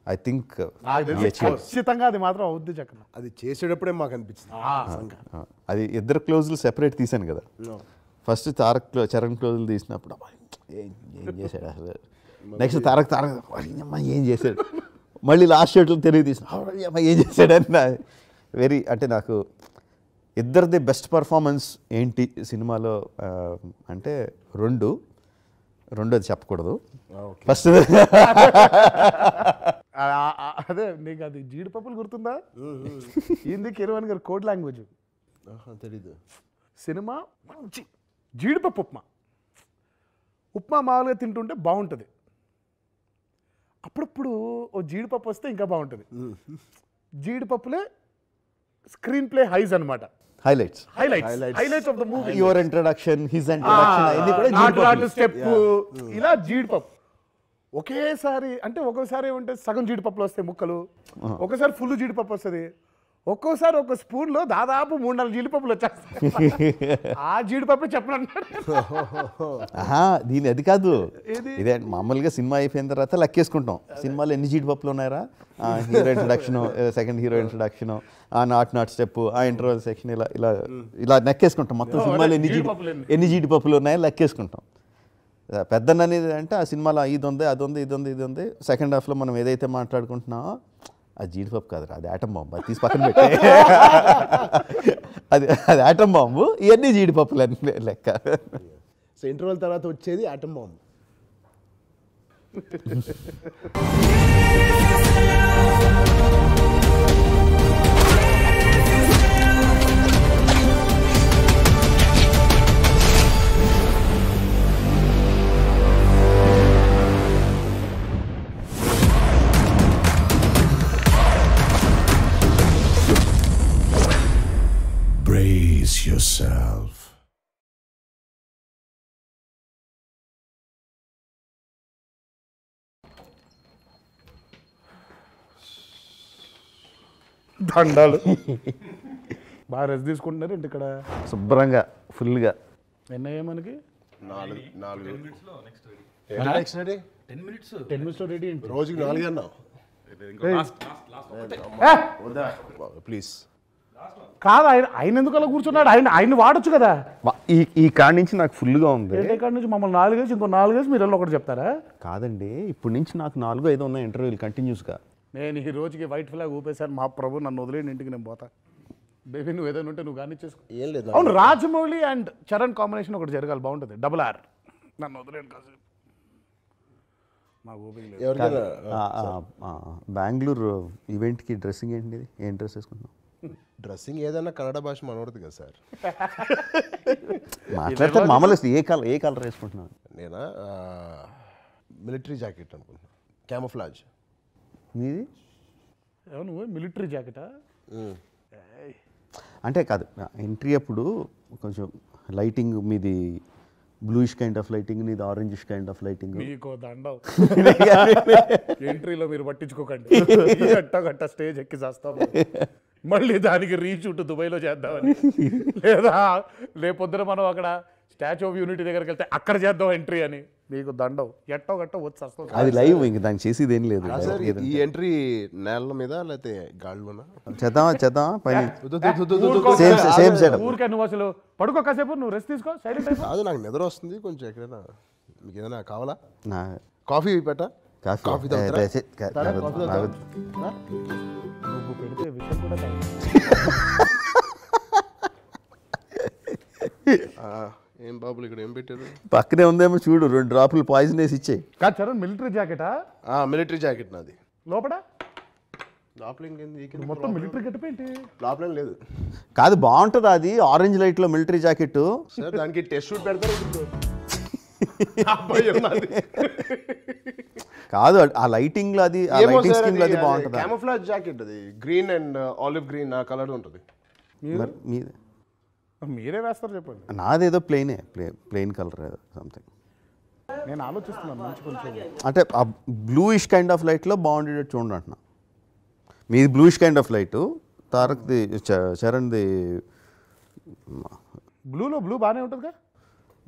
Speaker 2: I think
Speaker 3: నాకు తెలిసి ఖచ్చితంగా అది మాత్రం అవుద్ది చక్కన
Speaker 5: అది చేసేటప్పుడే మాకు అనిపించింది.
Speaker 2: అది ఇద్దరు క్లోజులు సెపరేట్ తీశాను కదా. ఫస్ట్ తారక్ క్లో- చరణ్ క్లోజులు తీసినప్పుడు ఏం ఏం చేశాడు అసలు? నెక్స్ట్ తారక్ తారక్ అమ్మా ఏం చేశాడు? మళ్ళీ లాస్ట్ షర్ట్లు తెలివి తీసిన అమ్మ ఏం చేశాడు? అని నా వెరీ అంటే నాకు ఇద్దరిది బెస్ట్ పర్ఫార్మెన్స్ ఏంటి సినిమాలో అంటే రెండు రెండోది చెప్పకూడదు. ఫస్ట్
Speaker 3: అదే నీకు అది జీడిపప్పులు గుర్తుందా? ఏంది కిరవాణి గారు కోడ్ లాంగ్వేజ్.
Speaker 5: తెలీదు.
Speaker 3: సినిమా మంచి. జీడిపప్పు ఉప్మా. ఉప్మా మామూలుగా తింటుంటే బాగుంటుంది. అప్పుడప్పుడు ఓ జీడిపప్పు వస్తే ఇంకా బాగుంటుంది. జీడిపప్పులే స్క్రీన్ ప్లే హైస్ అనమాట
Speaker 2: highlights
Speaker 3: highlights highlights of the movie
Speaker 2: your introduction his introduction అవన్నీ కూడా.
Speaker 3: నాటు స్టెప్ ఇలా జీడిపప్పు. ఒకేసారి అంటే ఒక్కోసారి ఏమంటే సగం జీడిపప్పులు వస్తాయి ముక్కలు. ఒకసారి ఫుల్ జీడిపప్పు వస్తుంది. ఒక్కోసారి ఒక స్పూన్లో దాదాపు మూడు నాలుగు జీడిపప్పులు వచ్చేస్తాయి. ఆ జీడిపప్పు చెప్పనన్నాడు
Speaker 2: ఆహా దీని అది కాదు. ఇదే? మామూలుగా సినిమా అయిపోయిన తర్వాత లెక్కేసుకుంటాం. సినిమాలో ఎన్ని జీడిపప్పులు ఉన్నాయరా? Hero introduction second hero introduction ఆ నాట్ నాట్ స్టెప్ ఆ ఇంటర్వల్ సెక్షన్ ఇలా ఇలా ఇలా లెక్కేసుకుంటాం మొత్తం సినిమాలో ఎన్ని జీడి?
Speaker 3: ఎన్ని?
Speaker 2: జీడిపప్పులు ఉన్నాయో లెక్కేసుకుంటాం. పెద్దన్న అనేది అంటే ఆ సినిమాలో ఇది ఉంది అది ఉంది ఇది ఉంది ఇది ఉంది. సెకండ్ హాఫ్లో మనం ఏదైతే మాట్లాడుకుంటున్నామో అది జీడిపప్పు కాదురా అది ఆటం బాంబు అది తీసి పక్కన పెట్టే. అది అది ఆటం బాంబు ఇవన్నీ జీడిపప్పులు అని లెక్క.
Speaker 5: సో ఇంటర్వెల్ తర్వాత వచ్చేది ఆటం బాంబ్
Speaker 4: yourself.
Speaker 3: దండాలు. బాగా రెస్ట్ తీసుకుంటున్నారు ఇంటి ఇక్కడ?
Speaker 2: శుభ్రంగా ఫుల్గా.
Speaker 3: ఎన్నయ్యా మనకి?
Speaker 1: నాలుగు నాలుగు.
Speaker 3: Ten minutes. రెడీ ఏంటి?
Speaker 1: రోజుకి నాలుగు అన్నావు. ప్లీజ్.
Speaker 3: కాదు ఆయన ఆయన ఎందుకు అలా కూర్చున్నాడు? ఆయన ఆయన వాడొచ్చు కదా.
Speaker 2: ఈ ఈ కాడి నుంచి నాకు ఫుల్గా ఉంది.
Speaker 3: కాడ నుంచి? మమ్మల్ని నాలుగేసి ఇంకో నాలుగేసి మీరు వెళ్ళి ఒకటి చెప్తారా?
Speaker 2: కాదండి ఇప్పటి నుంచి నాకు నాలుగు ఐదు ఉన్నాయి ఇంటర్వ్యూలు కంటిన్యూస్గా.
Speaker 3: నేను ఈ రోజుకి వైట్ ఫ్లాగ్ ఊపేశాను. మా ప్రభు నన్ను వదిలేని ఇంటికి నేను పోతా. బేబీ నువ్వు ఏదైనా ఉంటే నువ్వు కానీ చేసుకో.
Speaker 1: ఏం లేదు
Speaker 3: అవును రాజమౌళి అండ్ చరణ్ కాంబినేషన్ ఒకటి జరగాలి బాగుంటుంది. డబుల్ ఆర్ నన్ను వదిలేను కాసేపు.
Speaker 2: బెంగళూరు ఈవెంట్కి డ్రెస్సింగ్ ఏంటి ఏం డ్రెస్ వేసుకుంటున్నాం
Speaker 1: డ్రెస్సింగ్ ఏదైనా కన్నడ భాష మనవడదు కదా సార్.
Speaker 2: మాట్లాడితే మామూలు ఏ కలర్ ఏ కలర్ వేసుకుంటున్నాను
Speaker 1: నేనా? మిలిటరీ జాకెట్ అనుకుంటున్నా. క్యామఫ్లాజ్.
Speaker 2: మీది?
Speaker 3: నువ్వు మిలిటరీ జాకెటా?
Speaker 2: అంటే కాదు ఎంట్రీ అప్పుడు కొంచెం లైటింగ్ మీది బ్లూయిష్ కైండ్ ఆఫ్ లైటింగ్ నీది ఆరెంజిష్ కైండ్ ఆఫ్ లైటింగ్.
Speaker 3: మీకు దండం. ఎంట్రీలో మీరు పట్టించుకోకండి. గట్ట గట్ట స్టేజ్ ఎక్కి చేస్తాం. మళ్ళీ దానికి రీషూట్ దుబాయ్లో చేద్దామని. లేదా రేపొద్దున మనం అక్కడ స్టాచ్యూ ఆఫ్ యూనిటీ దగ్గరికి వెళ్తే అక్కడ చేద్దాం ఎంట్రీ అని. మీకు దండం. ఎట్టో గట్ట వచ్చి వస్తాం
Speaker 2: అది లైవ్ ఇంక దానికి చేసేది ఏం లేదు.
Speaker 1: ఈ ఎంట్రీ నేల మీద లేకపోతే గాళ్ళలోనా
Speaker 2: చేద్దామా చేద్దామా? పని. సేమ్ సేమ్
Speaker 3: ఊరికే నువ్వు అసలు పడుకో కాసేపు నువ్వు రెస్ట్ తీసుకో సైలెంట్
Speaker 1: కాదు నాకు నిద్ర వస్తుంది కొంచెం ఎక్కడైనా. మీకు ఏదైనా కావాలా?
Speaker 2: నా
Speaker 1: కాఫీ పెట్టా?
Speaker 2: కాఫీ.
Speaker 1: కాఫీ?
Speaker 3: నువ్వు పెడితే విషయం కూడా కాదు.
Speaker 1: ఆ, ఏం బాబులు ఇక్కడ ఏం పెట్టారు?
Speaker 2: పక్కనే ఉందేమో చూడు రెండు డ్రాపులు పాయిజన్ వేసి ఇచ్చేయి.
Speaker 3: కాదు చరణ్ మిలిటరీ జాకెటా
Speaker 1: మిలిటరీ జాకెట్ నాది.
Speaker 3: లోపల
Speaker 1: లోపల ఇంకేంది?
Speaker 3: మొత్తం మిలిటరీ గెటప్ ఏంటి?
Speaker 1: లోపల లేదు.
Speaker 2: కాదు బాగుంటుంది అది ఆరెంజ్ లైట్లో మిలిటరీ జాకెట్
Speaker 1: సార్ దానికి టెస్ట్ షూట్ పెడతారు.
Speaker 2: కాదు ఆ లైటింగ్లో అది ఆ లైటింగ్ స్కీమ్లో అది బాగుంటుంది?
Speaker 1: క్యామోఫ్లాజ్ జాకెట్ అది. గ్రీన్ అండ్ ఆలివ్ గ్రీన్ ఆ కలర్ ఉంటుంది.
Speaker 2: మరి? మీది
Speaker 3: మీరే? వేస్తారు చెప్పండి.
Speaker 2: నాదేదో ప్లెయినే ప్లే ప్లెయిన్ కలర్ సంథింగ్
Speaker 3: నేను ఆలోచిస్తున్నాను మంచి కొంచెం
Speaker 2: అంటే ఆ బ్లూయిష్ కైండ్ ఆఫ్ లైట్లో బాగుండేటట్టు చూడండి అంటున్నా. మీది బ్లూయిష్ కైండ్ ఆఫ్ లైట్ తారక్ది చ- చరణ్ది
Speaker 3: బ్లూలో బ్లూ బాగానే ఉంటుందిగా?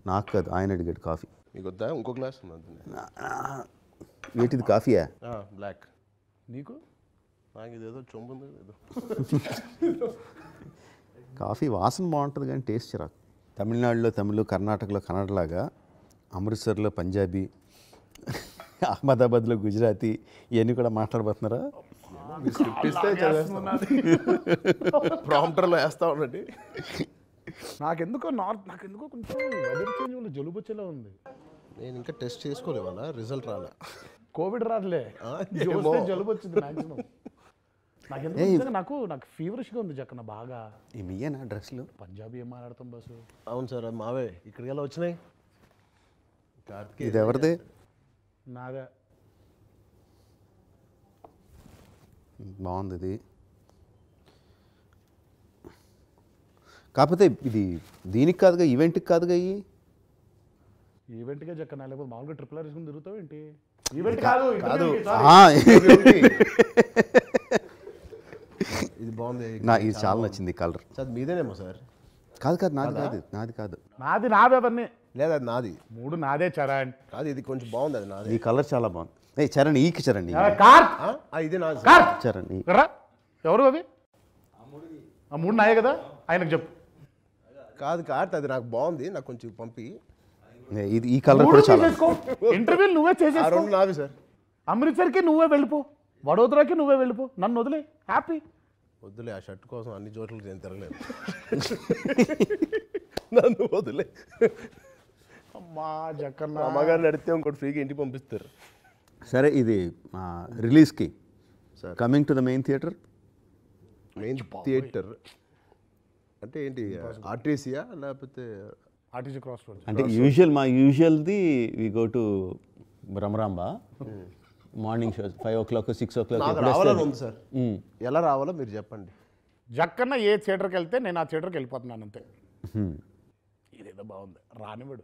Speaker 2: నాకు కాదు ఆయన అడిగాడు కాఫీ.
Speaker 1: మీకు వద్దా ఇంకో గ్లాస్
Speaker 2: ఏంటిది కాఫీయా?
Speaker 1: బ్లాక్
Speaker 3: నీకు
Speaker 1: నాకు? ఇదేదో చొంపు ఉంది ఏదో.
Speaker 2: కాఫీ వాసన బాగుంటుంది కానీ టేస్ట్ చిరాకు తమిళనాడులో తమిళ్ కర్ణాటకలో కన్నడలాగా అమృత్సర్లో పంజాబీ అహ్మదాబాద్లో గుజరాతీ ఇవన్నీ కూడా మాట్లాడబోతున్నారా?
Speaker 1: ప్రాంప్టర్లో వేస్తా ఉండండి.
Speaker 3: నాకెందుకో నార్త్ నాకెందుకో కొంచెం వెదర్ చేంజ్ వల్ల జలుబు వచ్చేలా ఉంది.
Speaker 1: నేను ఇంకా టెస్ట్ చేసుకోలే వాళ్ళ రిజల్ట్ రాలే.
Speaker 3: కోవిడ్ రాదులే. జలుబు వచ్చింది మాక్సిమం. నాకెందుకు నిజంగా నాకు నాకు ఫీవరిష్గా ఉంది జక్కన బాగా.
Speaker 2: ఈ మీయేనా డ్రెస్లు
Speaker 3: పంజాబీ ఏం మాట్లాడతాం బస్సు
Speaker 1: అవును సార్ అది మావే. ఇక్కడికి ఎలా వచ్చినాయి? కార్తికేయ
Speaker 2: ఇది ఎవరిది?
Speaker 3: నాదే
Speaker 2: బాగుంది ఇది. కాకపోతే ఇది దీనికి కాదుగా ఈవెంట్కి కాదుగా ఇవి
Speaker 3: ఈవెంట్గా జక్కన లేకపోతే మామూలుగా ట్రిపుల్ ఆర్ వేసుకుని తిరుగుతావు ఏంటి? ఈవెంట్ కాదు
Speaker 1: కాదు. ఇది బాగుంది.
Speaker 2: నా ఇది చాలా నచ్చింది ఈ కలర్.
Speaker 1: Sir మీదేనేమో sir?
Speaker 2: కాదు కాదు నాది కాదు? నాది కాదు.
Speaker 3: నాది నావే అవన్నీ.
Speaker 1: లేదా అది నాది?
Speaker 3: మూడు నాదే చరణ్.
Speaker 1: కాదు ఇది కొంచెం బాగుంది అది నాది.
Speaker 2: ఈ కలర్ చాలా బాగుంది. ఏ చరణ్ ఈకి చరణ్ ఈ.
Speaker 3: కార్
Speaker 1: ఇదే నాది.
Speaker 2: చరణ్ ఈ.
Speaker 3: ఎవరు అవి? ఆ మూడు నాయే కదా? ఆయనకు చెప్పు.
Speaker 1: కాదు కార్త్ అది నాకు బాగుంది నాకు కొంచెం పంపి.
Speaker 2: ఇది ఈ కలర్ కూడా చాలా
Speaker 3: ఇంటర్వ్యూ నువ్వే
Speaker 1: ఆ
Speaker 3: చేసేసుకో.
Speaker 1: రెండు నావి సార్.
Speaker 3: అమృత్సర్కి నువ్వే వెళ్ళిపో వడోదరాకి నువ్వే వెళ్ళిపో నన్ను వదిలే హ్యాపీ.
Speaker 1: వద్దులే ఆ షర్ట్ కోసం అన్ని చోట్ల నేను తిరగలేదు నన్ను వదిలే.
Speaker 3: అమ్మా జక్కన్న
Speaker 1: మా అమ్మగారిని అడిగితే ఇంకోటి ఫ్రీగా ఇంటికి పంపిస్తారు.
Speaker 2: సరే ఇది రిలీజ్కి coming to the main theatre
Speaker 1: main theatre అంటే ఏంటి ఆర్టీసీయా లేకపోతే
Speaker 3: ఆర్టీసీ క్రాస్ రోడ్
Speaker 2: అంటే యూజువల్ మా యూజువల్ది we go to Bhramaramba morning show five o'clock six o'clock
Speaker 1: నాకు రావాలని ఉంది సార్. ఎలా రావాలో మీరు చెప్పండి.
Speaker 3: జక్కన్న ఏ థియేటర్కి వెళ్తే నేను ఆ థియేటర్కి వెళ్ళిపోతున్నాను అంతే. ఇదేదో బాగుంది. రానివాడు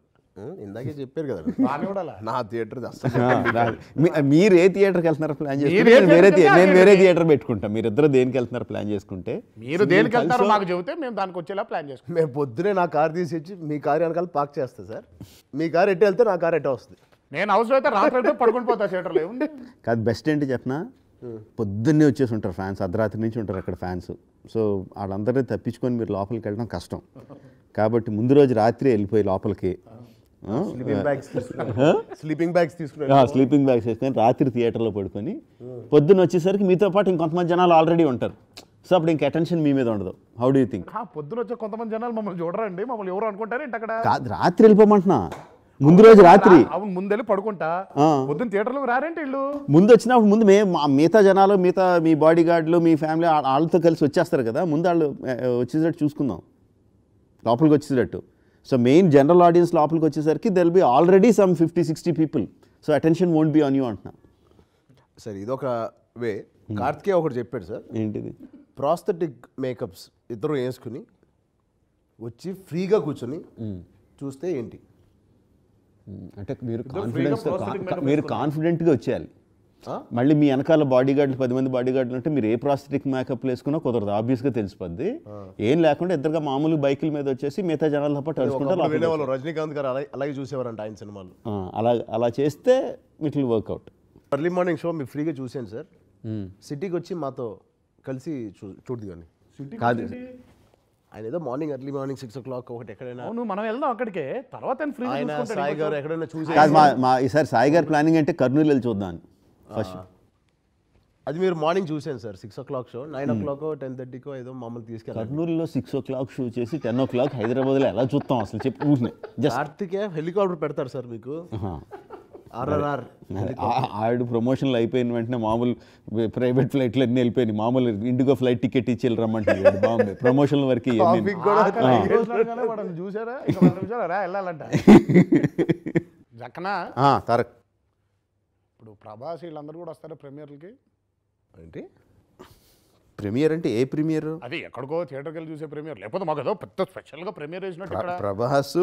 Speaker 1: ఇందాకే చెప్పారు కదా నా థియేటర్
Speaker 2: మీరు ఏ థియేటర్కి వెళ్తున్నారు ప్లాన్ చేసుకుంటే నేను వేరే నేను. థియేటర్ పెట్టుకుంటా. మీరు ఇద్దరు దేనికి వెళ్తున్నారు ప్లాన్ చేసుకుంటే
Speaker 3: మీరు దేనికి వెళ్తారో మాకు చెబితే మేము దానికి వచ్చేలా ప్లాన్ చేసుకుంటాం.
Speaker 1: మేము పొద్దునే నా కార్ తీసి ఇచ్చి మీ కార్ వెనకాల పార్క్ చేస్తా సార్. మీ కార్ ఎట్టు వెళ్తే నా కార్ ఎట్ట వస్తుంది.
Speaker 3: నేను అవసరం అయితే రాత్రి అయితే పడుకొని పోతా థియేటర్లో ఏముంది?
Speaker 2: కాదు బెస్ట్ ఏంటి చెప్పనా? పొద్దున్నే వచ్చేసి ఉంటారు ఫ్యాన్స్ అర్ధరాత్రి నుంచి ఉంటారు అక్కడ ఫ్యాన్స్. సో వాళ్ళందరినీ తప్పించుకొని మీరు లోపలికి వెళ్ళడం కష్టం. కాబట్టి ముందు రోజు రాత్రి వెళ్ళిపోయి లోపలికి.
Speaker 1: స్లీపింగ్ బ్యాగ్స్ స్లీపింగ్ బ్యాగ్స్ తీసుకున్నాను
Speaker 2: స్లీపింగ్ బ్యాగ్స్ వేసుకొని రాత్రి థియేటర్లో పడుకొని పొద్దున్న వచ్చేసరికి మీతో పాటు ఇంకొంతమంది జనాలు ఆల్రెడీ ఉంటారు. సో అప్పుడు ఇంక అటెన్షన్ మీ మీద ఉండదు. హౌ డూ థింక్
Speaker 3: పొద్దున వచ్చే కొంతమంది జనాలు మమ్మల్ని చూడరండి. మమ్మల్ని ఎవరు అనుకుంటారు? ఏంటి అక్కడ?
Speaker 2: రాత్రి వెళ్ళిపోమంటున్నా. ముందు రోజు రాత్రి.
Speaker 3: అవును ముందెళ్ళి పడుకుంటా.
Speaker 2: ఆ.
Speaker 3: పొద్దున్న థియేటర్లోకి రారేంటి ఇల్లు
Speaker 2: ముందు వచ్చినప్పుడు ముందు మేము మా- మిగతా జనాలు మిగతా మీ బాడీ గార్డులు మీ ఫ్యామిలీ వాళ్ళతో కలిసి వచ్చేస్తారు కదా. ముందు వాళ్ళు వచ్చేటట్టు చూసుకుందాం. లోపలికి వచ్చేటట్టు సో మెయిన్ జనరల్ ఆడియన్స్ లోపలికి వచ్చేసరికి they'll be already some fifty sixty people so attention won't be on you అంటున్నా.
Speaker 1: సార్ ఇదొక వే. కార్తికే ఒకటి చెప్పాడు సార్
Speaker 2: ఏంటిది?
Speaker 1: ప్రాస్థెటిక్ మేకప్స్ ఇద్దరు వేసుకుని వచ్చి ఫ్రీగా కూర్చొని చూస్తే ఏంటి?
Speaker 2: అంటే మీరు కాన్ఫిడెన్స్ మీరు కాన్ఫిడెంట్గా వచ్చేయాలి? మళ్ళీ మీ వెనకాల బాడీ గార్డులు పది మంది బాడీ గార్డులు అంటే మీరు ఏ ప్రాస్థెటిక్ మేకప్ వేసుకున్నా కుదరదు. ఆబ్వియస్గా తెలిసిపోద్ది. ఏం లేకుండా ఇద్దరుగా మామూలు బైకుల మీద వచ్చేసి మిగతా జనాలతో పాటు అడుచుకుంటారు
Speaker 1: రజనీకాంత్ గారు అలాగే అలాగే చూసేవారంట ఆయన సినిమాలు.
Speaker 2: అలా అలా చేస్తే it will work out
Speaker 1: early morning show మీరు ఫ్రీగా చూసాను సార్. సిటీకి వచ్చి మాతో కలిసి చూ చూడదు కానీ
Speaker 2: కాదు.
Speaker 1: ఆయన ఏదో morning early morning six o'clock ఒకటి ఎక్కడైనా
Speaker 3: అవును మనం వెళ్దాం అక్కడికే. తర్వాత ఫ్రీ
Speaker 1: ఆయన సాయి గారు ఎక్కడైనా చూసి
Speaker 2: మా ఈసారి సాయి గారి ప్లానింగ్ అంటే కర్నూలు వెళ్ళి చూద్దాం ఫస్ట్.
Speaker 1: అది మీరు మార్నింగ్ చూసాను sir six o'clock show nine o'clock ten థర్టీకో ఏదో మమ్మల్ని తీసుకెళ్ళారు.
Speaker 2: కర్నూలులో సిక్స్ ఓ క్లాక్ షూ చేసి టెన్ ఓ క్లాక్ హైదరాబాద్లో ఎలా చూస్తాం అసలు చెప్పి ఊరినే. జస్ట్
Speaker 1: కార్తికే హెలికాప్టర్ పెడతారు సార్ మీకు. ఆర్ఆర్ఆర్
Speaker 2: ఆవిడ ప్రమోషన్లు అయిపోయిన వెంటనే మామూలు ప్రైవేట్ ఫ్లైట్లు అన్నీ వెళ్ళిపోయినాయి. మామూలు ఇండిగో ఫ్లైట్ టికెట్ ఇచ్చి వెళ్ళి రమ్మంటే బాగుంది. ప్రమోషన్ల వరకు
Speaker 3: చూసారా వెళ్ళాలంట. జక్కన?
Speaker 2: తరక్
Speaker 3: ఇప్పుడు ప్రభాస్ వీళ్ళందరూ కూడా వస్తారు ప్రీమియర్లకి
Speaker 1: ఏంటి?
Speaker 2: ప్రీమియర్ అంటే ఏ ప్రీమియర్?
Speaker 3: అది ఎక్కడికో థియేటర్కి వెళ్ళి చూసే ప్రీమియర్. లేకపోతే మాకు ఏదో పెద్ద స్పెషల్గా ప్రీమియర్ వేసినట్టు ఇక్కడ.
Speaker 2: ప్రభాస్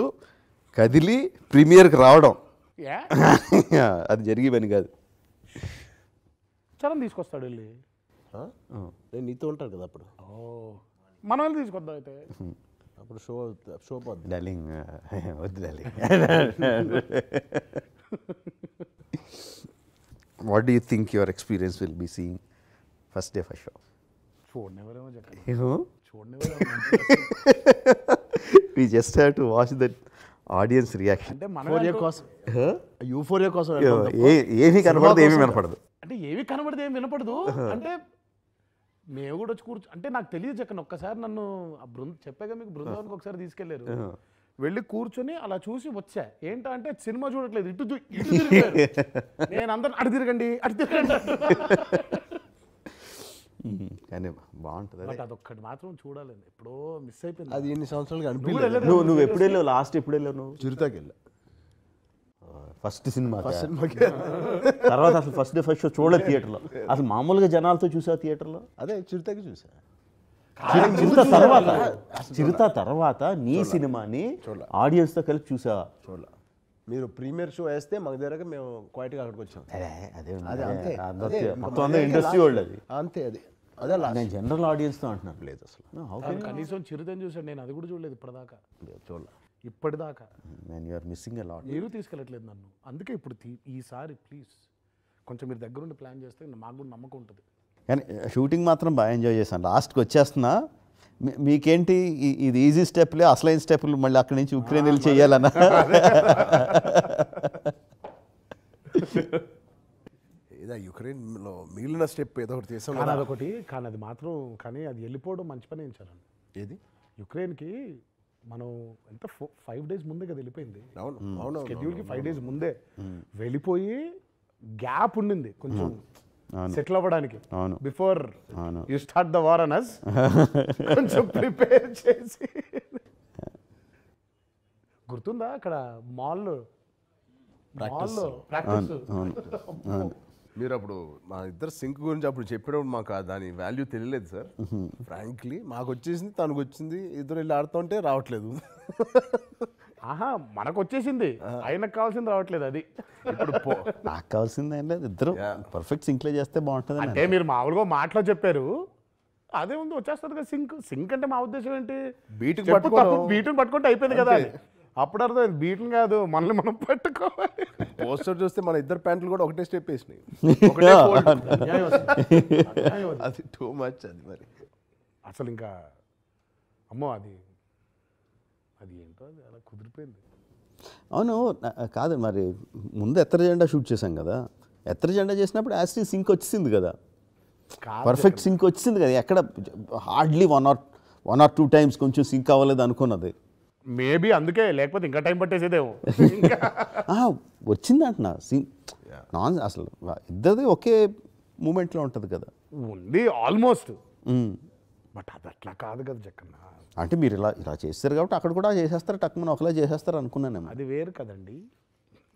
Speaker 2: కదిలి ప్రీమియర్కి రావడం.
Speaker 3: ఏ
Speaker 2: అది జరిగే పని కాదు.
Speaker 3: చరణ్ తీసుకొస్తాడు వెళ్ళి?
Speaker 1: నేను నీతో ఉంటాను కదా అప్పుడు.
Speaker 3: ఓ. మనం వెళ్ళి తీసుకొద్దాం అయితే.
Speaker 1: అప్పుడు షో షో పోద్ది.
Speaker 2: డార్లింగ్ వద్దు darling. What do you think your experience will be seeing first day first show
Speaker 3: చూడనివ్వరేమో
Speaker 2: we just have to watch that audience reaction.
Speaker 3: అంటే మనం
Speaker 1: కోసం. యూఫోరియా కోసం
Speaker 2: ఏమీ కనపడదు ఏమీ వినపడదు.
Speaker 3: అంటే ఏవి కనబడితే ఏం వినపడదు. అంటే మేము కూడా వచ్చి కూర్చో అంటే నాకు తెలియదు జక్కన ఒక్కసారి నన్ను ఆ బృంద చెప్పాగా మీకు బృందావనికి ఒకసారి తీసుకెళ్ళారు వెళ్ళి కూర్చొని అలా చూసి వచ్చా. ఏంటా అంటే సినిమా చూడట్లేదు. ఇటు ఇటు తిరిగారు. నేను అందరు అటు తిరగండి అటు తిరగండి
Speaker 2: కానీ బాగుంటుంది
Speaker 3: అదొక్కటి మాత్రం చూడాలి ఎప్పుడో మిస్ అయిపోయింది.
Speaker 1: అది ఎన్ని
Speaker 3: కూడా
Speaker 1: అనిపించలేదు.
Speaker 2: నువ్వు నువ్వు ఎప్పుడు వెళ్ళావు? లాస్ట్ ఎప్పుడు వెళ్ళావు నువ్వు?
Speaker 1: చిరుతాకి వెళ్ళా
Speaker 2: ఫస్ట్ సినిమా
Speaker 1: సినిమాకి.
Speaker 2: తర్వాత అసలు ఫస్ట్ డే ఫస్ట్ షో చూడలేదు థియేటర్లో. అసలు మామూలుగా జనాలతో చూసావు థియేటర్లో?
Speaker 1: అదే చిరుతాకి చూసా.
Speaker 2: చిరుత తర్వాత. చిరుత తర్వాత నీ సినిమాని ఆడియన్స్తో కలిపి చూసావా
Speaker 1: చూడాల. మీరు ప్రీమియర్ షో వేస్తే మాకు దగ్గర మేము క్వైట్గా అక్కడికి వచ్చాం.
Speaker 2: అదే
Speaker 1: అంతే.
Speaker 2: మొత్తం ఇండస్ట్రీ వాళ్ళు అది.
Speaker 1: అంతే అది. అదే లాస్ట్.
Speaker 2: నేను జనరల్ ఆడియన్స్తో అంటున్నాను. లేదు అసలు.
Speaker 3: కనీసం చిరుతని చూసాడు నేను. అది కూడా చూడలేదు ఇప్పటిదాకా.
Speaker 1: చూడాల.
Speaker 3: ఇప్పటిదాకా.
Speaker 2: నేను యూఆర్ మిస్సింగ్ అ లాట్
Speaker 3: మీరు తీసుకెళ్ళట్లేదు నన్ను. అందుకే ఇప్పుడు తీ- ఈసారి ప్లీజ్ కొంచెం మీరు దగ్గరుండి ప్లాన్ చేస్తే మాకు కూడా నమ్మకం ఉంటుంది.
Speaker 2: కానీ షూటింగ్ మాత్రం బాగా ఎంజాయ్ చేశాను. లాస్ట్కి వచ్చేస్తున్నా మీకేంటి ఇది ఈజీ స్టెప్లే అసలైన స్టెప్లు మళ్ళీ అక్కడి నుంచి ఉక్రెయిన్ వెళ్ళి చేయాలన్నా?
Speaker 1: ఏదో యుక్రెయిన్లో మిగిలిన స్టెప్ ఏదో ఒకటి చేసాం
Speaker 3: కానీ అదొకటి కానీ అది మాత్రం కానీ అది వెళ్ళిపోవడం మంచి పని ఏంచాలని
Speaker 1: ఏది?
Speaker 3: యుక్రెయిన్కి మనం ఎంత ఫైవ్ డేస్ ముందే కదా వెళ్ళిపోయింది.
Speaker 1: అవును అవును
Speaker 3: షెడ్యూల్కి ఫైవ్ డేస్ ముందే వెళ్ళిపోయి గ్యాప్ ఉండింది. కొంచెం. సెటిల్ అవ్వడానికి.
Speaker 2: అవును.
Speaker 3: బిఫోర్
Speaker 2: అవును.
Speaker 3: You start the war Anas కొంచెం ప్రిపేర్ చేసి. గుర్తుందా అక్కడ మాల్? ప్రాక్టీస్
Speaker 5: మీరు అప్పుడు మా ఇద్దరు సింక్ గురించి అప్పుడు చెప్పినప్పుడు మాకు దాని వాల్యూ తెలియలేదు సార్. ఫ్రాంక్లీ మాకు వచ్చేసింది తనకు వచ్చింది ఇద్దరు వెళ్ళి ఆడుతుంటే రావట్లేదు.
Speaker 3: ఆహా మనకు వచ్చేసింది ఆయనకు కావాల్సింది రావట్లేదు అది.
Speaker 5: ఇప్పుడు
Speaker 2: నాకు కావాల్సింది ఏం లేదు ఇద్దరు. పర్ఫెక్ట్ సింక్లో చేస్తే బాగుంటుంది
Speaker 3: అంటే మీరు మామూలుగా మాటలో చెప్పారు. అదే ఉంది వచ్చేస్తుంది కదా సింక్ సింక్ అంటే మా ఉద్దేశం ఏంటి. తప్పు, బీటుని పట్టుకుంటే అయిపోయింది కదా అప్పుడు అర్థం బీటుని కాదు మనల్ని మనం పట్టుకోవాలి.
Speaker 5: పోస్టర్ చూస్తే మన ఇద్దరు ప్యాంట్లు కూడా ఒకటే స్టెప్ వేసినాయి. అది టూ మచ్ అది మరి.
Speaker 3: అసలు ఇంకా అమ్మో అది అది ఏంటో అది అలా కుదిరిపోయింది.
Speaker 2: అవును కాదు మరి ముందు ఎత్తర జెండా షూట్ చేశాం కదా. ఎత్తర జెండా చేసినప్పుడు యాస్టీ సింక్ వచ్చింది కదా. పర్ఫెక్ట్ సింక్ వచ్చింది కదా. ఎక్కడ hardly one or one or two times కొంచెం సింక్ అవ్వలేదు అనుకున్నది.
Speaker 3: మేబీ అందుకే లేకపోతే ఇంకా టైం పట్టేసేదేమో. ఇంకా
Speaker 2: ఆ, వచ్చింది అంటున్నా. సింక్ నాన్ అసలు ఇద్దరిది ఒకే మూమెంట్లో ఉంటుంది కదా.
Speaker 3: ఉంది ఆల్మోస్ట్. బట్ అది అట్లా కాదు కదా జక్కన్న.
Speaker 2: అంటే మీరు ఇలా ఇలా చేస్తారు కాబట్టి అక్కడ కూడా చేసేస్తారు టక్కున ఒకలా చేసేస్తారు అనుకున్నాను
Speaker 3: అది వేరు కదండి.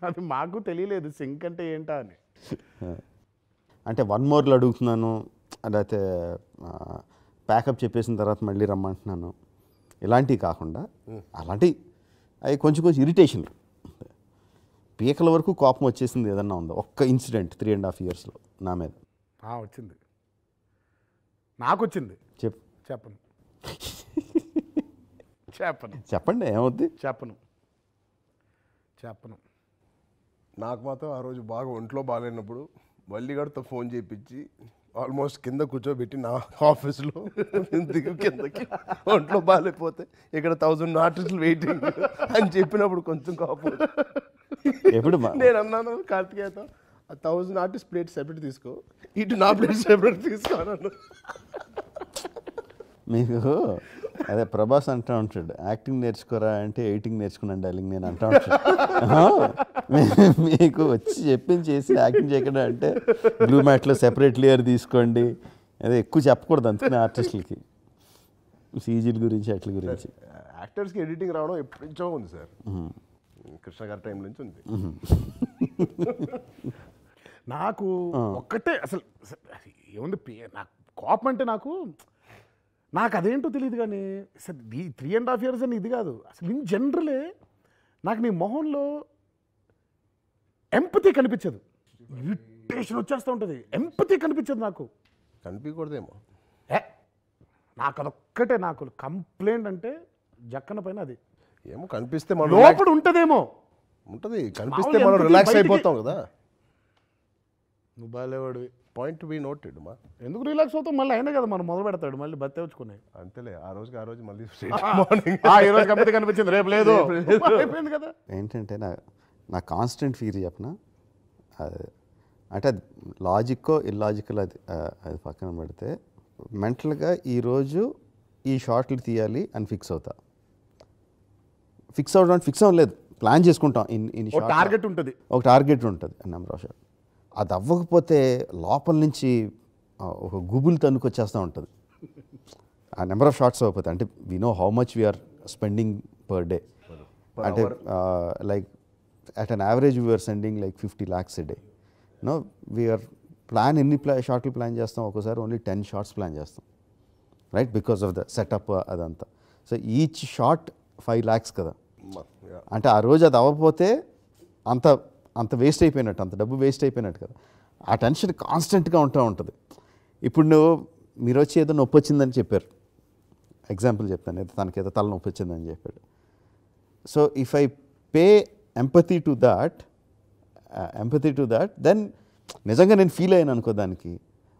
Speaker 3: అది మాకు తెలియలేదు సింక్ అంటే ఏంటా అని.
Speaker 2: అంటే వన్ మోర్లు అడుగుతున్నాను లేకపోతే ప్యాకప్ చెప్పేసిన తర్వాత మళ్ళీ రమ్మంటున్నాను. ఇలాంటివి కాకుండా అలాంటివి అవి కొంచెం కొంచెం ఇరిటేషన్ పీకల వరకు కోపం వచ్చేసింది ఏదన్నా ఉందా ఒక్క ఇన్సిడెంట్ త్రీ అండ్ హాఫ్ ఇయర్స్లో నా మీద.
Speaker 3: వచ్చింది. నాకు వచ్చింది.
Speaker 2: చెప్
Speaker 3: చెప్పను. చెప్పను.
Speaker 2: చెప్పండి ఏమవుద్ది?
Speaker 3: చెప్పను. చెప్పను.
Speaker 1: నాకు మాత్రం ఆ రోజు బాగా ఒంట్లో బాగాలేనప్పుడు వల్లిగడతో ఫోన్ చేయించి ఆల్మోస్ట్ కింద కూర్చోబెట్టి నా ఆఫీస్లో దిగు కిందకి ఒంట్లో బాగాలేకపోతే ఇక్కడ థౌజండ్ ఆర్టిస్టులు వెయిటింగ్ అని చెప్పినప్పుడు కొంచెం కోపం.
Speaker 2: ఎప్పుడు
Speaker 1: నేను అన్నాను కార్తికేయతో ఆ థౌజండ్ ఆర్టిస్ట్ ప్లేట్ సెపరేట్ తీసుకో ఇటు నా ప్లేట్ సెపరేట్ తీసుకో అన్నాను.
Speaker 2: మీకు అదే ప్రభాస్ అంటూ ఉంటాడు యాక్టింగ్ నేర్చుకోరా అంటే ఎయిటింగ్ నేర్చుకున్నాను డార్లింగ్ నేను అంటూ ఉంటాడు. మీకు వచ్చి చెప్పింది చేసి యాక్టింగ్ చేయకుండా అంటే బ్లూ మ్యాట్లో సెపరేట్ లేయర్ తీసుకోండి. అదే ఎక్కువ చెప్పకూడదు అందుకనే ఆర్టిస్టులకి సీజీల గురించి అట్ల గురించి.
Speaker 1: యాక్టర్స్కి ఎడిటింగ్ రావడం ఎప్పటి నుంచో ఉంది సార్. కృష్ణ గారి టైం నుంచి ఉంది.
Speaker 3: నాకు ఒక్కటే అసలు ఏముంది నాకు కోపం అంటే నాకు నాకు అదేంటో తెలియదు కానీ అసలు ఈ త్రీ అండ్ హాఫ్ ఇయర్స్ అని ఇది కాదు. అసలు ఇన్ జనరలే నాకు నీ మొహంలో ఎంపతి కనిపించదు. ఇరిటేషన్ వచ్చేస్తూ ఉంటుంది. ఎంపతి కనిపించదు నాకు.
Speaker 1: కనిపించకూడదేమో
Speaker 3: ఏ? నాకు అదొక్కటే నాకు. కంప్లైంట్ అంటే జక్కన పైన అది.
Speaker 1: ఏమో కనిపిస్తే మనం
Speaker 3: లోపల ఉంటదేమో.
Speaker 1: ఉంటది. కనిపిస్తే మనం రిలాక్స్ అయిపోతాం కదా.
Speaker 3: నువ్వు బాగాలేవాడివి
Speaker 1: పాయింట్ బి నోటెడ్ మా.
Speaker 3: ఎందుకు రిలాక్స్ అవుతావు? మళ్ళీ అయినా కదా మనం మొదలు పెడతాడు మళ్ళీ బత్తే వచ్చుకునే.
Speaker 1: అంతేలే ఆ రోజుకి ఆ రోజు మళ్ళీ మార్నింగ్
Speaker 3: ఆ, ఈ రోజు కంపెనీ కనిపించింది రేపు లేదు. అయిపోయింది కదా.
Speaker 2: ఏంటంటే నా నా కాన్స్టెంట్ ఫీర్ చెప్పిన? అది అంటే అది లాజిక్కో ఇల్లాజికల్ అది అది పక్కన పెడితే మెంటల్గా ఈరోజు ఈ షార్ట్లు తీయాలి అని ఫిక్స్ అవుతా. ఫిక్స్ అవడం ఫిక్స్ అవ్వలేదు ప్లాన్ చేసుకుంటాం ఇన్ ఇన్
Speaker 3: ఒక టార్గెట్ ఉంటుంది.
Speaker 2: ఒక టార్గెట్ ఉంటుంది నెంబర్ ఆఫ్ షాట్ అది అవ్వకపోతే లోపల నుంచి ఒక గుబులు తన్నుకొచ్చేస్తూ ఉంటుంది. ఆ నెంబర్ ఆఫ్ షార్ట్స్ అవ్వకపోతే అంటే we know how much we're spending per day అంటే like at an average we're sending like fifty lakhs a day no we're plan ఎన్ని ప్లా షార్ట్లు ప్లాన్ చేస్తాం ఒకసారి ఓన్లీ టెన్ షార్ట్స్ ప్లాన్ చేస్తాం. Right because of the setup అదంతా. So each shot five lakhs కదా. అంటే ఆ రోజు అది అవ్వకపోతే అంత అంత వేస్ట్ అయిపోయినట్టు అంత డబ్బు వేస్ట్ అయిపోయినట్టు కదా. ఆ టెన్షన్ కాన్స్టెంట్గా ఉంటూ ఉంటుంది. ఇప్పుడు నువ్వు మీరు వచ్చి ఏదో నొప్పి వచ్చిందని చెప్పారు. ఎగ్జాంపుల్ చెప్తాను ఏదో తనకి ఏదో తల నొప్పి వచ్చిందని చెప్పాడు. So if I pay empathy to that empathy to that then నిజంగా నేను ఫీల్ అయ్యాను అనుకో దానికి.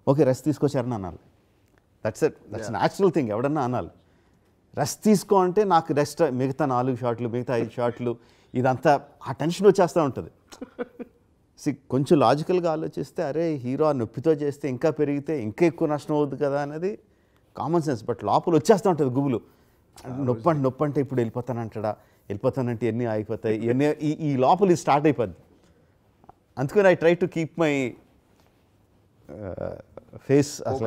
Speaker 2: ఓకే రెస్ట్ తీసుకొచ్చారని అనాలి. That's it that's natural thing ఎవడన్నా అనాలి. రెస్ట్ తీసుకో అంటే నాకు రెస్ట్ మిగతా నాలుగు షాట్లు మిగతా ఐదు షాట్లు ఇదంతా ఆ టెన్షన్ వచ్చేస్తూ ఉంటుంది. కొంచెం లాజికల్గా ఆలోచిస్తే అరే హీరో ఆ నొప్పితో చేస్తే ఇంకా పెరిగితే ఇంకా ఎక్కువ నష్టం అవుద్ది కదా అనేది కామన్ సెన్స్ బట్ లోపల వచ్చేస్తూ ఉంటుంది గుబులు. నొప్పి అంటే నొప్పి అంటే ఇప్పుడు వెళ్ళిపోతానంటాడా వెళ్ళిపోతానంటే ఎన్ని ఆగిపోతాయి? ఇవన్నీ ఈ ఈ లోపల ఇది స్టార్ట్ అయిపోద్ది. అందుకని I try to keep my face అసలు.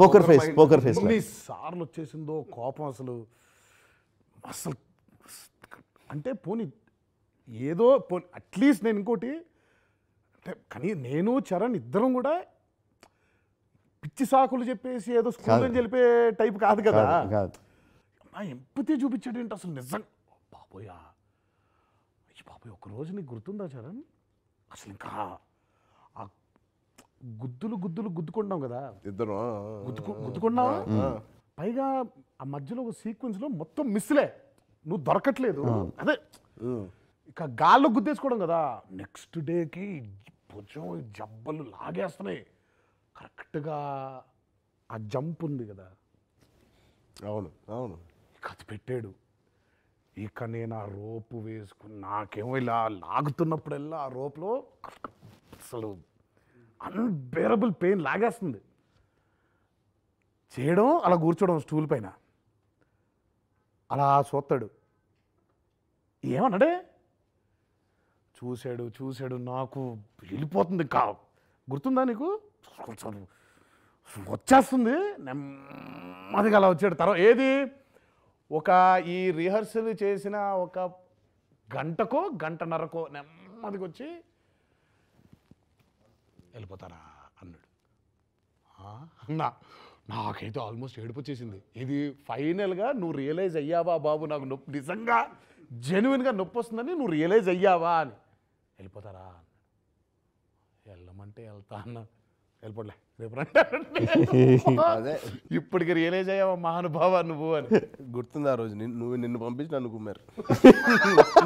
Speaker 2: పోకర్ ఫేస్ పోకర్ ఫేస్
Speaker 3: ఎన్ని సార్లు వచ్చేసిందో కోపం అసలు. అసలు అంటే పోనీ ఏదో అట్లీస్ట్ నేను ఇంకోటి అంటే కానీ నేను చరణ్ ఇద్దరం కూడా పిచ్చి సాకులు చెప్పేసి ఏదో స్కూల్ నుంచి వెళ్ళిపోయే టైప్ కాదు కదా. నా ఎంపతి చూపించాడు ఏంటి అసలు నిజం? బాబోయా అయ్యి బాబోయ్ ఒక రోజు నీకు గుర్తుందా చరణ్? అసలు ఇంకా ఆ గుద్దులు గుద్దులు గుద్దుకుంటాం కదా.
Speaker 1: ఇద్దరు
Speaker 3: గుద్దుకు గుద్దుకున్నావా పైగా ఆ మధ్యలో ఒక సీక్వెన్స్లో మొత్తం మిస్లే నువ్వు దొరకట్లేదు. అదే. ఇక గాల్లో గుద్దేసుకోవడం కదా. నెక్స్ట్ డేకి భుజం జబ్బలు లాగేస్తున్నాయి. కరెక్ట్గా ఆ జంప్ ఉంది కదా.
Speaker 1: అవును అవును.
Speaker 3: ఇక అది పెట్టాడు. ఇక నేను ఆ రోపు వేసుకుని నాకేమో ఇలా లాగుతున్నప్పుడల్లా ఆ రోప్లో అసలు అన్బేరబుల్ పెయిన్ లాగేస్తుంది. చేయడం అలా కూర్చోవడం స్టూల్ పైన. అలా చూస్తాడు. ఏమన్నాడే? చూశాడు చూశాడు నాకు వెళ్ళిపోతుంది కా గుర్తుందా నీకు? వచ్చేస్తుంది. నెమ్మదిగా అలా వచ్చాడు. తర్వాత ఏది? ఒక ఈ రిహర్సల్ చేసిన ఒక గంటకో గంటన్నరకో నెమ్మదికి వచ్చి వెళ్ళిపోతారా అన్నాడు. అన్నా నాకైతే ఆల్మోస్ట్ ఏడుపు వచ్చేసింది. ఇది ఫైనల్గా నువ్వు రియలైజ్ అయ్యావా బాబు? నాకు నొప్పి నిజంగా జెన్యున్గా నొప్పి వస్తుందని నువ్వు రియలైజ్ అయ్యావా అని. వెళ్ళిపోతారా? అన్నాడు వెళ్ళమంటే వెళ్తా అన్నా. వెళ్ళిపోలే రేపు
Speaker 1: అదే.
Speaker 3: ఇప్పటికి రియలైజ్ అయ్యావా మహానుభావ నువ్వు అని?
Speaker 1: గుర్తుంది ఆ రోజు? నిన్ను నువ్వు నిన్ను పంపించి నన్ను కుమ్మారు.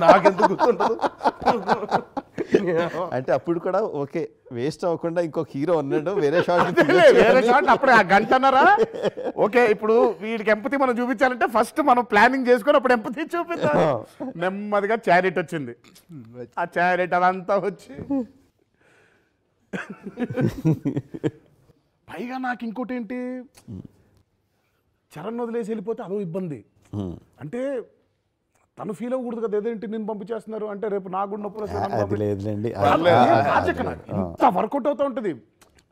Speaker 1: నాకెందుకు గుర్తుండదు?
Speaker 2: అంటే అప్పుడు కూడా ఓకే వేస్ట్ అవ్వకుండా ఇంకొక హీరో ఉన్నాడు వేరే షార్ట్
Speaker 3: వేరే షాట్ అప్పుడు ఆ గంటన్నరా ఓకే ఇప్పుడు వీడికి ఎంపతి మనం చూపించాలంటే ఫస్ట్ మనం ప్లానింగ్ చేసుకొని అప్పుడు ఎంపతి చూపిద్దాం. నెమ్మదిగా చారిట్ వచ్చింది. ఆ చారిట్ అదంతా వచ్చి పైగా నాకు ఇంకోటి ఏంటి చరణ్ వదిలేసి వెళ్ళిపోతే అదో ఇబ్బంది. అంటే తను ఫీల్ అవ్వకూడదు కదా ఏదేంటి నేను పంపించేస్తున్నారు? అంటే రేపు నాకు నొప్పులు
Speaker 2: లేదులేండి.
Speaker 3: ఇంత వర్కౌట్ అవుతూ ఉంటుంది.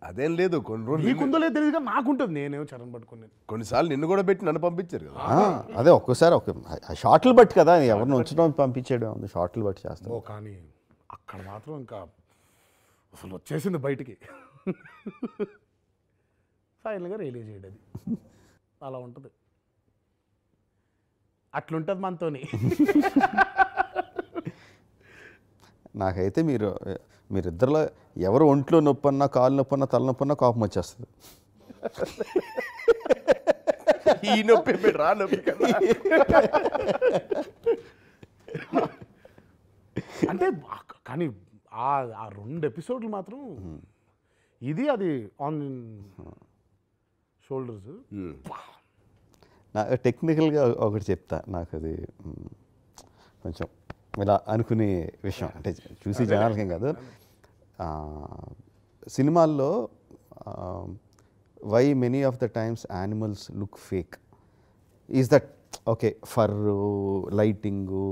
Speaker 1: అదేం లేదు కొన్ని రోజులు
Speaker 3: నీకుందో లేదు తెలియదు నాకుంటుంది. నేనేమో చరణ్ పట్టుకుని
Speaker 1: కొన్నిసార్లు నిన్ను కూడా పెట్టి నన్ను పంపించారు కదా.
Speaker 2: అదే ఒక్కోసారి ఒక షార్ట్లు బట్టి కదా ఎవరిని ఉంచడం పంపించేయడం ఉంది షార్ట్లు బట్టి చేస్తాం
Speaker 3: ఓ కానీ అక్కడ మాత్రం ఇంకా అసలు వచ్చేసింది బయటికి. ఫైనల్గా రిలీజ్ చేయడం అది. అలా ఉంటుంది. అట్లుంటుంది మనతోని.
Speaker 2: నాకైతే మీరు మీరిద్దరిలో ఎవరు ఒంట్లో నొప్పి అన్నా కాలు నొప్పి అన్నా తల నొప్పి అన్నా కోపం వచ్చేస్తుంది.
Speaker 1: ఈ నొప్పి రా నొప్పి కదా.
Speaker 3: అంటే కానీ ఆ ఆ రెండు ఎపిసోడ్లు మాత్రం ఇది అది ఆన్ షోల్డర్స్
Speaker 2: నా టెక్నికల్గా ఒకటి చెప్తా. నాకు అది కొంచెం ఇలా అనుకునే విషయం. అంటే చూసి జనాలకేం కాదు. సినిమాల్లో why many of the times animals look fake. Is that okay for lighting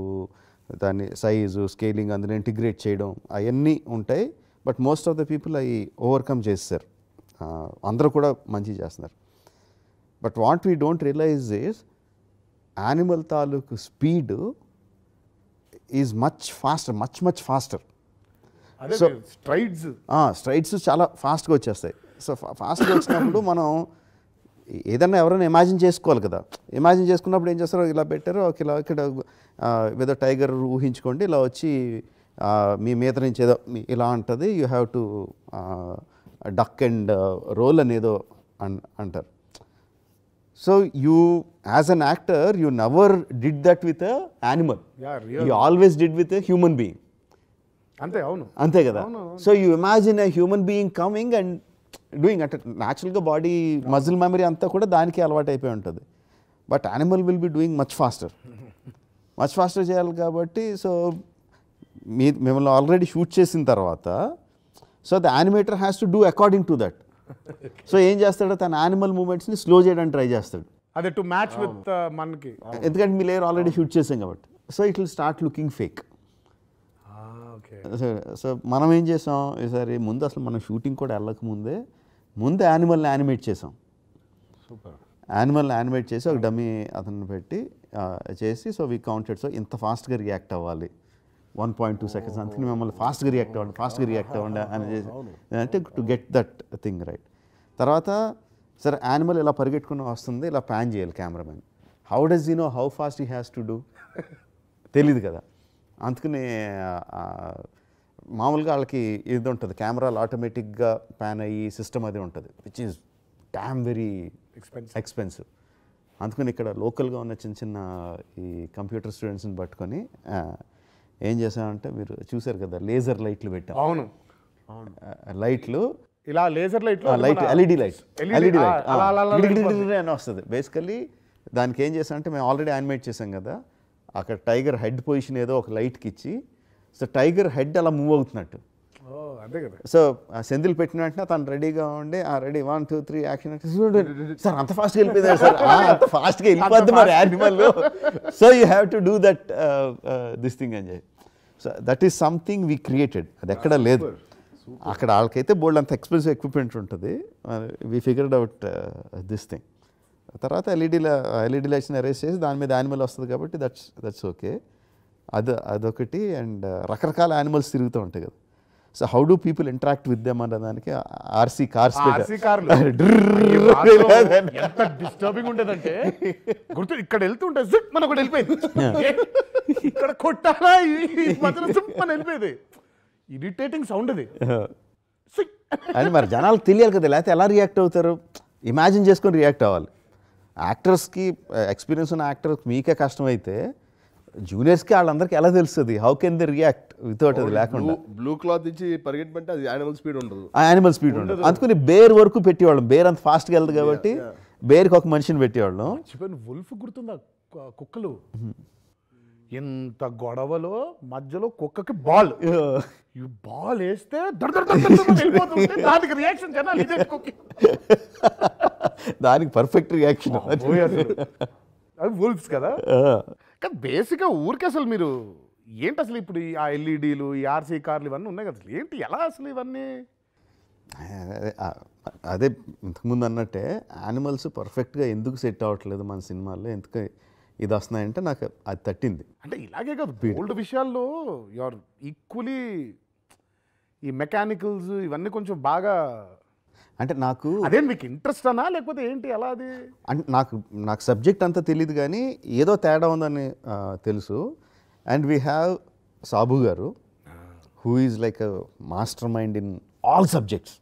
Speaker 2: దాని సైజు స్కేలింగ్ అందులో ఇంటిగ్రేట్ చేయడం అవన్నీ ఉంటాయి. But most of the people అవి ఓవర్కమ్ చేస్తారు అందరూ కూడా మంచి చేస్తున్నారు. But what we don't realise is animal తాలూకు speed is much faster much much faster
Speaker 3: అదే స్ట్రైడ్స్
Speaker 2: స్ట్రైట్స్ చాలా ఫాస్ట్గా వచ్చేస్తాయి. సో ఫాస్ట్గా వచ్చినప్పుడు మనం ఏదన్నా ఎవరైనా ఇమాజిన్ చేసుకోవాలి కదా. ఇమాజిన్ చేసుకున్నప్పుడు ఏం చేస్తారో ఇలా పెట్టారో ఒక ఇలా ఇక్కడ ఏదో టైగర్ ఊహించుకోండి ఇలా వచ్చి మీ మీద నుంచి ఏదో ఇలా ఉంటుంది you have to duck and roll అనేదో an so you as an actor you never did that with animal
Speaker 3: Yeah,
Speaker 2: you always did with human being
Speaker 3: అంతే అవును.
Speaker 2: అంతే కదా? So you imagine a human being coming and doing అంటే న్యాచురల్గా body muscle memory అంతా కూడా దానికి అలవాటు అయిపోయి ఉంటుంది. But animal will be doing much faster much faster చేయాలి కాబట్టి సో మీ మిమ్మల్ని ఆల్రెడీ షూట్ చేసిన తర్వాత so the animator has to do according to that so ఏం చేస్తాడు? తన యానిమల్ మూమెంట్స్ని స్లో చేయడానికి ట్రై చేస్తాడు.
Speaker 3: అదే టు మ్యాచ్ విత్ మనకి.
Speaker 2: ఎందుకంటే మీ లేయర్ ఆల్రెడీ షూట్ చేసాం కాబట్టి. So it will start looking fake so మనం ఏం చేసాం? ఈసారి ముందు అసలు మనం షూటింగ్ కూడా వెళ్ళక ముందే ముందు యానిమల్ని యానిమేట్ చేసాం.
Speaker 1: సూపర్.
Speaker 2: యానిమల్ని యానిమేట్ చేసి ఒక డమ్మీ అతన్ని పెట్టి చేసి సో వీ కౌంటెడ్ సో ఇంత ఫాస్ట్గా రియాక్ట్ అవ్వాలి. వన్ పాయింట్ టూ సెకండ్స్ అందుకని మిమ్మల్ని ఫాస్ట్గా రియాక్ట్ అవ్వండి ఫాస్ట్గా రియాక్ట్ అవ్వండి అని చేసి అంటే to get that thing right తర్వాత సరే యానిమల్ ఇలా పరిగెట్టుకుని వస్తుంది? ఇలా ప్యాన్ చేయాలి cameraman how does you know how fast he has to do తెలీదు కదా. అందుకని మామూలుగా వాళ్ళకి ఇది ఉంటుంది. కెమెరాలు ఆటోమేటిక్గా ప్యాన్ అయ్యి సిస్టమ్ అది ఉంటుంది. Which is damn very
Speaker 3: Expensive.
Speaker 2: Expensive అందుకని ఇక్కడ లోకల్గా ఉన్న చిన్న చిన్న ఈ కంప్యూటర్ స్టూడెంట్స్ని పట్టుకొని ఏం చేసామంటే మీరు చూసారు కదా లేజర్ లైట్లు పెట్టాం.
Speaker 3: అవును.
Speaker 2: లైట్లు
Speaker 3: ఇలా laser light
Speaker 2: light LED light LED light. అని వస్తుంది. బేసికల్లీ దానికి ఏం చేసామంటే మేము ఆల్రెడీ యానిమేట్ చేసాం కదా అక్కడ టైగర్ హెడ్ పొజిషన్ ఏదో ఒక లైట్కి ఇచ్చి సో టైగర్ హెడ్ అలా మూవ్ అవుతున్నట్టు. సో సెంధిల్ పెట్టిన వెంటనే తను రెడీగా ఉండి ఆ ready one two three action sir అంత ఫాస్ట్గా వెళ్ళిపోయింది సార్? "ఆ, అంత ఫాస్ట్గా వెళ్ళిపోద్ది మరి animal so you have to do that this thing అని చెప్పి. So that is something we created అది ఎక్కడ లేదు. అక్కడ వాళ్ళకైతే బోల్డ్ అంత ఎక్స్పెన్సివ్ ఎక్విప్మెంట్ ఉంటుంది. We figured out this thing తర్వాత ఎల్ఈడి ఎల్ఈడి లైట్స్ని అరేంజ్ చేసి దాని మీద యానిమల్ వస్తుంది కాబట్టి దట్స్ దట్స్ ఓకే అది అదొకటి అండ్ రకరకాల యానిమల్స్ తిరుగుతూ ఉంటాయి కదా. So how do people interact with them అన్న దానికి ఆర్సీ కార్స్
Speaker 3: ఆర్సీ కార్లు ఎంత డిస్టర్బింగ్ గుర్తు ఇక్కడ వెళ్తుంటే జిప్ మన ఒకటి వెళ్ళిపోయింది ఇక్కడ కొట్టాలా మన వెళ్ళిపోయేది ఇరిటేటింగ్ సౌండ్ అది.
Speaker 2: అని మరి జనాలకు తెలియాలి కదా లేకపోతే ఎలా రియాక్ట్ అవుతారు ఇమాజిన్ చేసుకొని రియాక్ట్ అవ్వాలి యాక్టర్స్కి ఎక్స్పీరియన్స్ ఉన్న యాక్టర్స్ మీకే కష్టమైతే జూనియర్స్కి వాళ్ళందరికీ ఎలా తెలుస్తుంది? How can the react without అది లేకుండా?
Speaker 5: బ్లూ క్లాత్ ఇచ్చి పరిగెట్టమంటే అది యానిమల్ స్పీడ్ ఉండదు.
Speaker 2: ఆ యానిమల్ స్పీడ్ ఉండదు. అందుకని బేర్ వరకు పెట్టేవాళ్ళం. బేర్ అంత ఫాస్ట్గా వెళ్తుంది కాబట్టి బేర్కి ఒక మనిషిని పెట్టేవాళ్ళం.
Speaker 3: మర్చిపోయిన. వుల్ఫ్ గుర్తుందా? కుక్కలు. ఇంత గొడవలో మధ్యలో కుక్కకి బాల్ ఈ బాల్ వేస్తే దానికి రియాక్షన్ జనాలు
Speaker 2: దానికి పర్ఫెక్ట్ రియాక్షన్.
Speaker 3: అవి వుల్ఫ్స్ కదా? కానీ బేసిక్గా ఊరికే అసలు మీరు ఏంటి అసలు ఇప్పుడు ఈ ఆ ఎల్ఈడీలు ఈ ఆర్సీ కార్లు ఇవన్నీ ఉన్నాయి కదా అసలు? ఏంటి ఎలా అసలు ఇవన్నీ?
Speaker 2: అదే, ఇంతకుముందు అన్నట్టే యానిమల్స్ పర్ఫెక్ట్గా ఎందుకు సెట్ అవ్వట్లేదు మన సినిమాల్లో? ఎందుకు ఇది వస్తున్నాయంటే నాకు అది తట్టింది.
Speaker 3: అంటే ఇలాగే కాదు ఓల్డ్ విషయాల్లో యువర్ ఈక్వలీ ఈ మెకానికల్స్ ఇవన్నీ కొంచెం బాగా
Speaker 2: అంటే నాకు
Speaker 3: అదే మీకు ఇంట్రెస్ట్ అనా లేకపోతే ఏంటి ఎలా అది?
Speaker 2: అంటే నాకు నాకు సబ్జెక్ట్ అంతా తెలియదు కానీ ఏదో తేడా ఉందని తెలుసు. అండ్ వీ హ్యావ్ సాబు గారు who is like master mind in all subjects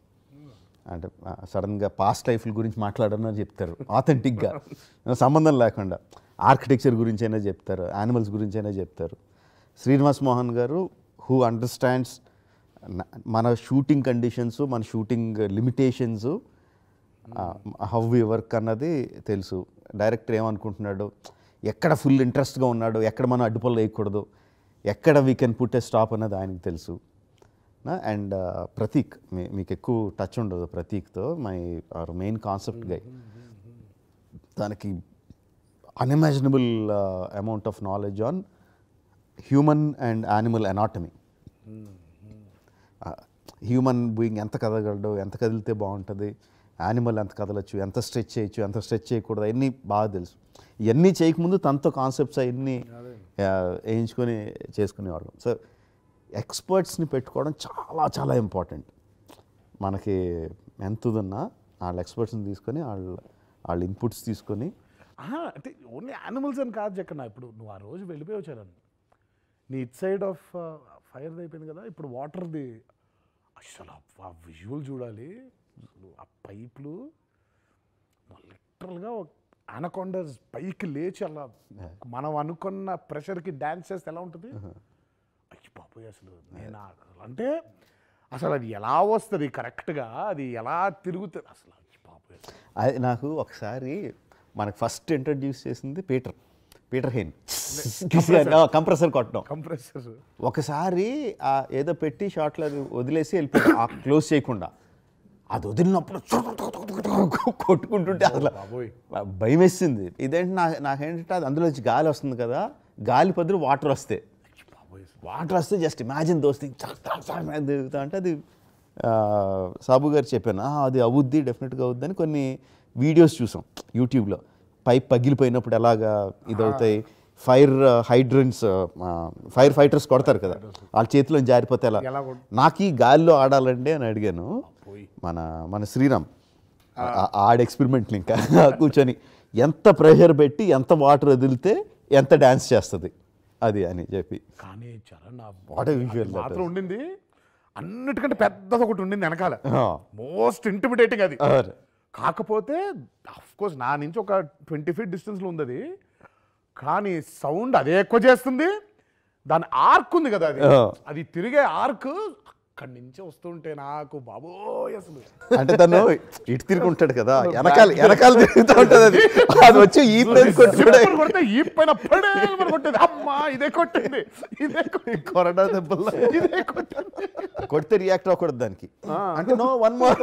Speaker 2: అంటే సడన్గా పాస్ట్ లైఫ్ల గురించి మాట్లాడనని చెప్తారు ఆథెంటిక్గా సంబంధం లేకుండా. ఆర్కిటెక్చర్ గురించి అయినా చెప్తారు యానిమల్స్ గురించి అయినా చెప్తారు. శ్రీనివాస్ మోహన్ గారు హూ అండర్స్టాండ్స్ మన షూటింగ్ కండిషన్స్ మన shooting limitations how we work అన్నది తెలుసు. డైరెక్టర్ ఏమనుకుంటున్నాడు? ఎక్కడ ఫుల్ ఇంట్రెస్ట్గా ఉన్నాడు? ఎక్కడ మనం అడ్డుపల్లు వేయకూడదు? ఎక్కడ we can put a stop అన్నది ఆయనకు తెలుసు. అండ్ ప్రతీక్ మీ- మీకు ఎక్కువ టచ్ ఉండదు ప్రతీక్తో my our main concept guy దానికి unimaginable amount of knowledge on human and animal anatomy human being ఎంత కదగలడు ఎంత కదిలితే బాగుంటుంది యానిమల్ ఎంత కదలచ్చు ఎంత స్ట్రెచ్ చేయొచ్చు ఎంత స్ట్రెచ్ చేయకూడదు అన్నీ బాగా తెలుసు. ఇవన్నీ చేయకముందు తనతో కాన్సెప్ట్స్ అవన్నీ వేయించుకొని చేసుకునేవాళ్ళం. సో ఎక్స్పర్ట్స్ని పెట్టుకోవడం చాలా చాలా ఇంపార్టెంట్ మనకి ఎంత ఉన్నా వాళ్ళ ఎక్స్పర్ట్స్ని తీసుకొని వాళ్ళ వాళ్ళ ఇన్పుట్స్ తీసుకొని.
Speaker 3: అంటే ఓన్లీ యానిమల్స్ అని కాదు చెక్కన ఇప్పుడు నువ్వు ఆ రోజు వెళ్ళిపోయి వచ్చారని నీ ఇట్ సైడ్ ఆఫ్ ఫైర్ అయిపోయింది కదా ఇప్పుడు వాటర్ది. అసలు ఆ- విజువల్ చూడాలి. అసలు ఆ పైపులు లిటరల్గా అనకొండస్ పైకి లేచి అలా మనం అనుకున్న ప్రెషర్కి డ్యాన్స్ చేస్తే ఎలా ఉంటుంది? అయ్యి బాబోయ్ అసలు నేను అంటే అసలు అది ఎలా వస్తుంది కరెక్ట్గా అది ఎలా తిరుగుతుంది? అసలు అయ్యి బాబోయ్. అసలు.
Speaker 2: అది నాకు ఒకసారి మనకు ఫస్ట్ ఇంట్రడ్యూస్ చేసింది పీటర్. పీటర్ హెయిన్ కంప్రెసర్ కొట్టడం.
Speaker 3: కంప్రెసర్
Speaker 2: ఒకసారి ఆ ఏదో పెట్టి షార్ట్లో అది వదిలేసి వెళ్ళిపోయాడు. ఆ క్లోజ్ చేయకుండా. అది వదిలినప్పుడు కొట్టుకుంటుంటే అసలు
Speaker 3: బాబోయ్.
Speaker 2: భయం వేసింది ఇదేంటి నా నాకేంటంటే అది అందులో నుంచి గాలి వస్తుంది కదా గాలి పదులు వాటర్
Speaker 3: బాబోయ్.
Speaker 2: వాటర్ వస్తే జస్ట్ ఇమాజిన్ దోస్తి దిగుతా అంటే అది సాబు గారు చెప్పాను. "ఆ, అది అవుద్ది డెఫినెట్గా అవుద్ది అని కొన్ని వీడియోస్ చూసాం యూట్యూబ్లో. పైప్ పగిలిపోయినప్పుడు ఎలాగా ఇదవుతాయి? ఫైర్ హైడ్రన్స్ ఫైర్ ఫైటర్స్ కొడతారు కదా. వాళ్ళ చేతిలో జారిపోతే ఎలా? నాకు ఈ గాలిలో ఆడాలండి అని అడిగాను మన మన శ్రీరామ్. ఆడ ఎక్స్పెరిమెంట్లు ఇంకా కూర్చొని ఎంత ప్రెషర్ పెట్టి ఎంత వాటర్ వదిలితే ఎంత డ్యాన్స్ చేస్తుంది? అది అని చెప్పి.
Speaker 3: కానీ మాత్రం ఉండింది. అన్నిటికంటే పెద్దది ఒకటి ఉండింది వెనకాల. మోస్ట్ ఇంటిమిడేటింగ్ అది. కాకపోతే కోర్స్ నా నుంచి ఒక ట్వంటీ ఫీట్ డిస్టెన్స్లో ఉంది అది. కానీ సౌండ్ అదే ఎక్కువ చేస్తుంది. దాని ఆర్క్ ఉంది కదా అది. అది తిరిగే ఆర్క్ అక్కడి నుంచి వస్తుంటే నాకు బాబోయ్ అసలు.
Speaker 2: అంటే తను ఇటు తిరుగుంటాడు కదా వెనకాల వెనకాల తిరుగుతూ ఉంటుంది అది. అది వచ్చి ఈ
Speaker 3: కొడితే ఈ పైన పడే కొట్టేది. అమ్మా ఇదే కొట్టింది. ఇదే
Speaker 1: కొరడా దెబ్బల్లో
Speaker 3: ఇదే కొట్టింది.
Speaker 2: కొడితే రియాక్ట్ అవ్వకూడదు దానికి. అంటే నో వన్ మోర్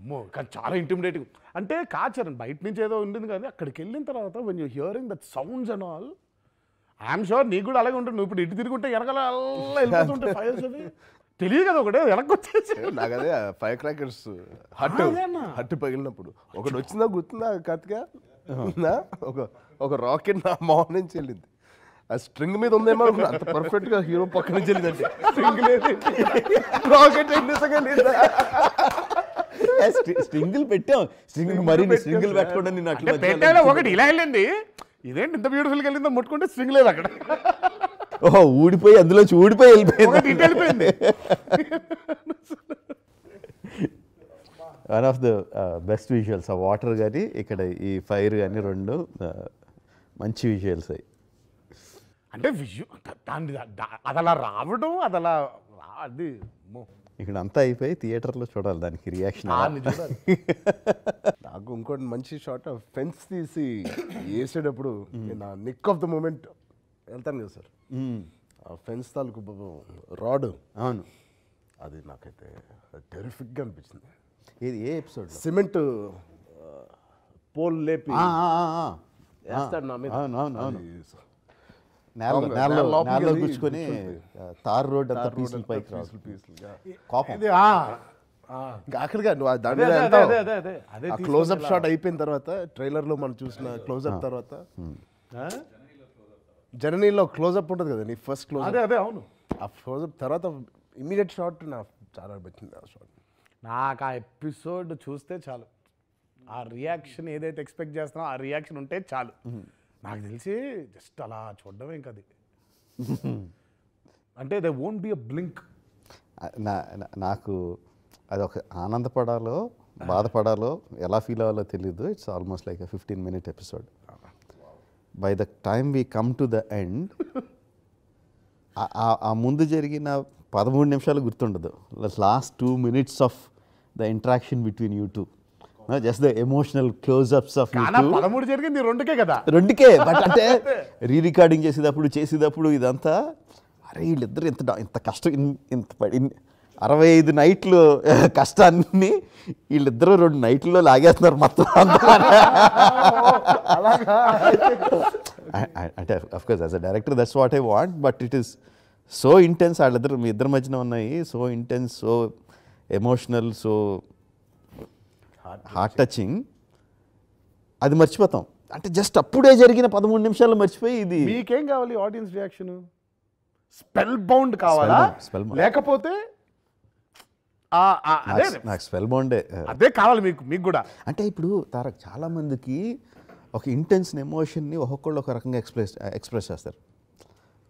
Speaker 3: అమ్మో కానీ చాలా ఇంటిమిడేటింగ్ అంటే కాచారన్ బయట నుంచి ఏదో ఉండింది కానీ అక్కడికి వెళ్ళిన తర్వాత when you hearing that sounds and all I'm sure నీకు కూడా అలాగే ఉంటుంది. నువ్వు ఇప్పుడు ఇటు తిరుగుంటే వెనకాల అలా వెళ్ళిపోతుంటే ఫైర్స్ అవి. తెలియదు కదా ఒకటే వెనక్కి వచ్చేసి.
Speaker 1: నాకు అదే ఫైర్ క్రాకర్స్ హట్? హట్ పగిలినప్పుడు. ఒకటి వచ్చిందా గుర్తుందా కత్తిగా ఉందా? ఒక ఒక రాకెట్ నా మొహం నుంచి వెళ్ళింది. ఆ స్ట్రింగ్ మీద ఉందేమో అనుకున్నా. అంత పర్ఫెక్ట్గా హీరో పక్క నుంచి వెళ్ళిందంటే. స్ట్రింగ్ లేదు. రాకెట్ ఎన్ని సెకండ్
Speaker 2: స్ట్రింగుల్ పెట్టాం. స్ట్రింగ్ మరి స్ట్రింగుల్ పెట్టకుండా నేను అట్లా
Speaker 3: ఒకటి ఇలా వెళ్ళింది. ఇదేంటి ఇంత బ్యూటిఫుల్గా వెళ్ళిందో ముట్టుకుంటే స్ట్రింగ్ లేదు అక్కడ.
Speaker 2: ఓహో ఊడిపోయి అందులోంచి ఊడిపోయి వెళ్ళిపోయింది.
Speaker 3: వెళ్ళిపోయింది.
Speaker 2: One of the best visuals uh water కానీ ఇక్కడ ఈ ఫైర్ కానీ రెండు uh, మంచి విజువల్స్ అయ్యి
Speaker 3: అంటే విజు దాన్ని అది అలా రావడం అది అలా అది.
Speaker 2: ఇక్కడ అంతా అయిపోయి థియేటర్లో చూడాలి దానికి రియాక్షన్
Speaker 1: నాకు ఇంకోటి మంచి షాట్ ఫెన్స్ తీసి వేసేటప్పుడు నా నిక్ ఆఫ్ ద మూమెంట్ వెళ్తాను కదా సార్. ఆ ఫెన్స్ తాలూకు రాడ్.
Speaker 2: అవును.
Speaker 1: అది నాకైతే టెరిఫిక్గా అనిపించింది.
Speaker 2: ఇది ఏ ఎపిసోడ్
Speaker 1: సిమెంట్ పోల్ లేపి వేస్తాడు నా మీద.
Speaker 2: అవును అవును అవును, నేలలో కూర్చుకొని తార్ రోడ్ అంతా పీసులు పైకి రాదు. కోపం.
Speaker 1: ఆఖరిగా నువ్వు క్లోజ్అప్ షాట్ అయిపోయిన తర్వాత ట్రైలర్లో మనం చూసిన క్లోజ్అప్ తర్వాత? జర్నీలో క్లోజ్అప్ ఉంటుంది కదా నీ ఫస్ట్ క్లోజ్
Speaker 3: అదే అదే అవును.
Speaker 1: ఆ క్లోజ్అప్ తర్వాత ఇమీడియట్ షాట్ నాకు చాలా పెట్టింది ఆ షాట్
Speaker 3: నాకు ఆ ఎపిసోడ్ చూస్తే చాలు. ఆ రియాక్షన్ ఏదైతే ఎక్స్పెక్ట్ చేస్తున్నామో ఆ రియాక్షన్ ఉంటే చాలు. నాకు తెలిసి జస్ట్ అలా చూడడమే ఇంకా అది. అంటే they won't be a blink
Speaker 2: నాకు అది ఒక ఆనందపడాలో బాధపడాలో ఎలా ఫీల్ అవ్వాలో తెలియదు it's almost like fifteen minute episode by the time we come to the end ఆ ముందు జరిగిన పదమూడు నిమిషాలు గుర్తుండదు. Last two minutes of the interaction between you two just the emotional closeups of you
Speaker 3: కానీ
Speaker 2: టూ
Speaker 3: పదమూడు జరిగింది రెండుకే కదా.
Speaker 2: రెండుకే బట్ అంటే రీ రికార్డింగ్ చేసేటప్పుడు చేసేటప్పుడు ఇదంతా అరే వీళ్ళిద్దరు ఇంత ఇంత కష్టం ఇంత అరవై ఐదు నైట్లు కష్టాన్ని వీళ్ళిద్దరూ రెండు నైట్లో లాగేస్తున్నారు మొత్తం అంటే of course as a director that's what I want but it is so intense వాళ్ళిద్దరు మీ ఇద్దరి మధ్యన ఉన్నాయి so intense so emotional so heart touching అది మర్చిపోతాం. అంటే జస్ట్ అప్పుడే జరిగిన పదమూడు నిమిషాలు మర్చిపోయి ఇది
Speaker 3: మీకేం కావాలి ఆడియన్స్ రియాక్షన్ స్పెల్ బౌండ్ కావాలా?
Speaker 2: Spellbound.
Speaker 3: లేకపోతే
Speaker 2: నాకు- స్పెల్ బౌండే
Speaker 3: అదే కావాలి మీకు మీకు కూడా.
Speaker 2: అంటే ఇప్పుడు తారక్ చాలా మందికి ఒక ఇంటెన్స్ ఎమోషన్ని ఒక్కొక్కళ్ళు ఒక రకంగా ఎక్స్ప్రెస్ ఎక్స్ప్రెస్ చేస్తారు.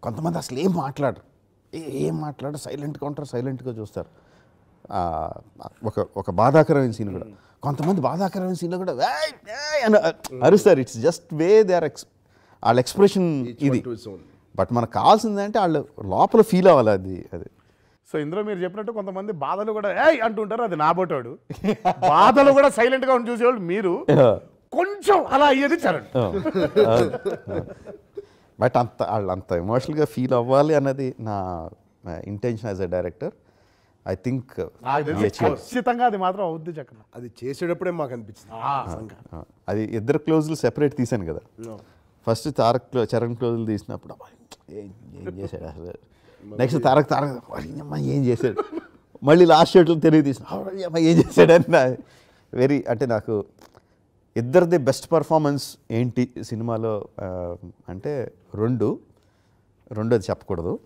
Speaker 2: కొంతమంది అసలు ఏం మాట్లాడరు? ఏ- ఏం మాట్లాడరు? సైలెంట్గా ఉంటారు సైలెంట్గా చూస్తారు. ఒక ఒక బాధాకరమైన సీన్ కూడా. కొంతమంది బాధాకరమైన సీన్లో కూడా అని అరుస్తారు. It's just way they are X వాళ్ళ ఎక్స్ప్రెషన్ ఇది. బట్ మనకు కావాల్సింది అంటే వాళ్ళు లోపల ఫీల్ అవ్వాలి అది అది.
Speaker 3: సో ఇందులో మీరు చెప్పినట్టు కొంతమంది బాధలు కూడా ఏయ్ అంటుంటారు. అది నా బోటోడు. బాధలు కూడా సైలెంట్గా ఉండి చూసేవాళ్ళు మీరు. కొంచెం అలా అయ్యేది చరణ్.
Speaker 2: బట్ అంత వాళ్ళు అంత ఎమోషనల్గా ఫీల్ అవ్వాలి అన్నది నా intention as a director I think
Speaker 3: తెలిసి ఖచ్చితంగా అది మాత్రం అవుద్ది చక్కన
Speaker 1: అది చేసేటప్పుడే మాకు అనిపించింది
Speaker 2: అది ఇద్దరు క్లోజులు సెపరేట్ తీశాను కదా. ఫస్ట్ తారక్ క్లో- చరణ్ క్లోజులు తీసినప్పుడు ఏం ఏం చేశాడు అసలు? నెక్స్ట్ తారక్ తారక్ "అరే, అమ్మా ఏం చేశాడు? మళ్ళీ లాస్ట్ షర్ట్లు తెలియ తీసిన "అరే, అమ్మా ఏం చేశాడు అని వెరీ అంటే నాకు ఇద్దరిది బెస్ట్ పర్ఫార్మెన్స్ ఏంటి సినిమాలో అంటే రెండు రెండోది చెప్పకూడదు.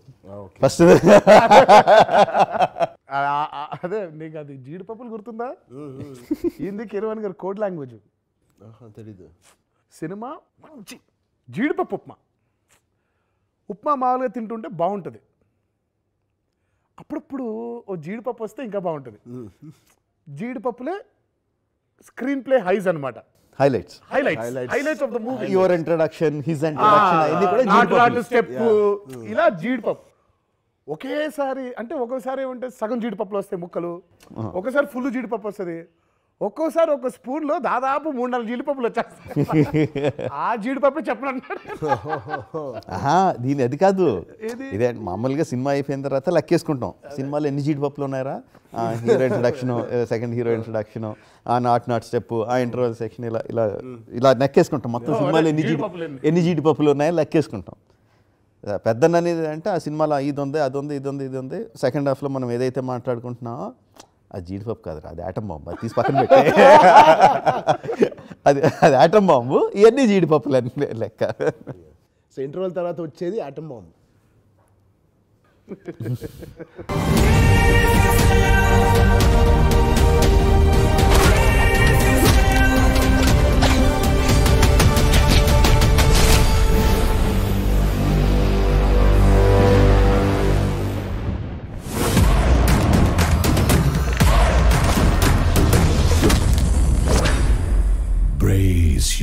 Speaker 2: ఫస్ట్
Speaker 3: ఆ- అదే నీకు అది జీడిపప్పులు గుర్తుందా? ఏంది కిరవాణి గారు కోడ్ లాంగ్వేజ్.
Speaker 1: తెలీదు.
Speaker 3: సినిమా మంచి. జీడిపప్పు ఉప్మా. ఉప్మా మామూలుగా తింటుంటే బాగుంటుంది. అప్పుడప్పుడు ఓ జీడిపప్పు వస్తే ఇంకా బాగుంటుంది. జీడిపప్పులే స్క్రీన్ ప్లే హైస్ అనమాట
Speaker 2: highlights
Speaker 3: highlights highlights of the movie
Speaker 2: your introduction his introduction
Speaker 3: ఇలా జీడిపప్పు. ఒకేసారి అంటే ఒక్కోసారి ఏమంటే సగం జీడిపప్పులు వస్తాయి ముక్కలు. ఒకసారి ఫుల్ జీడిపప్పు వస్తుంది. ఒక్కోసారి ఒక స్పూన్లో దాదాపు మూడు నాలుగు జీడిపప్పులు వచ్చేస్తాయి. ఆ జీడిపప్పు
Speaker 2: ఆహా దీని అది కాదు? ఇదే మామూలుగా సినిమా అయిపోయిన తర్వాత లెక్కేసుకుంటాం. సినిమాలో ఎన్ని జీడిపప్పులు ఉన్నాయరా? Hero introduction second hero introduction ఆ నాట్ నాట్ స్టెప్ ఆ ఇంటర్వల్ సెక్షన్ ఇలా ఇలా ఇలా లెక్కేసుకుంటాం. మొత్తం సినిమాలో ఎన్ని జీడి?
Speaker 3: ఎన్ని
Speaker 2: జీడిపప్పులు ఉన్నాయో లెక్కేసుకుంటాం. పెద్దన్న అనేది అంటే ఆ సినిమాలో ఇది ఉంది అది ఉంది ఇది ఉంది ఇది ఉంది సెకండ్ హాఫ్లో మనం ఏదైతే మాట్లాడుకుంటున్నామో అది జీడిపప్పు కాదురా అది ఆటం బాంబు అది తీసి పక్కన పెట్టే. అది అది ఆటం బాంబు ఇవన్నీ జీడిపప్పులు అన్నీ లెక్క.
Speaker 1: సో ఇంటర్వల్ తర్వాత వచ్చేది ఆటం బాంబ్
Speaker 4: Brace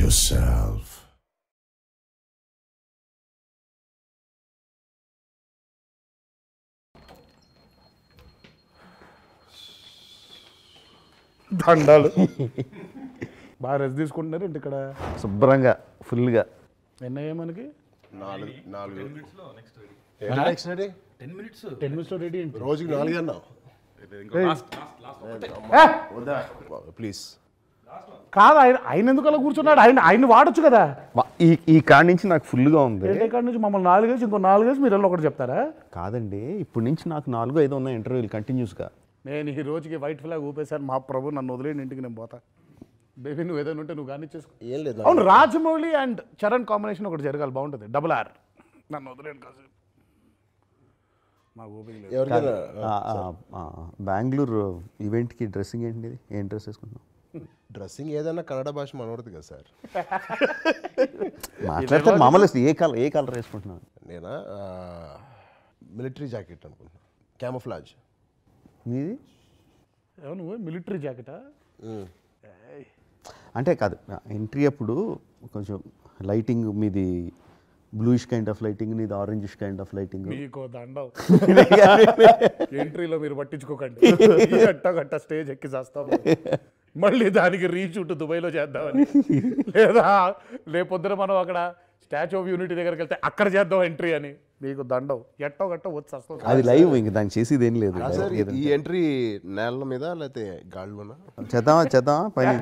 Speaker 4: yourself.
Speaker 3: దండాలు. బాగా రెస్ట్ తీసుకుంటున్నారు ఏంటి ఇక్కడ?
Speaker 2: శుభ్రంగా ఫుల్గా.
Speaker 3: ఎన్నయ్యా మనకి?
Speaker 1: నాలుగు నాలుగు. Next
Speaker 3: ten minutes. రెడీ ఏంటి?
Speaker 1: రోజుకి నాలుగు అన్నావు. ప్లీజ్
Speaker 3: కాదు ఆయన ఆయన ఎందుకు అలా కూర్చున్నాడు? ఆయన ఆయన వాడొచ్చు కదా.
Speaker 2: ఈ ఈ కాడి నుంచి నాకు ఫుల్గా ఉంది.
Speaker 3: కాడ నుంచి? మమ్మల్ని నాలుగేసి ఇంకో నాలుగేసి మీరు వెళ్ళి ఒకటి చెప్తారా?
Speaker 2: కాదండి ఇప్పటి నుంచి నాకు నాలుగు ఐదు ఉన్నాయి ఇంటర్వ్యూలు కంటిన్యూస్గా.
Speaker 3: నేను ఈ రోజుకి వైట్ ఫ్లాగ్ ఊపేశాను. మా ప్రభు నన్ను వదిలేని ఇంటికి నేను పోతా. బేబీ నువ్వు ఏదైనా ఉంటే నువ్వు కానీ చేసుకో.
Speaker 1: ఏం లేదు
Speaker 3: అవును రాజమౌళి అండ్ చరణ్ కాంబినేషన్ ఒకటి జరగాలి బాగుంటుంది. Double R. నన్ను వదిలేను
Speaker 1: ఎవరికైనా
Speaker 2: బెంగళూరు ఈవెంట్కి డ్రెస్సింగ్ ఏంటి ఏం డ్రెస్ వేసుకుంటున్నాం
Speaker 1: డ్రెస్సింగ్ ఏదైనా కన్నడ భాష మనవడదు కదా సార్.
Speaker 2: మాట్లాడితే మామూలు ఏ కలర్ ఏ కలర్ వేసుకుంటున్నాను
Speaker 1: నేనా? మిలిటరీ జాకెట్ అనుకుంటున్నా. క్యామోఫ్లాజ్.
Speaker 2: మీది?
Speaker 3: అవును మిలిటరీ జాకెటా?
Speaker 2: అంటే కాదు ఎంట్రీ అప్పుడు కొంచెం లైటింగ్ మీది బ్లూయిష్ కైండ్ ఆఫ్ లైటింగ్ నీది ఆరెంజిష్ కైండ్ ఆఫ్ లైటింగ్.
Speaker 3: మీకు దండం. ఎంట్రీలో మీరు పట్టించుకోకండి. గట్ట గట్ట స్టేజ్ ఎక్కి చేస్తాం మళ్ళీ దానికి రీషూట్ దుబాయ్లో చేద్దామని. లేదా రేపొద్దున మనం అక్కడ స్టాచ్యూ ఆఫ్ యూనిటీ దగ్గరికి వెళ్తే అక్కడ చేద్దాం ఎంట్రీ అని. మీకు దండం. ఎట్టో గట్ట వచ్చి వస్తుంది
Speaker 2: అది లైవ్ ఇంక దానికి చేసేది ఏం లేదు.
Speaker 1: ఈ ఎంట్రీ నేల మీద లేకపోతే గాళ్ళలోనా
Speaker 2: చేద్దామా చేద్దామా? పైన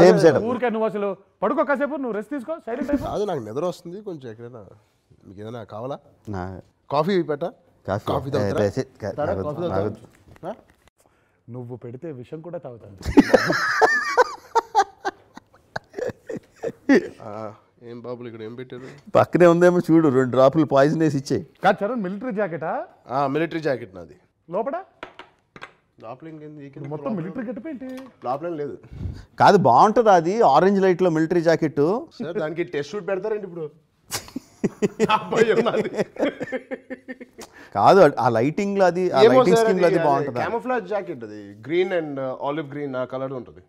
Speaker 2: same setup.
Speaker 3: ఊరికే నువ్వు అసలు పడుకో కాసేపు నువ్వు రెస్ట్ తీసుకో సైలెంట్
Speaker 1: కాదు నాకు నిద్ర వస్తుంది కొంచెం ఎక్కడైనా. మీకు ఏదైనా కావాలా? కాఫీ పెట్ట?
Speaker 2: కాఫీ.
Speaker 1: కాఫీ
Speaker 3: నువ్వు పెడితే విషం కూడా తాగుతాను.
Speaker 1: ఆ, ఏం బాబులు ఇక్కడ ఏం పెట్టారు?
Speaker 2: పక్కనే ఉందేమో చూడు రెండు డ్రాపులు పాయిజన్ వేసి ఇచ్చేయి.
Speaker 3: కాదు చరణ్ మిలిటరీ జాకెటా
Speaker 1: మిలిటరీ జాకెట్ నాది.
Speaker 3: లోపల?
Speaker 1: లోపల ఇంకేంది?
Speaker 3: మొత్తం మిలిటరీ గెటప్ ఏంటి?
Speaker 1: లోపల లేదు.
Speaker 2: కాదు బాగుంటుంది అది ఆరెంజ్ లైట్లో మిలిటరీ జాకెట్
Speaker 1: సార్ దానికి టెస్ట్ షూట్ పెడతారండి ఇప్పుడు.
Speaker 2: కాదు ఆ లైటింగ్లో అది ఆ లైటింగ్ స్కీమ్లో
Speaker 1: అది
Speaker 2: బాగుంటుంది?
Speaker 1: క్యామోఫ్లాజ్ జాకెట్ అది. గ్రీన్ అండ్ ఆలివ్ గ్రీన్ ఆ కలర్ ఉంటుంది.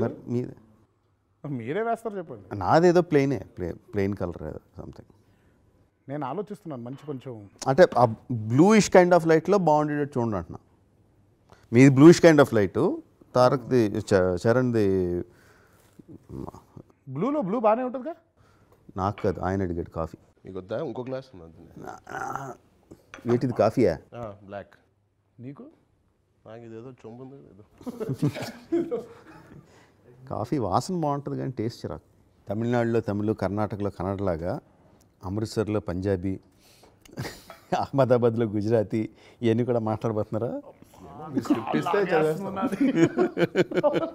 Speaker 2: మరి? మీది?
Speaker 3: మీరే? వేస్తారు చెప్పండి.
Speaker 2: నాదేదో ప్లెయినే ప్లెయిన్ కలర్ సంథింగ్.
Speaker 3: నేను ఆలోచిస్తున్నాను మంచి కొంచెం.
Speaker 2: అంటే ఆ బ్లూయిష్ కైండ్ ఆఫ్ లైట్లో బాగుండేటట్టు చూడండి అంటున్నా. మీది బ్లూయిష్ కైండ్ ఆఫ్ లైట్ తారక్ది చరణ్ది
Speaker 3: బ్లూలో బ్లూ బాగానే ఉంటుందిగా?
Speaker 2: నాకు కాదు ఆయన అడిగాడు కాఫీ.
Speaker 1: మీకు వద్దా ఇంకో గ్లాస్
Speaker 2: ఏంటిది కాఫీయా
Speaker 1: బ్లాక్.
Speaker 3: నీకు?
Speaker 1: నాకు ఇదేదో చొంపు ఉంది ఏదో.
Speaker 2: కాఫీ వాసన బాగుంటుంది కానీ టేస్ట్ చిరాకు. తమిళనాడులో తమిళ్ కర్ణాటకలో కన్నడలాగా అమృత్సర్లో పంజాబీ అహ్మదాబాద్లో గుజరాతీ ఇవన్నీ కూడా మాట్లాడబోతున్నారా?
Speaker 1: స్క్రిప్ట్ ఇస్తే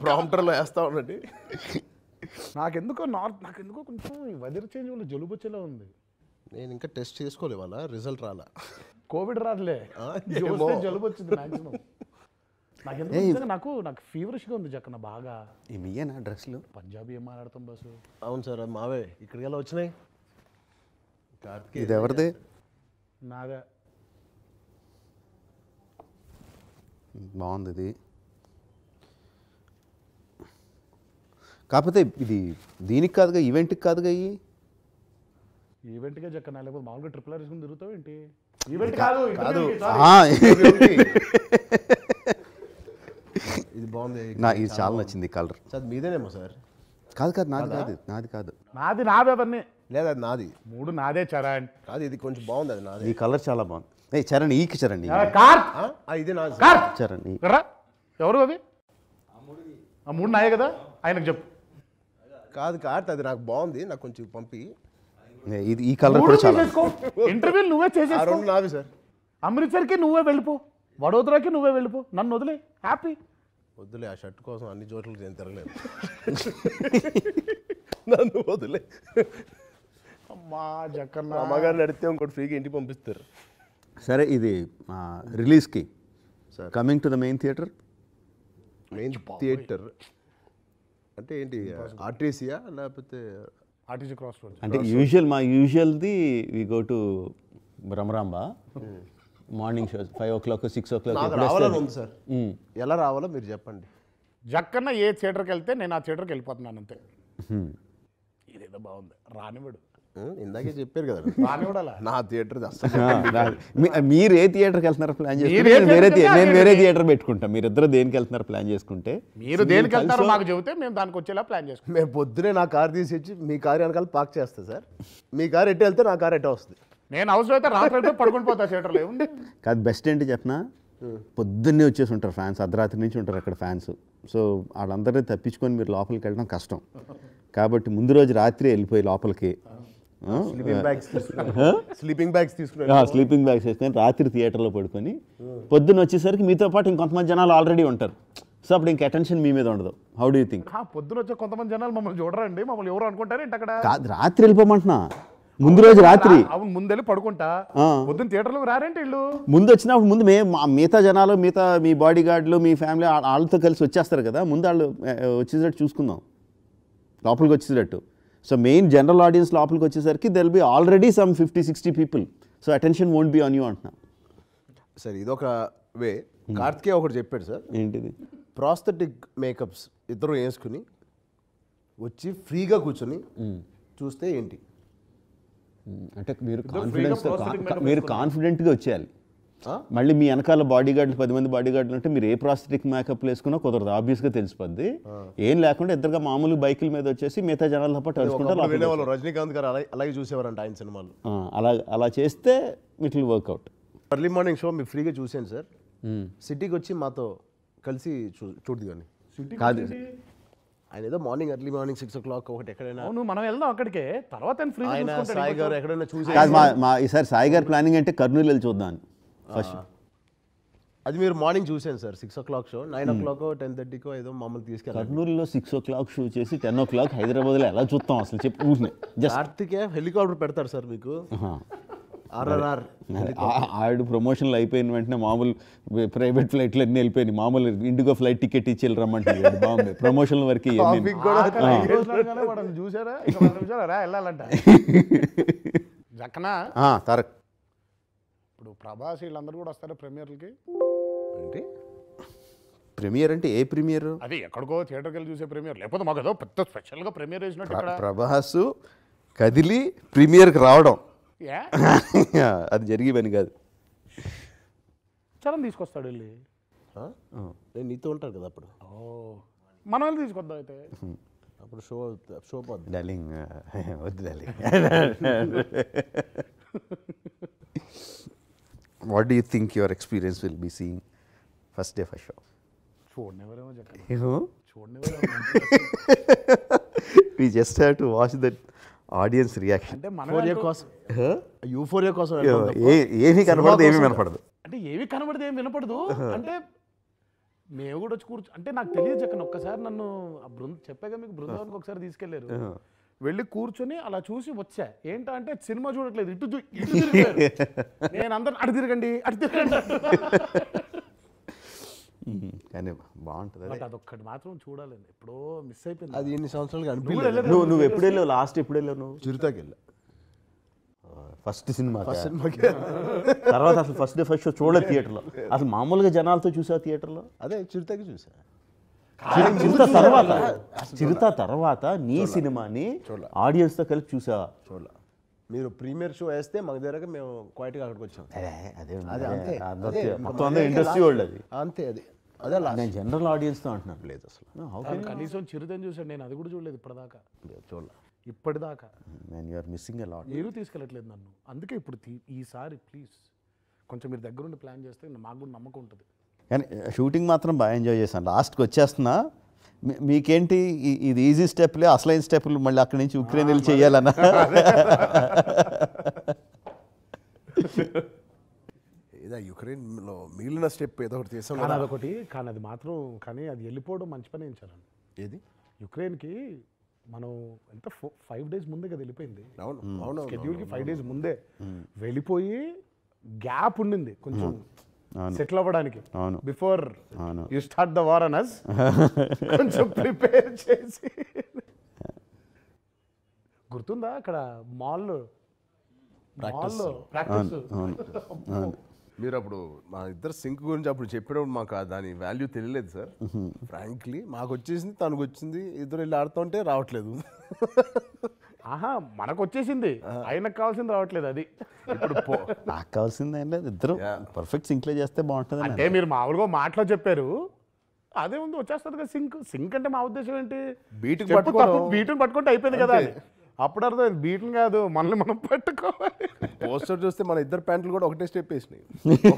Speaker 1: ప్రాంప్టర్లో వేస్తా ఉండండి.
Speaker 3: నాకెందుకో నార్త్ నాకెందుకో కొంచెం ఈ వెదర్ చేంజ్ వల్ల జలుబు వచ్చేలా ఉంది.
Speaker 1: నేను ఇంకా టెస్ట్ చేసుకోలే వాళ్ళ రిజల్ట్ రాలా.
Speaker 3: కోవిడ్ రాదులే.
Speaker 1: ఆ.
Speaker 3: జలుబు వచ్చింది మాక్సిమం నాకెందుకు నిజంగా నాకు నాకు ఫీవరిష్గా ఉంది జక్కన బాగా.
Speaker 2: ఈ మీయేనా డ్రెస్లు
Speaker 3: పంజాబీ ఏం మాట్లాడతాం బస్సు
Speaker 1: అవును సార్ అది మావే. ఇక్కడికి ఎలా వచ్చినాయి? కార్తికేయ
Speaker 2: ఇది ఎవరిది?
Speaker 3: నాదే.
Speaker 2: బాగుంది ఇది. కాకపోతే ఇది దీనికి కాదుగా ఈవెంట్కి కాదుగా ఇవి
Speaker 3: ఈవెంట్గా జక్కన లేకపోతే మామూలుగా ట్రిపుల్ ఆర్ వేసుకుని తిరుగుతావు ఏంటి? ఈవెంట్ కాదు
Speaker 1: కాదు. ఇది బాగుంది.
Speaker 2: నా ఇది చాలా నచ్చింది కలర్.
Speaker 1: సార్ అది మీదేనేమో సార్.
Speaker 2: కాదు కాదు నాది కాదు? నాది కాదు.
Speaker 3: నాది నావే అవన్నీ.
Speaker 1: లేదా అది నాది.
Speaker 3: మూడు నాదే చరణ్.
Speaker 1: కాదు ఇది కొంచెం బాగుంది అది నాది.
Speaker 2: ఈ కలర్ చాలా బాగుంది. ఏ చరణ్ ఈకి చరణ్ ఈ.
Speaker 3: కార్
Speaker 1: ఇదే నాది.
Speaker 3: కార్
Speaker 2: చరణ్
Speaker 3: ఎవరు అవి ఆ మూడు నాయే కదా? ఆయనకు చెప్పు.
Speaker 1: కాదు కార్త్ అది నాకు బాగుంది నాకు కొంచెం పంపి.
Speaker 2: ఇది ఈ కలర్ కూడా చాలా.
Speaker 3: ఇంటర్వ్యూ నువ్వే చేసేసుకో.
Speaker 1: రెండు నావి సార్.
Speaker 3: అమృత్సర్కి నువ్వే వెళ్ళిపో. వడోదరాకి నువ్వే వెళ్ళిపో. నన్ను వదిలే. హ్యాపీ
Speaker 1: వద్దులే ఆ షర్ట్ కోసం అన్ని చోట్లకి నేను తిరగలేదు నన్ను వదిలే.
Speaker 3: అమ్మా జక్కన్న
Speaker 1: మా అమ్మగారిని అడిగితే ఇంకోటి ఫ్రీగా ఇంటికి పంపిస్తారు.
Speaker 2: సరే ఇది రిలీజ్కి coming to the main theatre
Speaker 1: main theatre అంటే ఏంటి ఆర్టీసీయా లేకపోతే
Speaker 3: ఆర్టీసీ క్రాస్ రోడ్
Speaker 2: అంటే యూజువల్ మా యూజువల్ది we go to Bhramaramba morning show five o'clock six o'clock
Speaker 1: రావాలని ఉంది సార్. ఎలా రావాలో మీరు చెప్పండి.
Speaker 3: జక్కన్న ఏ థియేటర్కి వెళ్తే నేను ఆ థియేటర్కి వెళ్ళిపోతున్నాను అంతే. ఇదేదో బాగుంది. రానివాడు
Speaker 1: ఇందాకే చెప్పారు కదా. నా థియేటర్ అస్సలు
Speaker 2: మీరు ఏ థియేటర్కి వెళ్తున్నారు ప్లాన్ చేసుకుంటే వేరే నేను వేరే. థియేటర్ పెట్టుకుంటా. మీరు ఇద్దరు దేనికి వెళ్తున్నారు ప్లాన్ చేసుకుంటే
Speaker 3: మీరు దేనికి వెళ్తారో మాకు చెబితే మేము దానికి వచ్చేలా ప్లాన్ చేసుకుంటాం.
Speaker 1: మేము పొద్దునే నా కార్ తీసి ఇచ్చి మీ కార్ వెనకాల పార్క్ చేస్తా సార్. మీ కార్ ఎట్టు వెళ్తే నా కార్ ఎట్ట వస్తుంది.
Speaker 3: నేను అవసరం అయితే రాత్రి అయితే పడుకుని పోతా థియేటర్లో ఏముంది?
Speaker 2: కాదు బెస్ట్ ఏంటి చెప్పనా? పొద్దున్నే వచ్చేసి ఉంటారు ఫ్యాన్స్ అర్ధరాత్రి నుంచి ఉంటారు అక్కడ ఫ్యాన్స్. సో వాళ్ళందరినీ తప్పించుకొని మీరు లోపలికి వెళ్ళడం కష్టం. కాబట్టి ముందు రోజు రాత్రి వెళ్ళిపోయి లోపలికి.
Speaker 1: స్లీపింగ్ బ్యాగ్స్ తీసుకున్నాను. స్లీపింగ్ బ్యాగ్స్ తీసుకున్నాను.
Speaker 2: స్లీపింగ్ బ్యాగ్స్ వేసుకొని రాత్రి థియేటర్లో పడుకొని పొద్దున్న వచ్చేసరికి మీతో పాటు ఇంకొంతమంది జనాలు ఆల్రెడీ ఉంటారు. సో అప్పుడు ఇంక అటెన్షన్ మీ మీద ఉండదు. హౌ డూ థింక్
Speaker 3: పొద్దున వచ్చే కొంతమంది జనాలు మమ్మల్ని చూడరండి. మమ్మల్ని ఎవరు అనుకుంటారు? ఏంటి అక్కడ?
Speaker 2: కాదు రాత్రి వెళ్ళిపోమంటున్నా. ముందు రోజు రాత్రి.
Speaker 3: అవును ముందెళ్ళి పడుకుంటా. పొద్దున్న థియేటర్లోకి రారేంటి వీళ్ళు?
Speaker 2: ముందు వచ్చినప్పుడు ముందు మే మిగతా జనాలు మిగతా మీ బాడీ గార్డులు మీ ఫ్యామిలీ వాళ్ళతో కలిసి వచ్చేస్తారు కదా. ముందు వాళ్ళు ఆ, వచ్చేసేటట్టు చూసుకుందాం. లోపలికి వచ్చేసేటట్టు సో మెయిన్ జనరల్ ఆడియన్స్ లోపలికి వచ్చేసరికి they'll be already some fifty sixty people so attention won't be on you అంటున్నా
Speaker 1: సరే ఇదొక వే. కార్తికేయ ఒకటి చెప్పాడు సార్
Speaker 2: ఏంటిది?
Speaker 1: ప్రాస్థెటిక్ మేకప్స్ ఇద్దరు వేసుకుని వచ్చి ఫ్రీగా కూర్చొని చూస్తే ఏంటి?
Speaker 2: అంటే మీరు కాన్ఫిడెన్స్ మీరు కాన్ఫిడెంట్గా వచ్చేయాలి. మళ్ళీ మీ వెనకాల బాడీ గార్డులు పది మంది బాడీ గార్డులు ఉంటే మీరు ఏ ప్రాస్థెటిక్ మేకప్ వేసుకున్నా కుదరదు. ఆబ్వియస్గా తెలిసిపోద్ది. ఏం లేకుండా ఇద్దరుగా మామూలు బైకుల మీద వచ్చేసి మిగతా జనాలతో పాటు
Speaker 1: వినేవాళ్ళు. రజనీకాంత్ గారు అలాగే చూసేవారంట ఆయన సినిమాలు.
Speaker 2: అలా అలా చేస్తే it will work out
Speaker 1: early morning show మీరు ఫ్రీగా చూసాను సార్. సిటీకి వచ్చి మాతో కలిసి చూ చూడదు కానీ.
Speaker 2: కాదు.
Speaker 1: ఆయన ఏదో morning early morning six o'clock ఒకటి ఎక్కడైనా
Speaker 3: అవును మనం వెళ్దాం అక్కడికే. తర్వాత ఆయన
Speaker 1: సాయి గారు ఎక్కడైనా చూసి
Speaker 2: మా ఈసారి సాయి గారి ప్లానింగ్ అంటే కర్నూలు వెళ్ళి చూద్దాం ఫస్ట్.
Speaker 1: అది మీరు మార్నింగ్ చూసాను sir six o'clock show nine o'clock ten థర్టీకో ఏదో మమ్మల్ని తీసుకెళ్ళారు.
Speaker 2: కర్నూలులో సిక్స్ ఓ క్లాక్ షూ చేసి టెన్ ఓ క్లాక్ హైదరాబాద్లో ఎలా చూస్తాం అసలు చెప్పి ఊరినే. జస్ట్
Speaker 1: కార్తికే హెలికాప్టర్ పెడతారు సార్ మీకు. ఆర్ఆర్ఆర్
Speaker 2: ఆవిడ ప్రమోషన్లు అయిపోయిన వెంటనే మామూలు ప్రైవేట్ ఫ్లైట్లు అన్నీ వెళ్ళిపోయినాయి. మామూలు ఇండిగో ఫ్లైట్ టికెట్ ఇచ్చి రమ్మంటే బాగుంది. ప్రమోషన్ వరకు
Speaker 3: చూసారా ఇంకా పది నిమిషాలు రా వెళ్ళాలంట. జక్కన?
Speaker 2: తారక్.
Speaker 3: ఇప్పుడు ప్రభాస్ వీళ్ళందరూ కూడా వస్తారు ప్రీమియర్లకి?
Speaker 1: అంటే
Speaker 2: ప్రీమియర్ అంటే ఏ ప్రీమియర్?
Speaker 3: అది ఎక్కడికో థియేటర్కి వెళ్ళి చూసే ప్రీమియర్. లేకపోతే మాకు ఏదో పెద్ద స్పెషల్గా ప్రీమియర్ వేసినట్టు ఇక్కడ.
Speaker 2: ప్రభాస్ కదిలి ప్రీమియర్కి రావడం.
Speaker 3: ఏ
Speaker 2: అది జరిగే పని కాదు.
Speaker 3: చరణ్ తీసుకొస్తాడు వెళ్ళి.
Speaker 1: నేను నీతో ఉంటాను కదా అప్పుడు.
Speaker 3: ఓ. మనం వెళ్ళి తీసుకొద్దాం అయితే.
Speaker 1: అప్పుడు షో షో పోద్ది.
Speaker 2: డార్లింగ్ వద్దు darling. What do you think your experience will be seeing first day first show
Speaker 3: చూడనివ్వరేమో Jakkanna
Speaker 2: you
Speaker 3: చూడనివ్వరేమో
Speaker 2: we just have to watch that audience reaction.
Speaker 3: అంటే మనం
Speaker 1: యూఫోరియా కోసం.
Speaker 2: ఏమీ కనపడదు ఏమీ వినపడదు.
Speaker 3: అంటే ఏవి కనబడితే ఏం వినపడదు. అంటే మేము కూడా వచ్చి కూర్చో అంటే నాకు తెలియదు జక్కన్ ఒక్కసారి నన్ను ఆ బృంద చెప్పాగా మీకు బృందావనికి ఒకసారి తీసుకెళ్ళారు వెళ్ళి కూర్చొని అలా చూసి వచ్చా. ఏంటా అంటే సినిమా చూడట్లేదు. ఇటు ఇటు తిరిగారు. నేను అందరు అటు తిరగండి అటు తిరగండి.
Speaker 2: కానీ బాగుంటుంది
Speaker 3: అదొక్కటి మాత్రం చూడాలి. ఎప్పుడో మిస్ అయిపోయింది.
Speaker 5: అది ఎన్ని సంవత్సరాలుగా
Speaker 3: నువ్వు
Speaker 5: అనిపించలేదు.
Speaker 2: నువ్వు నువ్వు ఎప్పుడు వెళ్ళావు? లాస్ట్ ఎప్పుడు వెళ్ళావు నువ్వు?
Speaker 5: చిరుతాకి వెళ్ళా.
Speaker 2: ఫస్ట్ సినిమా
Speaker 5: సినిమాకి
Speaker 2: తర్వాత అసలు ఫస్ట్ డే ఫస్ట్ షో చూడలేదు థియేటర్లో. అసలు మామూలుగా జనాలతో చూసావు థియేటర్లో?
Speaker 5: అదే చిరుతాకి చూసా.
Speaker 2: చిరుత తర్వాత. చిరుత తర్వాత నీ సినిమాని ఆడియన్స్తో కలిపి చూసావా?
Speaker 5: చూడాల. మీరు ప్రీమియర్ షో వేస్తే మాకు దగ్గర మేము క్వైట్గా అక్కడికి వచ్చాం.
Speaker 2: అదే అదే. మొత్తం అంతా ఇండస్ట్రీ వాళ్ళు అది
Speaker 5: అంతే అది. అదే
Speaker 2: నేను జనరల్ ఆడియన్స్తో అంటున్నాను.
Speaker 5: లేదు అసలు.
Speaker 3: కనీసం చిరుతని చూసాను నేను అది కూడా చూడలేదు ఇప్పటిదాకా.
Speaker 5: చూడాల.
Speaker 3: ఇప్పటిదాకా.
Speaker 2: Man you're missing a lot
Speaker 3: మీరు తీసుకెళ్ళట్లేదు నన్ను. అందుకే ఇప్పుడు తీ- ఈసారి ప్లీజ్ కొంచెం మీరు దగ్గరుండి ప్లాన్ చేస్తే మాకు కూడా నమ్మకం ఉంటుంది.
Speaker 2: కానీ షూటింగ్ మాత్రం బాగా ఎంజాయ్ చేశాను. లాస్ట్కి వచ్చేస్తున్నా మీ- మీకేంటి ఇది ఈజీ స్టెప్లే అసలైన స్టెప్లు మళ్ళీ అక్కడి నుంచి ఉక్రెయిన్ వెళ్ళి చేయాలన్నా?
Speaker 5: ఏదో యుక్రెయిన్లో మిగిలిన స్టెప్ ఏదో ఒకటి చేసాం
Speaker 3: కానీ అదొకటి కానీ అది మాత్రం కానీ అది వెళ్ళిపోవడం మంచి పని ఇచ్చాను
Speaker 5: ఏది?
Speaker 3: యుక్రెయిన్కి మనం ఎంత ఫైవ్ డేస్ ముందే కదా వెళ్ళిపోయింది.
Speaker 5: అవును అవును
Speaker 3: షెడ్యూల్కి ఫైవ్ డేస్ ముందే వెళ్ళిపోయి గ్యాప్ ఉండింది కొంచెం. సెటిల్ అవ్వడానికి.
Speaker 2: అవును.
Speaker 3: బిఫోర్
Speaker 2: అవును.
Speaker 3: You start the war Anas కొంచెం ప్రిపేర్ చేసి. గుర్తుందా అక్కడ మాల్? మాల్ ప్రాక్టీస్
Speaker 5: మీరు అప్పుడు మా ఇద్దరు సింక్ గురించి అప్పుడు చెప్పినప్పుడు మాకు దాని వాల్యూ తెలియలేదు సార్. ఫ్రాంక్లీ మాకు వచ్చేసింది తనకు వచ్చింది ఇద్దరు వెళ్ళి ఆడుతుంటే రావట్లేదు.
Speaker 3: ఆహా మనకు వచ్చేసింది ఆయనకు కావాల్సింది రావట్లేదు అది.
Speaker 5: ఇప్పుడు పో-
Speaker 2: నాకు కావాల్సింది ఏం లేదు ఇద్దరు పర్ఫెక్ట్ సింక్లే చేస్తే బాగుంటుంది
Speaker 3: అంటే మీరు మామూలుగా మాటలో చెప్పారు అదే ఉంది వచ్చేస్తుంది కదా సింక్ సింక్ అంటే మా ఉద్దేశం ఏంటి. తప్పు, బీటుని పట్టుకుంటే అయిపోయింది కదా. అప్పుడు అర్థం బీటుని కాదు మనల్ని మనం పట్టుకోవాలి.
Speaker 5: పోస్టర్ చూస్తే మన ఇద్దరు ప్యాంట్లు కూడా ఒకటే స్టెప్ వేసినాయి.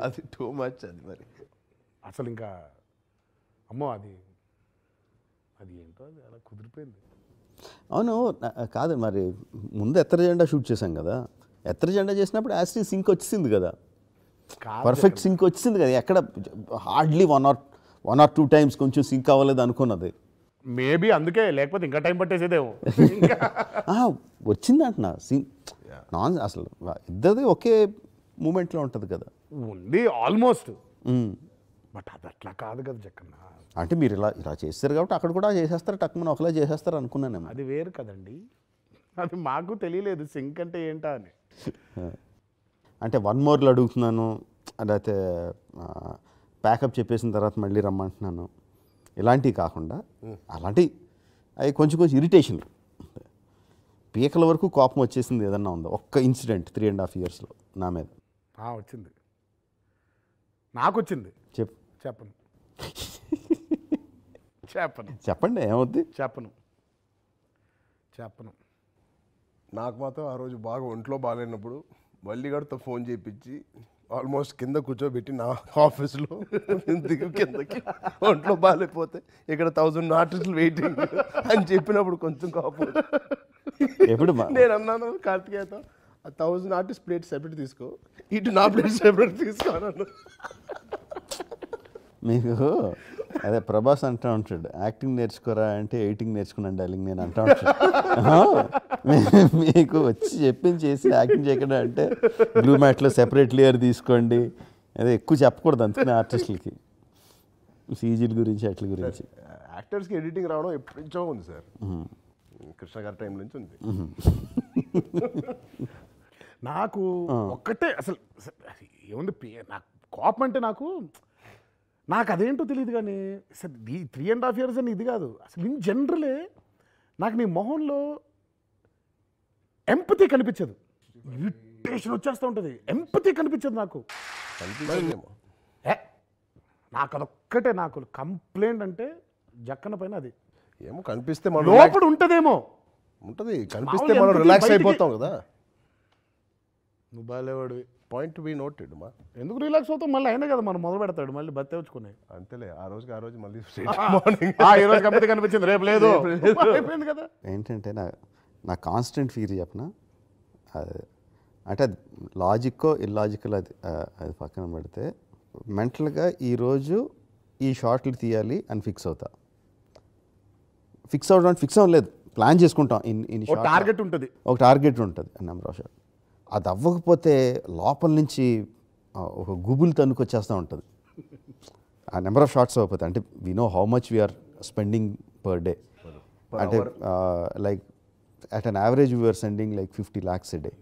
Speaker 3: అది.
Speaker 5: టూ మచ్ అది మరి.
Speaker 3: అసలు ఇంకా అమ్మో అది అది ఏంటో అది అలా కుదిరిపోయింది.
Speaker 2: అవును కాదు మరి ముందు ఎత్తర జెండా షూట్ చేశాం కదా. ఎత్తర జెండా చేసినప్పుడు యాస్టీ సింక్ వచ్చింది కదా. పర్ఫెక్ట్ సింక్ వచ్చింది కదా. ఎక్కడ hardly one or one or two times కొంచెం సింక్ అవ్వలేదు అనుకున్నది.
Speaker 3: మేబీ అందుకే లేకపోతే ఇంకా టైం పట్టేసేదేమో.
Speaker 2: వచ్చింది అంటున్నా. సింక్ నాన్ అసలు ఇద్దరిది ఒకే మూమెంట్లో ఉంటుంది కదా.
Speaker 3: ఉంది ఆల్మోస్ట్. బట్ అది అట్లా కాదు కదా జక్కన్న.
Speaker 2: అంటే మీరు ఇలా ఇలా చేస్తారు కాబట్టి అక్కడ కూడా చేసేస్తారు టక్కుమని ఒకలా చేసేస్తారు అనుకున్నానేమో
Speaker 3: అది వేరు కదండి. అది మాకు తెలియలేదు సింక్ అంటే ఏంటా అని.
Speaker 2: అంటే వన్ మోర్లు అడుగుతున్నాను లేకపోతే ప్యాకప్ చెప్పేసిన తర్వాత మళ్ళీ రమ్మంటున్నాను. ఇలాంటివి కాకుండా అలాంటి అవి కొంచెం కొంచెం ఇరిటేషన్లు. పీకల వరకు కోపం వచ్చేసింది ఏదన్నా ఉందో? ఒక్క ఇన్సిడెంట్ త్రీ అండ్ హాఫ్ ఇయర్స్లో నా మీద.
Speaker 3: వచ్చింది. నాకు వచ్చింది.
Speaker 2: చెప్
Speaker 3: చెప్పను చెప్పను.
Speaker 2: చెప్పండి ఏమవుద్ది?
Speaker 3: చెప్పను. చెప్పను.
Speaker 1: నాకు మాత్రం ఆ రోజు బాగా ఒంట్లో బాగాలేనప్పుడు వల్లిగాడితో ఫోన్ చేయించి ఆల్మోస్ట్ కింద కూర్చోబెట్టి నా ఆఫీస్లో దిగు కిందకి ఒంట్లో బాగాలేకపోతే ఇక్కడ థౌజండ్ ఆర్టిస్టులు వెయిటింగ్ అని చెప్పినప్పుడు కొంచెం కోపం.
Speaker 2: ఎప్పుడు
Speaker 1: నేను అన్నాను కార్తికేయతో ఆ థౌజండ్ ఆర్టిస్ట్ ప్లేట్ సెపరేట్ తీసుకో ఇటు నా ప్లేట్ సెపరేట్ తీసుకో అన్నాను.
Speaker 2: మీకు అదే ప్రభాస్ అంటూ ఉంటాడు యాక్టింగ్ నేర్చుకోరా అంటే ఎయిటింగ్ నేర్చుకున్నాను డార్లింగ్ నేను అంటూ ఉంటాడు. మీ- మీకు వచ్చి చెప్పింది చేసి యాక్టింగ్ చేయకుండా అంటే బ్లూ మ్యాట్లో సెపరేట్ లేయర్ తీసుకోండి. అదే ఎక్కువ చెప్పకూడదు అందుకనే ఆర్టిస్టులకి. సీజీల గురించి అట్ల గురించి.
Speaker 1: యాక్టర్స్కి ఎడిటింగ్ రావడం ఎప్పటి నుంచో ఉంది సార్. కృష్ణ గారి టైం నుంచి ఉంది.
Speaker 3: నాకు ఒక్కటే అసలు ఏముంది నాకు కోపం అంటే నాకు నాకు అదేంటో తెలియదు కానీ అసలు ఈ త్రీ అండ్ హాఫ్ ఇయర్స్ అని ఇది కాదు. అసలు ఇన్ జనరలే నాకు నీ మొహంలో ఎంపతి కనిపించదు. ఇరిటేషన్ వచ్చేస్తూ ఉంటుంది. ఎంపతి కనిపించదు నాకు. నాకు అదొక్కటే నాకు. కంప్లైంట్ అంటే జక్కన పైన అది.
Speaker 1: ఏమో కనిపిస్తే మనం
Speaker 3: లోపల ఉంటుందేమో.
Speaker 1: ఉంటది. కనిపిస్తే మనం రిలాక్స్ అయిపోతాం కదా.
Speaker 3: నువ్వు బాగాలేవాడివి
Speaker 1: పాయింట్ బి నోటెడ్ మా.
Speaker 3: ఎందుకు రిలాక్స్ అవుతావు? మళ్ళీ అయినా కదా మనం మొదలు పెడతాడు మళ్ళీ బత్తే వచ్చుకునే.
Speaker 1: అంతేలే ఆ రోజుకి ఆ రోజు మళ్ళీ మార్నింగ్
Speaker 3: ఆ, ఈ రోజు కంపెనీ కనిపించింది రేపు లేదు. అయిపోయింది కదా.
Speaker 2: ఏంటంటే నా నా కాన్స్టెంట్ ఫీర్ చెప్పిన? అది అంటే అది లాజిక్కో ఇల్లాజికల్ అది అది పక్కన పెడితే మెంటల్గా ఈరోజు ఈ షార్ట్లు తీయాలి అని ఫిక్స్ అవుతా. ఫిక్స్ అవ్వడం ఫిక్స్ అవ్వలేదు. ప్లాన్ చేసుకుంటాం ఇన్ ఇన్
Speaker 3: టార్గెట్ ఉంటుంది.
Speaker 2: ఒక టార్గెట్ ఉంటుంది నెంబర్ ఆఫ్ షాట్ అది అవ్వకపోతే లోపల నుంచి ఒక గుబులు తన్నుకొచ్చేస్తూ ఉంటుంది. ఆ నెంబర్ ఆఫ్ షార్ట్స్ అవ్వకపోతే అంటే we know how much we're spending per day అంటే like at an average we're sending like fifty lakhs a day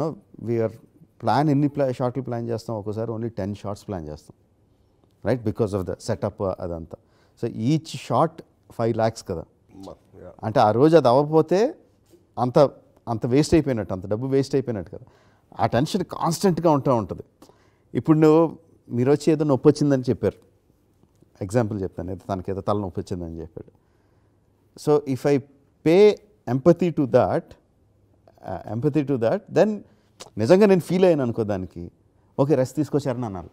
Speaker 2: no we're plan ఎన్ని ప్లా షార్ట్లు ప్లాన్ చేస్తాం ఒక్కోసారి ఓన్లీ టెన్ షార్ట్స్ ప్లాన్ చేస్తాం. Right because of the setup అదంతా. So each short five lakhs కదా. అంటే ఆ రోజు అది అవ్వకపోతే అంత అంత వేస్ట్ అయిపోయినట్టు అంత డబ్బు వేస్ట్ అయిపోయినట్టు కదా. ఆ టెన్షన్ కాన్స్టెంట్గా ఉంటూ ఉంటుంది. ఇప్పుడు నువ్వు మీరు వచ్చి ఏదో నొప్పి వచ్చిందని చెప్పారు. ఎగ్జాంపుల్ చెప్తాను ఏదో తనకి ఏదో తల నొప్పి వచ్చిందని చెప్పాడు. So if I pay empathy to that empathy to that then నిజంగా నేను ఫీల్ అయ్యాను అనుకో దానికి. ఓకే రెస్ట్ తీసుకొచ్చారని అనాలి.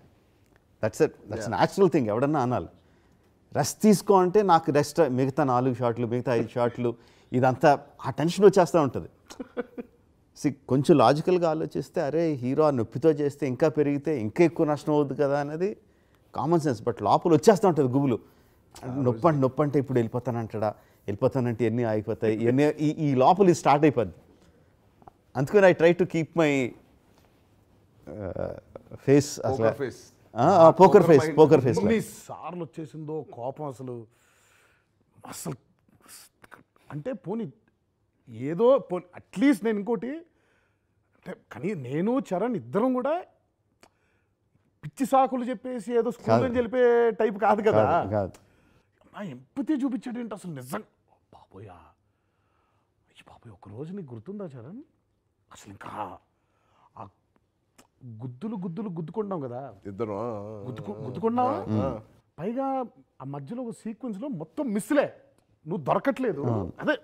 Speaker 2: That's it that's natural thing ఎవడన్నా అనాలి. రెస్ట్ తీసుకో అంటే నాకు రెస్ట్ మిగతా నాలుగు షాట్లు మిగతా ఐదు షాట్లు ఇదంతా ఆ టెన్షన్ వచ్చేస్తూ ఉంటుంది. సి కొంచెం లాజికల్గా ఆలోచిస్తే అరే హీరో ఆ నొప్పితో చేస్తే ఇంకా పెరిగితే ఇంకా ఎక్కువ నష్టం అవుద్ది కదా అనేది కామన్ సెన్స్ బట్ లోపల వచ్చేస్తూ ఉంటుంది గుబులు. నొప్పి అంటే నొప్పి అంటే ఇప్పుడు వెళ్ళిపోతానంటాడా? వెళ్ళిపోతానంటే ఎన్ని ఆగిపోతాయి? ఇవన్నీ ఈ ఈ లోపల ఇది స్టార్ట్ అయిపోద్ది. అందుకని I try to keep my face అసలు
Speaker 1: face.
Speaker 2: Poker face poker face
Speaker 3: ఎన్ని సార్లు వచ్చేసిందో కోపం అసలు. అసలు అంటే పోనీ ఏదో పోనీ అట్లీస్ట్ నేను ఇంకోటి అంటే కానీ నేను చరణ్ ఇద్దరం కూడా పిచ్చి సాకులు చెప్పేసి ఏదో స్కూల్ చెప్పే టైప్ కాదు కదా. నా ఎంపతి చూపించాడు ఏంటి అసలు నిజం? బాబోయా అయ్యి బాబోయ్ ఒక రోజు నీకు గుర్తుందా చరణ్? అసలు ఇంకా ఆ గుద్దులు గుద్దులు గుద్దుకుంటాం కదా.
Speaker 1: ఇద్దరు.
Speaker 3: గుద్దుకు గుద్దుకున్నావా పైగా ఆ మధ్యలో ఒక సీక్వెన్స్లో మొత్తం మిస్లే నువ్వు దొరకట్లేదు. అదే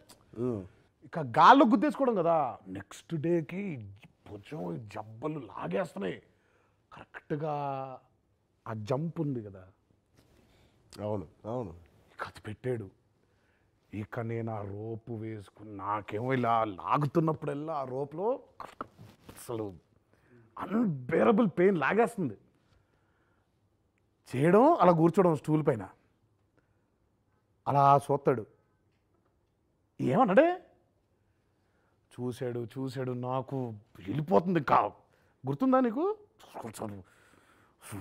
Speaker 3: ఇక గాల్లో గుద్దేసుకోవడం కదా. నెక్స్ట్ డేకి భుజం జబ్బలు లాగేస్తున్నాయి. కరెక్ట్గా ఆ జంప్ ఉంది కదా.
Speaker 1: అవును అవును.
Speaker 3: అది పెట్టాడు. ఇక నేను ఆ రోపు వేసుకుని నాకేమో ఇలా లాగుతున్నప్పుడల్లా ఆ రోప్లో అసలు అన్బేరబుల్ పెయిన్ లాగేస్తుంది. చేయడం అలా కూర్చోవడం స్టూల్ పైన. అలా చూస్తాడు ఏమన్నాడే? చూశాడు చూశాడు నాకు వెళ్ళిపోతుంది కా గుర్తుందా నీకు?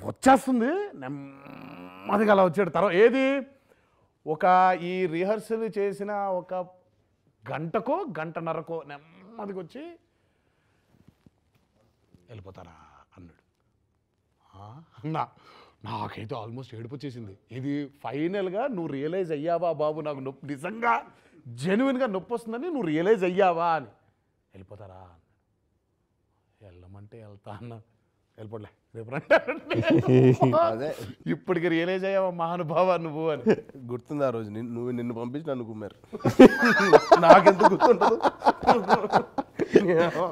Speaker 3: వచ్చేస్తుంది. నెమ్మదిగా అలా వచ్చాడు. తర్వాత ఏది? ఒక ఈ రిహర్సల్ చేసిన ఒక గంటకో గంటన్నరకో నెమ్మదిగా వచ్చి వెళ్ళిపోతారా అన్నాడు. అన్నా నాకైతే ఆల్మోస్ట్ ఏడుపు వచ్చేసింది ఇది ఫైనల్గా నువ్వు రియలైజ్ అయ్యావా బాబు? నాకు నొప్పి నిజంగా జెన్యున్గా నొప్పి వస్తుందని నువ్వు రియలైజ్ అయ్యావా అని. వెళ్ళిపోతారా. వెళ్ళమంటే వెళ్తా అన్న. వెళ్ళిపోలే రేపు
Speaker 1: అదే.
Speaker 3: ఇప్పటికి రియలైజ్ అయ్యావా మహానుభావ నువ్వు అని.
Speaker 1: గుర్తుంది ఆ రోజు. నువ్వు నిన్ను పంపించి నన్ను కుమ్మారు. నాకెంత గుర్తుండదు?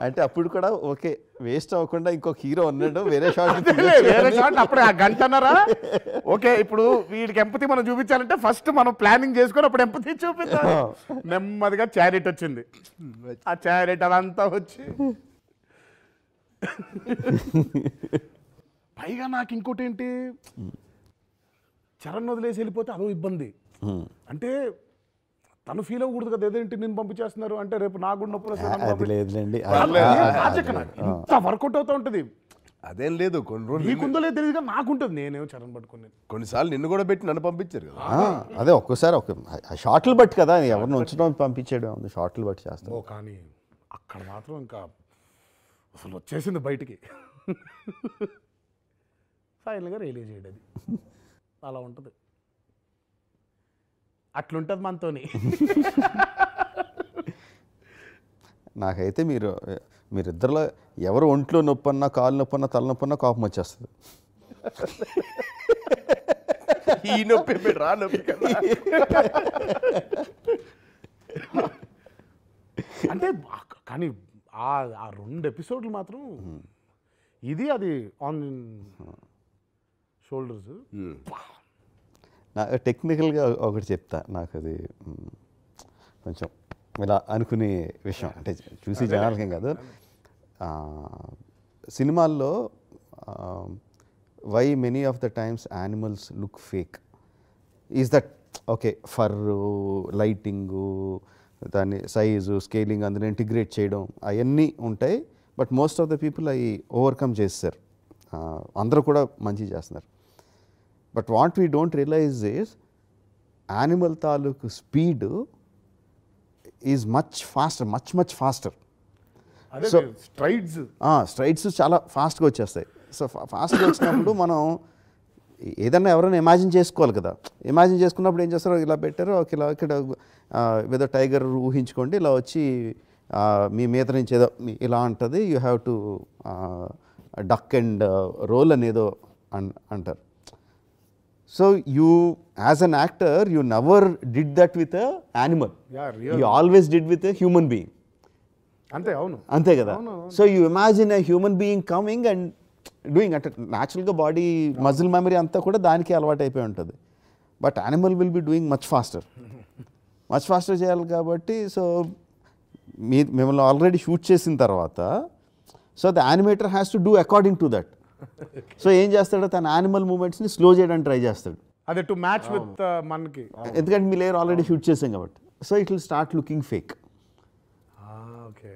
Speaker 2: అంటే అప్పుడు కూడా ఓకే వేస్ట్ అవ్వకుండా ఇంకొక హీరో ఉన్నాడు వేరే షార్ట్
Speaker 3: వేరే షాట్ అప్పుడే ఆ గంటన్నరా ఓకే ఇప్పుడు వీడికి ఎంపతి మనం చూపించాలంటే ఫస్ట్ మనం ప్లానింగ్ చేసుకొని అప్పుడు ఎంపతి చూపిద్దాం. నెమ్మదిగా చారిట్ వచ్చింది. ఆ చారిట్ అదంతా వచ్చి పైగా నాకు ఇంకోటి ఏంటి? చరణ్ వదిలేసి వెళ్ళిపోతే అదో ఇబ్బంది. అంటే తను ఫీల్ అవ్వకూడదు కదా ఏదేంటి నేను పంపించేస్తున్నారు అంటే రేపు నాకు కూడా నొప్పులు
Speaker 2: లేదులేండి.
Speaker 3: ఇంత వర్కౌట్ అవుతూ ఉంటుంది.
Speaker 1: అదేం లేదు కొన్ని రోజులు
Speaker 3: నీకుందో లేదు తెలియదు కానీ నాకుంటుంది నేనేమో చరణ్ పట్టుకుని
Speaker 1: కొన్నిసార్లు నిన్ను కూడా పెట్టి నన్ను పంపించారు కదా.
Speaker 2: అదే ఒక్కసారి ఒక ఆ షార్ట్లు బట్టి కదా ఎవరిని ఉంచడం పంపించేయడం ఉంది షార్ట్లు బట్టి చేస్తాం.
Speaker 3: ఓ కానీ అక్కడ మాత్రం ఇంకా అసలు వచ్చేసింది బయటికి. ఫైనల్గా రిలీజ్ చేయడం అలా ఉంటుంది. అట్లుంటుంది మనతోని.
Speaker 2: నాకైతే మీరు మీరిద్దరిలో ఎవరు ఒంట్లో నొప్పి అన్నా కాలు నొప్పి అన్నా తల నొప్పి అన్నా కోపం వచ్చేస్తుంది.
Speaker 1: ఈ నొప్పి పెట్టి రా నొప్పి కదా
Speaker 3: అంటే కానీ ఆ ఆ రెండు ఎపిసోడ్లు మాత్రం ఇది అది ఆన్ షోల్డర్స్
Speaker 2: నా టెక్నికల్గా ఒకటి చెప్తా. నాకు అది కొంచెం ఇలా అనుకునే విషయం. అంటే చూసి జనాలకేం కాదు. సినిమాల్లో why many of the times animals look fake. Is that okay for lighting దాన్ని సైజు స్కేలింగ్ అందులో ఇంటిగ్రేట్ చేయడం అవన్నీ ఉంటాయి. But most of the people అవి ఓవర్కమ్ చేస్తారు అందరూ కూడా మంచి చేస్తున్నారు. But what we don't realise is animal తాలూకు speed is much faster much much faster. So-
Speaker 3: strides
Speaker 2: strides చాలా ఫాస్ట్గా వచ్చేస్తాయి. సో ఫాస్ట్గా వచ్చినప్పుడు మనం ఏదన్నా ఎవరైనా ఇమాజిన్ చేసుకోవాలి కదా. ఇమాజిన్ చేసుకున్నప్పుడు ఏం చేస్తారో ఇలా పెట్టారో ఒక ఇలా ఇక్కడ ఏదో టైగర్ ఊహించుకోండి ఇలా వచ్చి మీ మీద నుంచి ఏదో ఇలా అంటుంది you have to duck and roll అనేదో అన్ so you as an actor you never did that with animal
Speaker 3: Yeah,
Speaker 2: you always did with human being
Speaker 3: అంతే అవును.
Speaker 2: అంతే కదా? So you imagine human being coming and doing అంటే న్యాచురల్గా body muscle memory అంతా కూడా దానికి అలవాటు అయిపోయి ఉంటుంది. But animal will be doing much faster much faster చేయాలి కాబట్టి సో మీ మిమ్మల్ని ఆల్రెడీ షూట్ చేసిన తర్వాత so the animator has to do according to that so ఏం చేస్తాడో? తన యానిమల్ మూమెంట్స్ని స్లో చేయడానికి ట్రై చేస్తాడు.
Speaker 3: అదే టు మ్యాచ్ విత్ మనకి.
Speaker 2: ఎందుకంటే మీ లేయర్ ఆల్రెడీ షూట్ చేసాం కాబట్టి. So it will start looking fake